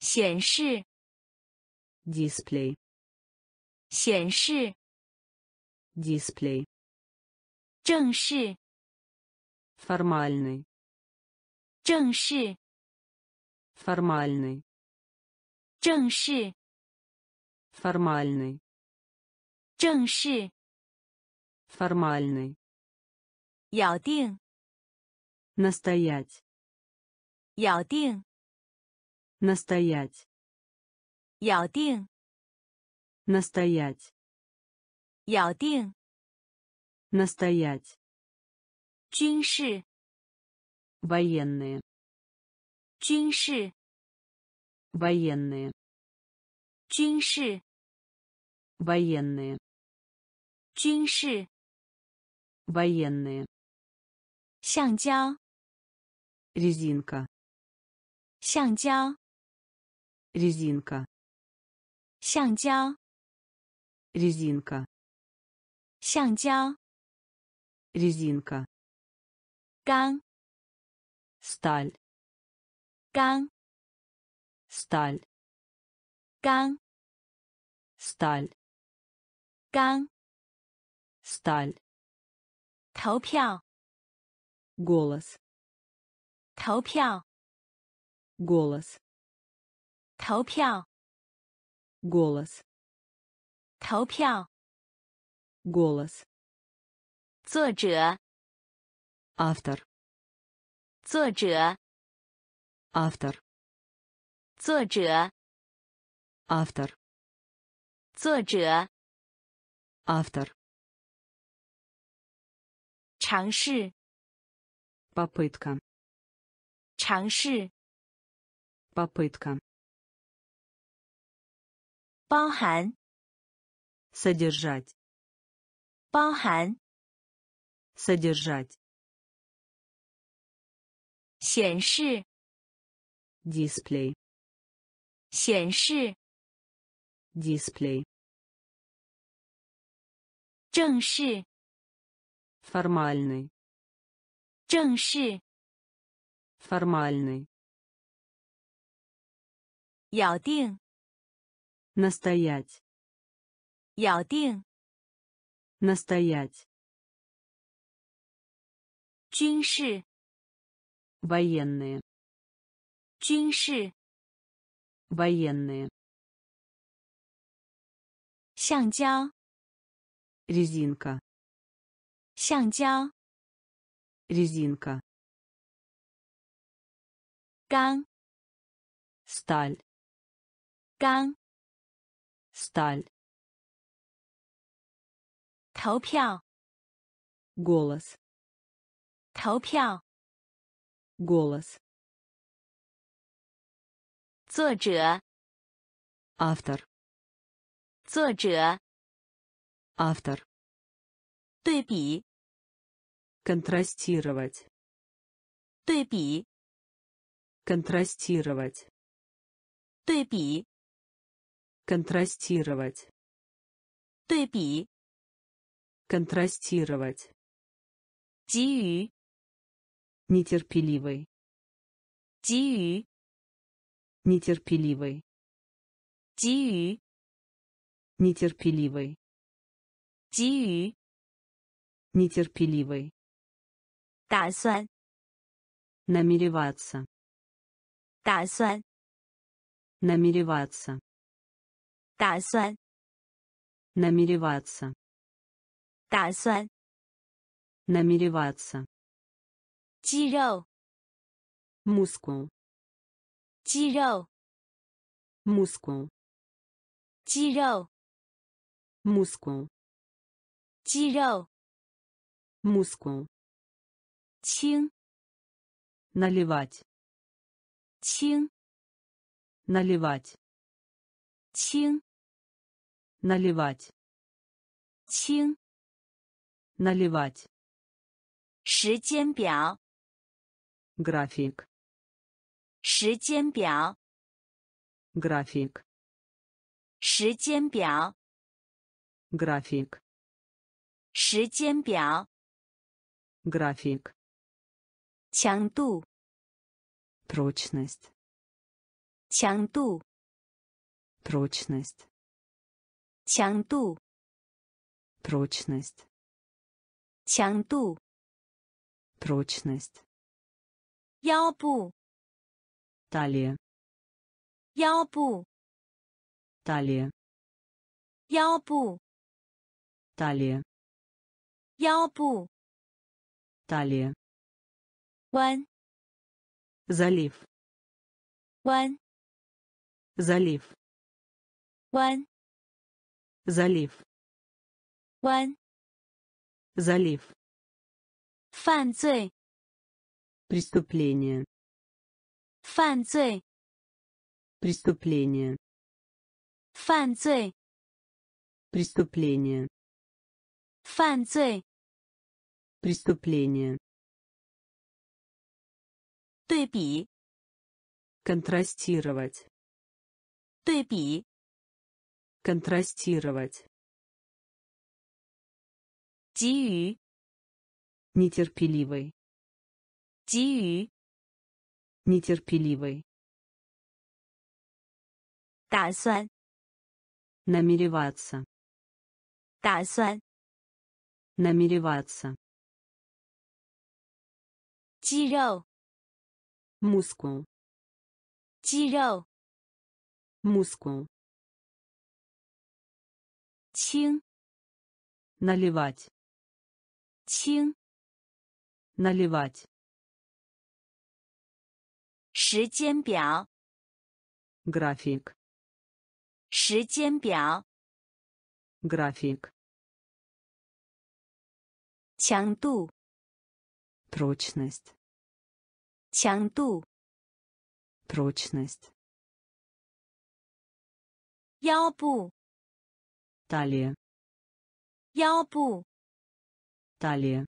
显示， дисплей, 显示， дисплей, 正式， формальный, 正式， формальный, 正式， формальный, 正式， формальный, 咬定， настоять, 咬定， настоять, 咬定， настоять, 咬定， Настоять. Чинши. Военные. Чинши. Военные. Чинши. Военные. Чинши. Военные. Шангчжао. Резинка. Шангчжао. Резинка. Шангчжао. Резинка. 橡胶 резинка, 钢， сталь, 钢， сталь, 钢， сталь, 钢， сталь, 投票， голос, 投票， голос, 投票， голос, 投票。 голос, 作者， автор, 作者， автор, 作者， автор, 作者。 автор, 尝试， попытка, 尝试， попытка, 包含， содержать, 包含， содержать, 显示， дисплей, 显示， дисплей, 正式， формальный, 正式， формальный, 咬定， настоять, 咬定， настоять, 军事， военные, 军事， военные, 橡胶， резинка, 橡胶， резинка, 钢， сталь, 钢， сталь, 投票， голос, 投票。 голос, 作者， автор, 作者， автор, 对比， контрастировать, 对比， контрастировать, 对比， контрастировать, 对比， контрастировать, 给予， нетерпеливый, 给予， нетерпеливый, 给予， нетерпеливый, 给予， нетерпеливый, 打算， намереваться, 打算， намереваться, 打算， намереваться, 打算， намереваться, 肌肉， мускул, 肌肉， мускул, 肌肉， мускул, 肌肉， мускул, 轻， наливать, 轻， наливать, 轻， наливать, 轻。 наливать, 时间表， график, 时间表， график, 时间表， график, 时间表。 график, 强度， прочность, 强度， прочность, 强度， прочность, 强度。 прочность, 腰部， талия, 腰部， талия, 腰部， талия, 腰部。 талия, 弯， залив, 弯， залив, 弯， залив, 弯。 залив, 犯罪， преступление, 犯罪， преступление, 犯罪， преступление, 犯罪。 преступление, 对比， Контрастировать. 对比， Контрастировать. 给予， Нетерпеливый. 给予， Нетерпеливый. 打算， Намереваться. 打算， Намереваться. 肌肉， Мускул. 肌肉， Мускул. 轻， Наливать. 轻， Наливать. 时间表， График. 时间表， График. 强度， Прочность. 强度， Прочность. 腰部， Талия. 腰部， Талия.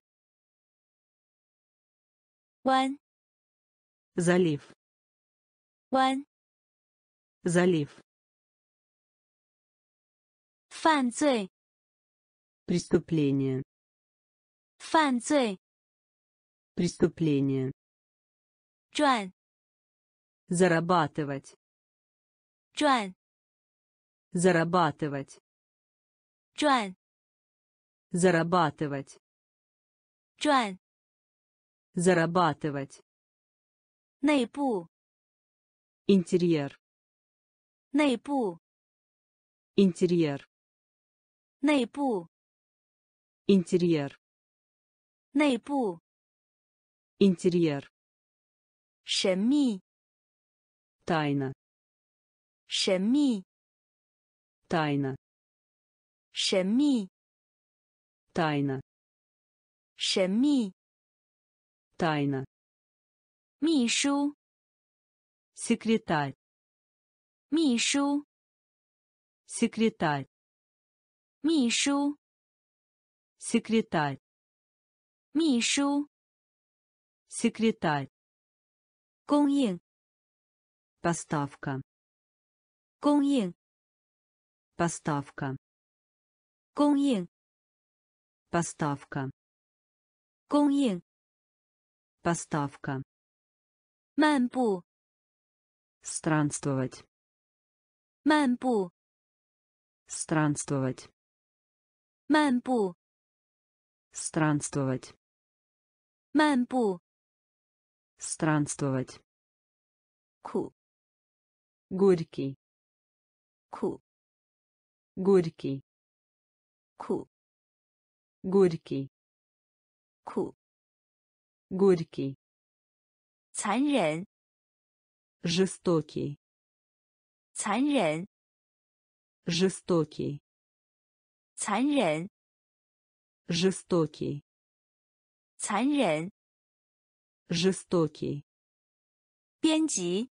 弯， Залив. 弯， Залив. 犯罪， Преступление. 犯罪， Преступление. 赚， Зарабатывать. 赚， Зарабатывать. 赚， Зарабатывать. 赚， Зарабатывать. 内部， Интерьер. Нейпу. Интерьер. Нейпу. Интерьер. Нейпу. Интерьер. Шемми. Тайна. Шемми. Тайна. Шемми. Тайна. Шемми. Тайна. Мишу Секретарь. 秘书， Секретарь. 秘书， Секретарь. 秘书， Секретарь. 供应， Поставка. 供应， Поставка. 供应， Поставка. 供应， Поставка. 漫步， Странствовать. 漫步， Странствовать. 漫步， Странствовать. 漫步， Странствовать. 苦， Горький. 苦， Горький. 苦， Горький. 苦， Горький. 残忍， Жестокий. 残忍， Жестокий. 残忍， Жестокий. 残忍， Жестокий. 编辑，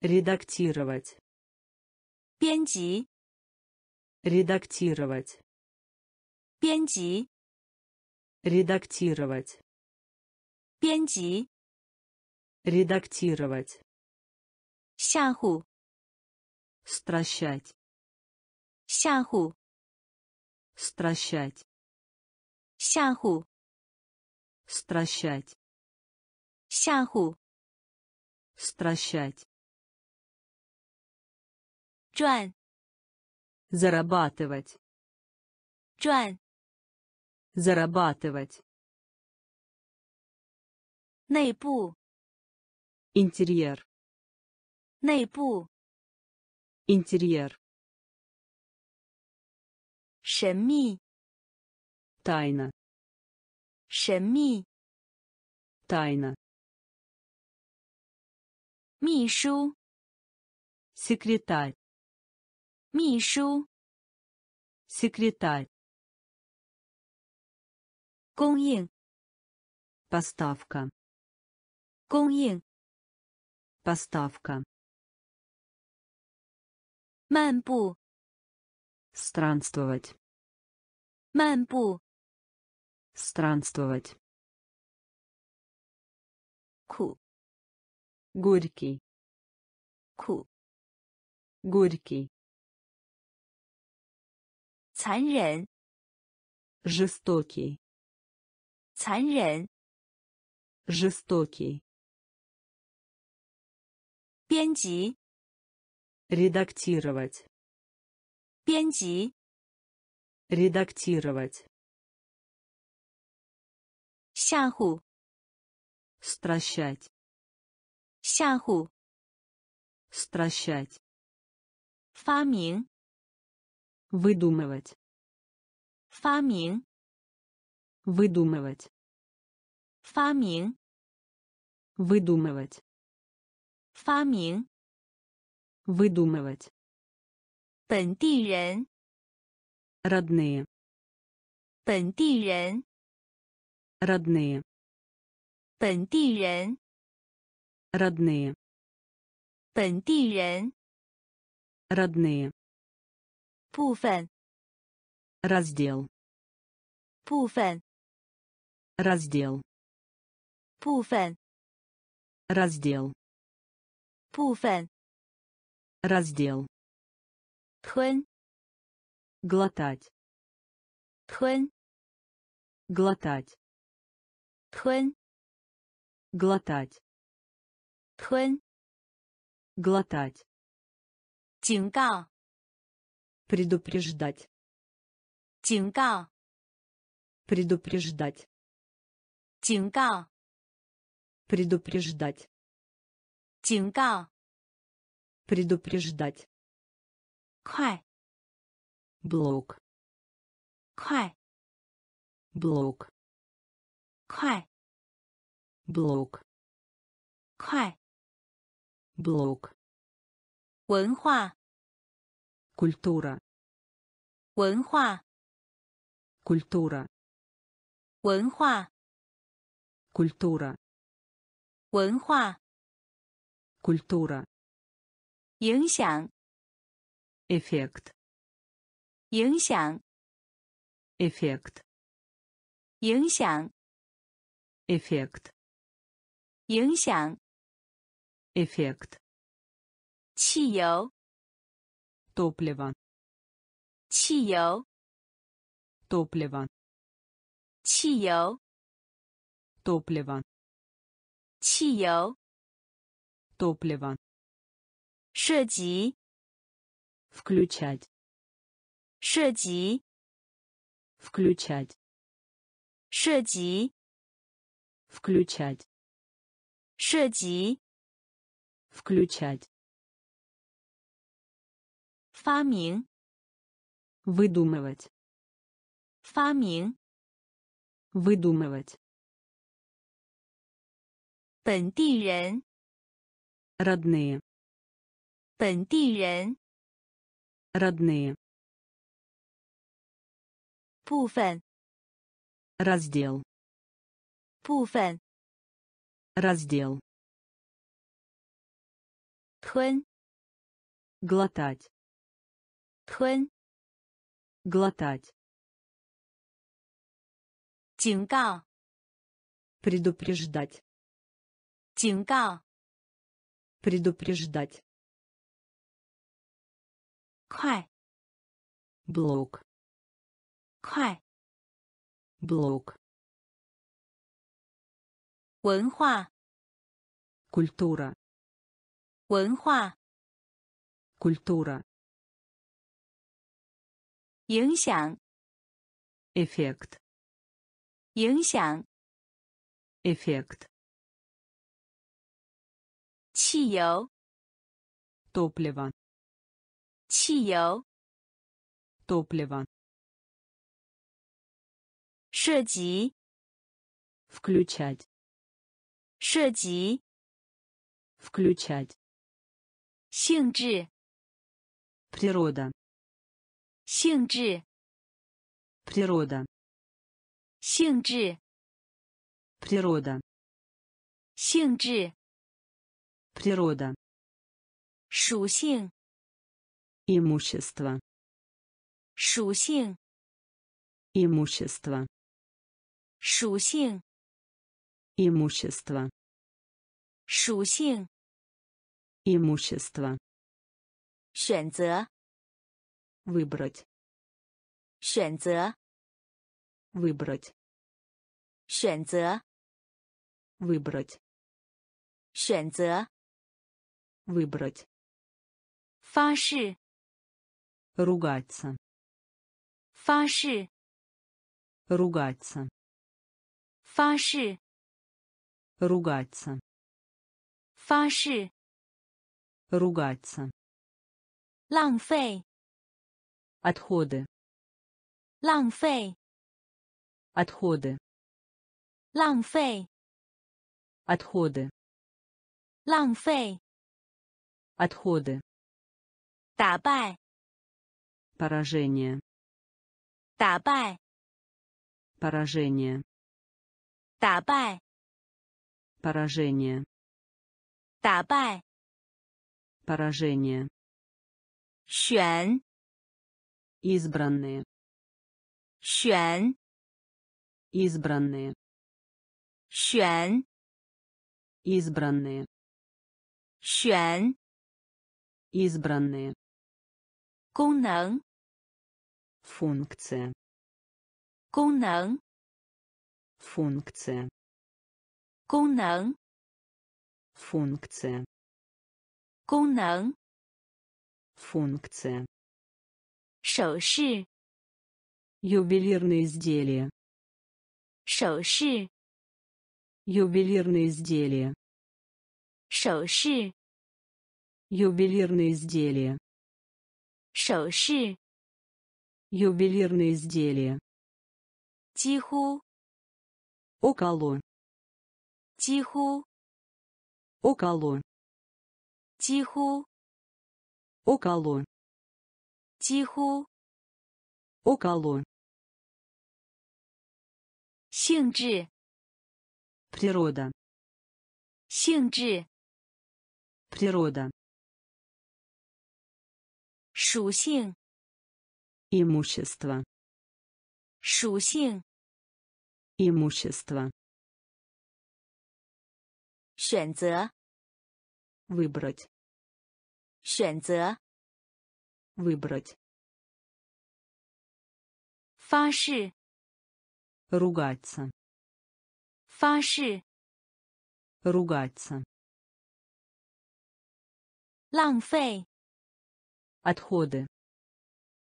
Редактировать. 编辑， Редактировать. 编辑， Редактировать. 编辑， Редактировать. 吓唬， Стращать. 吓唬， Стращать. 吓唬， Стращать. 吓唬， Стращать. 赚， Зарабатывать. 赚， Зарабатывать. 内部， Интерьер. 内部， Интерьер. 神秘， Тайна. 神秘， Тайна. 秘书， Секретарь. 秘书， Секретарь. 供应， Поставка. 供应， Поставка. Мэнпу. Странствовать. Мэнпу. Странствовать. Ку. Горький. Ку. Горький. Цанрен. Жестокий. Цанрен. Жестокий 编辑， редактировать, 编辑， редактировать, 吓唬， стращать, 吓唬， стращать, 发明， выдумывать, 发明， выдумывать, 发明， выдумывать, 发明， выдумывать, 本地人， родные, 本地人， родные, 本地人， родные, 本地人， родные, 部分， раздел, 部分， раздел, 部分， раздел, 部分， раздел, 吞， глотать, 吞， глотать, 吞， глотать, 吞， глотать, 警告， предупреждать, 警告， предупреждать, 警告， предупреждать, 警告， предупреждать, 快， блок, 快， блок, 快， блок, 快， блок, 文化， культура, 文化， культура, 文化， культура, 文化， культура, 影响， эффект, 影响， эффект, 影响， эффект, 影响， эффект, 汽油， топливо, 汽油， топливо, 汽油， топливо, 汽油， топливо, 涉及， включать, 涉及， включать, 涉及， включать, 涉及， включать, 发明， выдумывать, 发明， выдумывать, 本地人， родные, 本地人， родные, 部分， раздел, 部分， раздел, 吞， глотать, 吞， глотать, 警告， предупреждать, 警告， предупреждать Кай. блок Кай. блок Вэнхуа. культура Вэнхуа. культура Инсян. эффект 影响 эффект 汽油， топливо, 汽油， топливо, 涉及， включать, 涉及， включать, 性质， природа, 性质， природа, 性质， природа, 性质， природа, 属性， имущество, 属性， имущество, 属性， имущество, 属性， Имущество. 选择， Выбрать. 选择， Выбрать. 选择， Выбрать. 选择， Выбрать. Фаши. Ругаться. Фаши. Ругаться. Фаши. Ругаться. Фаши. Ругаться. Лангфей. Отходы. Лангфей. Отходы. Лангфей. Отходы. Лангфей. Отходы. Табай. Поражение. Табай. Поражение. Табай. Поражение. Табай. Поражение. Шуэн. Избранные. Шуэн. Избранные. Шуэн. Избранные. Шуэн Избранные. 功能， Функция. 功能， Функция. 功能， Функция. 功能， Функция. 首饰， Ювелирные изделия. 首饰， Ювелирные изделия. 首饰， Ювелирные изделия. 首饰， Ювелирные изделия. 几乎， Около. 几乎， Около. 几乎， Около. 几乎， Около. 性质， Природа. 性质， Природа. 属性， Имущество. 属性， Имущество. 选择， Выбрать. 选择， Выбрать. 发誓， Ругаться. 发誓， Ругаться. 浪费， Отходы.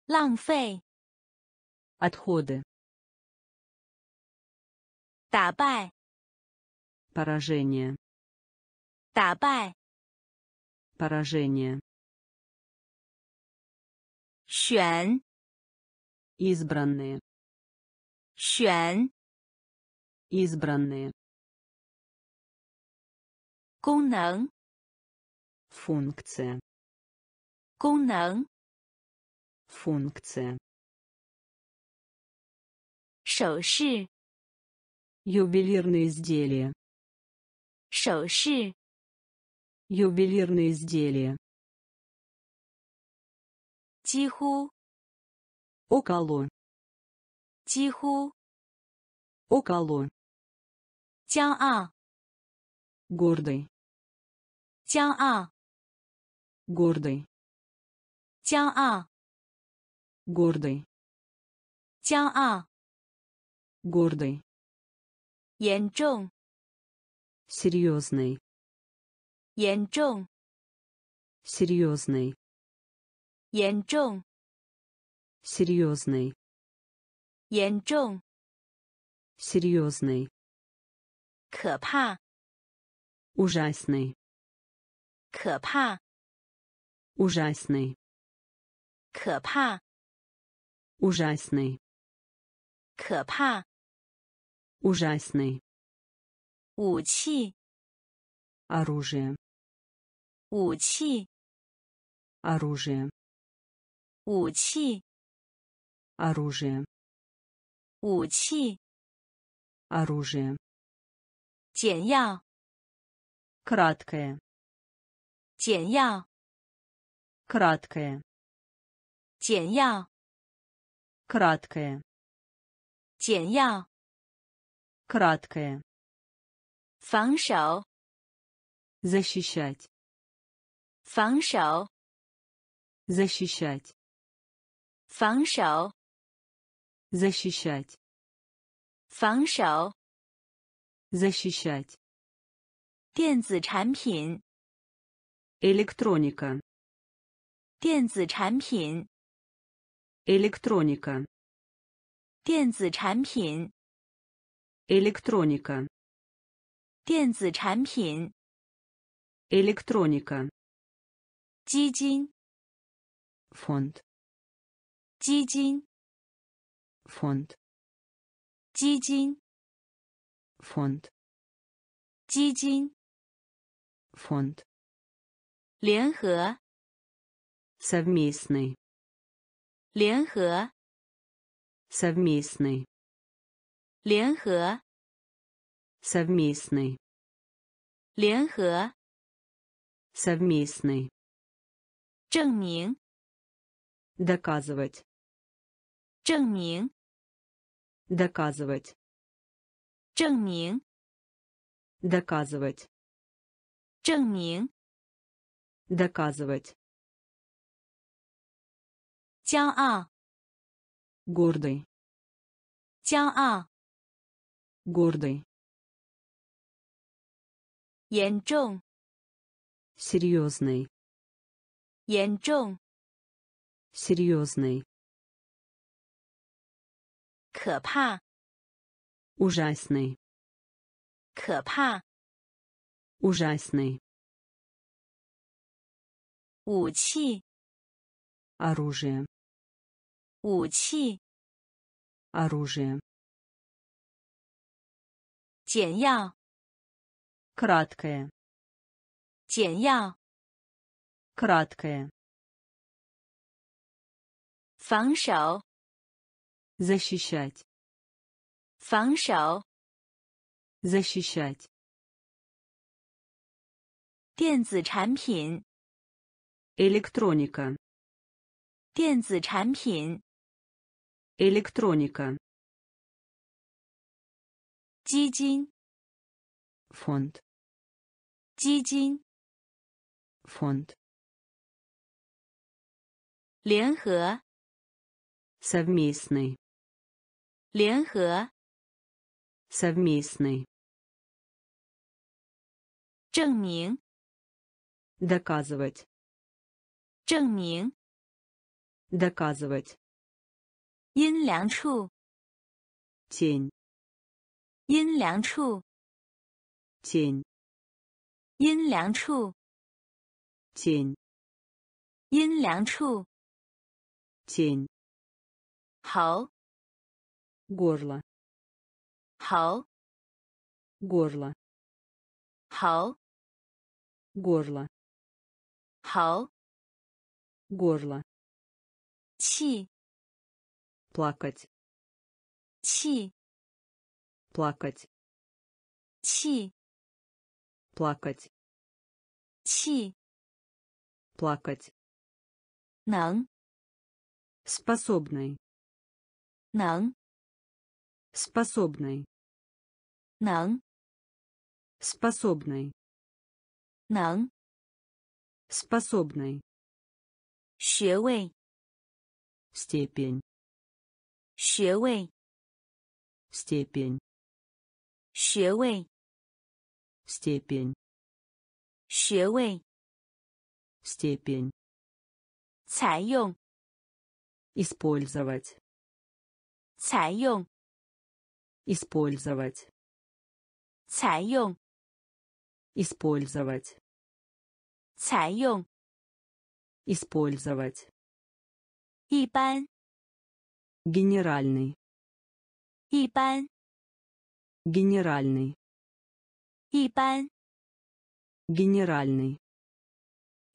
浪费， Отходы. 打败， Поражение. 打败， Поражение. 选， Избранные. 选， Избранные. 功能， Функция. Cung. Функция. Шоуши. Ювелирные изделия. Шоуши. Ювелирные изделия. Тиху. Около. Тиху. Около. Тян-а. Гордый. Тян-а. Гордый 骄傲， Гордый. 骄傲， Гордый. 严重， Серьезный. 严重， Серьезный. 严重， Серьезный. 严重， Серьезный. 可怕， Ужасный. 可怕， Ужасный. 可怕， Ужасный. 可怕， Ужасный. 武器， Оружие. 武器， Оружие. 武器， Оружие. 武器， Оружие. 简要， Краткое. 简要， Краткое. 简要， Краткое. 简要， Краткое. 防守， Защищать. 防守， защищать, 防守， защищать, 防守。 защищать, 电子产品， электроника, 电子产品， электроника, 电子产品， электроника, 电子产品。 электроника, 基金， фонд, 基金， фонд, 基金， фонд, 基金。 фонд, 联合， совместный, 联合， совместный, 联合， совместный, 联合。 совместный, 证明， доказывать, 证明， доказывать, 证明， доказывать, 证明。 доказывать, 骄傲， гордый, 骄傲， гордый, 严重， серьезный, 严重， серьезный, 可怕， ужасный, 可怕。 ужасный, 武器， оружие, 武器。 оружие, 简要， краткое, 简要。 краткое, 防守， защищать, 防守。 защищать, 电子产品， электроника, 电子产品。 электроника, 基金， фонд, 基金。 фонд, 联合， совместный, 联合。 совместный, 证明， доказывать, 证明。 доказывать, 阴凉处， тень, 阴凉处， тень, 阴凉处， тень, 阴凉处。 тень, 喉， горло, 喉， горло, 喉， горло, 喉。 горло, 气， плакать. Чи. Плакать. Чи. Плакать. Чи. Плакать. Нан. Способный. Нан. Способный. Нан. Способный. Нан. Способный. 学位 степень 学位， степень, 学位， степень, 学位。 степень, 采用， использовать, 采用， использовать, 采用， использовать, 采用。 использовать, 一般， генеральный, 一般， генеральный, 一般， генеральный,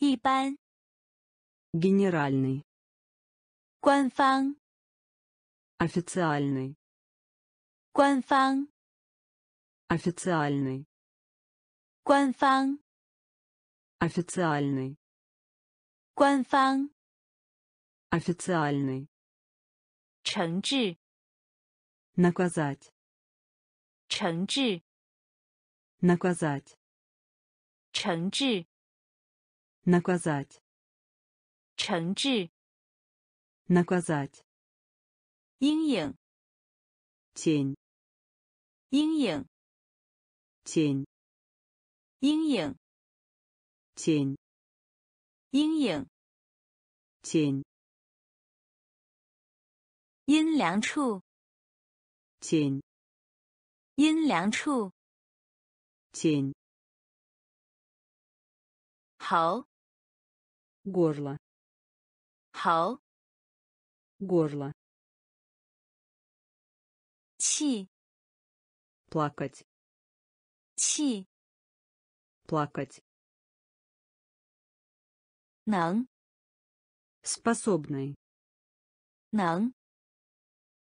一般。 генеральный, 官方， официальный, 官方， официальный, 官方， официальный, 官方。 официальный, 惩治， наказать, 惩治， наказать, 惩治。 Наказать. 惩治， Наказать. 阴影， Тень. 阴影， Тень. 阴影， Тень. 阴影， Тень. 阴凉处， Тень. 阴凉处， Тень. 喉， Горло. 喉， Горло. 气， Плакать. 气， Плакать. 能， Способный. 能，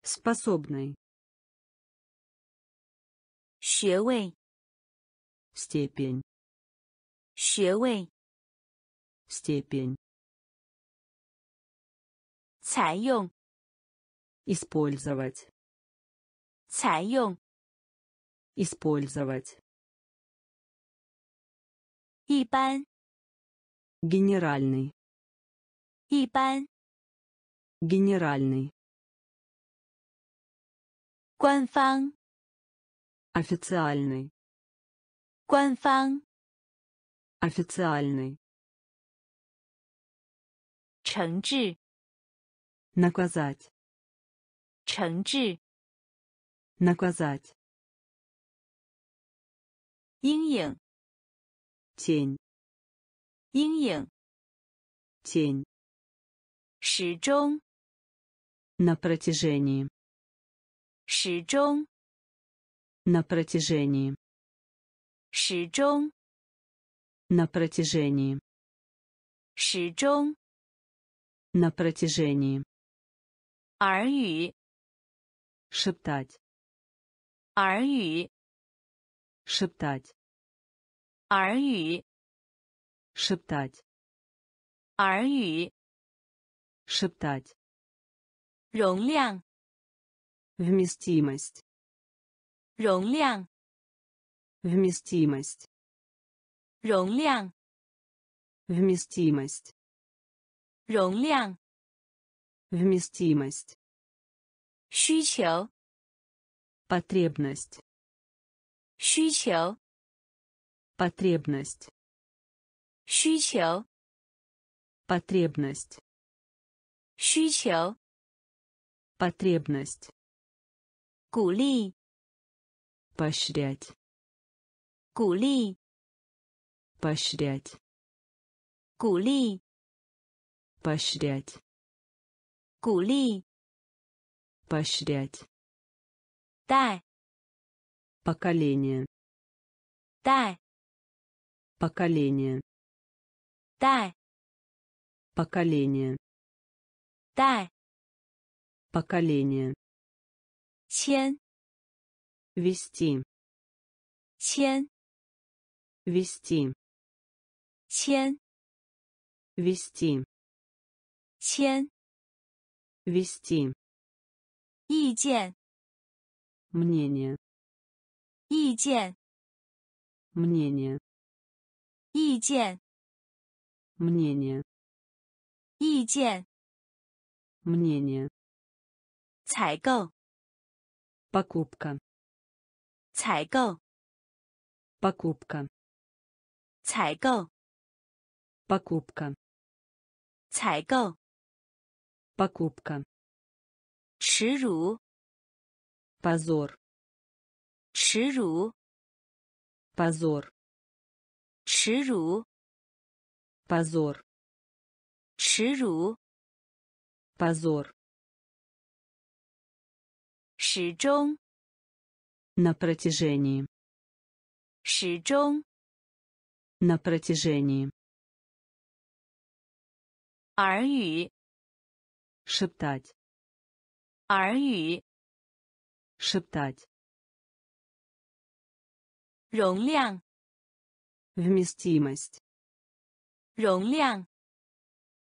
Способный. 穴位， Степень. 穴位， Степень. 采用， Использовать. 采用， Использовать. 一般， Генеральный. 一般， Генеральный. 官方， Официальный. 官方， Официальный. 惩治， Наказать. 惩治， Наказать. 阴影， Тень. 阴影， Тень. 始终， На протяжении. 始终， На протяжении. 始终， На протяжении. 始终， На протяжении. 耳语， Шептать. 耳语， Шептать. 耳语， Шептать. 耳语， Шептать. 容量， Вместимость. 容量， Вместимость. 容量， Вместимость. 容量， Вместимость. 需求， Потребность. 需求， Потребность. 需求， Потребность. 需求， Потребность. 鼓励， Поощрять. 鼓励， Поощрять. 鼓励， Поощрять. 鼓励， Поощрять. 带， Поколение. 带， Поколение. 带， Поколение. 带， Поколение. 签， Вести. 签， Вести. 签， Вести. 签， Вести. 意见， Мнение. 意见， Мнение. 意见， Мнение. 意见， Мнение. 采购， Покупка. 采购， Покупка. 采购， Покупка. 采购， Покупка. 耻辱， Позор. 耻辱， Позор. 耻辱， Позор. 耻辱， Позор. 始终， На протяжении. 始终， На протяжении. 耳语， Шептать. 耳语， Шептать. 容量， Вместимость. 容量，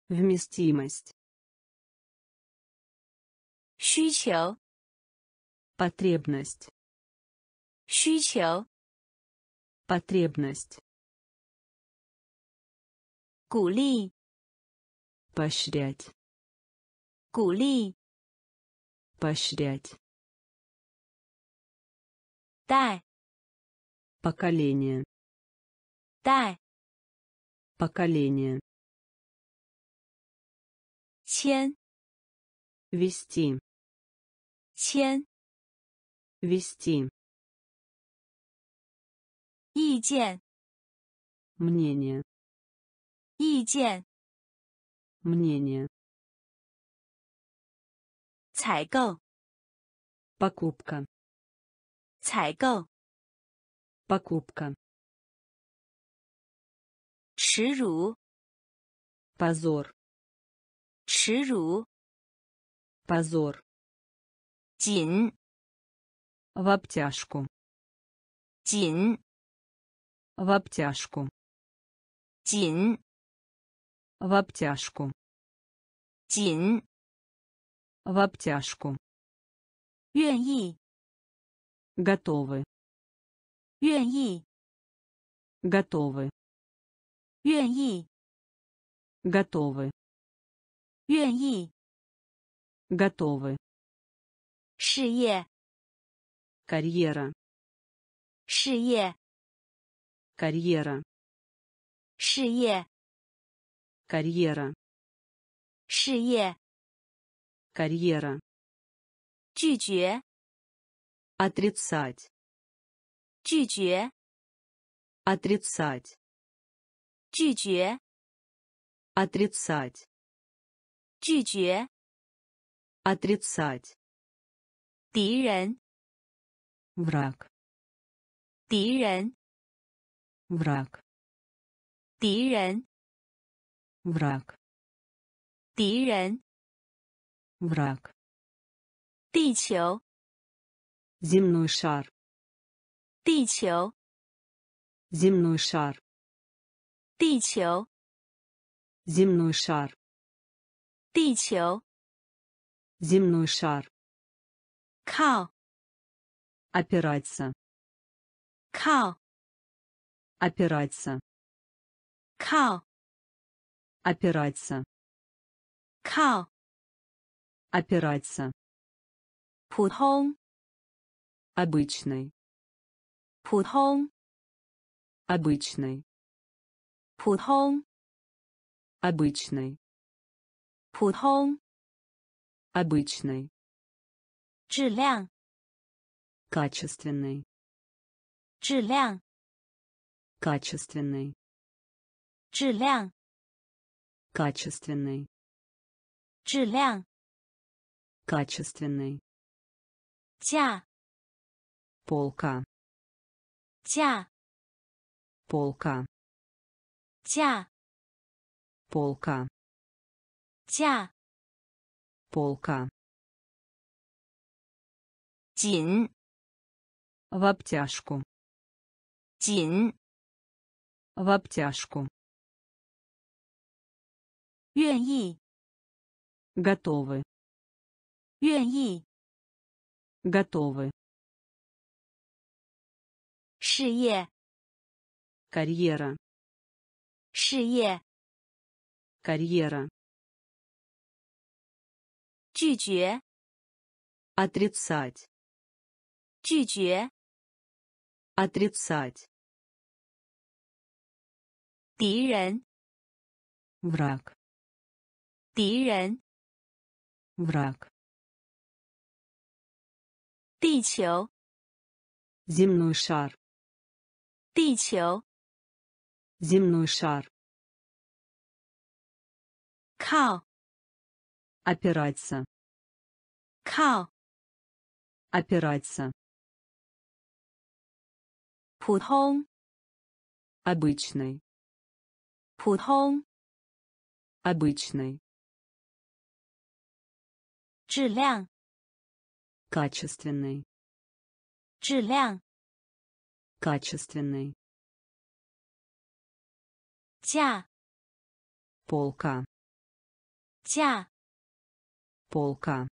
Вместимость. 需求， Потребность. 需求， Потребность. 鼓励， поощрять, 鼓励， поощрять, 带， поколение, 带， поколение, 签， вести, 签， Вести. Иден. Мнение. Иден. Мнение. Цайго. Покупка. Цайго. Покупка. Ширу. Позор. Ширу. Позор. Дин. В обтяжку. Тин. В обтяжку. Тин. В обтяжку. Тин. В обтяжку. Юэньи. Готовы. Юэньи. Готовы. Юэньи. Готовы. Юэньи. Готовы. 事业 карьера, 事业， карьера, 事业， карьера, 事业， карьера, 拒绝， отрицать, 拒绝， отрицать, 拒绝， отрицать, 拒绝， отрицать, 敌人， враг, 敌人， враг, 敌人， враг, 敌人， враг, 地球， земной шар, 地球， земной шар, 地球， земной шар, 地球， земной шар, 靠， опираться. Кал. Опираться. Кал. Опираться. Кал. Опираться. Путон обычный. Путон обычный. Путон обычный. Путон обычный. 质量 качественный, 质量， качественный, 质量， качественный, 质量， качественный, 架， полка, 架， полка, 架， полка, 架， полка, 紧， в обтяжку, 紧， в обтяжку, 愿意， готовы, 愿意， готовы, 事业， карьера, 事业， карьера, 拒绝， отрицать, 拒绝， отрицать, 敌人， враг, 敌人， враг, 地球， земной шар, 地球， земной шар, 靠， опираться, 靠， опираться, 普通， обычный, 普通， обычный, 质量， качественный, 质量， качественный, 架， полка, 架， полка,